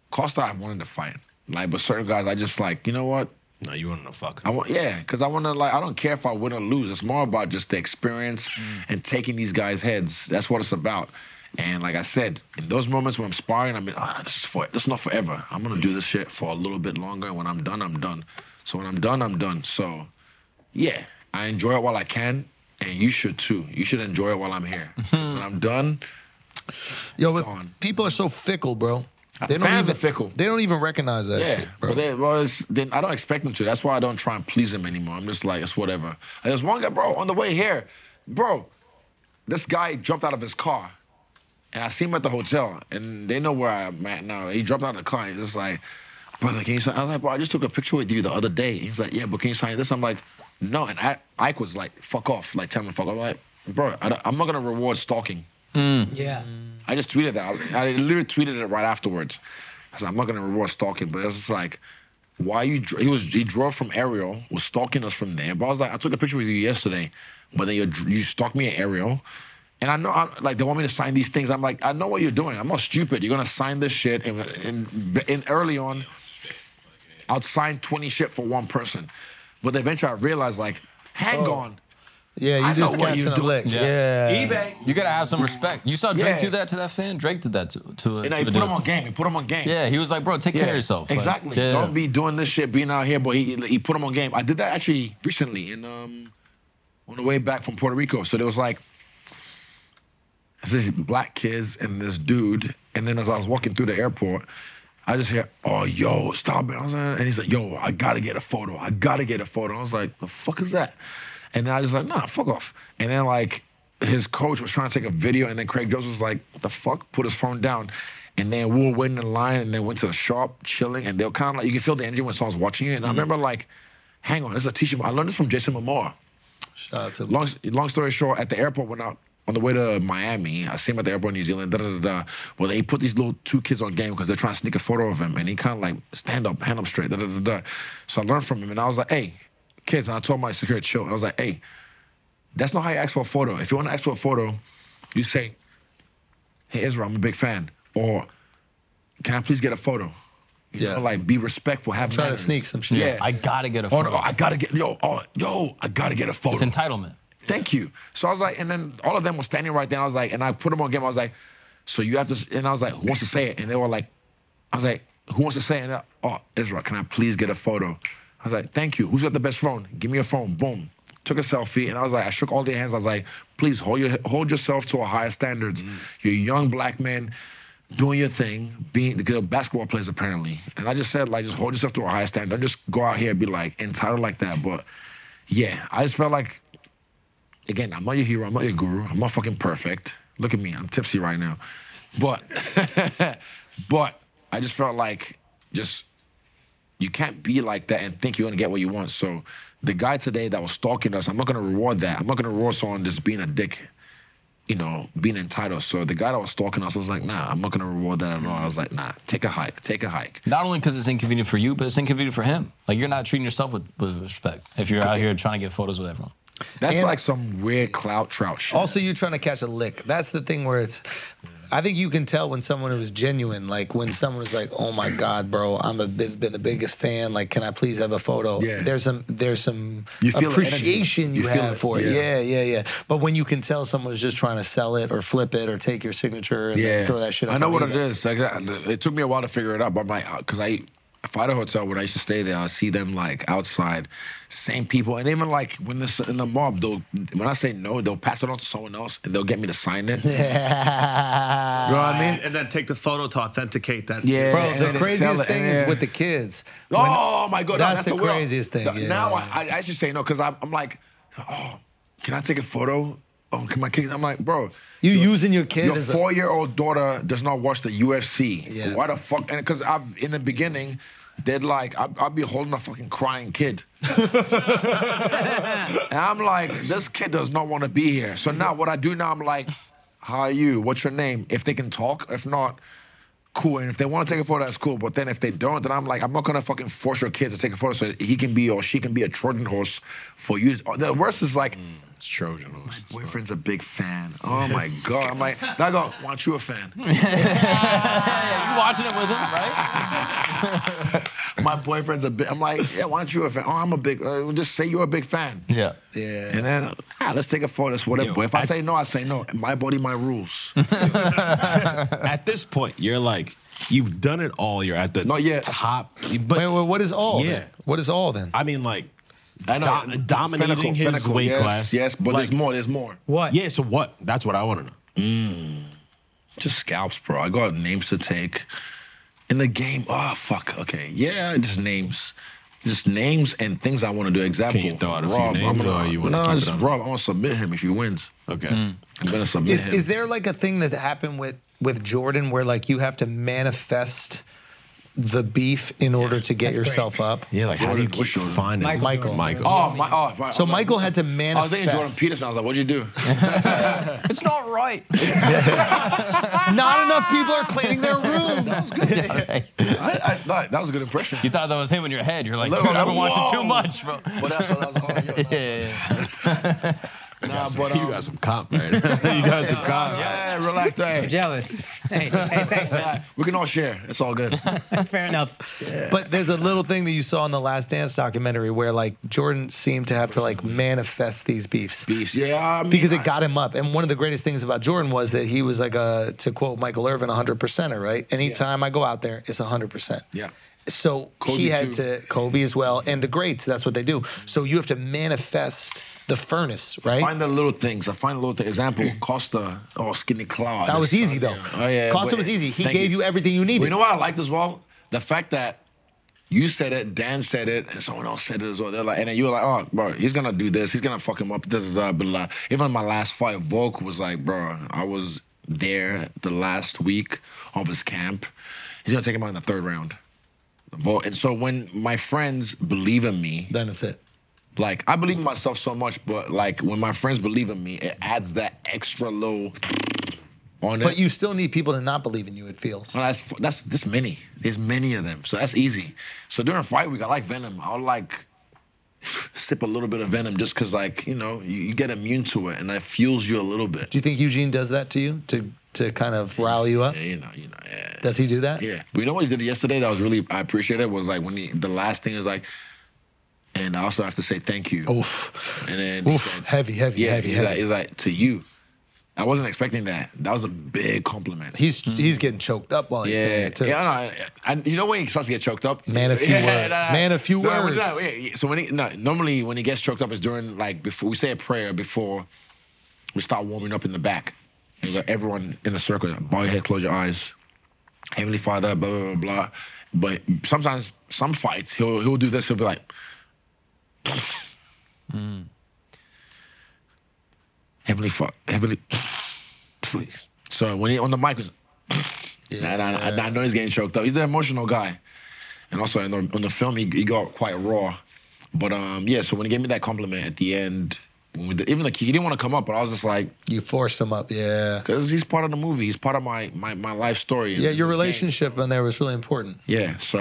Costa, I wanted to fight. Like, but certain guys, I just like, you know what? No, you want to fuck. I want, yeah, because I want to like, I don't care if I win or lose. It's more about just the experience and taking these guys' heads. That's what it's about. And like I said, in those moments when I'm sparring, I mean, ah, this is for this is not forever. I'm gonna do this shit for a little bit longer. And When I'm done, I'm done. So when I'm done, I'm done. So, yeah, I enjoy it while I can, and you should too. You should enjoy it while I'm here. when I'm done, Yo, but gone. people are so fickle, bro. Uh, they don't Fans even, are fickle. They don't even recognize that Yeah, shit, bro. but they, well, it's, then I don't expect them to. That's why I don't try and please them anymore. I'm just like, it's whatever. Like, there's one guy, bro, on the way here, bro. this guy jumped out of his car, and I see him at the hotel, and they know where I'm at now. He jumped out of the car. He's just like, brother, can you sign? I was like, bro, I just took a picture with you the other day. He's like, yeah, but can you sign this? I'm like, no. And I, Ike was like, fuck off, like tell me fuck off. I'm like, bro, I I'm not gonna reward stalking. Hmm. Yeah. I just tweeted that. I, I literally tweeted it right afterwards. I said, I'm not gonna reward stalking, but it was just like, why you? He was he drove from Ariel, was stalking us from there. But I was like, I took a picture with you yesterday, but then you you stalked me at Ariel, and I know I, like they want me to sign these things. I'm like, I know what you're doing. I'm not stupid. You're gonna sign this shit, and and, and early on, I'd sign 20 shit for one person, but eventually I realized like, hang on. Yeah, you I just know what catching you a do. lick. Yeah. eBay. You gotta have some respect. You saw Drake Yeah. do that to that fan. Drake did that to to, And to he a put dude. him on game. He put him on game. Yeah, he was like, bro, take care of yourself. Exactly. yeah. Don't be doing this shit, being out here. But he he put him on game. I did that actually recently in um on the way back from Puerto Rico. So there was like it's these black kids and this dude. And then as I was walking through the airport, I just hear, "Oh, yo, stop it!" I was like, and he's like, "Yo, I gotta get a photo. I gotta get a photo." I was like, "The fuck is that?" And then I was like, "Nah, fuck off." And then like his coach was trying to take a video, and then Craig Jones was like, "What the fuck?" Put his phone down. And then we were waiting in line, and then went to the shop, chilling, and they were kind of like you can feel the energy when someone's watching it. And I mm-hmm. remember like, hang on, this is a t-shirt. I learned this from Jason Momoa. Shout out to Long, long story short, at the airport, when I on the way to Miami, I see him at the airport in New Zealand. Da, da, da, da. Well, they put these little two kids on game because they're trying to sneak a photo of him, and he kind of like stand up, hand up straight. Da, da, da, da. So I learned from him, and I was like, "Hey, kids!" And I told my security chill. I was like, "Hey, that's not how you ask for a photo. If you want to ask for a photo, you say, "Hey, Israel, I'm a big fan," or "Can I please get a photo?" You Yeah. know, like be respectful, have Try to manners. sneak some shit. Yeah, I gotta get a Oh, photo. no, I gotta get yo, oh, yo, I gotta get a photo. it's entitlement. Thank you. So I was like, and then all of them were standing right there. And I was like, and I put them on game. I was like, so you have to, and I was like, who wants to say it? And they were like, I was like, who wants to say it? And oh, Israel, can I please get a photo? I was like, thank you. Who's got the best phone? Give me your phone. Boom. Took a selfie, and I was like, I shook all their hands. I was like, please hold your hold yourself to a higher standards. Mm-hmm. You're a young black man doing your thing, being the basketball players apparently. And I just said, like, just hold yourself to a higher standard. Don't just go out here and be like entitled like that. But yeah, I just felt like again, I'm not your hero, I'm not your guru, I'm not fucking perfect. Look at me, I'm tipsy right now. But but I just felt like just you can't be like that and think you're gonna get what you want. So the guy today that was stalking us, I'm not gonna reward that. I'm not gonna reward someone just being a dick, you know, being entitled. So the guy that was stalking us was like, nah, I'm not gonna reward that at all. I was like, nah, take a hike, take a hike. Not only because it's inconvenient for you, but it's inconvenient for him. Like you're not treating yourself with, with respect if you're out here trying to get photos with everyone. That's And- like some weird clout trout shit. Also, you're trying to catch a lick. That's the thing where it's. I think you can tell when someone is genuine. Like when someone is like, "Oh my God, bro, I'm a been, been the biggest fan. Like, can I please have a photo?" Yeah. There's some there's some You feel appreciation you, You feel have it, for it. yeah. Yeah, yeah, yeah. But when you can tell someone someone's just trying to sell it or flip it or take your signature and then throw that shit. I know what it is. Like, uh, it took me a while to figure it out, but I'm like, because I, if I had a hotel when I used to stay there, I see them like outside, same people, and even like when this in the mob, they'll when I say no, they'll pass it on to someone else and they'll get me to sign it. You know what I mean? And then take the photo to authenticate that. Yeah. Bro, the then they craziest it, thing and is with the kids. Oh my god, no, that's the weird- craziest thing, the- yeah. Now I, I, I should say no because I'm, I'm like, oh, can I take a photo? Oh, can my kids? I'm like, bro, You using your kid Your four-year-old daughter does not watch the UFC. Yeah. Why the fuck? And because I've in the beginning, they'd like I'd, I'd be holding a fucking crying kid, and I'm like, this kid does not want to be here. So now what I do now, I'm like, how are you? What's your name? If they can talk, if not. Cool, and if they want to take a photo, that's cool. But then if they don't, then I'm like, I'm not gonna fucking force your kids to take a photo so he can be or she can be a Trojan horse for you. The worst is like, It's Trojan horse. boyfriend's a big fan. Oh my god! I'm like, I go, want you a fan? you watching it with him, right? My boyfriend's a big. I'm like, yeah, why aren't you a fan? Oh, I'm a big. Uh, just say you're a big fan. Yeah. Yeah. And then, ah, let's take a photo. That's whatever. Yo, but if I, I- say no, I say no. My body, my rules. At this point, you're like, you've done it all. You're at the Not yet. top. But Wait, wait, what is all? Yeah. then? What is all then? I mean, like, I know. do- uh, dominating Pinnacle, his pinnacle. weight yes, class. Yes, but there's more. There's more. What? Yeah. So what? That's what I want to know. Mm. Just scalps, bro. I got names to take. In the game, oh fuck. Okay, yeah, just names. just names and things I want to do. Example, Can you throw out a few names, I'm gonna, or you wanna no, keep just on? Rob. I want to submit him if he wins. Okay. Mm. I'm gonna submit Is, him. is there like a thing that happened with with Jordan where like you have to manifest the beef in order to get That's great. yourself up? Yeah, like how do you keep What's Jordan? finding Michael Michael. Michael. Oh, my, oh, right. So oh, like- Michael had to I was manifest. thinking Jordan Peterson. I was like, what'd you do? It's not right. Not enough people are cleaning their rooms. I, I thought that was a good impression. You thought that was him in your head. You're like, Look, dude, I've been watching too much, bro. But that's what I was like, oh, yo, Yeah, yeah, yeah. Nah, but you um, got some comp, man. you got some comp. yeah, relax. Hey, Jealous. Hey, hey, thanks, man. we can all share. It's all good. Fair enough. But there's a little thing that you saw in the Last Dance documentary where like Jordan seemed to have to like manifest these beefs. Beefs, yeah. I mean, Because it got him up. And one of the greatest things about Jordan was that he was like a, to quote Michael Irvin, 100 percenter, right? Anytime I go out there, it's 100%. Yeah. So Kobe he had too. to, Kobe as well, and the greats, that's what they do. So you have to manifest the furnace, right? Find the little things. I find the little thing. Example, Costa or Skinny Cloud. that was easy though. Oh yeah. Costa but- was easy. He gave you. everything you needed. But you know what I liked as well? The fact that you said it, Dan said it, and someone else said it as well. They're like, and then you were like, oh, bro, he's gonna do this. He's gonna fuck him up. Da, da, da, blah, blah. Even my last fight, Volk was like, bro, I was there the last week of his camp. He's gonna take him out in the third round. Volk. And so when my friends believe in me, Then it's it. Like I believe in myself so much, but like when my friends believe in me, it adds that extra little on it. But you still need people to not believe in you. It feels. Well, that's that's this many. There's many of them, so that's easy. So during fight week, I like Venom. I'll like sip a little bit of Venom just because, like, you know, you, you get immune to it, and that fuels you a little bit. Do you think Eugene does that to you to to kind of rile you up? Yeah, you know, you know. Yeah. Does he do that? Yeah. But you know what he did yesterday that was really I appreciate it was like when he the last thing is like, and I also have to say thank you. Oof. And then he Oof. said- Heavy, heavy, yeah, heavy, he's heavy. Like, he's like to you. I wasn't expecting that. That was a big compliment. He's he's getting choked up while he's saying it too. yeah, I know. And you know when he starts to get choked up? Man, a few words. Man, a few No, words. no, yeah, yeah. So when he no, normally when he gets choked up is during like before we say a prayer before we start warming up in the back. And like everyone in the circle, bow your head, close your eyes. Heavenly Father, blah blah blah blah. But sometimes some fights he'll he'll do this. He'll be like. Heavenly Father, Heavenly. So when he on the mic was, and I, I, I know he's getting choked up. He's an emotional guy, and also in the, on the film he, he got quite raw. But um, yeah, so when he gave me that compliment at the end, did- even like he didn't want to come up, but I was just like, You forced him up, yeah. because he's part of the movie, he's part of my my, my life story. Yeah, your This game. relationship on there was really important. Yeah, so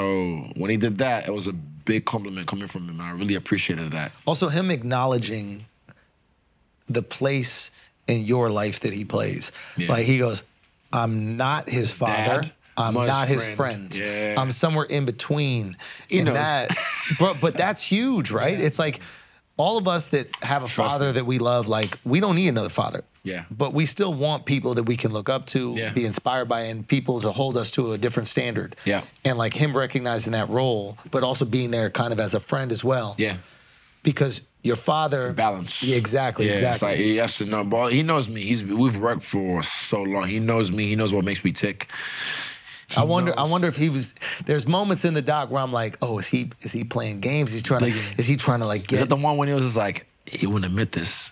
when he did that, it was a big compliment coming from him, and I really appreciated that. Also, him acknowledging the place in your life that he plays. Yeah. Like he goes, I'm not his father. Dad, I'm not his friend." friend. Yeah. I'm somewhere in between. He and knows. that, but but that's huge, right? It's like all of us that have a Trust father me. that we love, like we don't need another father. Yeah. But we still want people that we can look up to, Yeah. be inspired by, and people to hold us to a different standard. Yeah. And like him recognizing that role, but also being there kind of as a friend as well. Yeah. Because your father balance. Yeah, exactly, Yeah, exactly. it's like he has to know. But he knows me. He's we've worked for so long. He knows me. He knows what makes me tick. I wonder. I wonder if he was. There's moments in the doc where I'm like, oh, is he? Is he playing games? He's trying to. Is he trying to like Is get? that the one when he was just like he wouldn't admit this?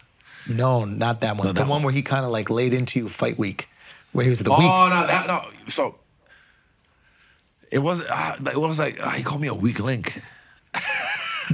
no, not that one. No, the one one. where he kind of like laid into you fight week, where he was the Oh week. no, that no. So it was. Uh, it was like uh, he called me a weak link.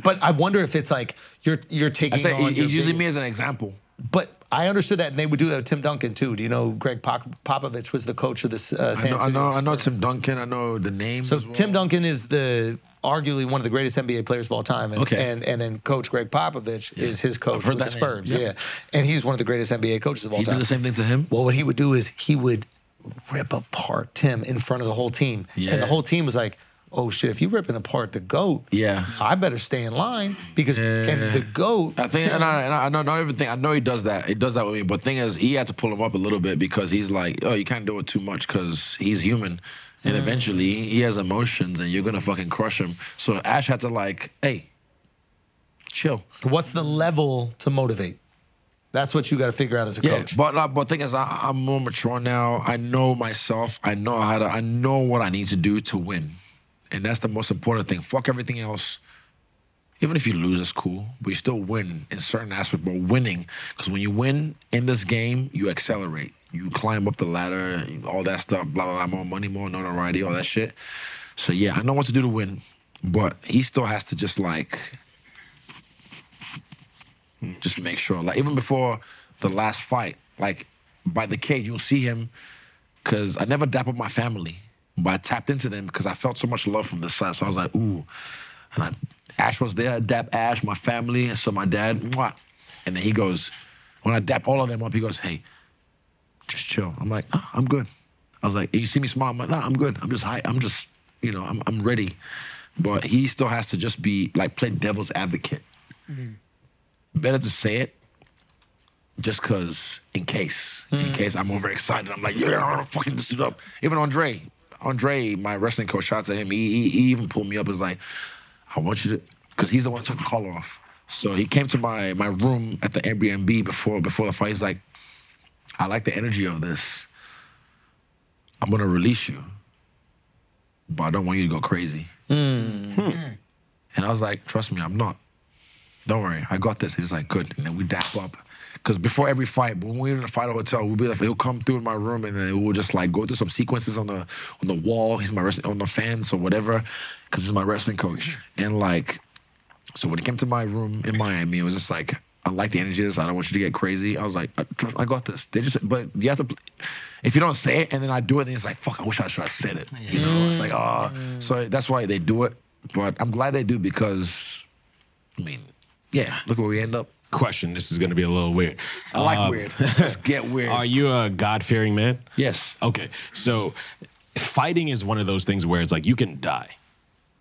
But I wonder if it's like you're you're I taking. said on he- your he's using me as an example. But I understood that, and they would do that with Tim Duncan too. Do you know Greg Pop- Popovich was the coach of the uh, I San know, I know. I know Tim Duncan. I know the name. So as well. Tim Duncan is the arguably one of the greatest NBA players of all time, and Okay. and, and then Coach Greg Popovich is his coach with the. Spurs. Yeah. Yeah. and he's one of the greatest NBA coaches of all He time. did the same thing to him. Well, what he would do is he would rip apart Tim in front of the whole team, yeah. and the whole team was like. Oh shit! If you're ripping apart the goat, Yeah. I better stay in line because and the goat. I think, and I, and I know, not everything. I know he does that. He does that with me. But thing is, he had to pull him up a little bit because he's like, oh, you can't do it too much because he's human, and eventually he has emotions, and you're gonna fucking crush him. So Ash had to like, hey, chill. What's the level to motivate? That's what you got to figure out as a Yeah, coach. but uh, but thing is, I, I'm more mature now. I know myself. I know how to. I know what I need to do to win, and that's the most important thing. Fuck everything else. even if you lose, it's cool, but you still win in certain aspects. But winning, because when you win in this game, you accelerate. You climb up the ladder, all that stuff, blah, blah, blah, more money, more notoriety, all that shit. So, yeah, I know what to do to win, but he still has to just like, just make sure. Like, even before the last fight, like, by the cage, you'll see him, because I never dap up my family, but I tapped into them because I felt so much love from the side. So I was like, ooh. And I, Ash was there, I dap Ash, my family, and so my dad, mwah. And then he goes, when I dap all of them up, he goes, hey, just chill. I'm like, oh, I'm good. I was like, you see me smile? I'm like, nah, I'm good. I'm just high. I'm just, you know, I'm, I'm ready. But he still has to just be like play devil's advocate. Mm-hmm. Better to say it just cause in case, in mm. case I'm overexcited. I'm like, yeah, I'm gonna fucking this dude up. Even Andre, Andre, my wrestling coach, shout out to him. He, he, he even pulled me up. Is like, I want you to, because he's the one who took the collar off. So he came to my my room at the Airbnb before before the fight. He's like, I like the energy of this. I'm gonna release you, but I don't want you to go crazy. Hmm. Hmm. And I was like, trust me, I'm not. Don't worry, I got this. He's like, good. And then we dap up. Because before every fight, when we were in the fight hotel, we'll be like, he'll come through in my room and then we'll just like go through some sequences on the on the wall. He's my wrestling on the fence or whatever, because he's my wrestling coach. And like, so when he came to my room in Miami, it was just like, I like the energy of this. I don't want you to get crazy. I was like, I, I got this. They just, but you have to, if you don't say it and then I do it, then it's like, fuck, I wish I should have said it. You know, it's like, oh. So that's why they do it. But I'm glad they do because, I mean, yeah, look where we end up. Question. This is going to be a little weird. I like Um, weird. Let's get weird. Are you a God fearing man? Yes. Okay. So fighting is one of those things where it's like you can die.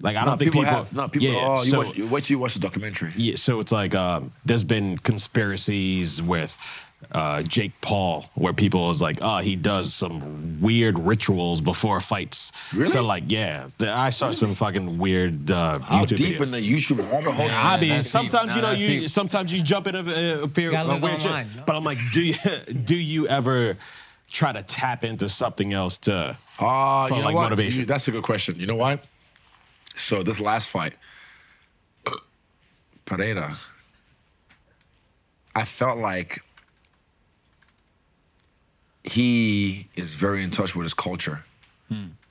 Like I No, don't think people, people. have. No, people. Yeah, oh, you so- watch, you, till you watch the documentary. Yeah, so it's like um, there's been conspiracies with uh, Jake Paul where people is like, oh, he does some weird rituals before fights. Really? So like, yeah, th- I saw some fucking weird uh, How YouTube deep video. in the YouTube rabbit hole? I mean, that's deep. sometimes you know you deep. sometimes you jump in a, a, fear, Gotta a live weird shit. online, no? But I'm like, do you do you ever try to tap into something else to Uh, for you know like what? motivation? You- that's a good question. You know why? So this last fight, Pereira, I felt like he is very in touch with his culture,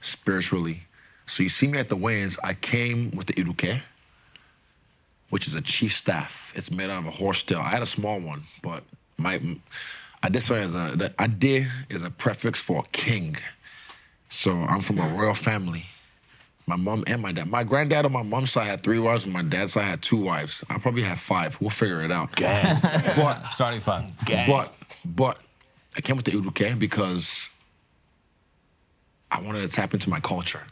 spiritually. So you see me at the weigh-ins. I came with the iruke, which is a chief staff. It's made out of a horse tail. I had a small one, but my I did so as a the ade is a prefix for a king. So I'm from a royal family. My mom and my dad. My granddad on my mom's side had three wives, and my dad's side had two wives. I probably have five. We'll figure it out. But Starting five. Gang. but but I came with the Uruke because I wanted to tap into my culture.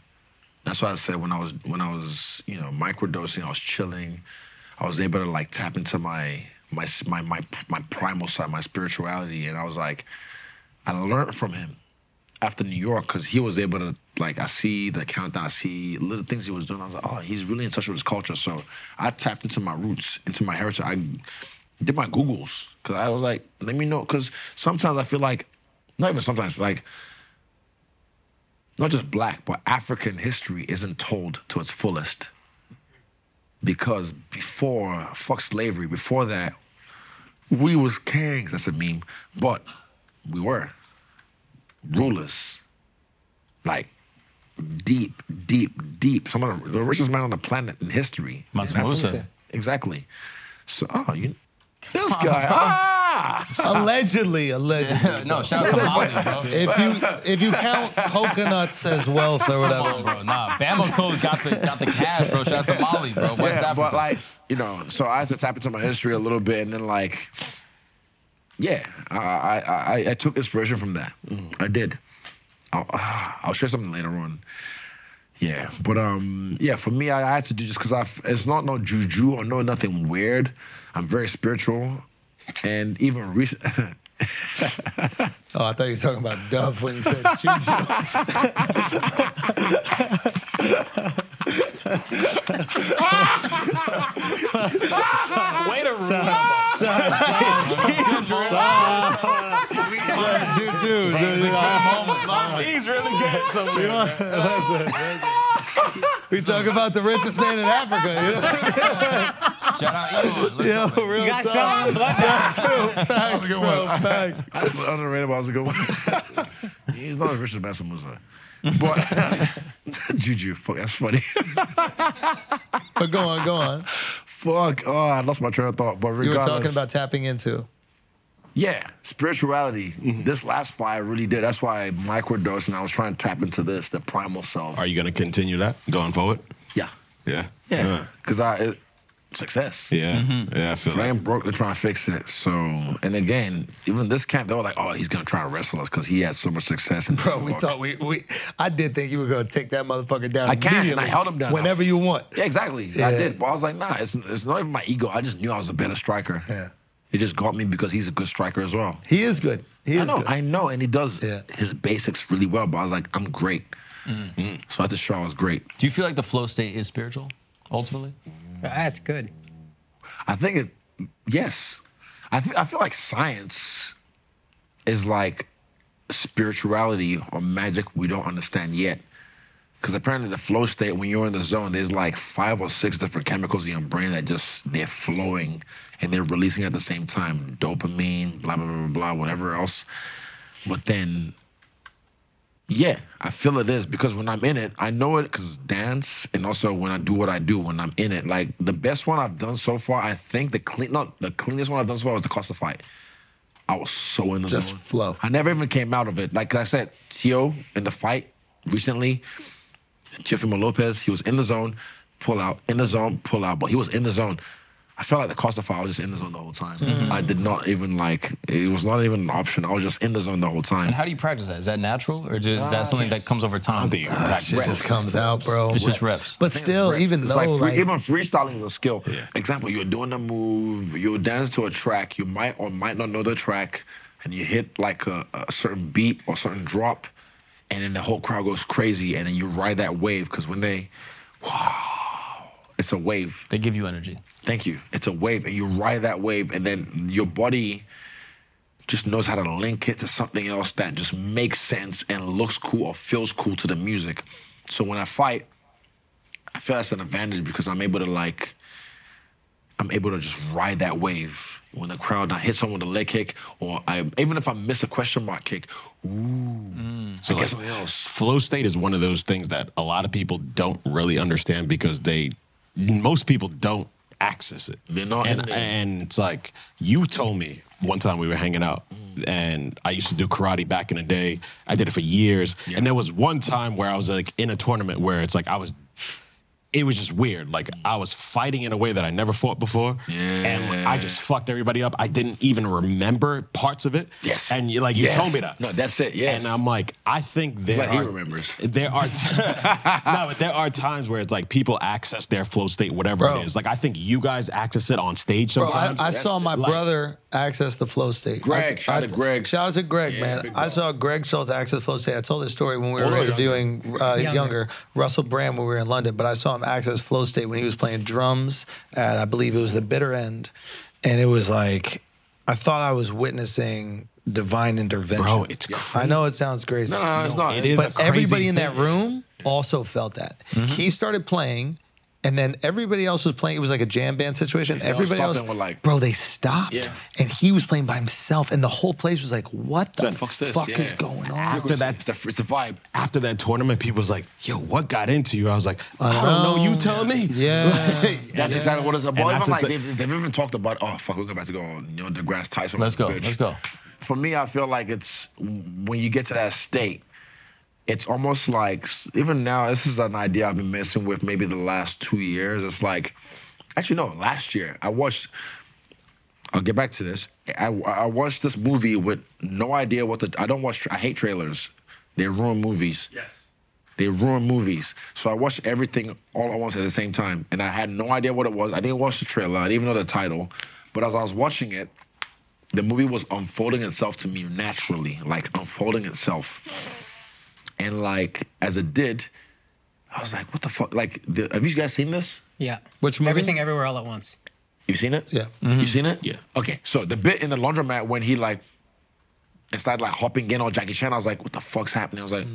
That's why I said when I was when I was you know microdosing, I was chilling. I was able to like tap into my my my my my primal side, my spirituality, and I was like, I learned from him after New York because he was able to like I see the countdown, I see little things he was doing. I was like, oh, he's really in touch with his culture. So I tapped into my roots, into my heritage. I did my Googles because I was like, let me know because sometimes I feel like, not even sometimes, like not just black, but African history isn't told to its fullest. Because before fuck slavery, before that, we was kings. That's a meme, but we were rulers. Like deep, deep, deep. Some of the, the richest man on the planet in history. Mansa Musa. Exactly. So, oh, you, this guy. ah! Allegedly, allegedly. No, shout out to Mali, bro. if you if you count coconuts as wealth or Come on, whatever, bro. Nah, Bamako got the got the cash, bro. Shout out to Mali, bro. West yeah, Africa. but like you know, so I had to tap into my history a little bit, and then like, yeah, I I I, I took inspiration from that. I did. I'll, I'll share something later on. Yeah, but um, yeah, for me, I, I had to do just because I. It's not no juju or no nothing weird. I'm very spiritual, and even recent. oh, I thought you were talking about Dove when you said Juju. Way to ruin Juju. He's really good. So We talk about the richest man in Africa. You know? Shout out Elon. Let's Yo, go, man. real You guys talk. selling blood dogs. That was a good bro, one. facts. That's the underrated, but that was a good one. He's not as rich as Mansa Musa. But Juju, fuck, that's funny. But go on, go on. fuck, oh, I lost my train of thought. But regardless, You were talking about tapping into. Yeah, spirituality. Mm-hmm. This last fight I really did. That's why microdose, and I was trying to tap into this, the primal self. Are you gonna continue that going forward? Yeah, Yeah. yeah, because I it, success. Yeah. Mm-hmm. Yeah. I feel If I like. broke, to try and fix it. So, and again, even this camp, they were like, "Oh, he's gonna try to wrestle us because he had so much success." In Bro, we thought we, we I did think you were gonna take that motherfucker down. I can, and I immediately, held him down. whenever you want. Yeah, exactly. Yeah. I did, but I was like, "Nah, it's it's not even my ego. I just knew I was a better striker." Yeah. It just got me because he's a good striker as well. He is good. He is I know, good. I know, and he does Yeah. his basics really well. But I was like, I'm great. Mm-hmm. So I had to show I was great. Do you feel like the flow state is spiritual, ultimately? That's good. I think it. Yes, I th- I feel like science is like spirituality or magic we don't understand yet. Because apparently the flow state, when you're in the zone, there's like five or six different chemicals in your brain that just they're flowing and they're releasing at the same time. Dopamine, blah blah blah blah, whatever else. But then, yeah, I feel it is because when I'm in it, I know it because dance and also when I do what I do when I'm in it. Like the best one I've done so far, I think the clean, not the cleanest one I've done so far was the Costa fight. I was so in the Just zone. flow. I never even came out of it. Like I said, Tio in the fight recently, Teofimo Lopez, he was in the zone, pull out, in the zone, pull out, but he was in the zone. I felt like the Costa fight, I was just in the zone the whole time. Mm-hmm. I did not even like, it was not even an option. I was just in the zone the whole time. And how do you practice that? Is that natural, or is that something that comes over time? think you can That just comes out, bro. It's just reps. But still, Reps. even It's though, like, free, like, even freestyling is a skill. Example, you're doing a move, you'll dance to a track, you might or might not know the track, and you hit like a, a certain beat or certain drop, and then the whole crowd goes crazy, and then you ride that wave because when they, wow, it's a wave. They give you energy. Thank you. It's a wave, and you ride that wave, and then your body just knows how to link it to something else that just makes sense and looks cool or feels cool to the music. So when I fight, I feel that's an advantage because I'm able to like, I'm able to just ride that wave. When the crowd, I hit someone with a leg kick, or I even if I miss a question mark kick, ooh, mm. so I get something else. flow state is one of those things that a lot of people don't really understand because they most people don't access it. They're not and, and it's like you told me one time we were hanging out and I used to do karate back in the day. I did it for years. And there was one time where I was like in a tournament where it's like I was it was just weird. Like I was fighting in a way that I never fought before, and like, I just fucked everybody up. I didn't even remember parts of it. Yes. and you like you Yes. told me that. No, that's it, yes. and I'm like, I think there Glad he remembers. there are t- no, but there are times where it's like people access their flow state, whatever Bro. it is. Like I think you guys access it on stage sometimes. Bro, I. I saw my Like- brother access the flow state. Greg, I, shout out to Greg. Shout out to Greg, Yeah, man. I saw Greg Schulz access flow state. I told this story when we were Older or interviewing. Uh, he's Younger. younger. Russell Brand when we were in London, but I saw him access flow state when he was playing drums at I believe it was the bitter end, and it was like I thought I was witnessing divine intervention. Bro, it's crazy. I know it sounds crazy. No, no, no, it's not. it is but a crazy everybody in that room also felt that. Mm-hmm. He started playing, and then everybody else was playing. It was like a jam band situation. all everybody else, and were like- bro, they stopped, Yeah. and he was playing by himself, and the whole place was like, "What the Fuck this, fuck yeah. is going on?" After that, it's the, it's the vibe. after that tournament, people was like, "Yo, what got into you?" I was like, "I, I don't know. know. You um, tell me." Yeah. Like, That's exactly what it's about. Even like the- they've, they've even talked about. Oh fuck, we're about to go on Neil deGrasse Tyson. Let's go. bitch. Let's go. For me, I feel like it's when you get to that state. It's almost like even now. This is an idea I've been messing with maybe the last two years. It's like, actually no, last year I watched. I'll get back to this. I, I watched this movie with no idea what the. I don't watch. I hate trailers. They ruin movies. Yes. They ruin movies. So I watched everything all at once at the same time. And I had no idea what it was. I didn't watch the trailer. I didn't even know the title. But as I was watching it, the movie was unfolding itself to me naturally, like unfolding itself. And like as it did, I was like, what the fuck? Like, the, have you guys seen this? Yeah. Which movie? Everything Everywhere All at Once. You've seen it? Yeah. You seen it? Yeah. Okay, so the bit in the laundromat when he like and started like hopping in on Jackie Chan, I was like, what the fuck's happening? I was like,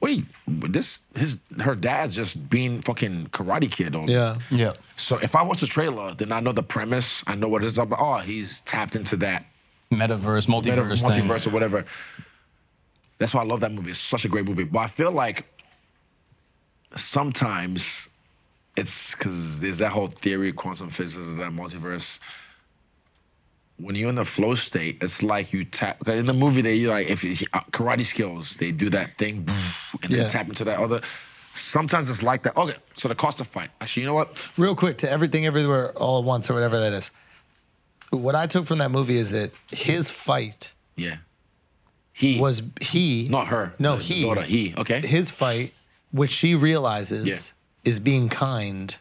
wait, this his her dad's just being fucking Karate Kid on. Yeah. Yeah. So if I watch the trailer, then I know the premise. I know what it's about. Oh, he's tapped into that Metaverse, meta- multiverse, thing. multiverse or whatever. That's why I love that movie. It's such a great movie. But I feel like sometimes it's because there's that whole theory, of quantum physics, that multiverse. When you're in the flow state, it's like you tap. In the movie, they like if it's uh, karate skills, they do that thing, and Yeah. then tap into that other. Sometimes it's like that. Okay, so the Costa fight. Actually, you know what? Real quick to everything, everywhere, all at once, or whatever that is. What I took from that movie is that his fight Yeah, he was he, not her. No, the- the he, daughter. He. Okay. his fight, which she realizes Yeah. is being kind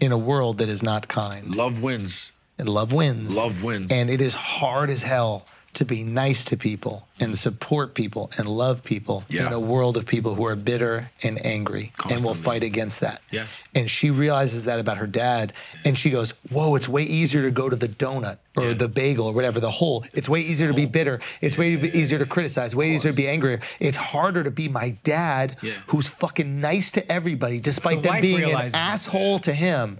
in a world that is not kind. Love wins. and love wins. Love wins. And it is hard as hell to be nice to people and support people and love people Yeah. in a world of people who are bitter and angry and will fight against that. Yeah. And she realizes that about her dad and she goes, Whoa, it's way easier to go to the donut or Yeah. the bagel or whatever, the hole. It's way easier to be bitter. It's way easier to criticize, way easier to be angry. It's harder to be my dad who's fucking nice to everybody despite The them being an asshole to him.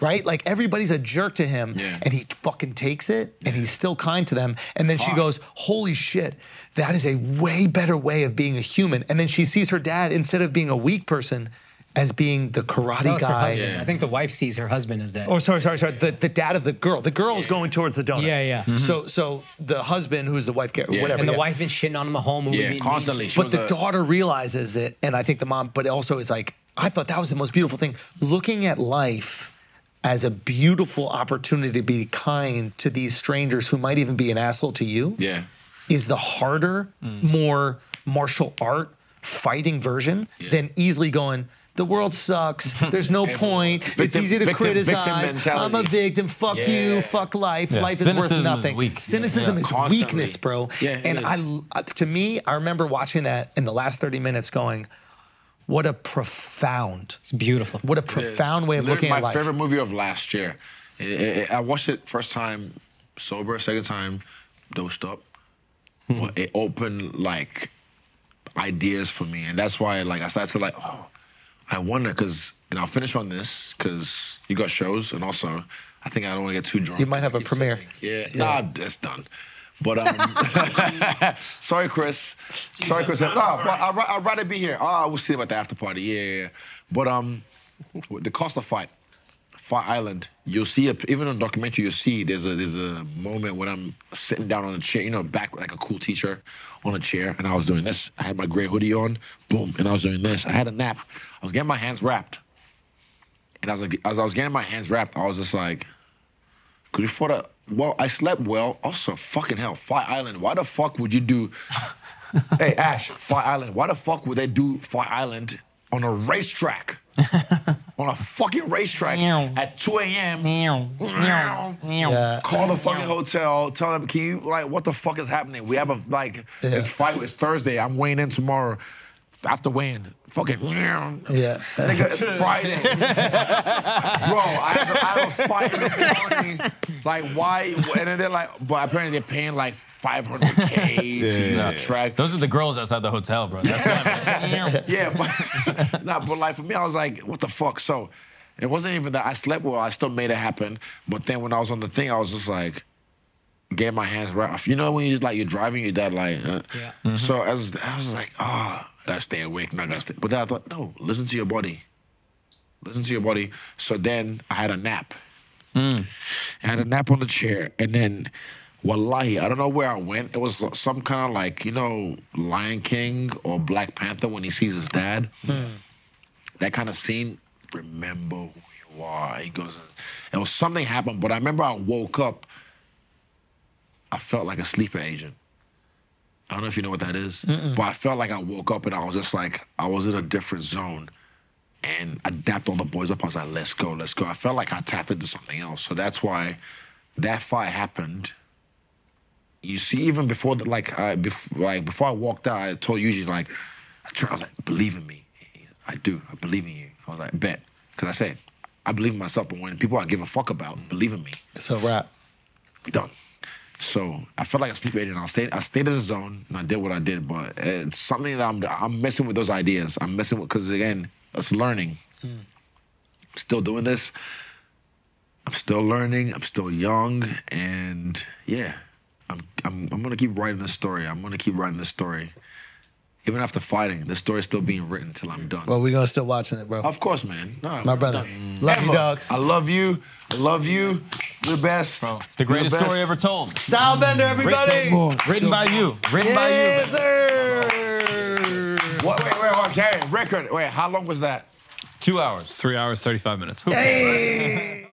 Right? Like everybody's a jerk to him Yeah. and he fucking takes it and he's still kind to them. And then she goes, Holy shit, that is a way better way of being a human. And then she sees her dad, instead of being a weak person, as being the karate was her guy. husband. I think the wife sees her husband as that. Oh, sorry, sorry, sorry. The, the dad of the girl. The girl is going towards the donut. Yeah, yeah. Mhm. So, so the husband, who's the wife, Yeah. whatever. and the yeah. wife been shitting on him the whole movie. Yeah, constantly. She But the a- daughter realizes it, and I think the mom, but also is like, I thought that was the most beautiful thing. Looking at life as a beautiful opportunity to be kind to these strangers who might even be an asshole to you Yeah. is the harder, mm. more martial art fighting version than easily going. The world sucks. There's no point. it's easy to victim- victim criticize. mentality. I'm a victim. Fuck Yeah. you. Fuck life. Yeah, Life is worth cynicism is nothing. weak. Cynicism Yeah. is Constantly. weakness, bro. Yeah, and is. I, to me, I remember watching that in the last 30 minutes, going, "What a profound, It's beautiful. what a profound way of Literally looking at life." My favorite movie of last year. It- it- it- I watched it first time sober, second time dosed up. Hmm. But it opened like ideas for me, and that's why like I started to like, oh, I wonder because, and I'll finish on this because you got shows, and also I think I don't want to get too drunk. You might have a premiere. Yeah, nah, it's done. But um, sorry, Chris. Sorry, Chris. No, but I'd, I'd rather be here. Oh, we'll see about the after party. Yeah, yeah, yeah. But um, the Costa fight, Fight Island. You'll see it even on documentary. You'll see there's a there's a moment when I'm sitting down on a chair, you know, back like a cool teacher on a chair, and I was doing this. I had my gray hoodie on, boom, and I was doing this. I had a nap. I was getting my hands wrapped, and I was like, as I was getting my hands wrapped, I was just like. Cause before that, well, I slept well. Also, fucking hell, Fire Island. Why the fuck would you do? hey, Ash, Fire Island. Why the fuck would they do Fire Island on a racetrack? on a fucking racetrack at 2 a.m. Yeah. Call the fucking hotel. Tell them, can you like, what the fuck is happening? We have a like, it's fight. It's Thursday. I'm weighing in tomorrow. After weighing, fucking Yeah. Nigga, it's Friday. Bro, I have, a, I have a fight in the morning. Like, why? And then they're like, but apparently they're paying like 500K to use the track. Those are the girls outside the hotel, bro. That's not Yeah, but, nah, but like for me, I was like, what the fuck? So it wasn't even that I slept well. I still made it happen. But then when I was on the thing, I was just like, getting my hands wrapped. You know when you just like you're driving, your dad like. Uh, Yeah. So as I was like, oh, gotta stay awake. No, gotta stay. But then I thought, no, listen to your body. Listen to your body. So then I had a nap. Mm. I had a nap on the chair, and then, wallahi, I don't know where I went. It was some kind of like you know, Lion King or Black Panther when he sees his dad. Mm. That kind of scene. Remember who you are. He goes. It was something happened, but I remember I woke up. I felt like a sleeper agent. I don't know if you know what that is, but I felt like I woke up and I was just like I was in a different zone and I dapped all the boys up. I was like, let's go, let's go. I felt like I tapped into something else. So that's why that fight happened. You see, even before the like, I, bef- like before I walked out, I told Eugene like, I was like, believe in me. I do. I believe in you. I was like, bet, because I said I believe in myself. But when people I give a fuck about believe in me, It's a wrap. done. So I felt like a sleep agent. I stayed, I stayed in the zone and I did what I did. But it's something that I'm, I'm messing with those ideas. I'm messing with because again, it's learning. Hmm. Still doing this. I'm still learning. I'm still young, and yeah, I'm, I'm, I'm gonna keep writing this story. I'm gonna keep writing this story. Even after fighting, the story's still being written till I'm done. Well, we're gonna still watching it, bro. Of course, man. No, My brother. Love you, dogs. I love you. I love you. You're the best. Bro, the greatest You're story ever told. Stylebender, everybody. Written by you. Written by you. Yes, sir. What, wait, wait, okay. Record. Wait, how long was that? Two hours. Three hours, 35 minutes. Hey.